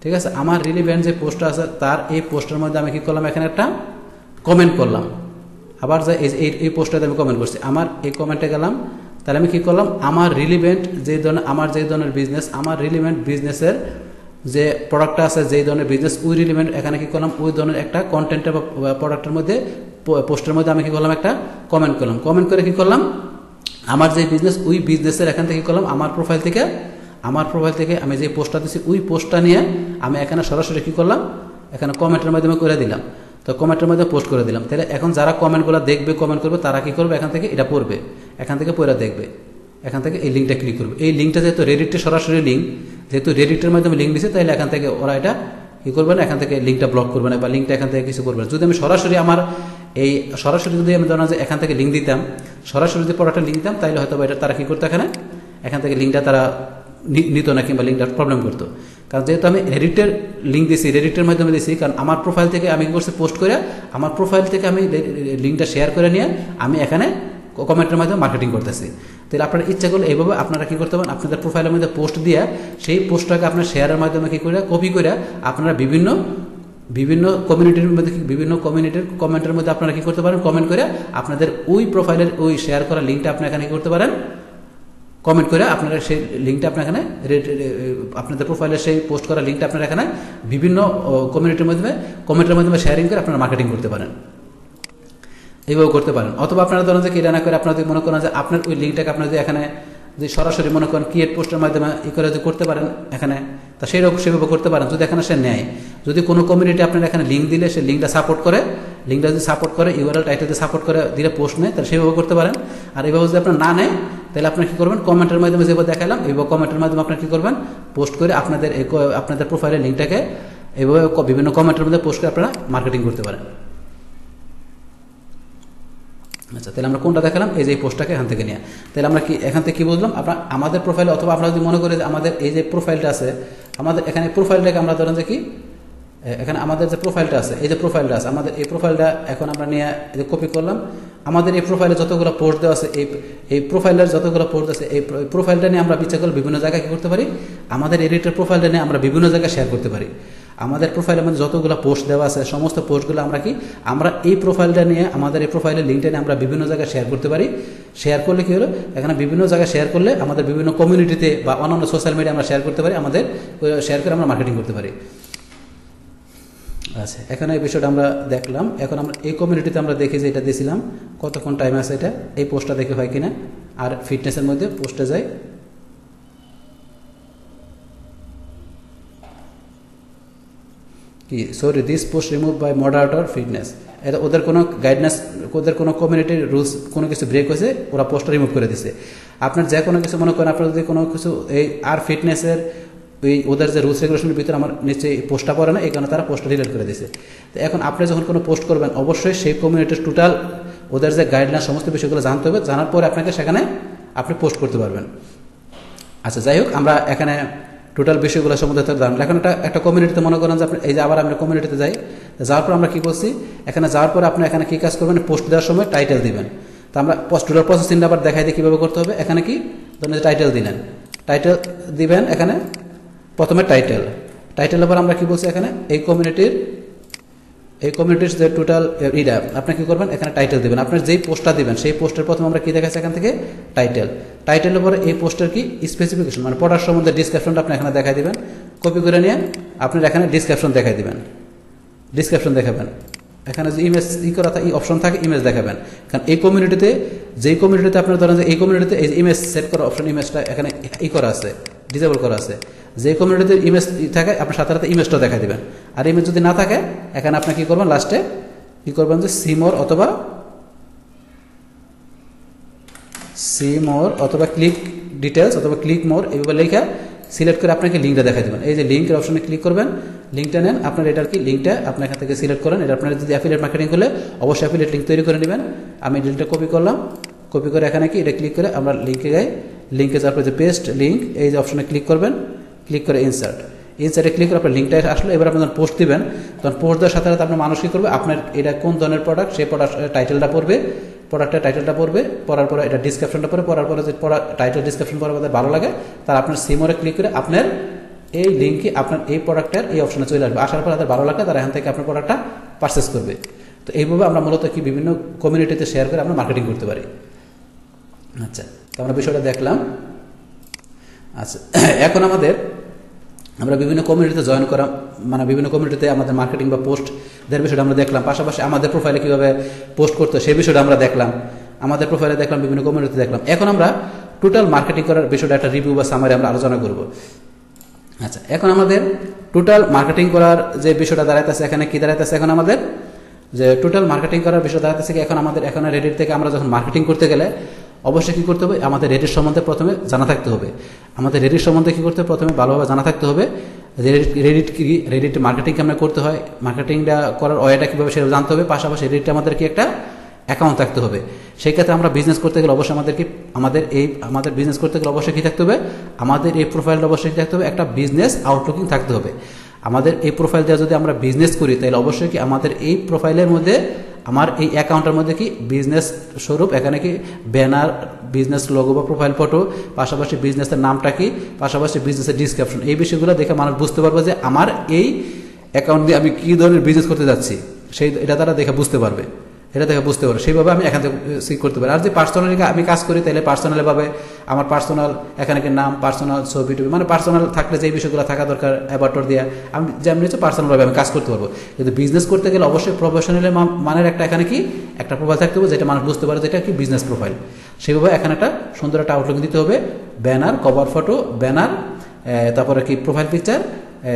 ঠিক আছে? আমার রিলিভেন্ট যে পোস্টটা আছে, তার এই পোস্টের মধ্যে আমি কি করলাম? এখানে একটা কমেন্ট করলাম। আবার যে এই এই পোস্টটাতে আমি কমেন্ট করছি। আমার এই কমেন্টে গেলাম। তাহলে আমি কি করলাম? আমার রিলিভেন্ট যে ধরনের, আমার যে ধরনের বিজনেস আমার রিলিভেন্ট বিজনেসের যে প্রোডাক্টটা আছে, যেই ধরনের বিজনেস উই রিলিভেন্ট এখানে কি করলাম? ওই ধরনের একটা কন্টেন্টের বা প্রোডাক্টের মধ্যে পোস্টের মধ্যে আমি কি করলাম? একটা কমেন্ট করলাম। কমেন্ট করে কি করলাম? আমার যে বিজনেস ওই বিজনেসের এখান থেকে করলাম? আমার প্রোফাইল থেকে, আমার প্রোফাইল থেকে আমি যে পোস্টটা দিচ্ছি ওই পোস্টটা নিয়ে আমি এখানে সরাসরি কী করলাম? এখানে কমেন্টের মাধ্যমে করে দিলাম। তো কমেন্টের মধ্যে পোস্ট করে দিলাম। তাহলে এখন যারা কমেন্টগুলো দেখবে কমেন্ট করবে, তারা কি করবে? এখান থেকে এটা পড়বে। এখান থেকে পড়ে দেখবে। এখান থেকে এই লিঙ্কটা ক্লিক করবে। এই লিঙ্কটা যেহেতু রেডিটের সরাসরি লিঙ্ক যেহেতু রেডিটের মাধ্যমে লিঙ্ক দিচ্ছে তাহলে এখান থেকে ওরা এটা কী করবে না, এখান থেকে লিঙ্কটা ব্লক করবে না বা লিঙ্কটা এখান থেকে কিছু করবে না। যদি আমি সরাসরি আমার এই, সরাসরি যদি আমি ধরেন যে এখান থেকে লিঙ্ক দিতাম, সরাসরি যদি প্রোডাক্টটা লিঙ্ক দিতাম, তাহলে হয়তো এটা তারা কী করতো এখানে? এখান থেকে লিঙ্কটা তারা নিত না কিংবা লিঙ্কটা প্রবলেম করতো। কারণ যেহেতু আমি রেডিটের লিঙ্ক দিয়েছি রেডিটের মাধ্যমে দিয়েছি কারণ আমার প্রোফাইল থেকে আমি কী করছি? পোস্ট করে, আমার প্রোফাইল থেকে আমি লিঙ্কটা শেয়ার করে নিয়ে আমি এখানে কমেন্টের মাধ্যমে মার্কেটিং করতেছি। তাহলে আপনার ইচ্ছা করলে এইভাবে আপনারা কী করতে পারেন? আপনাদের প্রোফাইলের মধ্যে পোস্ট দিয়ে সেই পোস্টটাকে আপনার শেয়ারের মাধ্যমে কী করে কপি করে আপনারা বিভিন্ন বিভিন্ন কমিউনিটির মধ্যে বিভিন্ন কমিউনিটির কমেন্টের মধ্যে আপনারা কী করতে পারেন? কমেন্ট করে আপনাদের ওই প্রোফাইলের ওই শেয়ার করা লিঙ্কটা আপনি এখানে কী করতে পারেন? কমেন্ট করে আপনারা সেই লিঙ্কটা আপনার এখানে আপনাদের প্রোফাইলের সেই পোস্ট করা লিঙ্কটা আপনারা এখানে বিভিন্ন কমিউনিটির মাধ্যমে কমেন্টের মাধ্যমে শেয়ারিং করে আপনারা মার্কেটিং করতে পারেন। এইভাবে করতে পারেন। অথবা আপনারা ধরেন যে এটা না করে আপনারা যদি মনে করেন যে আপনার ওই লিঙ্কটাকে আপনারা যদি এখানে যে সরাসরি মনে করেন ক্রিয়েট পোস্টের মাধ্যমে ই করে যদি করতে পারেন এখানে, তা সেই রকম সেভাবে করতে পারেন। যদি এখানে সে নেয়, যদি কোনো কমিউনিটি আপনার এখানে লিঙ্ক দিলে সে লিঙ্কটা সাপোর্ট করে লিঙ্কটা যদি সাপোর্ট করে ইউআরএল টাইটেল সাপোর্ট করে দিলে পোস্ট নেয়, তাহলে সেভাবে করতে পারেন। আর এইভাবে যদি আপনার না নেয়, তাহলে আপনার কী করবেন? কমেন্টের মাধ্যমে যেভাবে দেখালাম এইভাবে কমেন্টের মাধ্যমে আপনার কী করবেন? পোস্ট করে আপনাদের আপনাদের প্রোফাইলের লিঙ্কটাকে এইভাবে বিভিন্ন কমেন্টের মধ্যে পোস্ট করে আপনারা মার্কেটিং করতে পারেন। আচ্ছা তাহলে আমরা কোনটা দেখালাম? এই যে পোস্টটাকে এখান থেকে নিয়ে তাহলে আমরা কি, এখান থেকে কি বুঝলাম? আপনার, আমাদের প্রোফাইল অথবা আমরা যদি মনে করি যে আমাদের এই যে প্রোফাইলটা আছে, আমাদের এখানে প্রোফাইলটাকে আমরা ধরেন যে কি এখানে আমাদের যে প্রোফাইলটা আছে, এই যে প্রোফাইলটা আছে, আমাদের এই প্রোফাইলটা এখন আমরা নিয়ে যে কপি করলাম। আমাদের এই প্রোফাইলে যতগুলো পোস্ট দেওয়া আছে, এই এই প্রোফাইলের যতগুলো পোস্ট আছে, এই প্রোফাইলটা নিয়ে আমরা বিচার করলে বিভিন্ন জায়গায় কী করতে পারি? আমাদের এডিটের প্রোফাইলটা নিয়ে আমরা বিভিন্ন জায়গায় শেয়ার করতে পারি। আমাদের প্রোফাইলের মধ্যে যতগুলো পোস্ট দেওয়া আছে, সমস্ত পোস্টগুলো আমরা কি, আমরা এই প্রোফাইলটা নিয়ে, আমাদের এই প্রোফাইলের লিঙ্কটা নিয়ে আমরা বিভিন্ন জায়গায় শেয়ার করতে পারি। শেয়ার করলে কী হলো? এখানে বিভিন্ন জায়গায় শেয়ার করলে আমাদের বিভিন্ন কমিউনিটিতে বা অন্যান্য সোশ্যাল মিডিয়া আমরা শেয়ার করতে পারি, আমাদের শেয়ার করে আমরা মার্কেটিং করতে পারি। আচ্ছা এখানে এই বিষয়টা আমরা দেখলাম। এখন আমরা এই কমিউনিটিতে আমরা দেখি যে এটা দিয়েছিলাম, কতক্ষণ টাইম আছে এটা, এই পোস্টটা দেখে হয় কিনা, আর ফিটনেসের মধ্যে পোস্টে যায় কি sorry this post remove by moderator fitness এটা ওদের কোনো গাইডনেস ওদের কোনো কমিউনিটির রুলস কোনো কিছু ব্রেক হয়েছে, ওরা পোস্টটা রিমুভ করে দিছে। আপনার যে কোনো কিছু মনে করেন, আপনার যদি কোনো কিছু এই আর ফিটনেসের ওই ওদের যে রুলস রেগুলেশনের ভিতরে আমার নিশ্চয়ই পোস্টটা পড়ে না, এই কারণে তারা পোস্টটা ডিলিট করে দিয়েছে তো এখন আপনি যখন কোনো পোস্ট করবেন, অবশ্যই সেই কমিউনিটির টোটাল ওদের যে গাইডলাইন সমস্ত বিষয়গুলো জানতে হবে। জানার পরে আপনাকে সেখানে আপনি পোস্ট করতে পারবেন। আচ্ছা যাই হোক, আমরা এখানে টোটাল বিষয়গুলো সম্বন্ধে জানলাম এখন একটা একটা কমিউনিটিতে মনে করেন যে আপনি এই যে আবার আমরা কমিউনিটিতে যাই, যাওয়ার পর আমরা কী করছি? এখানে যাওয়ার পর আপনি এখানে কী কাজ করবেন? পোস্ট দেওয়ার সময় টাইটেল দিবেন। তো আমরা পোস্ট টোটাল প্রসেসিংটা আবার দেখাই দিই কীভাবে করতে হবে? এখানে কি? ধরুন টাইটেল দিলেন। টাইটেল দিবেন এখানে প্রথমে টাইটেল টাইটেলের পর আমরা কি বলছি এখানে? এই কমিউনিটির এই কমিউনিটির যে টোটাল ইডা আপনি কি করবেন? এখানে টাইটেল দেবেন। আপনার যেই পোস্টটা দিবেন, সেই পোস্টের প্রথমে আমরা কি দেখাচ্ছি এখান থেকে? টাইটেল টাইটেলের পরে এই পোস্টের কি? স্পেসিফিকেশন মানে পড়ার সম্বন্ধে ডিসক্রিপশনটা আপনি এখানে দেখাই দিবেন। কপি করে নিয়ে আপনার এখানে ডিসক্রিপশন দেখাই দিবেন। ডিসক্রিপশন দেখাবেন। এখানে যে ইমেজ ই করা থাকে অপশন থাকে ইমেজ দেখাবেন। কারণ এই কমিউনিটিতে যেই কমিউনিটিতে আপনার ধরেন যে এই কমিউনিটিতে এই ইমেজ সেট করা অপশন ইমেজটা এখানে ই করা আছে। ডিসেবল করা আছে। যে কমিউনিটিতে ইমেজ থাকে আপনি সাথে সাথে ইমেজটা দেখা দেবেন। আর ইমেজ যদি না থাকে, এখানে আপনি কী করবেন লাস্টে কী করবেন যে সিমোর অথবা সিমোর অথবা ক্লিক ডিটেলস অথবা ক্লিক মোর এইভাবে লেখা সিলেক্ট করে আপনাকে লিঙ্কটা দেখা দেবেন। এই যে লিঙ্কের অপশনে ক্লিক করবেন লিঙ্কটা নেন, আপনার এটার কি লিঙ্কটা আপনি এখান থেকে সিলেক্ট করেন। এটা আপনার যদি অ্যাফিলেট মার্কেটিং করলে অবশ্যই অ্যাফিলেট লিঙ্ক তৈরি করে নেবেন। আমি লিঙ্কটা কপি করলাম। কপি করে এখানে কি, এটা ক্লিক করে আমরা লিঙ্কে যাই। লিঙ্কে যাওয়ার পরে যে পেস্ট লিঙ্ক এই যে অপশনে ক্লিক করবেন ক্লিক করে ইনসার্ট ইনসার্টে ক্লিক করে আপনার লিঙ্কটা আসলো, এবার আপনি যখন পোস্ট দিবেন। তখন পোস্ট দেওয়ার সাথে সাথে আপনার মানুষ কী করবে? আপনার এটা কোন ধরনের প্রোডাক্ট সেই প্রোডাক্ট টাইটেলটা পড়বে। প্রোডাক্টের টাইটেলটা পড়বে। পড়ার পরে এটা ডিসক্রিপশনটা পড়ে, পড়ার পরে যে পড়া টাইটেল ডিসক্রিপশন পড়ার পরে ভালো লাগে তার আপনার সিমোরে ক্লিক করে আপনার এই লিঙ্কে আপনার এই প্রোডাক্টের এই অপশনে চলে আসবে। আসার পর তাদের ভালো লাগে তারা এখান থেকে আপনার প্রোডাক্টটা পারচেস করবে। তো এইভাবে আমরা মূলত কি বিভিন্ন কমিউনিটিতে শেয়ার করে আমরা মার্কেটিং করতে পারি। আচ্ছা। আমরা বিষয়টা দেখলাম। আচ্ছা এখন আমাদের আমরা বিভিন্ন কমিউনিটিতে জয়েন করা মানে বিভিন্ন কমিউনিটিতে আমাদের মার্কেটিং বা পোস্ট দের বিষয়টা আমরা দেখলাম। পাশাপাশি আমাদের প্রোফাইলে কীভাবে পোস্ট করতে সেই বিষয়টা আমরা দেখলাম। আমাদের প্রোফাইলে দেখলাম, বিভিন্ন কমিউনিটিতে দেখলাম। এখন আমরা টোটাল মার্কেটিং করার বিষয়টা একটা রিভিউ বা সামারি আমরা আলোচনা করব। আচ্ছা এখন আমাদের টোটাল মার্কেটিং করার যে বিষয়টা দাঁড়াইতেছে এখানে কি দাঁড়াইতেছে এখন আমাদের? যে টোটাল মার্কেটিং করার বিষয় কি? এখন আমাদের, এখন রেডিট থেকে আমরা যখন মার্কেটিং করতে গেলে অবশ্যই কী করতে হবে? আমাদের রেডিট সম্বন্ধে প্রথমে জানা থাকতে হবে। আমাদের রেডিট সম্বন্ধে কী করতে হবে? প্রথমে ভালোভাবে জানা থাকতে হবে রেডিট রেডিট কি রেডিট মার্কেটিং কেমন করতে হয় মার্কেটিংটা করার ওয়েটা কীভাবে সেটা জানতে হবে, পাশাপাশি রেডিটটা আমাদের কি একটা অ্যাকাউন্ট থাকতে হবে। সেই ক্ষেত্রে আমরা বিজনেস করতে গেলে অবশ্যই আমাদেরকে আমাদের এই, আমাদের বিজনেস করতে গেলে অবশ্যই কী থাকতে হবে? আমাদের এই প্রোফাইলটা অবশ্যই থাকতে হবে? একটা বিজনেস আউটলুকিং থাকতে হবে। আমাদের এই প্রোফাইল দেওয়া যদি আমরা বিজনেস করি, তাহলে অবশ্যই কি আমাদের এই প্রোফাইলের মধ্যে আমার এই অ্যাকাউন্টের মধ্যে কি বিজনেস স্বরূপ, এখানে কি ব্যানার বিজনেস লোগো বা প্রোফাইল ফটো পাশাপাশি বিজনেসের নামটা কি, পাশাপাশি বিজনেসের ডিসক্রিপশন এই বিষয়গুলো দেখে মানুষ বুঝতে পারবে যে আমার এই অ্যাকাউন্ট দিয়ে আমি কী ধরনের বিজনেস করতে যাচ্ছি, সেই, এটা তারা দেখে বুঝতে পারবে। এটা দেখে বুঝতে পারো। সেইভাবে আমি এখান থেকে করতে পারি। আর যদি পার্সোনালি আমি কাজ করি তাহলে পার্সোনালিভাবে আমার পার্সোনাল এখানে নাম পার্সোনাল ছবি টবি মানে পার্সোনাল থাকলে যে বিষয়গুলো থাকা দরকার অ্যাবার্টর দিয়ে, আমি যেমন হচ্ছে পার্সোনালভাবে আমি কাজ করতে পারব। কিন্তু বিজনেস করতে গেলে অবশ্যই প্রফেশনালি মানের একটা এখানে কি, একটা প্রোফাইল থাকতে হবে, যেটা মানুষ বুঝতে পারে যেটা কি বিজনেস প্রোফাইল সেইভাবে এখানে একটা সুন্দর একটা আউটলুক দিতে হবে। ব্যানার কভার ফটো ব্যানার তারপরে কি প্রোফাইল পিকচার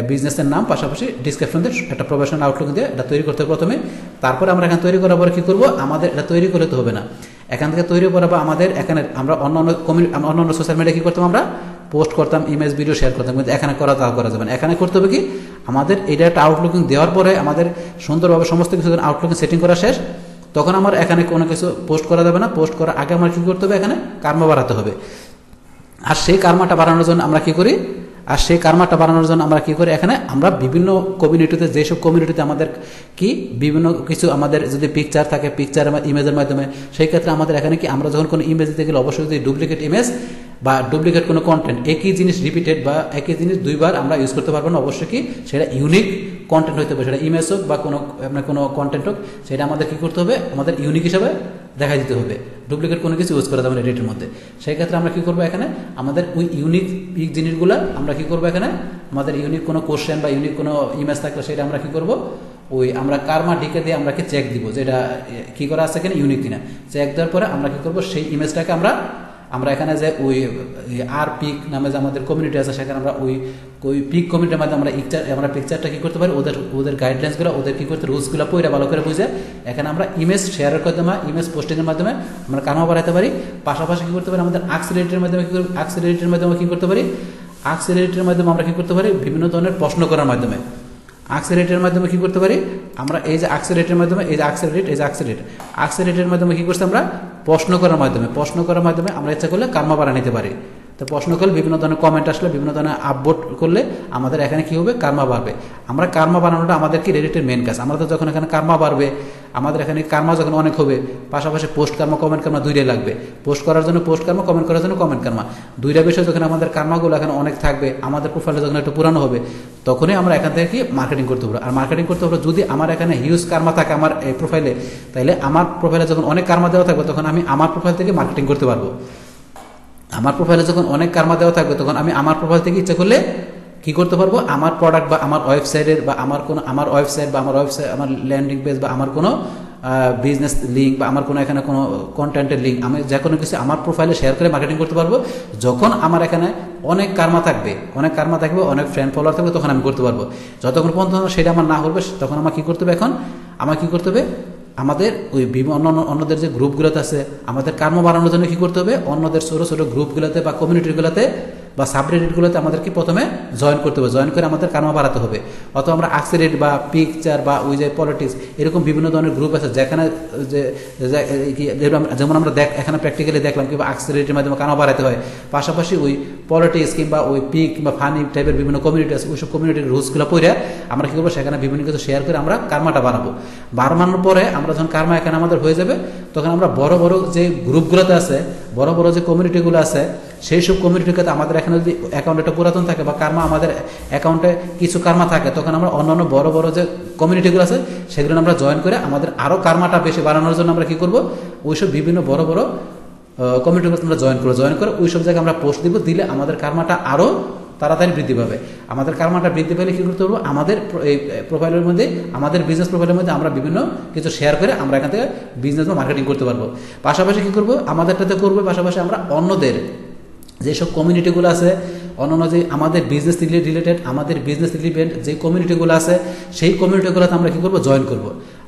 বিজনেসের নাম, পাশাপাশি ডিসক্রিপশন দিয়ে একটা প্রফেশনাল আউটলুক দিয়ে এটা তৈরি করতে হবে প্রথমে। তারপরে আমরা এখানে তৈরি করার পরে কী করব? আমাদের এটা তৈরি করলে তো হবে না। এখান থেকে তৈরি করা বা আমাদের এখানে আমরা অন্য অন্য অন্য অন্য সোশ্যাল মিডিয়া কী করতাম আমরা? পোস্ট করতাম ইমেজ ভিডিও শেয়ার করতাম। কিন্তু এখানে করা তা করা যাবে না। এখানে করতে হবে কি? আমাদের এটা একটা আউটলুকিং দেওয়ার পরে আমাদের সুন্দরভাবে সমস্ত কিছু আউটলুকিং সেটিং করা শেষ। তখন আমার এখানে কোনো কিছু পোস্ট করা যাবে না। পোস্ট করার আগে আমার কী করতে হবে? এখানে কার্মা বাড়াতে হবে। আর সেই কার্মাটা বাড়ানোর জন্য আমরা কী করি? আর সেই কার্মাটা বাড়ানোর জন্য আমরা কি করি? এখানে আমরা বিভিন্ন কমিউনিটিতে যেসব কমিউনিটিতে আমাদের কি বিভিন্ন কিছু আমাদের যদি পিকচার থাকে পিকচার ইমেজের মাধ্যমে, সেই ক্ষেত্রে আমাদের এখানে কি আমরা যখন কোনো ইমেজ দিতে গেলে অবশ্যই যদি ডুপ্লিকেট ইমেজ বা ডুপ্লিকেট কোনো কন্টেন্ট একই জিনিস রিপিটেড বা একই জিনিস দুইবার আমরা ইউজ করতে পারব না, অবশ্যই কি সেটা ইউনিক কন্টেন্ট হতে পারে, সেটা ইমেজ হোক বা কোনো আপনার কোনো কন্টেন্ট হোক, সেটা আমাদের কী করতে হবে? আমাদের ইউনিক হিসাবে দেখা দিতে হবে। ডুপ্লিকেট কোনো কিছু ইউজ করা যাবে না রেটের মধ্যে। সেই ক্ষেত্রে আমরা কী করব এখানে? আমাদের ওই ইউনিক জিনিসগুলো আমরা কী করব এখানে? আমাদের ইউনিক কোনো কোশ্চেন বা ইউনিক কোনো ইমেজ থাকলে সেটা আমরা কী করব? ওই আমরা কারমা ঢেকে দিয়ে আমরা চেক দিব যে এটা কী করা আছে এখানে ইউনিক কিনা। চেক দেওয়ার পরে আমরা কী করব? সেই ইমেজটাকে আমরা আমরা এখানে যে ওই আর পিক নামে যে আমাদের কমিউনিটি আছে, সেখানে আমরা ওই ওই পিক কমিউনিটির মাধ্যমে আমরা ইকচার আমরা পিকচারটা কী করতে পারি? ওদের ওদের গাইডলাইন্সগুলো ওদের কী করতে রুলসগুলো পইরা ভালো করে বুঝে এখানে আমরা ইমেজ শেয়ারের মাধ্যমে ইমেজ পোস্টিংয়ের মাধ্যমে আমরা কামা বাড়াতে পারি। পাশাপাশি কী করতে পারি? আমাদের আক্সিলেটের মাধ্যমে কী করতে আক্সিলেটের মাধ্যমে কী করতে পারি? আক্সিলেটের মাধ্যমে আমরা কী করতে পারি? বিভিন্ন ধরনের প্রশ্ন করার মাধ্যমে। আক্সিলেটের মাধ্যমে কী করতে পারি? আমরা এই যে আক্সিলেটের মাধ্যমে, এই যে আক্সিলেট এই যে আক্সিলেট আক্সিলেটের মাধ্যমে কী করছি আমরা? প্রশ্ন করার মাধ্যমে, প্রশ্ন করার মাধ্যমে আমরা ইচ্ছা করলে কার্মা বাড়া নিতে পারি। তো প্রশ্ন করলে বিভিন্ন ধরনের কমেন্ট আসলে, বিভিন্ন ধরনের আপবোট করলে আমাদের এখানে কী হবে? কার্মা বাড়বে। আমরা কার্মা বানানোটা আমাদের কি রেডিটের মেন কাজ? আমরা তো যখন এখানে কার্মা বাড়বে, আমাদের এখানে কার্মা যখন অনেক হবে, পাশাপাশি পোস্ট কার্মা কমেন্ট কার্মা দুইটাই লাগবে। পোস্ট করার জন্য পোস্ট কার্মা কমেন্ট করার জন্য কমেন্ট কার্মা দুইটা বিষয় যখন আমাদের কার্মাগুলো এখানে অনেক থাকবে, আমাদের প্রোফাইলটা যখন একটু পুরানো হবে, তখনই আমরা এখান থেকে কি মার্কেটিং করতে পারব। আর মার্কেটিং করতে পারব, যদি আমার এখানে হিউজ কার্মা থাকে আমার, এই প্রোফাইলে তাহলে আমার প্রোফাইলে যখন অনেক কার্মা দেওয়া থাকবে, তখন আমি আমার প্রোফাইল থেকে মার্কেটিং করতে পারব। আমার প্রোফাইলে যখন অনেক কার্মা দেওয়া থাকবে, তখন আমি আমার প্রোফাইল থেকে ইচ্ছা করলে কি করতে পারব? আমার প্রোডাক্ট বা আমার ওয়েবসাইটের বা আমার কোনো, আমার ওয়েবসাইট বা আমার ওয়েবসাইট আমার ল্যান্ডিং পেজ বা আমার কোনো বিজনেস লিঙ্ক বা আমার কোনো এখানে কোনো কন্টেন্টের লিঙ্ক আমি যে কোনো কিছু আমার প্রোফাইলে শেয়ার করে মার্কেটিং করতে পারব। যখন আমার এখানে অনেক কার্মা থাকবে, অনেক কার্মা থাকবে, অনেক ফ্রেন্ড ফলোয়ার থাকবে, তখন আমি করতে পারব। যতক্ষণ পর্যন্ত সেটা আমার না করবে তখন আমার কী করতে হবে এখন? আমার কী করতে হবে? আমাদের ওই অন্য অন্যদের যে গ্রুপগুলোতে আছে, আমাদের কর্ম বাড়ানোর জন্য কী করতে হবে? অন্যদের ছোটো ছোটো গ্রুপগুলোতে বা কমিউনিটিগুলোতে বা সাব সাবরেডিটগুলোতে আমাদেরকে প্রথমে জয়েন করতে হবে। জয়েন করে আমাদের কার্মা বাড়াতে হবে। অথবা আমরা আক্সিডেন্ট বা পিকচার বা ওই যে পলিটিক্স এরকম বিভিন্ন ধরনের গ্রুপ আছে যেখানে, যে যেমন আমরা দেখ, এখানে প্র্যাকটিক্যালি দেখলাম কিংবা আক্সিডেন্টের মাধ্যমে কার্মা বাড়াতে হয়। পাশাপাশি ওই পলিটিক্স কিংবা ওই পিক কিংবা ফানি টাইপের বিভিন্ন কমিউনিটি আছে, ওইসব কমিউনিটির রুলসগুলো পড়ে আমরা কী করব, সেখানে বিভিন্ন কিছু শেয়ার করে আমরা কার্মাটা বাড়াবো বাড়ানোর পরে আমরা যখন কার্মা এখানে আমাদের হয়ে যাবে, তখন আমরা বড় বড় যে গ্রুপগুলোতে আছে বড় বড় যে কমিউনিটিগুলো আছে, সেই সব কমিউনিটির ক্ষেত্রে আমাদের এখানে যদি অ্যাকাউন্ট একটা পুরাতন থাকে বা কার্মা আমাদের অ্যাকাউন্টে কিছু কার্মা থাকে, তখন আমরা অন্যান্য অন্য বড় বড় যে কমিউনিটিগুলো আছে, সেগুলো আমরা জয়েন করে আমাদের আরও কার্মাটা বেশি বাড়ানোর জন্য আমরা কী করব? ওইসব বিভিন্ন বড় বড় কমিউনিটিগুলো আমরা জয়েন করব। জয়েন করে ওই সব জায়গায় আমরা পোস্ট দিব, দিলে আমাদের কার্মাটা আরও তাড়াতাড়ি বৃদ্ধি পাবে। আমাদের কার্মাটা বৃদ্ধি পেলে কী করতে পারব আমাদের এই প্রোফাইলের মধ্যে, আমাদের বিজনেস প্রোফাইলের মধ্যে আমরা বিভিন্ন কিছু শেয়ার করে আমরা এখান থেকে বিজনেস বা মার্কেটিং করতে পারব। পাশাপাশি কী করব? আমাদেরটাতে করব, পাশাপাশি আমরা অন্যদের, যেসব কমিউনিটিগুলো আছে, অন্যান্য যে আমাদের বিজনেস রিলেটেড আমাদের বিজনেস রিলেভেন্ট যে কমিউনিটিগুলো আছে, সেই কমিউনিটিগুলোতে আমরা কী করব? জয়েন করব।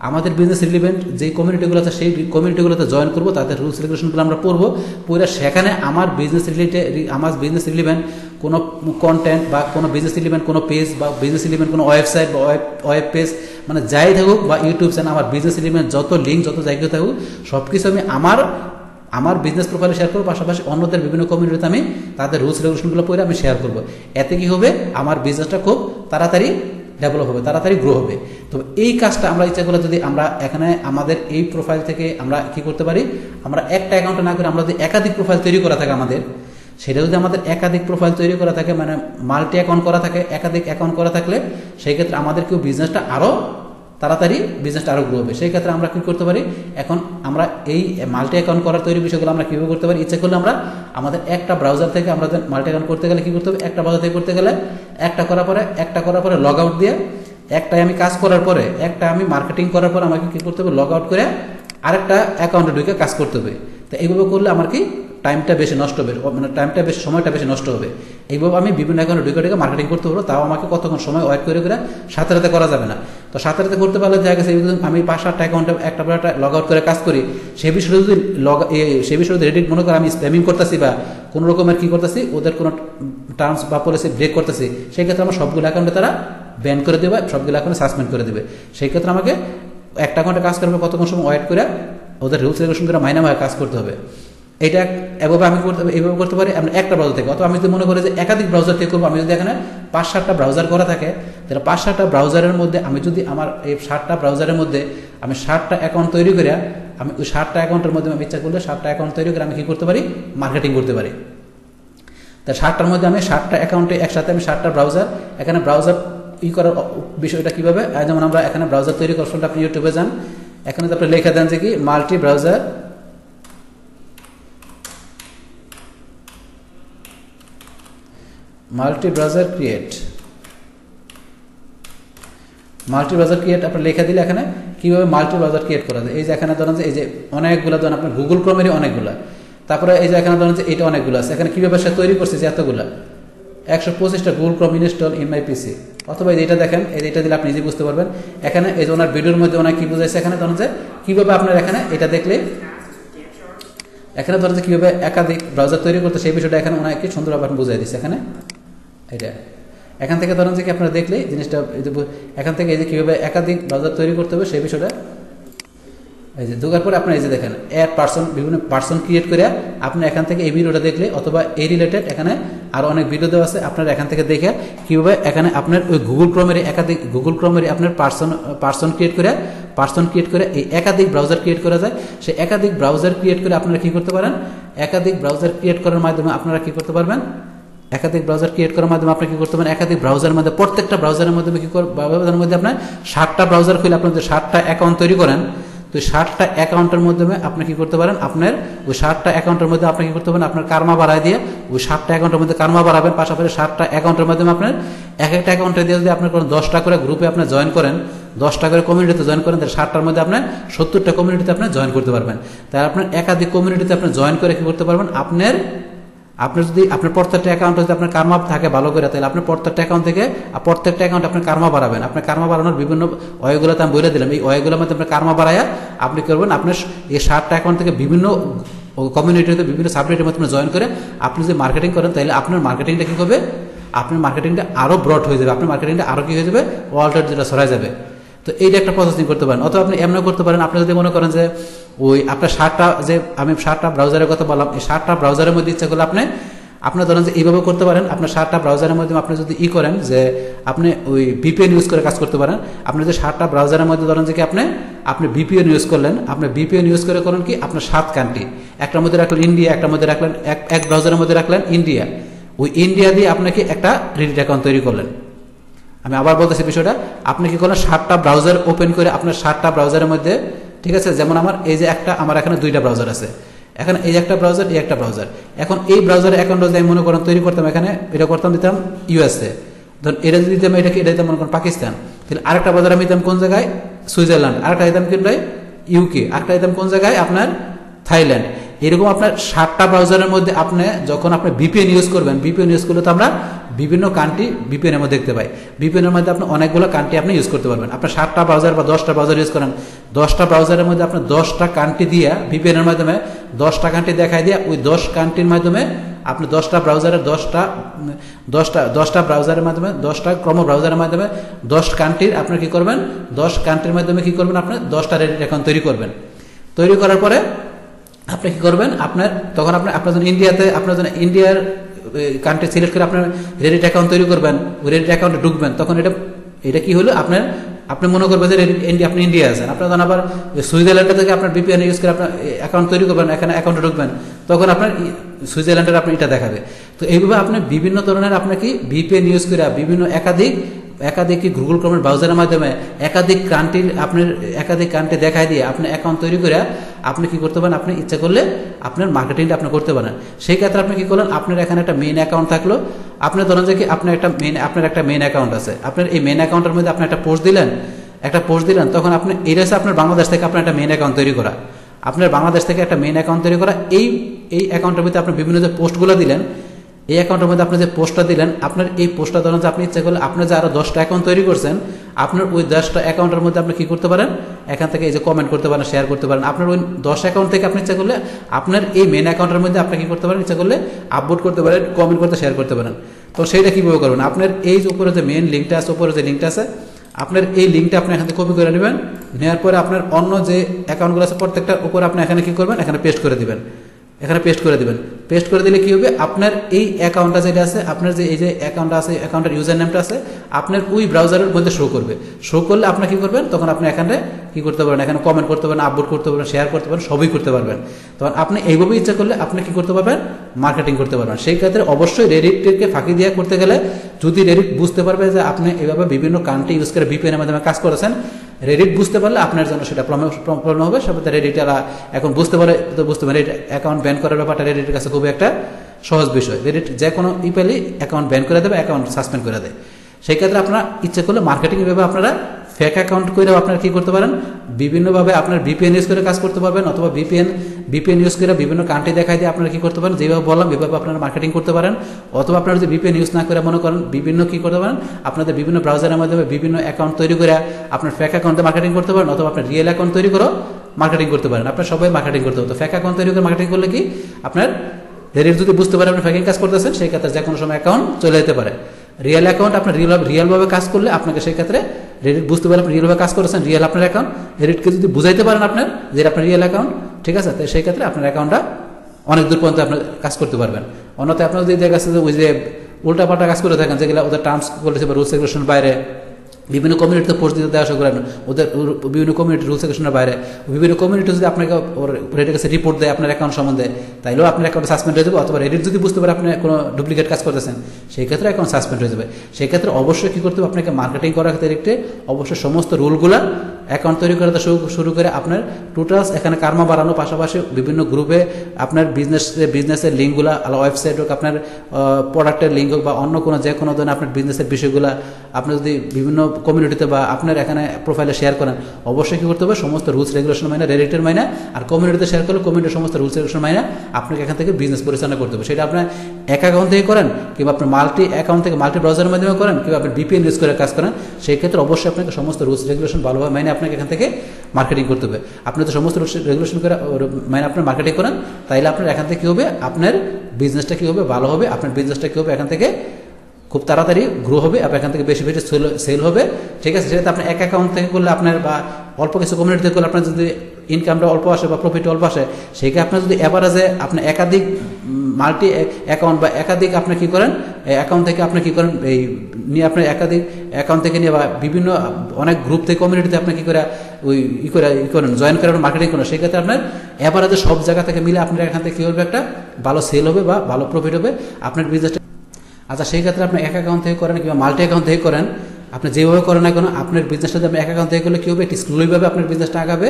আমাদের বিজনেস রিলেভেন্ট যেই কমিউনিটিগুলো আছে, সেই কমিউনিটিগুলোতে জয়েন করব। তাদের রুলস রেগুলেশনগুলো আমরা পড়ব। পড়ে সেখানে আমার বিজনেস রিলেটেড আমার বিজনেস রিলেভেন্ট কোনো কন্টেন্ট বা কোনো বিজনেস রিলেভেন্ট কোনো পেজ বা বিজনেস রিলেভেন্ট কোনো ওয়েবসাইট বা ওয়েব ওয়েব পেজ মানে যাই থাকুক বা ইউটিউব চ্যানেল আমার বিজনেস রিলেভেন্ট যত লিঙ্ক যত জায়গায় থাকুক সব কিছু আমি আমার আমার বিজনেস প্রোফাইলে শেয়ার করব, পাশাপাশি অন্যদের বিভিন্ন কমিউনিটিতে আমি তাদের রুলস রেগুলেশনগুলো পড়ে আমি শেয়ার করব। এতে কি হবে? আমার বিজনেসটা খুব তাড়াতাড়ি ডেভেলপ হবে, তাড়াতাড়ি গ্রো হবে। তো এই কাজটা আমরা ইচ্ছা করলে যদি আমরা এখানে আমাদের এই প্রোফাইল থেকে আমরা কি করতে পারি? আমরা একটা অ্যাকাউন্টে না করে আমরা যদি একাধিক প্রোফাইল তৈরি করা থাকে আমাদের সেটা যদি আমাদের একাধিক প্রোফাইল তৈরি করা থাকে মানে মাল্টি অ্যাকাউন্ট করা থাকে, একাধিক অ্যাকাউন্ট করা থাকলে সেই ক্ষেত্রে আমাদের কেউ বিজনেসটা আরও তাড়াতাড়ি বিজনেসটা আরও গ্রো হবে। সেই ক্ষেত্রে আমরা কী করতে পারি? এখন আমরা এই মাল্টি অ্যাকাউন্ট করার তৈরি বিষয়গুলো আমরা কীভাবে করতে পারি? ইচ্ছে করলে আমরা আমাদের একটা ব্রাউজার থেকে আমরা মাল্টি অ্যাকাউন্ট করতে গেলে কী করতে হবে? একটা ব্রাউজার থেকে করতে গেলে একটা করার পরে, একটা করার পরে লগ আউট দিয়ে একটাই আমি কাজ করার পরে, একটা আমি মার্কেটিং করার পর আমাকে কী করতে হবে? লগ আউট করে আরেকটা অ্যাকাউন্টে ঢুকে কাজ করতে হবে। তো এইভাবে করলে আমার কি টাইমটা বেশি নষ্ট হবে মানে টাইমটা বেশি, সময়টা বেশি নষ্ট হবে। এইভাবে আমি বিভিন্ন অ্যাকাউন্টে ঢুকে মার্কেটিং করতে পারব তাও আমাকে কতক্ষণ সময় ওয়েট করে করে সাথে সাথে করা যাবে না। তো সাথে সাথে করতে পারলে দেখা গেছে আমি পাঁচ সাতটা অ্যাকাউন্টে একটা পর একটা লগ আউট করে কাজ করি, সে বিষয়ে যদি লগ সে বিষয়ে যদি রেডিট মনে করে আমি স্প্যামিং করতেছি বা কোনো রকমের কী করতেছি, ওদের কোনো টার্মস বা পলিসি ব্রেক করতেছি সেই ক্ষেত্রে আমার সবগুলো অ্যাকাউন্টে তারা ব্যান করে দেবে, সবগুলো অ্যাকাউন্টে সাসপেন্ড করে দেবে। সেই ক্ষেত্রে আমাকে একটা অ্যাকাউন্টে কাজ করবে কতক্ষণ সময় ওয়েট করে ওদের রুলস রেগুলেশন করে মাইনা মায় কাজ করতে হবে। এটা এভাবে আমি করতে, এভাবে করতে পারি, আমরা একটা ব্রাউজার থেকে। অথবা আমি যদি মনে করি যে একাধিক ব্রাউজার থেকে করব, আমি যদি এখানে পাঁচ সাতটা ব্রাউজার করা থাকে, তাহলে পাঁচ সাতটা ব্রাউজারের মধ্যে আমি যদি আমার এই ষাটটা ব্রাউজারের মধ্যে আমি ষাটটা অ্যাকাউন্ট তৈরি করে, আমি ওই ষাটটা অ্যাকাউন্টের মধ্যে আমি ইচ্ছা করলে ষাটটা অ্যাকাউন্ট তৈরি করে আমি কী করতে পারি? মার্কেটিং করতে পারি। তা ষাটটার মধ্যে আমি ষাটটা অ্যাকাউন্টে একসাথে আমি ষাটটা ব্রাউজার এখানে ব্রাউজার ই করার বিষয়টা কীভাবে? যেমন আমরা এখানে ব্রাউজার তৈরি করছি আপনি ইউটিউবে যান, এখানে তো আপনি লেখা দেন যে কি multi browser multi browser create multi browser create আপনি লেখা দিলে এখানে কীভাবে মাল্টি ব্রাউজার ক্রিয়েট করা যায়? এই যে এখানে ধরেন যে, এই যে অনেকগুলো ধরেন আপনার গুগল ক্রমেরই অনেকগুলো। তারপরে এই যে এখানে ধরেন যে এটা অনেকগুলো আছে। এখানে কীভাবে সে তৈরি করছে যে এতগুলো? একশো পঁচিশটা Google Chrome install in my PC অথবা এটা দেখেন এটা দিলে আপনি নিজে বুঝতে পারবেন। এখানে এই যে ওনার ভিডিওর মধ্যে ওনার কী বুঝাইছে? এখানে ধরেন যে, কীভাবে আপনার এখানে এটা দেখলে এখানে ধরেন যে কীভাবে একাধিক ব্রাউজার তৈরি করতে, সেই বিষয়টা এখানে ওনাকে সুন্দরভাবে আপনি বুঝাই দিচ্ছে এখানে। এটা এখান থেকে ধরেন যে কি আপনারা দেখলে জিনিসটা এখান থেকে এই যে কীভাবে একাধিক ব্রাউজার তৈরি করতে হবে সেই বিষয়টা। এই যে, ঢোকার পরে আপনার এই যে দেখেন অ্যাড পার্সন বিভিন্ন পার্সন ক্রিয়েট করে আপনি এখান থেকে এই ভিডিওটা দেখলে অথবা এই রিলেটেড এখানে আরও অনেক ভিডিও দেওয়া আছে, আপনার এখান থেকে দেখে কীভাবে এখানে আপনার ওই গুগল ক্রমের একাধিক গুগল ক্রমের আপনার পার্সন পার্সন ক্রিয়েট করে পার্সন ক্রিয়েট করে এই একাধিক ব্রাউজার ক্রিয়েট করা যায়। সে একাধিক ব্রাউজার ক্রিয়েট করে আপনারা কী করতে পারেন? একাধিক ব্রাউজার ক্রিয়েট করার মাধ্যমে আপনারা কী করতে পারবেন? একাধিক ব্রাউজার ক্রিয়েট করার মাধ্যমে আপনি কি করতে পারেন? একাধিক ব্রাউজারের মধ্যে, প্রত্যেকটা ব্রাউজারের মাধ্যমে কি ব্যবধানের মধ্যে আপনার ষাটটা ব্রাউজার খুলে আপনি যদি ষাটটা অ্যাকাউন্ট তৈরি করেন, তো ষাটটা অ্যাকাউন্টের মাধ্যমে আপনি কি করতে পারেন? আপনার ওই ষাটটা অ্যাকাউন্টের মধ্যে আপনি কি করতে পারেন? আপনার কারমা বাড়ায় দিয়ে ওই ষাটটা অ্যাকাউন্টের মধ্যে কারমা বাড়াবেন। পাশাপাশি ষাটটা অ্যাকাউন্টের মাধ্যমে আপনার এক একটা অ্যাকাউন্টে দিয়ে যদি আপনার কোনো দশটা করে গ্রুপে আপনি জয়েন করেন, দশটা করে কমিউনিটিতে জয়েন করেন, তাহলে ষাটটার মধ্যে আপনার সত্তরটা কমিউনিটিতে আপনি জয়েন করতে পারবেন। তাই আপনার একাধিক কমিউনিটিতে আপনি জয়েন করে কি করতে পারবেন? আপনার আপনার যদি, আপনার প্রত্যেকটা অ্যাকাউন্ট যদি আপনার কারমা থাকে ভালো করে, তাহলে আপনার প্রত্যেকটা অ্যাকাউন্ট থেকে প্রত্যেকটা অ্যাকাউন্ট আপনার কারমা বাড়াবেন। আপনার কারমা বাড়ানোর বিভিন্ন ওয়েগুলোতে আমি বলে দিলাম। এই ওয়েগুলোর মধ্যে আপনার কারমা বাড়ায়া আপনি করবেন? আপনার এই ষাটটা অ্যাকাউন্ট থেকে বিভিন্ন কমিউনিটিতে বিভিন্ন সাবজেক্টের মধ্যে জয়েন করে আপনি যদি মার্কেটিং করেন, তাহলে আপনার মার্কেটিংটা কী হবে আপনার মার্কেটিংটা আরও ব্রড হয়ে যাবে। আপনার মার্কেটিংটা আরও কী হয়ে যাবে? ওয়ার্ল্ডের যেটা সরাই যাবে। তো এইটা একটা প্রসেসিং করতে পারেন, অথবা আপনি এমনও করতে পারেন, আপনি যদি মনে করেন যে ওই আপনার ষাটটা যে আমি ষাটটা ব্রাউজারের কথা বললাম, এই ষাটটা ব্রাউজারের মধ্যে ইচ্ছা করলে আপনি আপনার ধরেন যে এইভাবে করতে পারেন, আপনার ষাটটা ব্রাউজারের মধ্যে আপনি যদি ই করেন যে আপনি ওই বিপিএন ইউজ করে কাজ করতে পারেন, আপনি যদি ষাটটা ব্রাউজারের মধ্যে ধরেন যে কি আপনি আপনি বিপিএন ইউজ করলেন, আপনি বিপিএন ইউজ করে করেন কি, আপনার সাত কান্ট্রি একটার মধ্যে রাখলেন ইন্ডিয়া একটার মধ্যে রাখলেন, এক এক ব্রাউজারের মধ্যে রাখলেন ইন্ডিয়া ওই ইন্ডিয়া দিয়ে আপনাকে একটা ক্রেডিট অ্যাকাউন্ট তৈরি করলেন। আমি আবার বলতেছি বিষয়টা, আপনি কি করলেন সাতটা ব্রাউজার ওপেন করে আপনার সাতটা ব্রাউজারের মধ্যে, ঠিক আছে, যেমন আমার এই যে একটা, আমার এখানে দুইটা ব্রাউজার আছে। এখন এই একটা ব্রাউজার এই একটা ব্রাউজার এখন এই ব্রাউজারের অ্যাকাউন্ট যদি আমি মনে করেন তৈরি করতাম এখানে, এটা করতাম, দিতাম ইউএসএ ধরুন, এটা যদি দিতাম, এটাকে, এটা দিতাম মনে করেন পাকিস্তান। তাহলে আরেকটা বাজার আমি দিতাম কোন জায়গায়? সুইজারল্যান্ড। আরেকটা দিতাম কিন্তু ইউকে আরেকটা দিতাম কোন জায়গায়? আপনার থাইল্যান্ড। এরকম আপনার সাতটা ব্রাউজারের মধ্যে আপনি যখন আপনি বিপিএন ইউজ করবেন বিপিএন ইউজ করলে তো আমরা বিভিন্ন কান্ট্রি বিপিএন এর মধ্যে দেখতে পাই। বিপিএন এর মধ্যে আপনি অনেকগুলো কান্ট্রি আপনি ইউজ করতে পারবেন। আপনার সাতটা ব্রাউজার বা দশটা ব্রাউজার ইউজ করেন, দশটা ব্রাউজারের মধ্যে আপনার দশটা কান্ট্রি দিয়ে বিপিএন এর মাধ্যমে দশটা কান্ট্রি দেখাই দিয়ে ওই দশ কান্ট্রির মাধ্যমে আপনি দশটা ব্রাউজারের দশটা দশটা দশটা ব্রাউজারের মাধ্যমে, দশটা ক্রম ব্রাউজারের মাধ্যমে দশ কান্ট্রির আপনি কি করবেন? দশ কান্ট্রির মাধ্যমে কি করবেন আপনি? দশটা রেডিট অ্যাকাউন্ট তৈরি করবেন। তৈরি করার পরে আপনি কি করবেন? আপনার, তখন আপনি, আপনার জন্য ইন্ডিয়াতে আপনার জন্য ইন্ডিয়ার কান্ট্রি সিলেক্ট করে আপনার রেডিট অ্যাকাউন্ট তৈরি করবেন। ওই রেডিট অ্যাকাউন্টে ঢুকবেন। তখন এটা এটা কি হলো? আপনার, আপনি মনে করবেন যে ইন্ডিয়া আপনি ইন্ডিয়া আছেন। আপনার যখন আবার সুইজারল্যান্ড থেকে আপনার বিপিএন ইউজ করে আপনার অ্যাকাউন্ট তৈরি করবেন, এখানে অ্যাকাউন্টে ঢুকবেন, তখন আপনার সুইজারল্যান্ডের আপনি এটা দেখাবে। তো এইভাবে আপনি বিভিন্ন ধরনের আপনাকে ভিপিএন ইউজ করে বিভিন্ন একাধিক একাধিক গুগল ক্রমের ব্রাউজারের মাধ্যমে একাধিক কান্ট্রির আপনার একাধিক কান্ট্রি দেখাই দিয়ে আপনি অ্যাকাউন্ট তৈরি করে আপনি কি করতে পারেন? আপনি ইচ্ছা করলে আপনার মার্কেটিংটা আপনি করতে পারেন। সেই ক্ষেত্রে আপনি কি করলেন? আপনার এখানে একটা মেইন অ্যাকাউন্ট থাকল। আপনি ধরেন যে কি আপনার একটা মেইন আপনার একটা মেইন অ্যাকাউন্ট আছে। আপনার এই মেইন অ্যাকাউন্টের মধ্যে আপনি একটা পোস্ট দিলেন। একটা পোস্ট দিলেন, তখন আপনি এই রয়েছে আপনার বাংলাদেশ থেকে আপনার একটা মেইন অ্যাকাউন্ট তৈরি করা। আপনার বাংলাদেশ থেকে একটা মেইন অ্যাকাউন্ট তৈরি করা। এই এই অ্যাকাউন্টের মধ্যে আপনি বিভিন্ন যে পোস্টগুলো দিলেন এই অ্যাকাউন্টের মধ্যে আপনি যে পোস্টটা দিলেন, আপনার এই পোস্টটা ধরেন যে আপনি ইচ্ছা করলে আপনি যে আরও দশটা অ্যাকাউন্ট তৈরি করছেন, আপনার ওই দশটা অ্যাকাউন্টের মধ্যে আপনি কি করতে পারেন? এখান থেকে এই যে কমেন্ট করতে পারেন শেয়ার করতে পারেন। আপনার ওই দশ অ্যাকাউন্ট থেকে আপনি ইচ্ছা করলে আপনার এই মেন অ্যাকাউন্টের মধ্যে আপনি কি করতে পারেন? ইচ্ছা করলে আপলোড করতে পারেন কমেন্ট করতে শেয়ার করতে পারেন। তো সেইটা কীভাবে করবেন? আপনার এই যে উপরে যে মেন লিঙ্কটা আছে, উপরে যে লিঙ্কটা আছে, আপনার এই লিঙ্কটা আপনি এখান থেকে কপি করে নেবেন নেওয়ার পরে আপনার অন্য যে অ্যাকাউন্টগুলো আছে, প্রত্যেকটার উপরে আপনি এখানে কি করবেন? এখানে পেস্ট করে দিবেন। এখানে পেস্ট করে দিবেন। পেস্ট করে দিলে কি হবে? আপনার এই অ্যাকাউন্টটা যেটা আছে, আপনার যে এই যে অ্যাকাউন্টটা আছে অ্যাকাউন্টের ইউজার নেমটা আছে, আপনার ওই ব্রাউজারের মধ্যে শো করবে। শো করলে আপনি কি করবেন? তখন আপনি এখানে কি করতে পারবেন? এখানে কমেন্ট করতে পারবেন আপলোড করতে পারবেন শেয়ার করতে পারবেন, সবই করতে পারবেন। তখন আপনি এইভাবে ইচ্ছা করলে আপনি কি করতে পারবেন? মার্কেটিং করতে পারবেন। সেই ক্ষেত্রে অবশ্যই রেডিটকে ফাঁকি দিয়ে করতে গেলে যদি রেডিট বুঝতে পারবে যে আপনি এইভাবে বিভিন্ন কান্ট্রি ইউজ করে ভিপিএনের মাধ্যমে কাজ করেছেন রেডিট বুঝতে পারলে আপনার জন্য সেটা প্রবলেম হবে। সেটা রেডিট এখন বুঝতে পারে বুঝতে পারে অ্যাকাউন্ট ব্যান করার ব্যাপারটা রেডিটের কাছে খুবই একটা সহজ বিষয়। যে কোনো ই পেলে অ্যাকাউন্ট ব্যান করে দেবে অ্যাকাউন্ট সাসপেন্ড করে দেয়। সেই ক্ষেত্রে আপনারা ইচ্ছে করলে মার্কেটিং এভাবে আপনারা ফেক অ্যাকাউন্ট করেও আপনারা কি করতে পারেন? বিভিন্নভাবে আপনার বিপিএন ইউজ করে কাজ করতে পারবেন, অথবা বিপিএন বিপিএন ইউজ করে বিভিন্ন কান্ট্রি দেখাই দিয়ে আপনারা কী করতে পারেন? যেভাবে বললাম, এভাবে আপনারা মার্কেটিং করতে পারেন। অথবা আপনারা যদি বিপিএন ইউজ না করে মনে করেন, বিভিন্ন কি করতে পারেন? আপনাদের বিভিন্ন ব্রাউজারের মাধ্যমে বিভিন্ন অ্যাকাউন্ট তৈরি করে আপনার ফেক অ্যাকাউন্টে মার্কেটিং করতে পারেন, অথবা আপনার রিয়েল অ্যাকাউন্ট তৈরি করো মার্কেটিং করতে পারেন। আপনার সবাই মার্কেটিং করতে হতো ফেক অ্যাকাউন্ট তৈরি করে মার্কেটিং করলে কি? আপনার রেডিট যদি বুঝতে পারেন আপনি ফেকিং কাজ করতেছেন, সেই ক্ষেত্রে যে কোনো সময় অ্যাকাউন্ট চলে যেতে পারে। রিয়েল অ্যাকাউন্ট আপনার রিয়েল রিয়েলভাবে কাজ করলে আপনাকে সেই ক্ষেত্রে রেডিট বুঝতে পারেন আপনি রিয়েলভাবে কাজ করেছেন রিয়েল আপনার অ্যাকাউন্ট রেডিটকে যদি বুঝাইতে পারেন আপনার যে আপনার রিয়েল অ্যাকাউন্ট ঠিক আছে? তো সেই ক্ষেত্রে আপনার অ্যাকাউন্টটা অনেক দূর পর্যন্ত আপনার কাজ করতে পারবেন। অন্যথায় আপনার যদি দেখা যাচ্ছে ওই যে উল্টাপাল্টা কাজ করে থাকেন, যেগুলো ওদের টার্মস বলেছে বা রুলস রেগুলেশন বাইরে বিভিন্ন কমিউনিটিতে পোস্ট দিতে দেওয়া শুরু করেন ওদের বিভিন্ন কমিউনিটি রুলস রেগুলেশনের বাইরে। বিভিন্ন কমিউনিটি যদি আপনাকে রেডের কাছে রিপোর্ট দেয়, আপনার অ্যাকাউন্ট সম্বন্ধে, তাইলেও আপনার অ্যাকাউন্ট সাসপেন্ড হয়ে যাবে অথবা রেডিট যদি বুঝতে পারে আপনি কোনো ডুপ্লিকেট কাজ করতেছেন, সেই ক্ষেত্রে অ্যাকাউন্ট সাসপেন্ড হয়ে যাবে। সেই ক্ষেত্রে অবশ্যই কী করতে হবে? আপনাকে মার্কেটিং করার ক্ষেত্রে একটি অবশ্যই সমস্ত রুলগুলো অ্যাকাউন্ট তৈরি করাতে শুরু করে আপনার টোটালস এখানে কার্মা বাড়ানো, পাশাপাশি বিভিন্ন গ্রুপে আপনার বিজনেস বিজনেসের লিঙ্কগুলো ওয়েবসাইট হোক, আপনার প্রোডাক্টের লিঙ্ক হোক বা অন্য কোনো যে কোনো ধরনের আপনার বিজনেসের বিষয়গুলো আপনি যদি বিভিন্ন কমিউনিটিতে বা আপনার এখানে প্রোফাইলে শেয়ার করেন, অবশ্যই কী করতে হবে? সমস্ত রুলস রেগুলেশন মাইনে রেডিটের মাইনে, আর কমিউনিটিতে শেয়ার করলে কমিউনিটির সমস্ত রুলস রেগুলেশন মাইনে আপনাকে এখান থেকে বিজনেস পরিচালনা করতে হবে। সেটা আপনার এক অ্যাকাউন্ট থেকে করেন, কিংবা আপনার মাল্টি অ্যাকাউন্ট থেকে মাল্টি ব্রাউজারের মাধ্যমে করেন, কিংবা আপনি বিপিএন ইউজ করে কাজ করেন, সেই ক্ষেত্রে অবশ্যই আপনাকে সমস্ত রুলস রেগুলেশন ভালোভাবে মাইনে আপনাকে এখান থেকে মার্কেটিং করতে হবে। আপনি তো সমস্ত রেগুলেশন করে মানে আপনার মার্কেটিং করেন, তাইলে আপনার এখান থেকে কী হবে? আপনার বিজনেসটা কী হবে? ভালো হবে। আপনার বিজনেসটা কী হবে? এখান থেকে খুব তাড়াতাড়ি গ্রো হবে। আপনার এখান থেকে বেশি বেশি সেল হবে। ঠিক আছে? সেটা আপনি এক অ্যাকাউন্ট থেকে করলে আপনার বা অল্প কিছু কমিউনিটি করলে আপনার যদি ইনকামটা অল্প আসে বা প্রফিট অল্প আসে সেইকে আপনার যদি অ্যাভারেজে আপনি একাধিক মাল্টি অ্যাকাউন্ট বা একাধিক আপনি কি করেন অ্যাকাউন্ট থেকে আপনি কি করেন, এই নিয়ে আপনার একাধিক অ্যাকাউন্ট থেকে নিয়ে বা বিভিন্ন অনেক গ্রুপ থেকে কমিউনিটিতে আপনি কি করে, ওই ই করে, ই করেন জয়েন করেন মার্কেটিং করেন, সেক্ষেত্রে আপনার অ্যাভারেজে সব জায়গা থেকে মিলে আপনার এখান থেকে কী হবে একটা ভালো সেল হবে বা ভালো প্রফিট হবে, আপনার বিজনেসটা আচ্ছা সেই ক্ষেত্রে আপনি এক অ্যাকাউন্ট থেকে করেন কিংবা মাল্টি অ্যাকাউন্ট থেকে করেন আপনি যেভাবে করেন না কেন, আপনার বিজনেসটা যদি আপনি এক অ্যাকাউন্ট থেকে করলে কী হবে? একটি স্লোলিভাবে আপনার বিজনেসটা আগাবে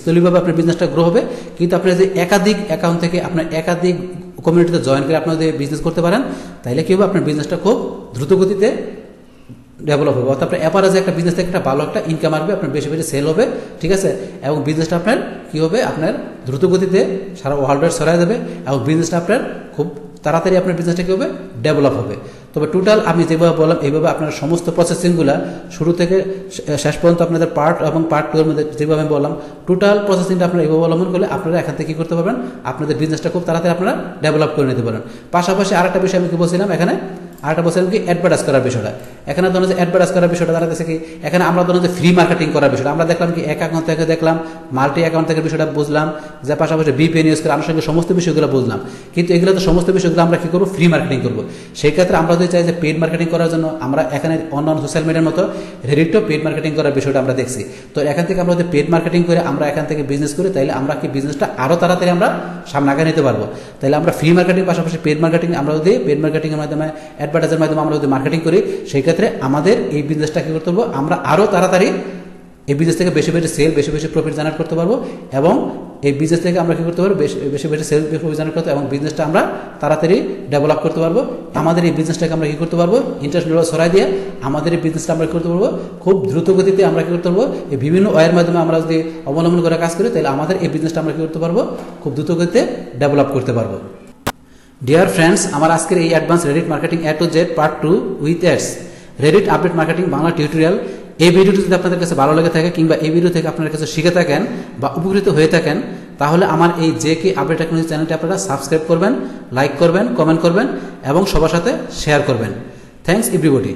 স্লোলিভাবে আপনার বিজনেসটা গ্রো হবে। কিন্তু আপনি যদি একাধিক অ্যাকাউন্ট থেকে আপনার একাধিক কমিউনিটিতে জয়েন করে আপনার যদি বিজনেস করতে পারেন, তাহলে কী হবে? আপনার বিজনেসটা খুব দ্রুত গতিতে ডেভেলপ হবে। অর্থাৎ আপনার অ্যাপারেজে একটা বিজনেস থেকে একটা ভালো একটা ইনকাম আসবে, আপনার বেশি বেশি সেল হবে, ঠিক আছে? এবং বিজনেসটা আপনার কী হবে? আপনার দ্রুত গতিতে সারা ওয়ার্ল্ডের ছড়াই দেবে এবং বিজনেসটা আপনার খুব তাড়াতাড়ি আপনার বিজনেসটা কী হবে? ডেভেলপ হবে। তবে টোটাল আমি যেভাবে বললাম এইভাবে আপনার সমস্ত প্রসেসিংগুলো শুরু থেকে শেষ পর্যন্ত আপনাদের পার্ট এবং পার্ট টু এর মধ্যে যেভাবে আমি বললাম টোটাল প্রসেসিংটা আপনারা এইভাবে অবলম্বন করলে আপনারা এখান থেকে কী করতে পারবেন? আপনাদের বিজনেসটা খুব তাড়াতাড়ি আপনারা ডেভেলপ করে নিতে পারেন পাশাপাশি আরেকটা বিষয় আমি কি বলছিলাম এখানে? আরেকটা বলছিলাম কি অ্যাডভার্টাইজ করার বিষয়টা। এখানে ধরুন যে অ্যাডভার্টাইজ করার বিষয়টা দাঁড়াতেছে কি, এখানে আমরা ধরুন যে ফ্রি মার্কেটিং করার বিষয়টা, আমরা দেখলাম কি, এক অ্যাকাউন্ট থেকে দেখলাম মাল্টি অ্যাকাউন্ট থেকে বিষয়টা বুঝলাম, যে পাশাপাশি বিপিএন ইউজ করে আনুষঙ্গিক সমস্ত বিষয়গুলো বুঝলাম। কিন্তু এগুলো তো সমস্ত বিষয়গুলো আমরা কি করব? ফ্রি মার্কেটিং করব। সেই ক্ষেত্রে আমরা যদি চাই যে পেড মার্কেটিং করার জন্য, আমরা এখানে অন্যান্য সোশ্যাল মিডিয়ার মতো রেডিটও পেড মার্কেটিং করার বিষয়টা আমরা দেখছি। তো এখান থেকে আমরা যদি পেড মার্কেটিং করে আমরা এখান থেকে বিজনেস করি তাহলে আমরা কি বিজনেসটা আরও তাড়াতাড়ি আমরা সামনে আগে নিতে পারব? তাহলে আমরা ফ্রি মার্কেটিং পাশাপাশি পেড মার্কেটিং আমরা যদি পেড মার্কেটিংয়ের মাধ্যমে অ্যাডভার্টাইজের মাধ্যমে আমরা যদি মার্কেটিং করি, সেই ক্ষেত্রে আমাদের এই বিজনেসটা কী করতে পারব আমরা আরও তাড়াতাড়ি এই বিজনেস থেকে বেশি বেশি সেল বেশি বেশি প্রফিট জেনারেট করতে পারব এবং এই বিজনেস থেকে আমরা কী করতে পারব? বেশি বেশি বেশি সেল প্রফিট জেনারেট করতে এবং বিজনেসটা আমরা তাড়াতাড়ি ডেভেলপ করতে পারব। আমাদের এই বিজনেসটাকে আমরা কী করতে পারব? ইন্টারেস্ট লেভেল সরাই দিয়ে আমাদের এই বিজনেসটা আমরা কী করতে পারব? খুব দ্রুত গতিতে আমরা কী করতে পারব? এই বিভিন্ন ওয়ের মাধ্যমে আমরা যদি অবলম্বন করে কাজ করি, তাহলে আমাদের এই বিজনেসটা আমরা কী করতে পারব? খুব দ্রুত গতিতে ডেভেলপ করতে পারব। ডিয়ার ফ্রেন্ডস আমার আজকের এই advance Reddit marketing A to Z part two with ads Reddit update marketing Bangla tutorial এই ভিডিওটি যদি আপনাদের কাছে ভালো লেগে থাকে কিংবা এই ভিডিও থেকে আপনার কাছে শিখে থাকেন বা উপকৃত হয়ে থাকেন, তাহলে আমার এই জে কে আপডেট টেকনোলজি চ্যানেলটি আপনারা সাবস্ক্রাইব করবেন লাইক করবেন কমেন্ট করবেন এবং সবার সাথে শেয়ার করবেন। Thanks everybody